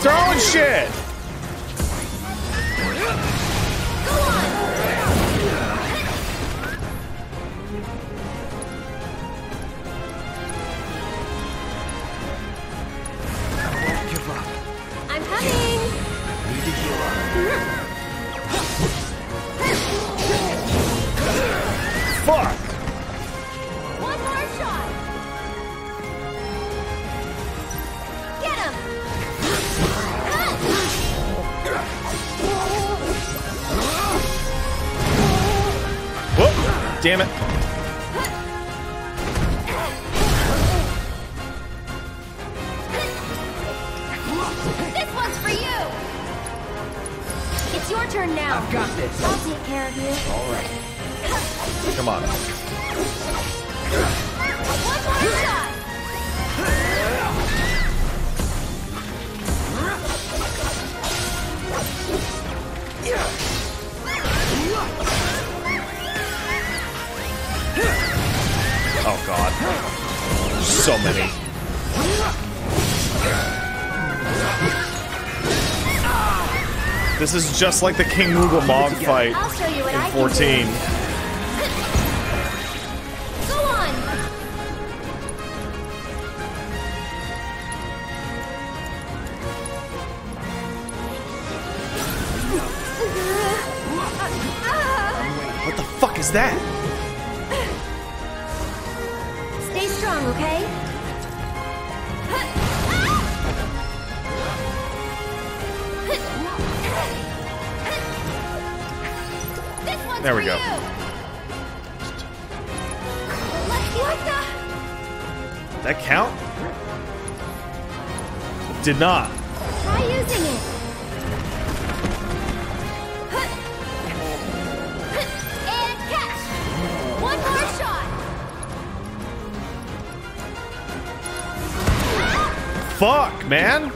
Throwing shit! This is just like the King Moogle Mog fight I'll show you what I in 14. Did not. Try using it. And catch. One more shot. Fuck, man.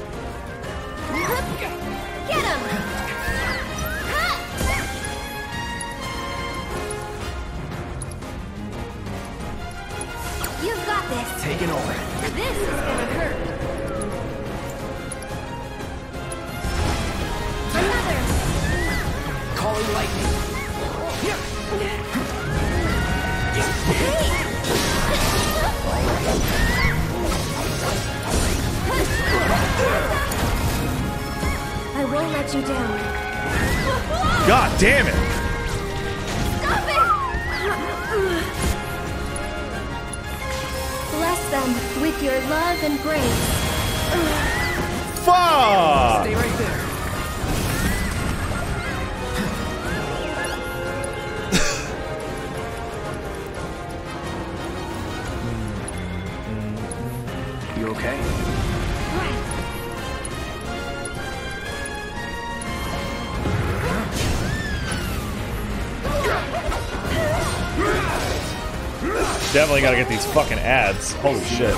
Definitely gotta get these fucking ads. Holy shit.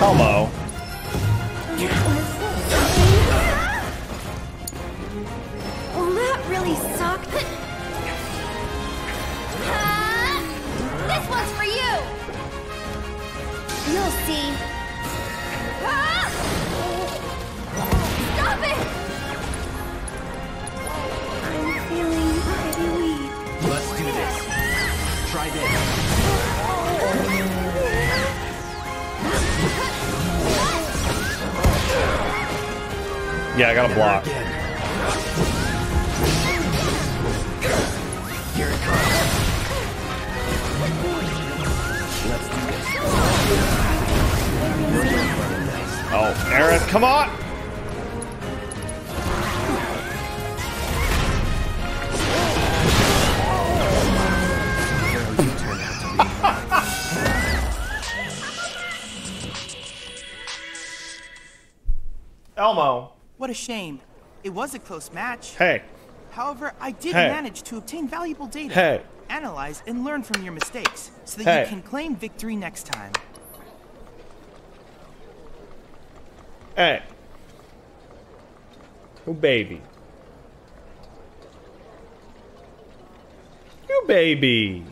Go Yeah, gotta block. Shame. It was a close match. Hey. However, I did Hey. manage to obtain valuable data. Hey. Analyze and learn from your mistakes so that Hey. you can claim victory next time. Hey. Oh, baby. You baby.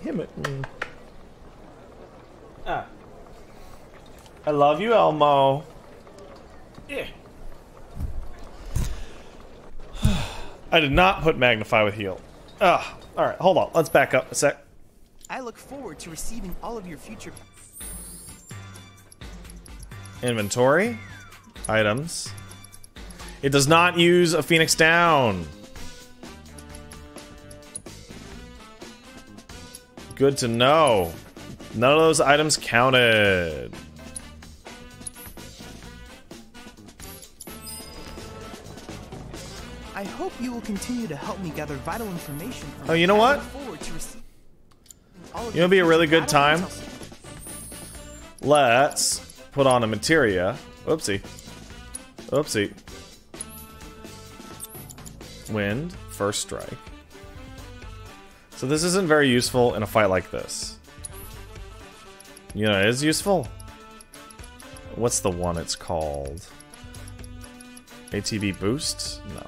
Him it. mm. Ah. I love you, Elmo. Yeah. [SIGHS] I did not put magnify with heal. Ah. All right, hold on. Let's back up a sec. I look forward to receiving all of your future. Inventory. Items. It does not use a Phoenix down. Good to know. None of those items counted. I hope you will continue to help me gather vital information Oh, you know what? look forward to receiving all of You know, be a really good time. Let's put on a materia. Oopsie. Oopsie. Wind, first strike. So this isn't very useful in a fight like this. You know, it is useful. What's the one it's called? ATB boost? No.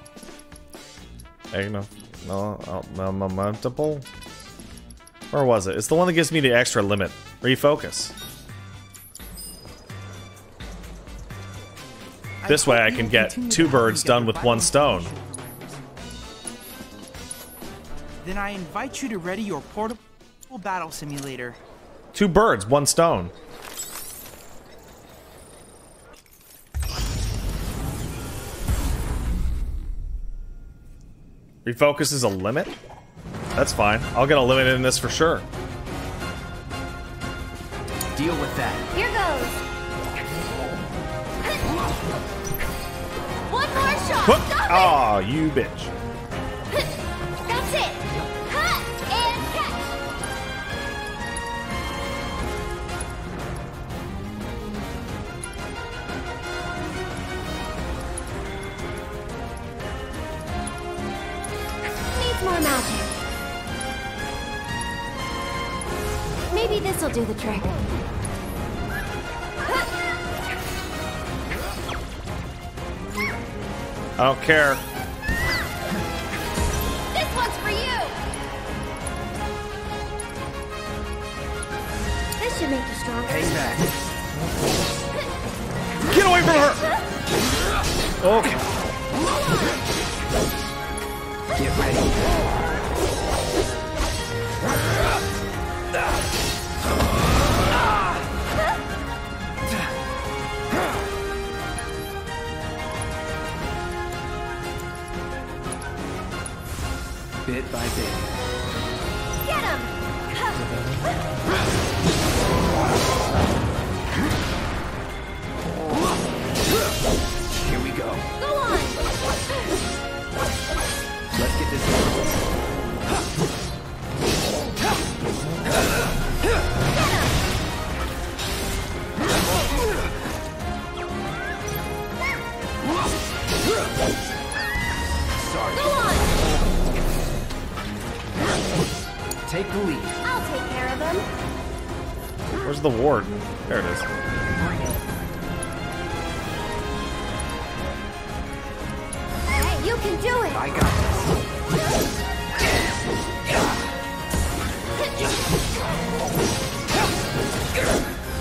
Agno? No, uh, no, multiple? Or was it? It's the one that gives me the extra limit. Refocus. This way I can get two birds done with one stone. Then I invite you to ready your portable battle simulator. Two birds, one stone. Refocus is a limit? That's fine. I'll get a limit in this for sure. Deal with that. Here goes. One more shot. Whoop. Stop Aw, you bitch. That's it. This'll do the trick. I don't care. This one's for you. This should make you stronger. Payback. Get away from her! Okay. Get ready. Bit by bit. Get him! Take the lead. I'll take care of him. Where's the ward? There it is. Hey, you can do it! I got this.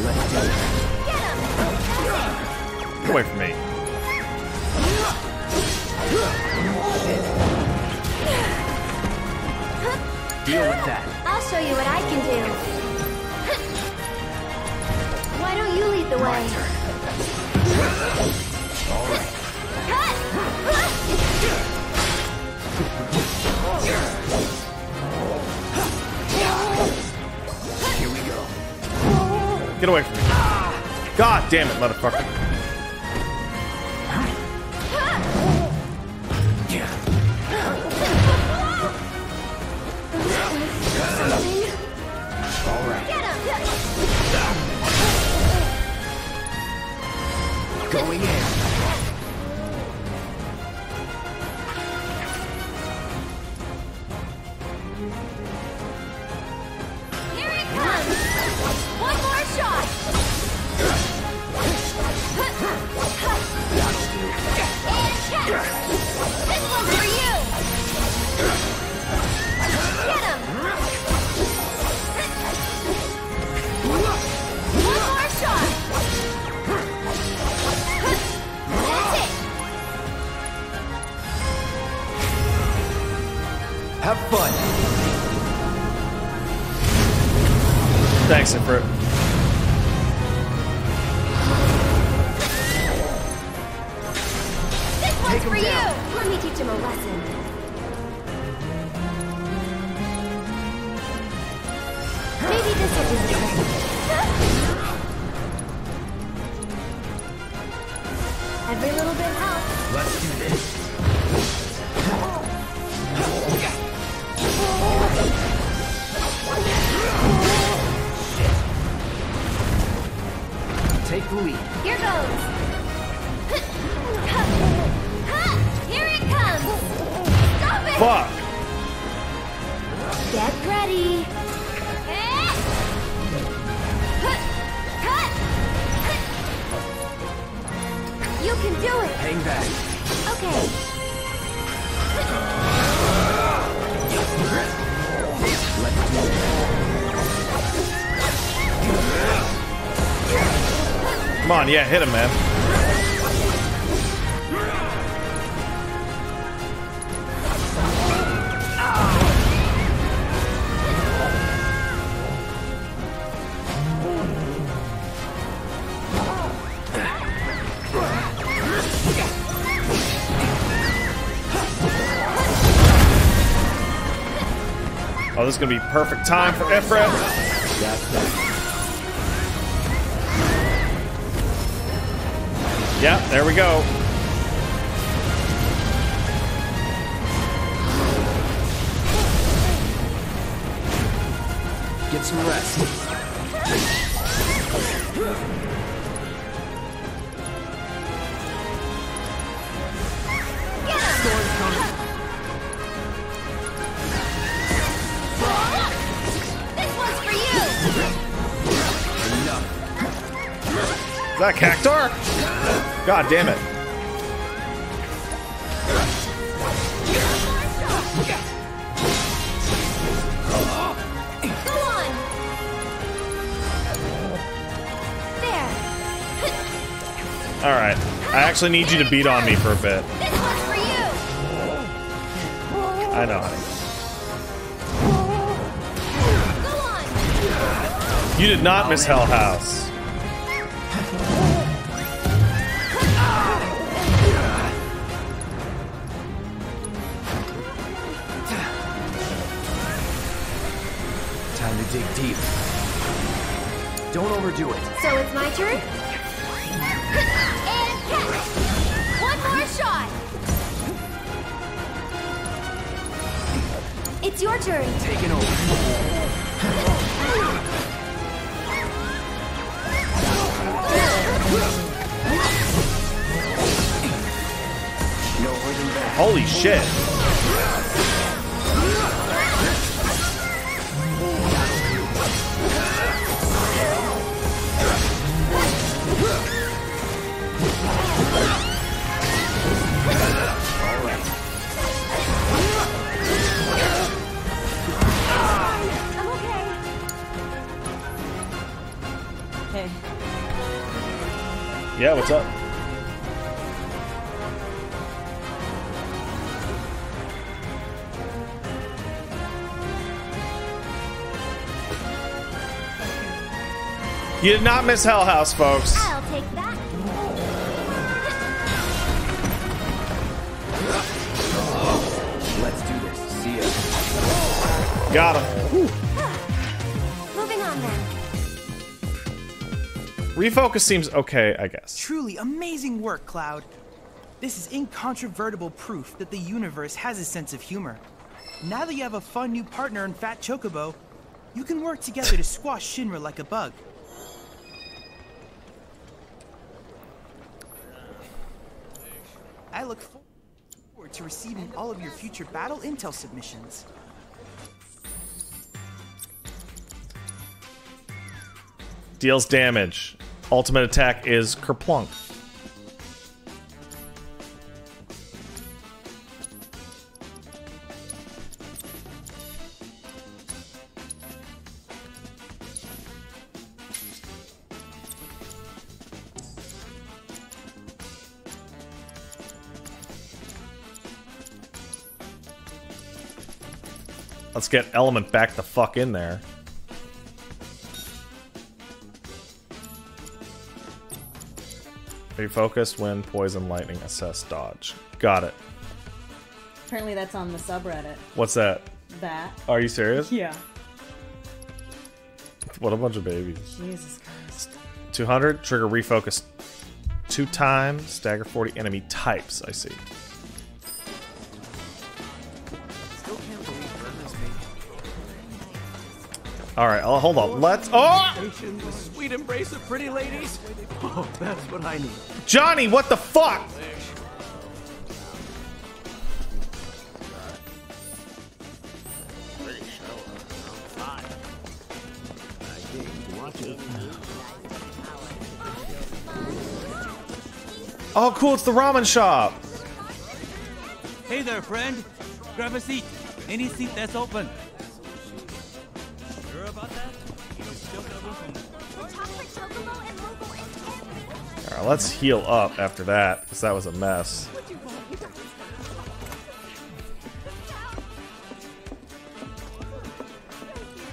Let's do it. Get away from me. Deal with that. I'll show you what I can do. [LAUGHS] Why don't you lead the way? All right. [LAUGHS] Here we go. Get away from me. God damn it, motherfucker. Going in. Yeah, hit him, man. Oh, this is gonna be perfect time for Ifrit. Yeah, there we go. Get some rest. That Cactuar? God damn it. Go on. There. Alright. I actually need you to beat on me for a bit. This one's for you. I know, honey. You did not miss Hell House. Time to dig deep. Don't overdo it. So it's my turn? And catch! One more shot! It's your turn. Taking over. No holding back. Holy shit. Yeah, what's up? You did not miss Hell House, folks. Got him. Moving on then. Refocus seems okay, I guess. Truly amazing work, Cloud. This is incontrovertible proof that the universe has a sense of humor. Now that you have a fun new partner in Fat Chocobo, you can work together to squash Shinra like a bug. I look forward to receiving all of your future battle intel submissions. Deals damage. Ultimate attack is Kerplunk. Let's get Element back the fuck in there. Refocus, wind, poison, lightning, assess, dodge. Got it. Apparently that's on the subreddit. What's that? That. Are you serious? Yeah. What a bunch of babies. Jesus Christ. 200, trigger refocus two times, stagger 40 enemy types, I see. Made Alright, oh, uh, hold on. Let's. Oh! The sweet embrace of pretty ladies. Oh, that's what I need. Johnny, what the fuck? Oh, cool, it's the ramen shop. Hey there, friend. Grab a seat. Any seat that's open. Alright, let's heal up after that, because that was a mess.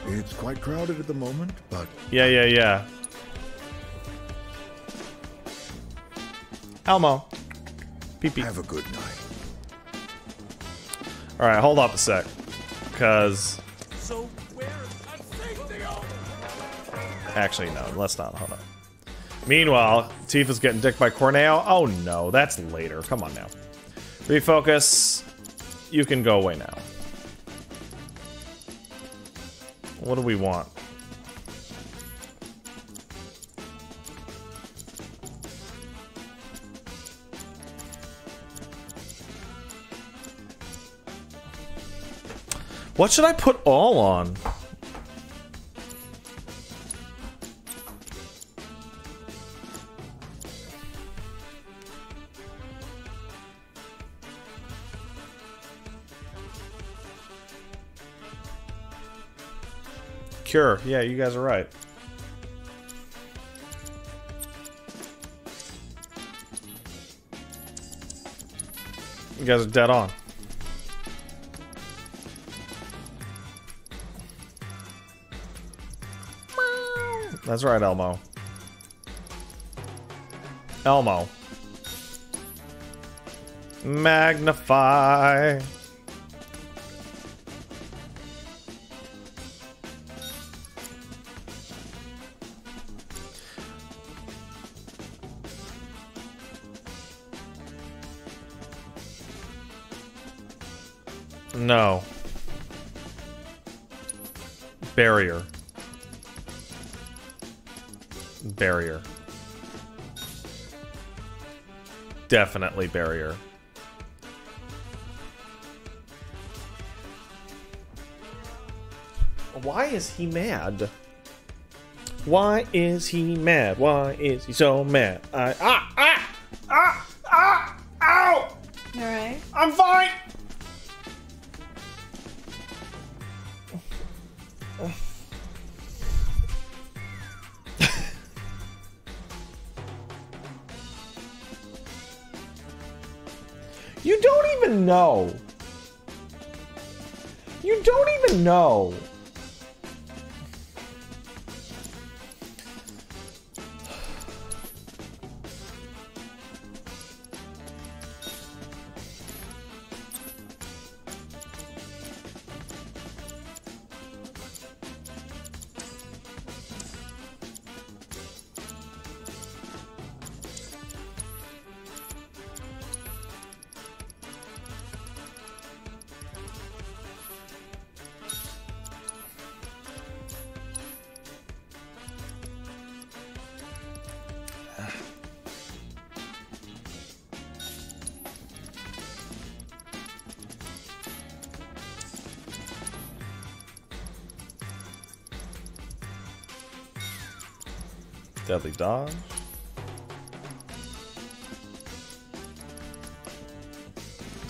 It's quite crowded at the moment, but Yeah, yeah, yeah. Elmo. Pee pee. have a good night. Alright, hold up a sec. Because. So where is safety Actually, no, let's not. Hold on. Meanwhile, Tifa's getting dicked by Corneo. Oh no, that's later. Come on now. Refocus. You can go away now. What do we want? What should I put all on? Cure. Yeah, you guys are right. You guys are dead on. That's right, Elmo. Elmo. Magnify. No. Barrier. Barrier. Definitely barrier. Why is he mad? Why is he mad? Why is he so mad? I ah ah ah ah ow! You alright? I'm fine. Even know. You don't even know. Deadly dodge.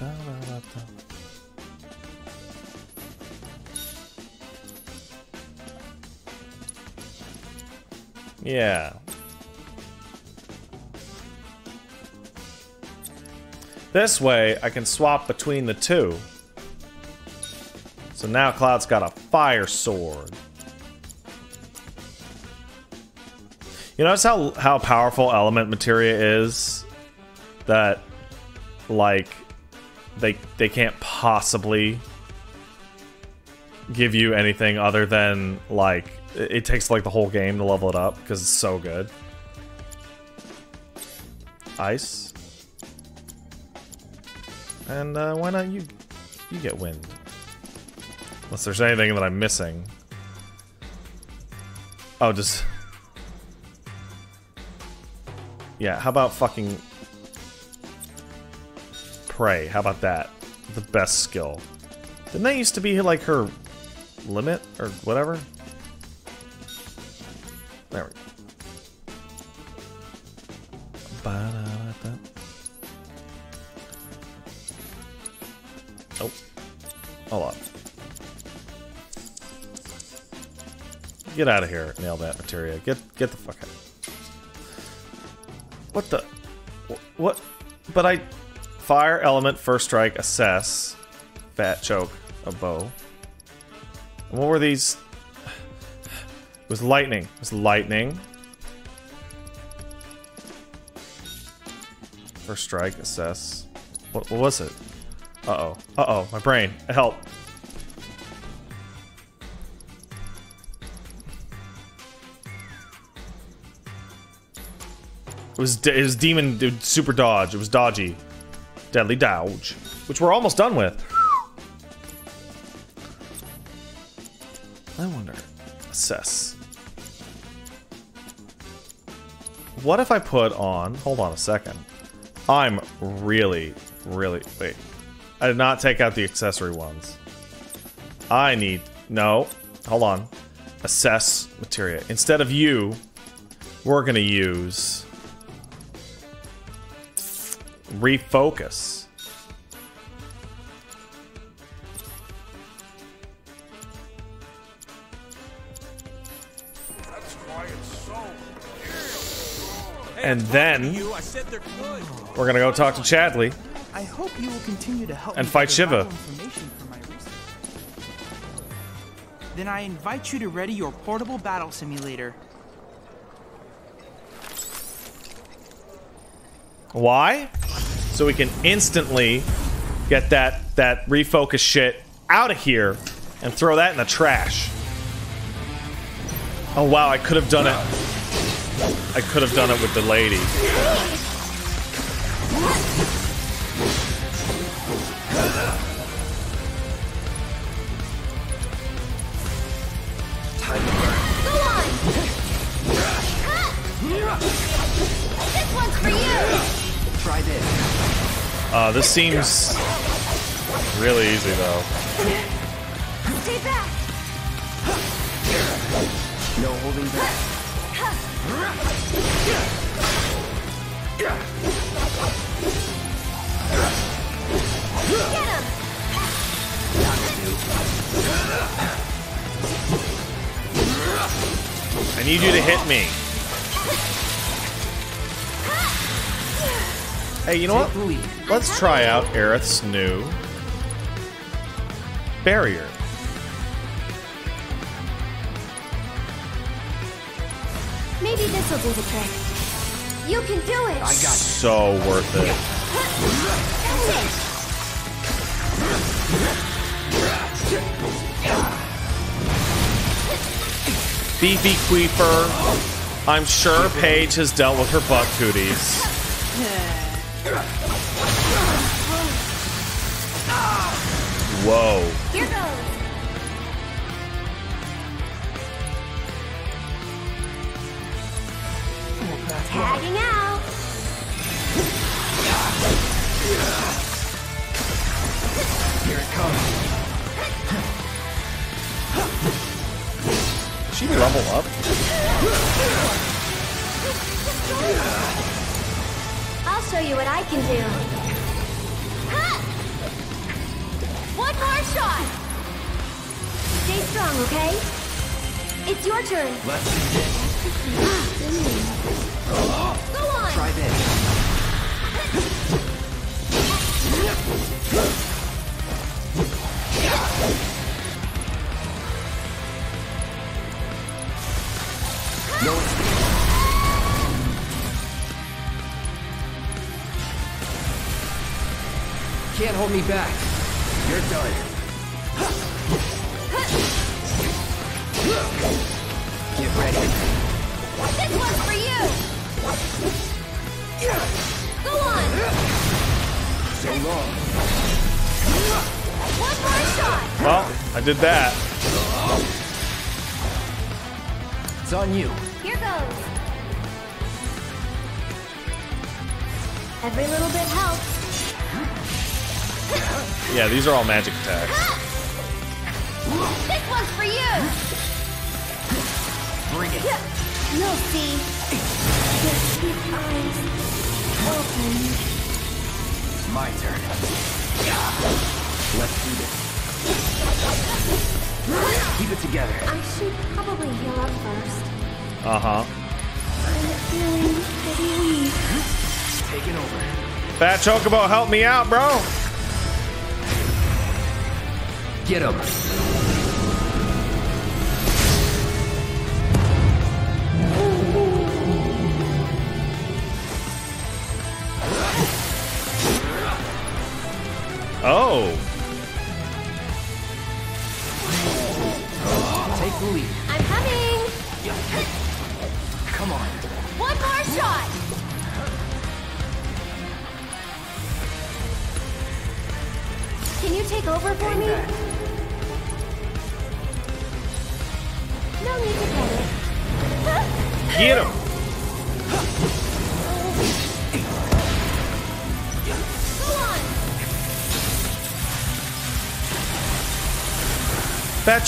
Da, da, da. Yeah. This way, I can swap between the two. So now Cloud's got a fire sword. You notice how how powerful element materia is? That like they they can't possibly give you anything other than like it, it takes like the whole game to level it up because it's so good. Ice. And uh, why not you you get wind? Unless there's anything that I'm missing. Oh, just Yeah, how about fucking pray? How about that? The best skill. Didn't that used to be like her limit or whatever? There we go. Oh. Hold on. Get out of here, nail that materia. Get get the fuck out. What the? What? But I. Fire, element, first strike, assess, fat choke, a bow. And what were these? It was lightning. It was lightning. First strike, assess. What, what was it? Uh oh. Uh oh. My brain. Help. Was it was demon super dodge. It was dodgy, deadly dodge, which we're almost done with. I wonder. Assess. What if I put on? Hold on a second. I'm really, really wait. I did not take out the accessory ones. I need no. Hold on. Assess materia. Instead of you, we're gonna use Refocus. and then we're gonna go talk to Chadley. I hope you will continue to help and fight Shiva. Then I invite you to ready your portable battle simulator. Why? So we can instantly get that that refocus shit out of here and throw that in the trash. Oh wow, I could have done it. I could have done it with the lady. Uh, this seems really easy though. Stay back! No holding back. I need you to hit me. Hey, you know what? Let's try out Aerith's new barrier. Maybe this'll do the trick. You can do it! I got so worth it. Beefy Queeper. I'm sure Paige has dealt with her butt cooties. Whoa. Here goes! Tagging out! Here it comes. She level up? I'll show you what I can do. One shot! Stay strong, okay? It's your turn. Let's do Go on! Try this. No escape. Can't hold me back. You're. Get ready. This one's for you! Go on! So long. One more shot! Well, I did that. It's on you. Here goes. Every little bit helps. Yeah, these are all magic attacks. This one's for you! Bring it. You'll see. Your sweet eyes open. My turn. Let's do this. Keep it together. I should probably heal up first. Uh huh. I'm feeling pretty weak. Taking over. Fat Chocobo, help me out, bro. Get him. Oh.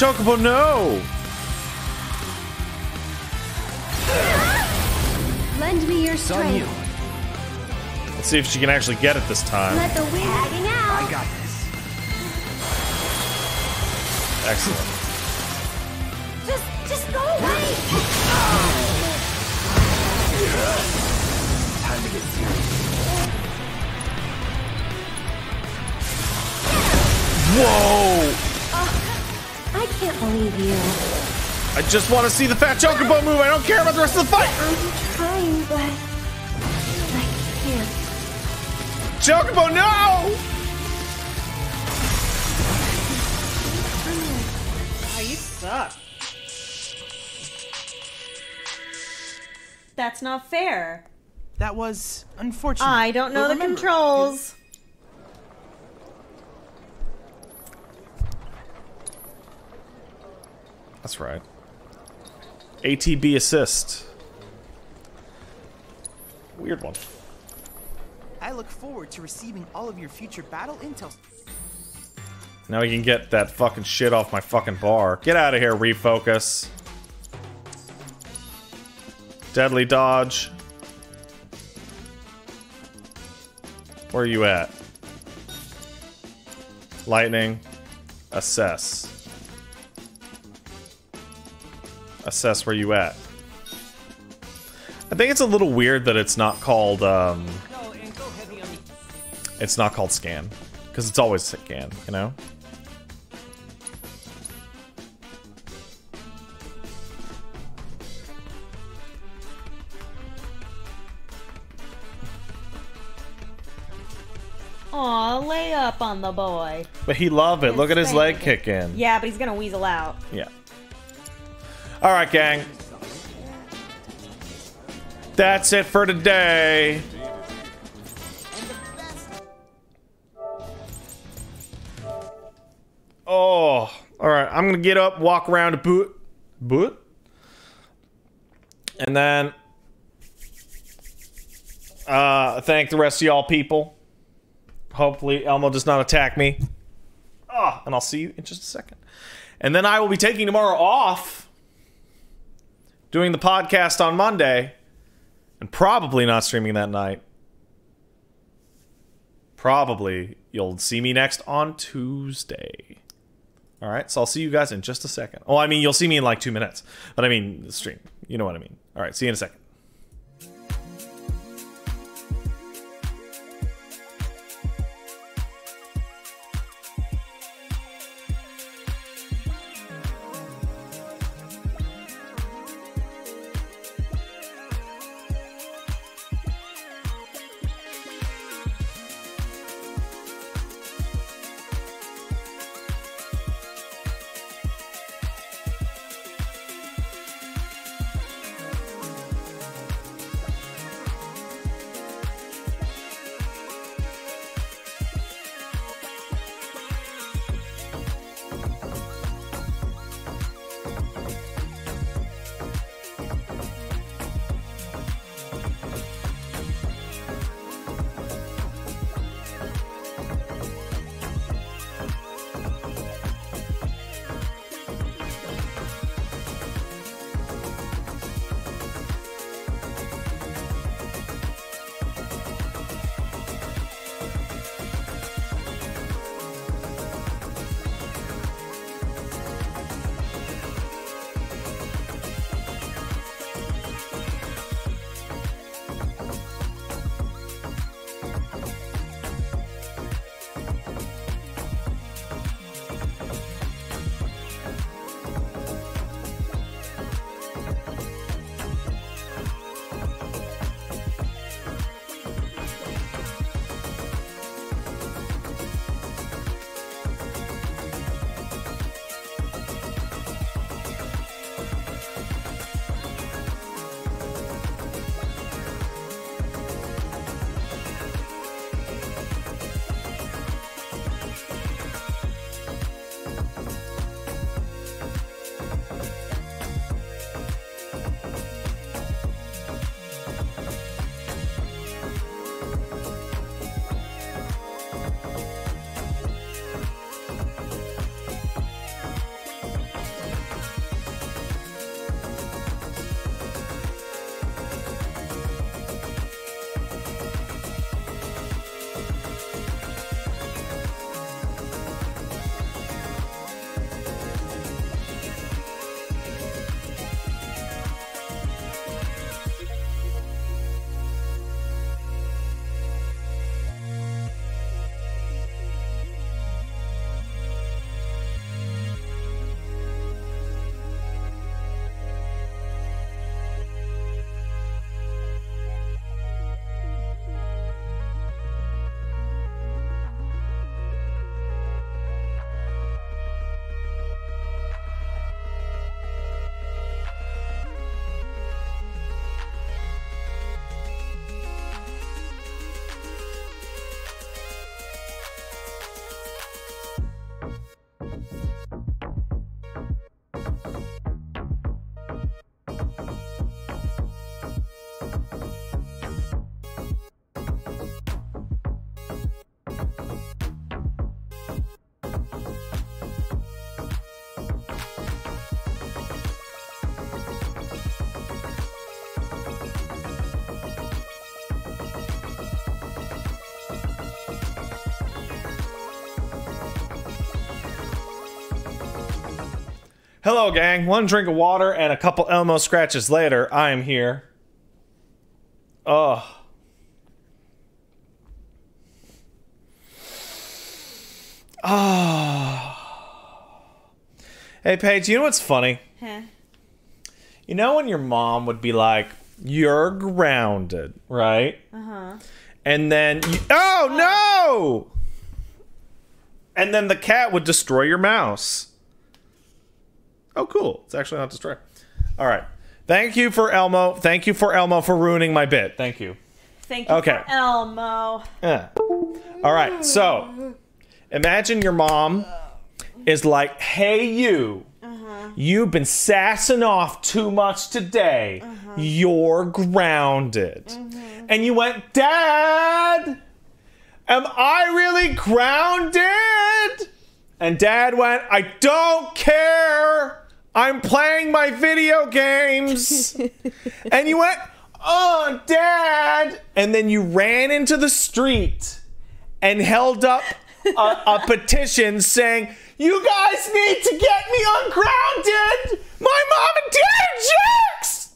Chocobo, no. Lend me your It's on you. strength. Let's see if she can actually get it this time. Let the wind hang out. I got this. Excellent. Just, just go away. Time to get serious. Whoa! I believe you. I just want to see the Fat Chocobo move. I don't care about the rest of the fight. I'm trying, but I can't. Chocobo, no! Oh, you suck. That's not fair. That was unfortunate. I don't know But the remember, controls. That's right. ATB assist. Weird one. I look forward to receiving all of your future battle intel. Now we can get that fucking shit off my fucking bar. Get out of here, refocus. Deadly dodge. Where are you at? Lightning. Assess. Assess where you at. I think it's a little weird that it's not called, um... It's not called scan. Because it's always scan, you know? Aw, lay up on the boy. But he love it. Look at his leg it. kick in. Yeah, but he's gonna weasel out. Yeah. All right, gang. That's it for today. Oh, all right. I'm gonna get up, walk around a boot, boot, and then uh, thank the rest of y'all people. Hopefully, Elmo does not attack me. Oh, and I'll see you in just a second. And then I will be taking tomorrow off, doing the podcast on Monday, and probably not streaming that night. Probably you'll see me next on Tuesday. All right, so I'll see you guys in just a second. Oh, I mean, you'll see me in like two minutes, but I mean, the stream. You know what I mean. All right, see you in a second. Hello, gang. One drink of water and a couple Elmo scratches later, I am here. Oh. Oh. Hey, Paige, you know what's funny? Huh. You know when your mom would be like, "You're grounded," right? Uh huh. And then, you, oh no! And then the cat would destroy your mouse. Oh, cool! It's actually not destroyed. All right. Thank you for Elmo. Thank you for Elmo for ruining my bit. Thank you. Thank you, Okay. for Elmo. Yeah. All right. So, imagine your mom is like, "Hey, you." Uh-huh. You've been sassing off too much today. Uh-huh. You're grounded. Mm-hmm. And you went, Dad, am I really grounded? And Dad went, I don't care. I'm playing my video games. [LAUGHS] and you went, Oh, Dad. And then you ran into the street and held up a, a [LAUGHS] petition saying, You guys need to get me ungrounded. My mom and dad jerks.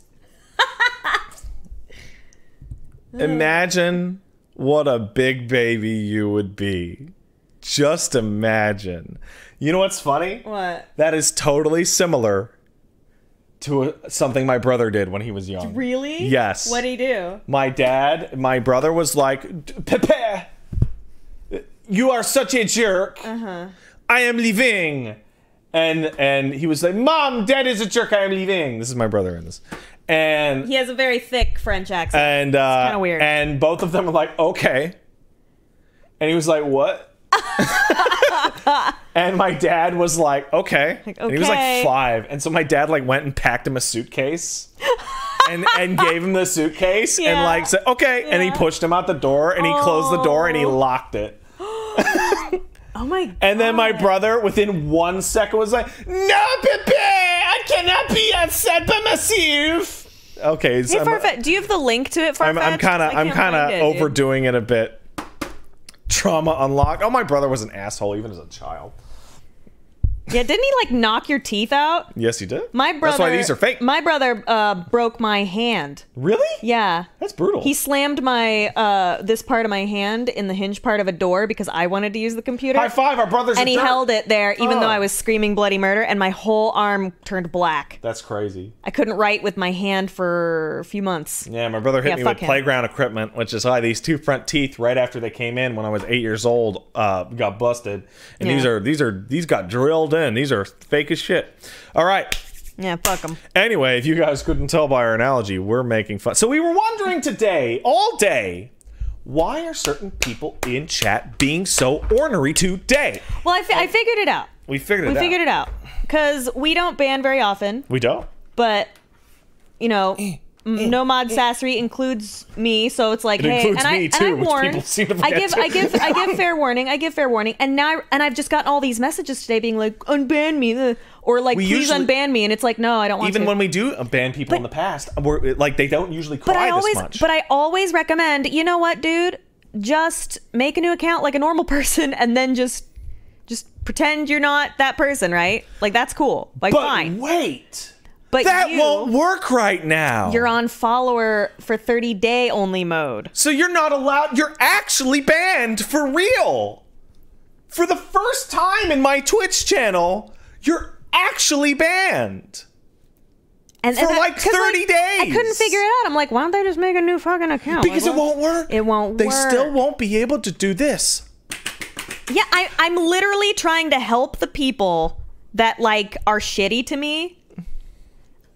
[LAUGHS] Imagine what a big baby you would be. Just imagine. You know what's funny? What? That is totally similar to a, something my brother did when he was young. Really? Yes. What did he do? My dad, my brother was like, Pepe, you are such a jerk. Uh huh. I am leaving. And and he was like, Mom, Dad is a jerk. I am leaving. This is my brother in this. And He has a very thick French accent. and uh, kinda weird. And both of them were like, okay. And he was like, what? [LAUGHS] and my dad was like, okay. And he was like five. And so my dad like went and packed him a suitcase. and and gave him the suitcase and like said, okay. And he pushed him out the door and he closed the door and he oh. locked it. [GASPS] Oh my god. And then my brother, within one second, was like, "No, Pepe, I cannot be upset by myself." Okay, so Hey, Farfetch, do you have the link to it, Farfetch? I'm, I'm kind of, I'm kind of overdoing it a bit. Trauma unlocked. Oh, my brother was an asshole even as a child. Yeah, didn't he like knock your teeth out? Yes, he did. My brother. That's why these are fake. My brother uh, broke my hand. Really? Yeah. That's brutal. He slammed my uh, this part of my hand in the hinge part of a door because I wanted to use the computer. High five, our brothers. and he dirt. held it there, even Oh. though I was screaming bloody murder, and my whole arm turned black. That's crazy. I couldn't write with my hand for a few months. Yeah, my brother hit Yeah, me with him. playground equipment, which is why these two front teeth, right after they came in when I was eight years old, uh, got busted. And these are these are these got drilled in. These are fake as shit. All right. Yeah, fuck them. Anyway, if you guys couldn't tell by our analogy, we're making fun. So we were wondering today, all day, why are certain people in chat being so ornery today? Well, I, fi- I figured it out. We figured it out. we out. figured it out because we don't ban very often, We don't. but you know. Eh. Eh, m- Nomad Sassery includes me, so it's like, It hey, includes and I me, and too, I which warn, people [LAUGHS] seem to I give, too. I give, I give fair warning. I give fair warning, and now, and I've just gotten all these messages today being like, unban me, or like, We please usually- unban me, and it's like, no, I don't want Even to. when we do ban people in the past, we're like they don't usually cry but I this always, much. but I always recommend, you know what, dude, just make a new account like a normal [LAUGHS] person, and then just, just pretend you're not that person, right? Like that's cool. Like But fine. Wait. But that you, won't work right now. You're on follower for 30 day only mode. So you're not allowed. You're actually banned for real. For the first time in my Twitch channel, you're actually banned. And, For and that- like 'cause, 30 I couldn't figure it out. I'm like, why don't they just make a new fucking account? Because Like, it won't work. It won't work. They work. still won't be able to do this. Yeah, I, I'm literally trying to help the people that like are shitty to me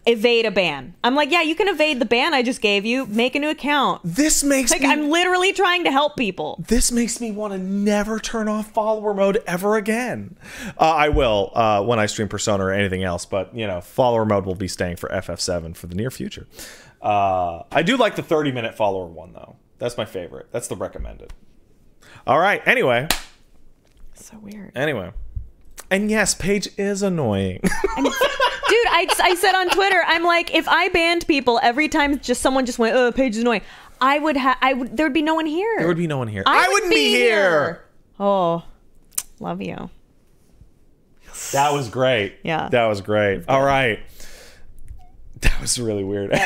evade a ban. I'm like, yeah, you can evade the ban I just gave you. Make a new account. This makes like me- I'm literally trying to help people. This makes me want to never turn off follower mode ever again. Uh, I will uh, when I stream Persona or anything else, but you know, follower mode will be staying for FF7 for the near future. Uh, I do like the 30 minute follower one though. That's my favorite. That's the recommended. All right. Anyway. So weird. Anyway. And yes, Paige is annoying. Dude, I, I said on Twitter, I'm like, if I banned people every time just someone just went, oh, Paige is annoying, I would have, I would, there would be no one here. there would be no one here. I I, would wouldn't be, be here. Oh, love you. That was great. Yeah. That was great. All right. That was really weird. [LAUGHS]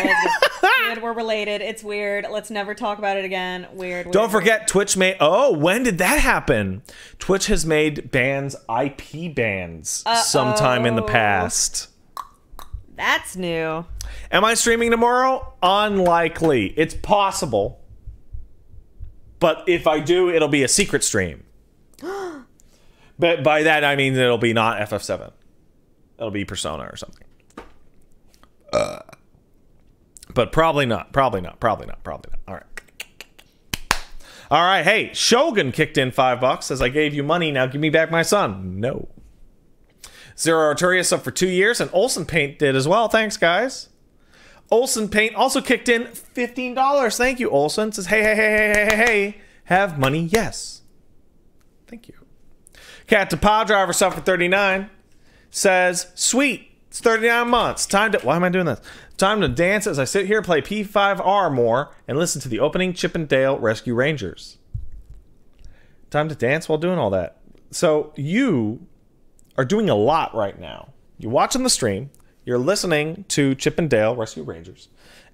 Weird, We're related. It's weird. Let's never talk about it again. Weird. weird Don't forget, Twitch made. Oh, when did that happen? Twitch has made bans IP bans sometime in the past. That's new. Am I streaming tomorrow? Unlikely. It's possible. But if I do, it'll be a secret stream. [GASPS] But by that, I mean it'll be not FF7. It'll be Persona or something. Uh, but probably not. Probably not. Probably not. Probably not. All right. All right. Hey, Shogun kicked in five bucks. as I gave you money. Now give me back my son. No. Zero Arturius up for two years, and Olsen Paint did as well. Thanks, guys. Olsen Paint also kicked in fifteen dollars. Thank you, Olsen. Says hey hey hey hey hey hey. Have money? Yes. Thank you. Cat to Pod Driver suffer 39 says, Sweet, it's 39 months. Time to why am I doing this? Time to dance as I sit here, play P5R more, and listen to the opening Chip and Dale Rescue Rangers. Time to dance while doing all that. So you are doing a lot right now. You're watching the stream, you're listening to Chip and Dale Rescue Rangers,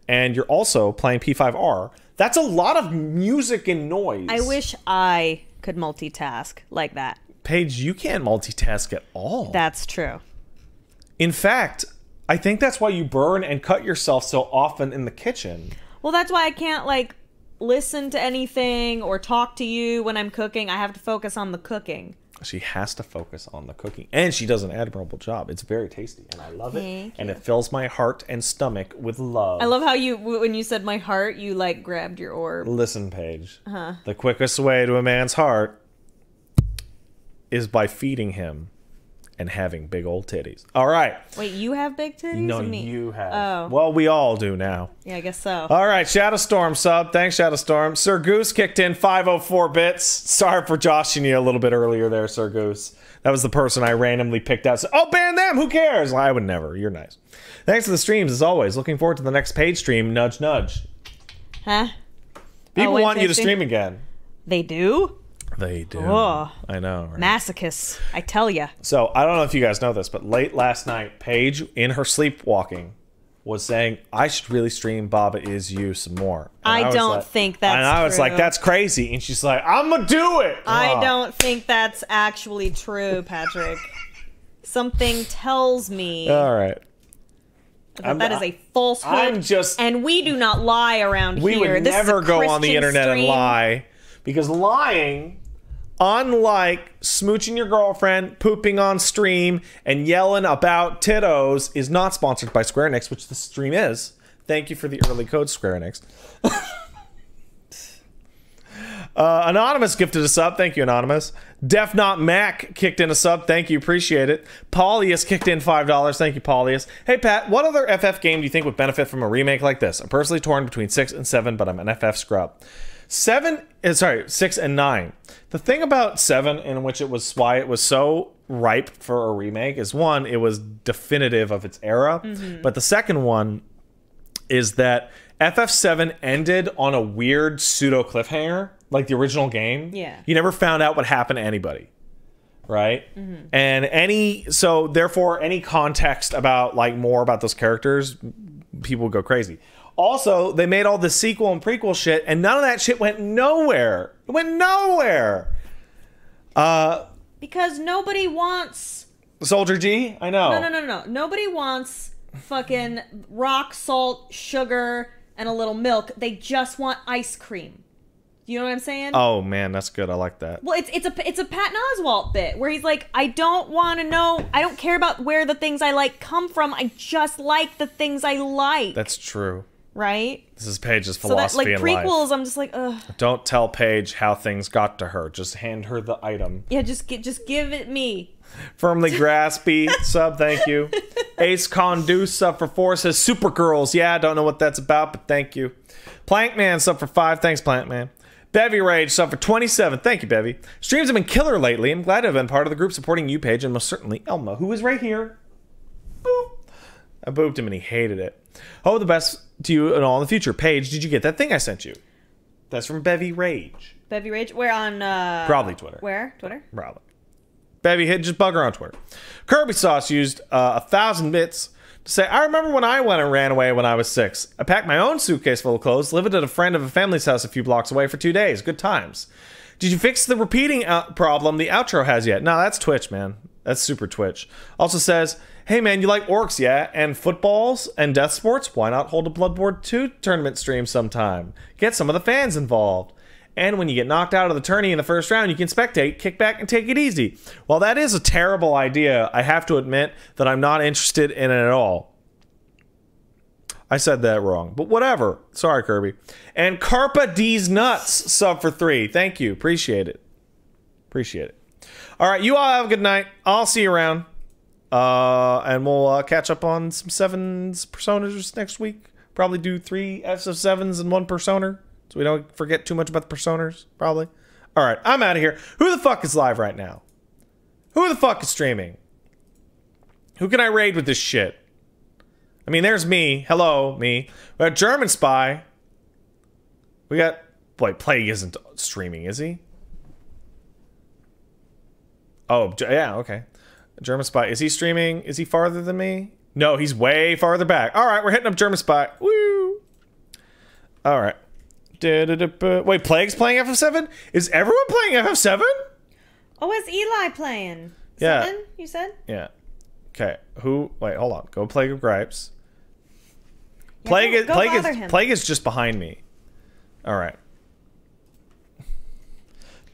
and you're also playing P5R. That's a lot of music and noise. I wish I could multitask like that. Paige, you can't multitask at all. That's true. In fact, I think that's why you burn and cut yourself so often in the kitchen. Well, that's why I can't like listen to anything or talk to you when I'm cooking. I have to focus on the cooking. She has to focus on the cooking. And she does an admirable job. It's very tasty, and I love it. Thank and it fills my heart and stomach with love. I love how you when you said my heart, you like grabbed your orb. Listen, Paige. Uh-huh. The quickest way to a man's heart is by feeding him and having big old titties. All right. Wait, you have big titties? No, you have. Oh, Well, we all do now. yeah, I guess so. All right, Shadowstorm sub. Thanks, Shadowstorm. Sir Goose kicked in 504 bits. Sorry for joshing you a little bit earlier there, Sir Goose. That was the person I randomly picked out. So, oh, ban them. Who cares? I would never. You're nice. Thanks for the streams, as always. Looking forward to the next page stream. Nudge, nudge. Huh? People Oh, want you to stream again. They do? They do. I know. Right? Masochists, I tell you. So I don't know if you guys know this, but late last night, Paige, in her sleepwalking, was saying, I should really stream Baba Is You some more. And I was don't like- think that's And I was like, that's crazy. And she's like, I'm going to do it. I Oh. don't think that's actually true, Patrick. Something tells me All right. That, that is a falsehood. I'm just- and we do not lie around We here. would This is never go on the internet and lie because lying, unlike smooching your girlfriend, pooping on stream, and yelling about tittos, is not sponsored by Square Enix, which the stream is. Thank you for the early code, Square Enix. [LAUGHS] Uh, Anonymous gifted a sub. Thank you, Anonymous. Def Not Mac kicked in a sub. Thank you. Appreciate it. Paulius kicked in $5. Thank you, Paulius. Hey, Pat, what other FF game do you think would benefit from a remake like this? I'm personally torn between 6 and 7, but I'm an FF scrub. 7, uh, sorry, 6 and 9. The thing about 7, in which it was why it was so ripe for a remake, is one, it was definitive of its era. Mhm. But the second one is that FF7 ended on a weird pseudo cliffhanger, like the original game. Yeah. You never found out what happened to anybody. Right? Mhm. And any so therefore any context about like more about those characters, people would go crazy. Also, they made all the sequel and prequel shit, and none of that shit went nowhere. It went nowhere. Uh Because nobody wants Soldier G, I know. No, no, no, no. Nobody wants fucking rock salt, sugar, and a little milk. They just want ice cream. You know what I'm saying? Oh man, that's good. I like that. Well, it's it's a it's a Patton Oswalt bit where he's like, I don't want to know. I don't care about where the things I like come from. I just like the things I like. That's true. Right? This is Paige's So that philosophy like in life. prequels, I'm just like, ugh. Don't tell Paige how things got to her. Just hand her the item. Yeah, just get just give it me. Firmly graspy sub, thank you. [LAUGHS] Ace Condu sub for four says Supergirls. Yeah, I don't know what that's about, but thank you. Plankman sub for five. Thanks, Plankman. Bevy Rage sub for 27. Thank you, Bevy. Streams have been killer lately. I'm glad to have been part of the group supporting you, Paige, and most certainly Elma, who is right here. Boop. I booped him and he hated it. Oh, the best to you and all in the future. Paige, did you get that thing I sent you? That's from Bevy Rage. Bevy Rage. Where on? uh Probably Twitter. Where? Twitter? Probably. Bevy hit just bug her on Twitter. Kirby Sauce used uh, a thousand bits to say, I remember when I went and ran away when I was six. I packed my own suitcase full of clothes, lived at a friend of a family's house a few blocks away for two days. Good times. Did you fix the repeating out- problem the outro has yet? No, that's Twitch, man. That's super Twitch. Also says, hey man, you like orcs, yeah? And footballs and death sports? Why not hold a Blood Bowl 2 tournament stream sometime? Get some of the fans involved. And when you get knocked out of the tourney in the first round, you can spectate, kick back, and take it easy. Well, that is a terrible idea. I have to admit that I'm not interested in it at all. I said that wrong, but whatever. Sorry, Kirby. And Carpa D's Nuts sub for three. Thank you. Appreciate it. Appreciate it. All right, you all have a good night. I'll see you around. Uh, and we'll uh, catch up on some sevens personas next week. Probably do three Fs of sevens and one personer. So we don't forget too much about the personas, probably. All right, I'm out of here. Who the fuck is live right now? Who the fuck is streaming? Who can I raid with this shit? I mean, there's me. Hello, me. We got German Spy. We got. Boy, Plague isn't streaming, is he? Oh, yeah, okay. German Spy. Is he streaming? Is he farther than me? No, he's way farther back. All right, we're hitting up German Spy. Woo! All right. Wait, Plague's playing FF7? Is everyone playing FF7? Oh, is Eli playing? Yeah. Seven, you said? Yeah. Okay. Who? Wait, hold on. Go Plague of Gripes. Plague go- is go Plague is him. Plague is just behind me. All right.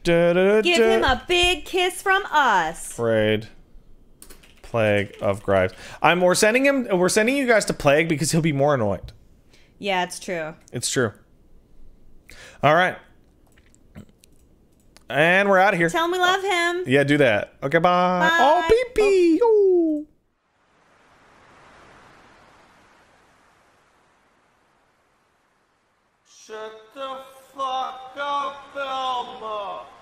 Da-da-da-da. Give him a big kiss from us. Afraid. Plague of Gripes. I'm we're sending him we're sending you guys to Plague because he'll be more annoyed. Yeah, it's true. It's true. All right. And we're out of here. Tell him we love uh, him. Yeah, do that. Okay, bye. bye. Oh, pee oh. pee. Oh. oh. Shut the fuck up, Elma.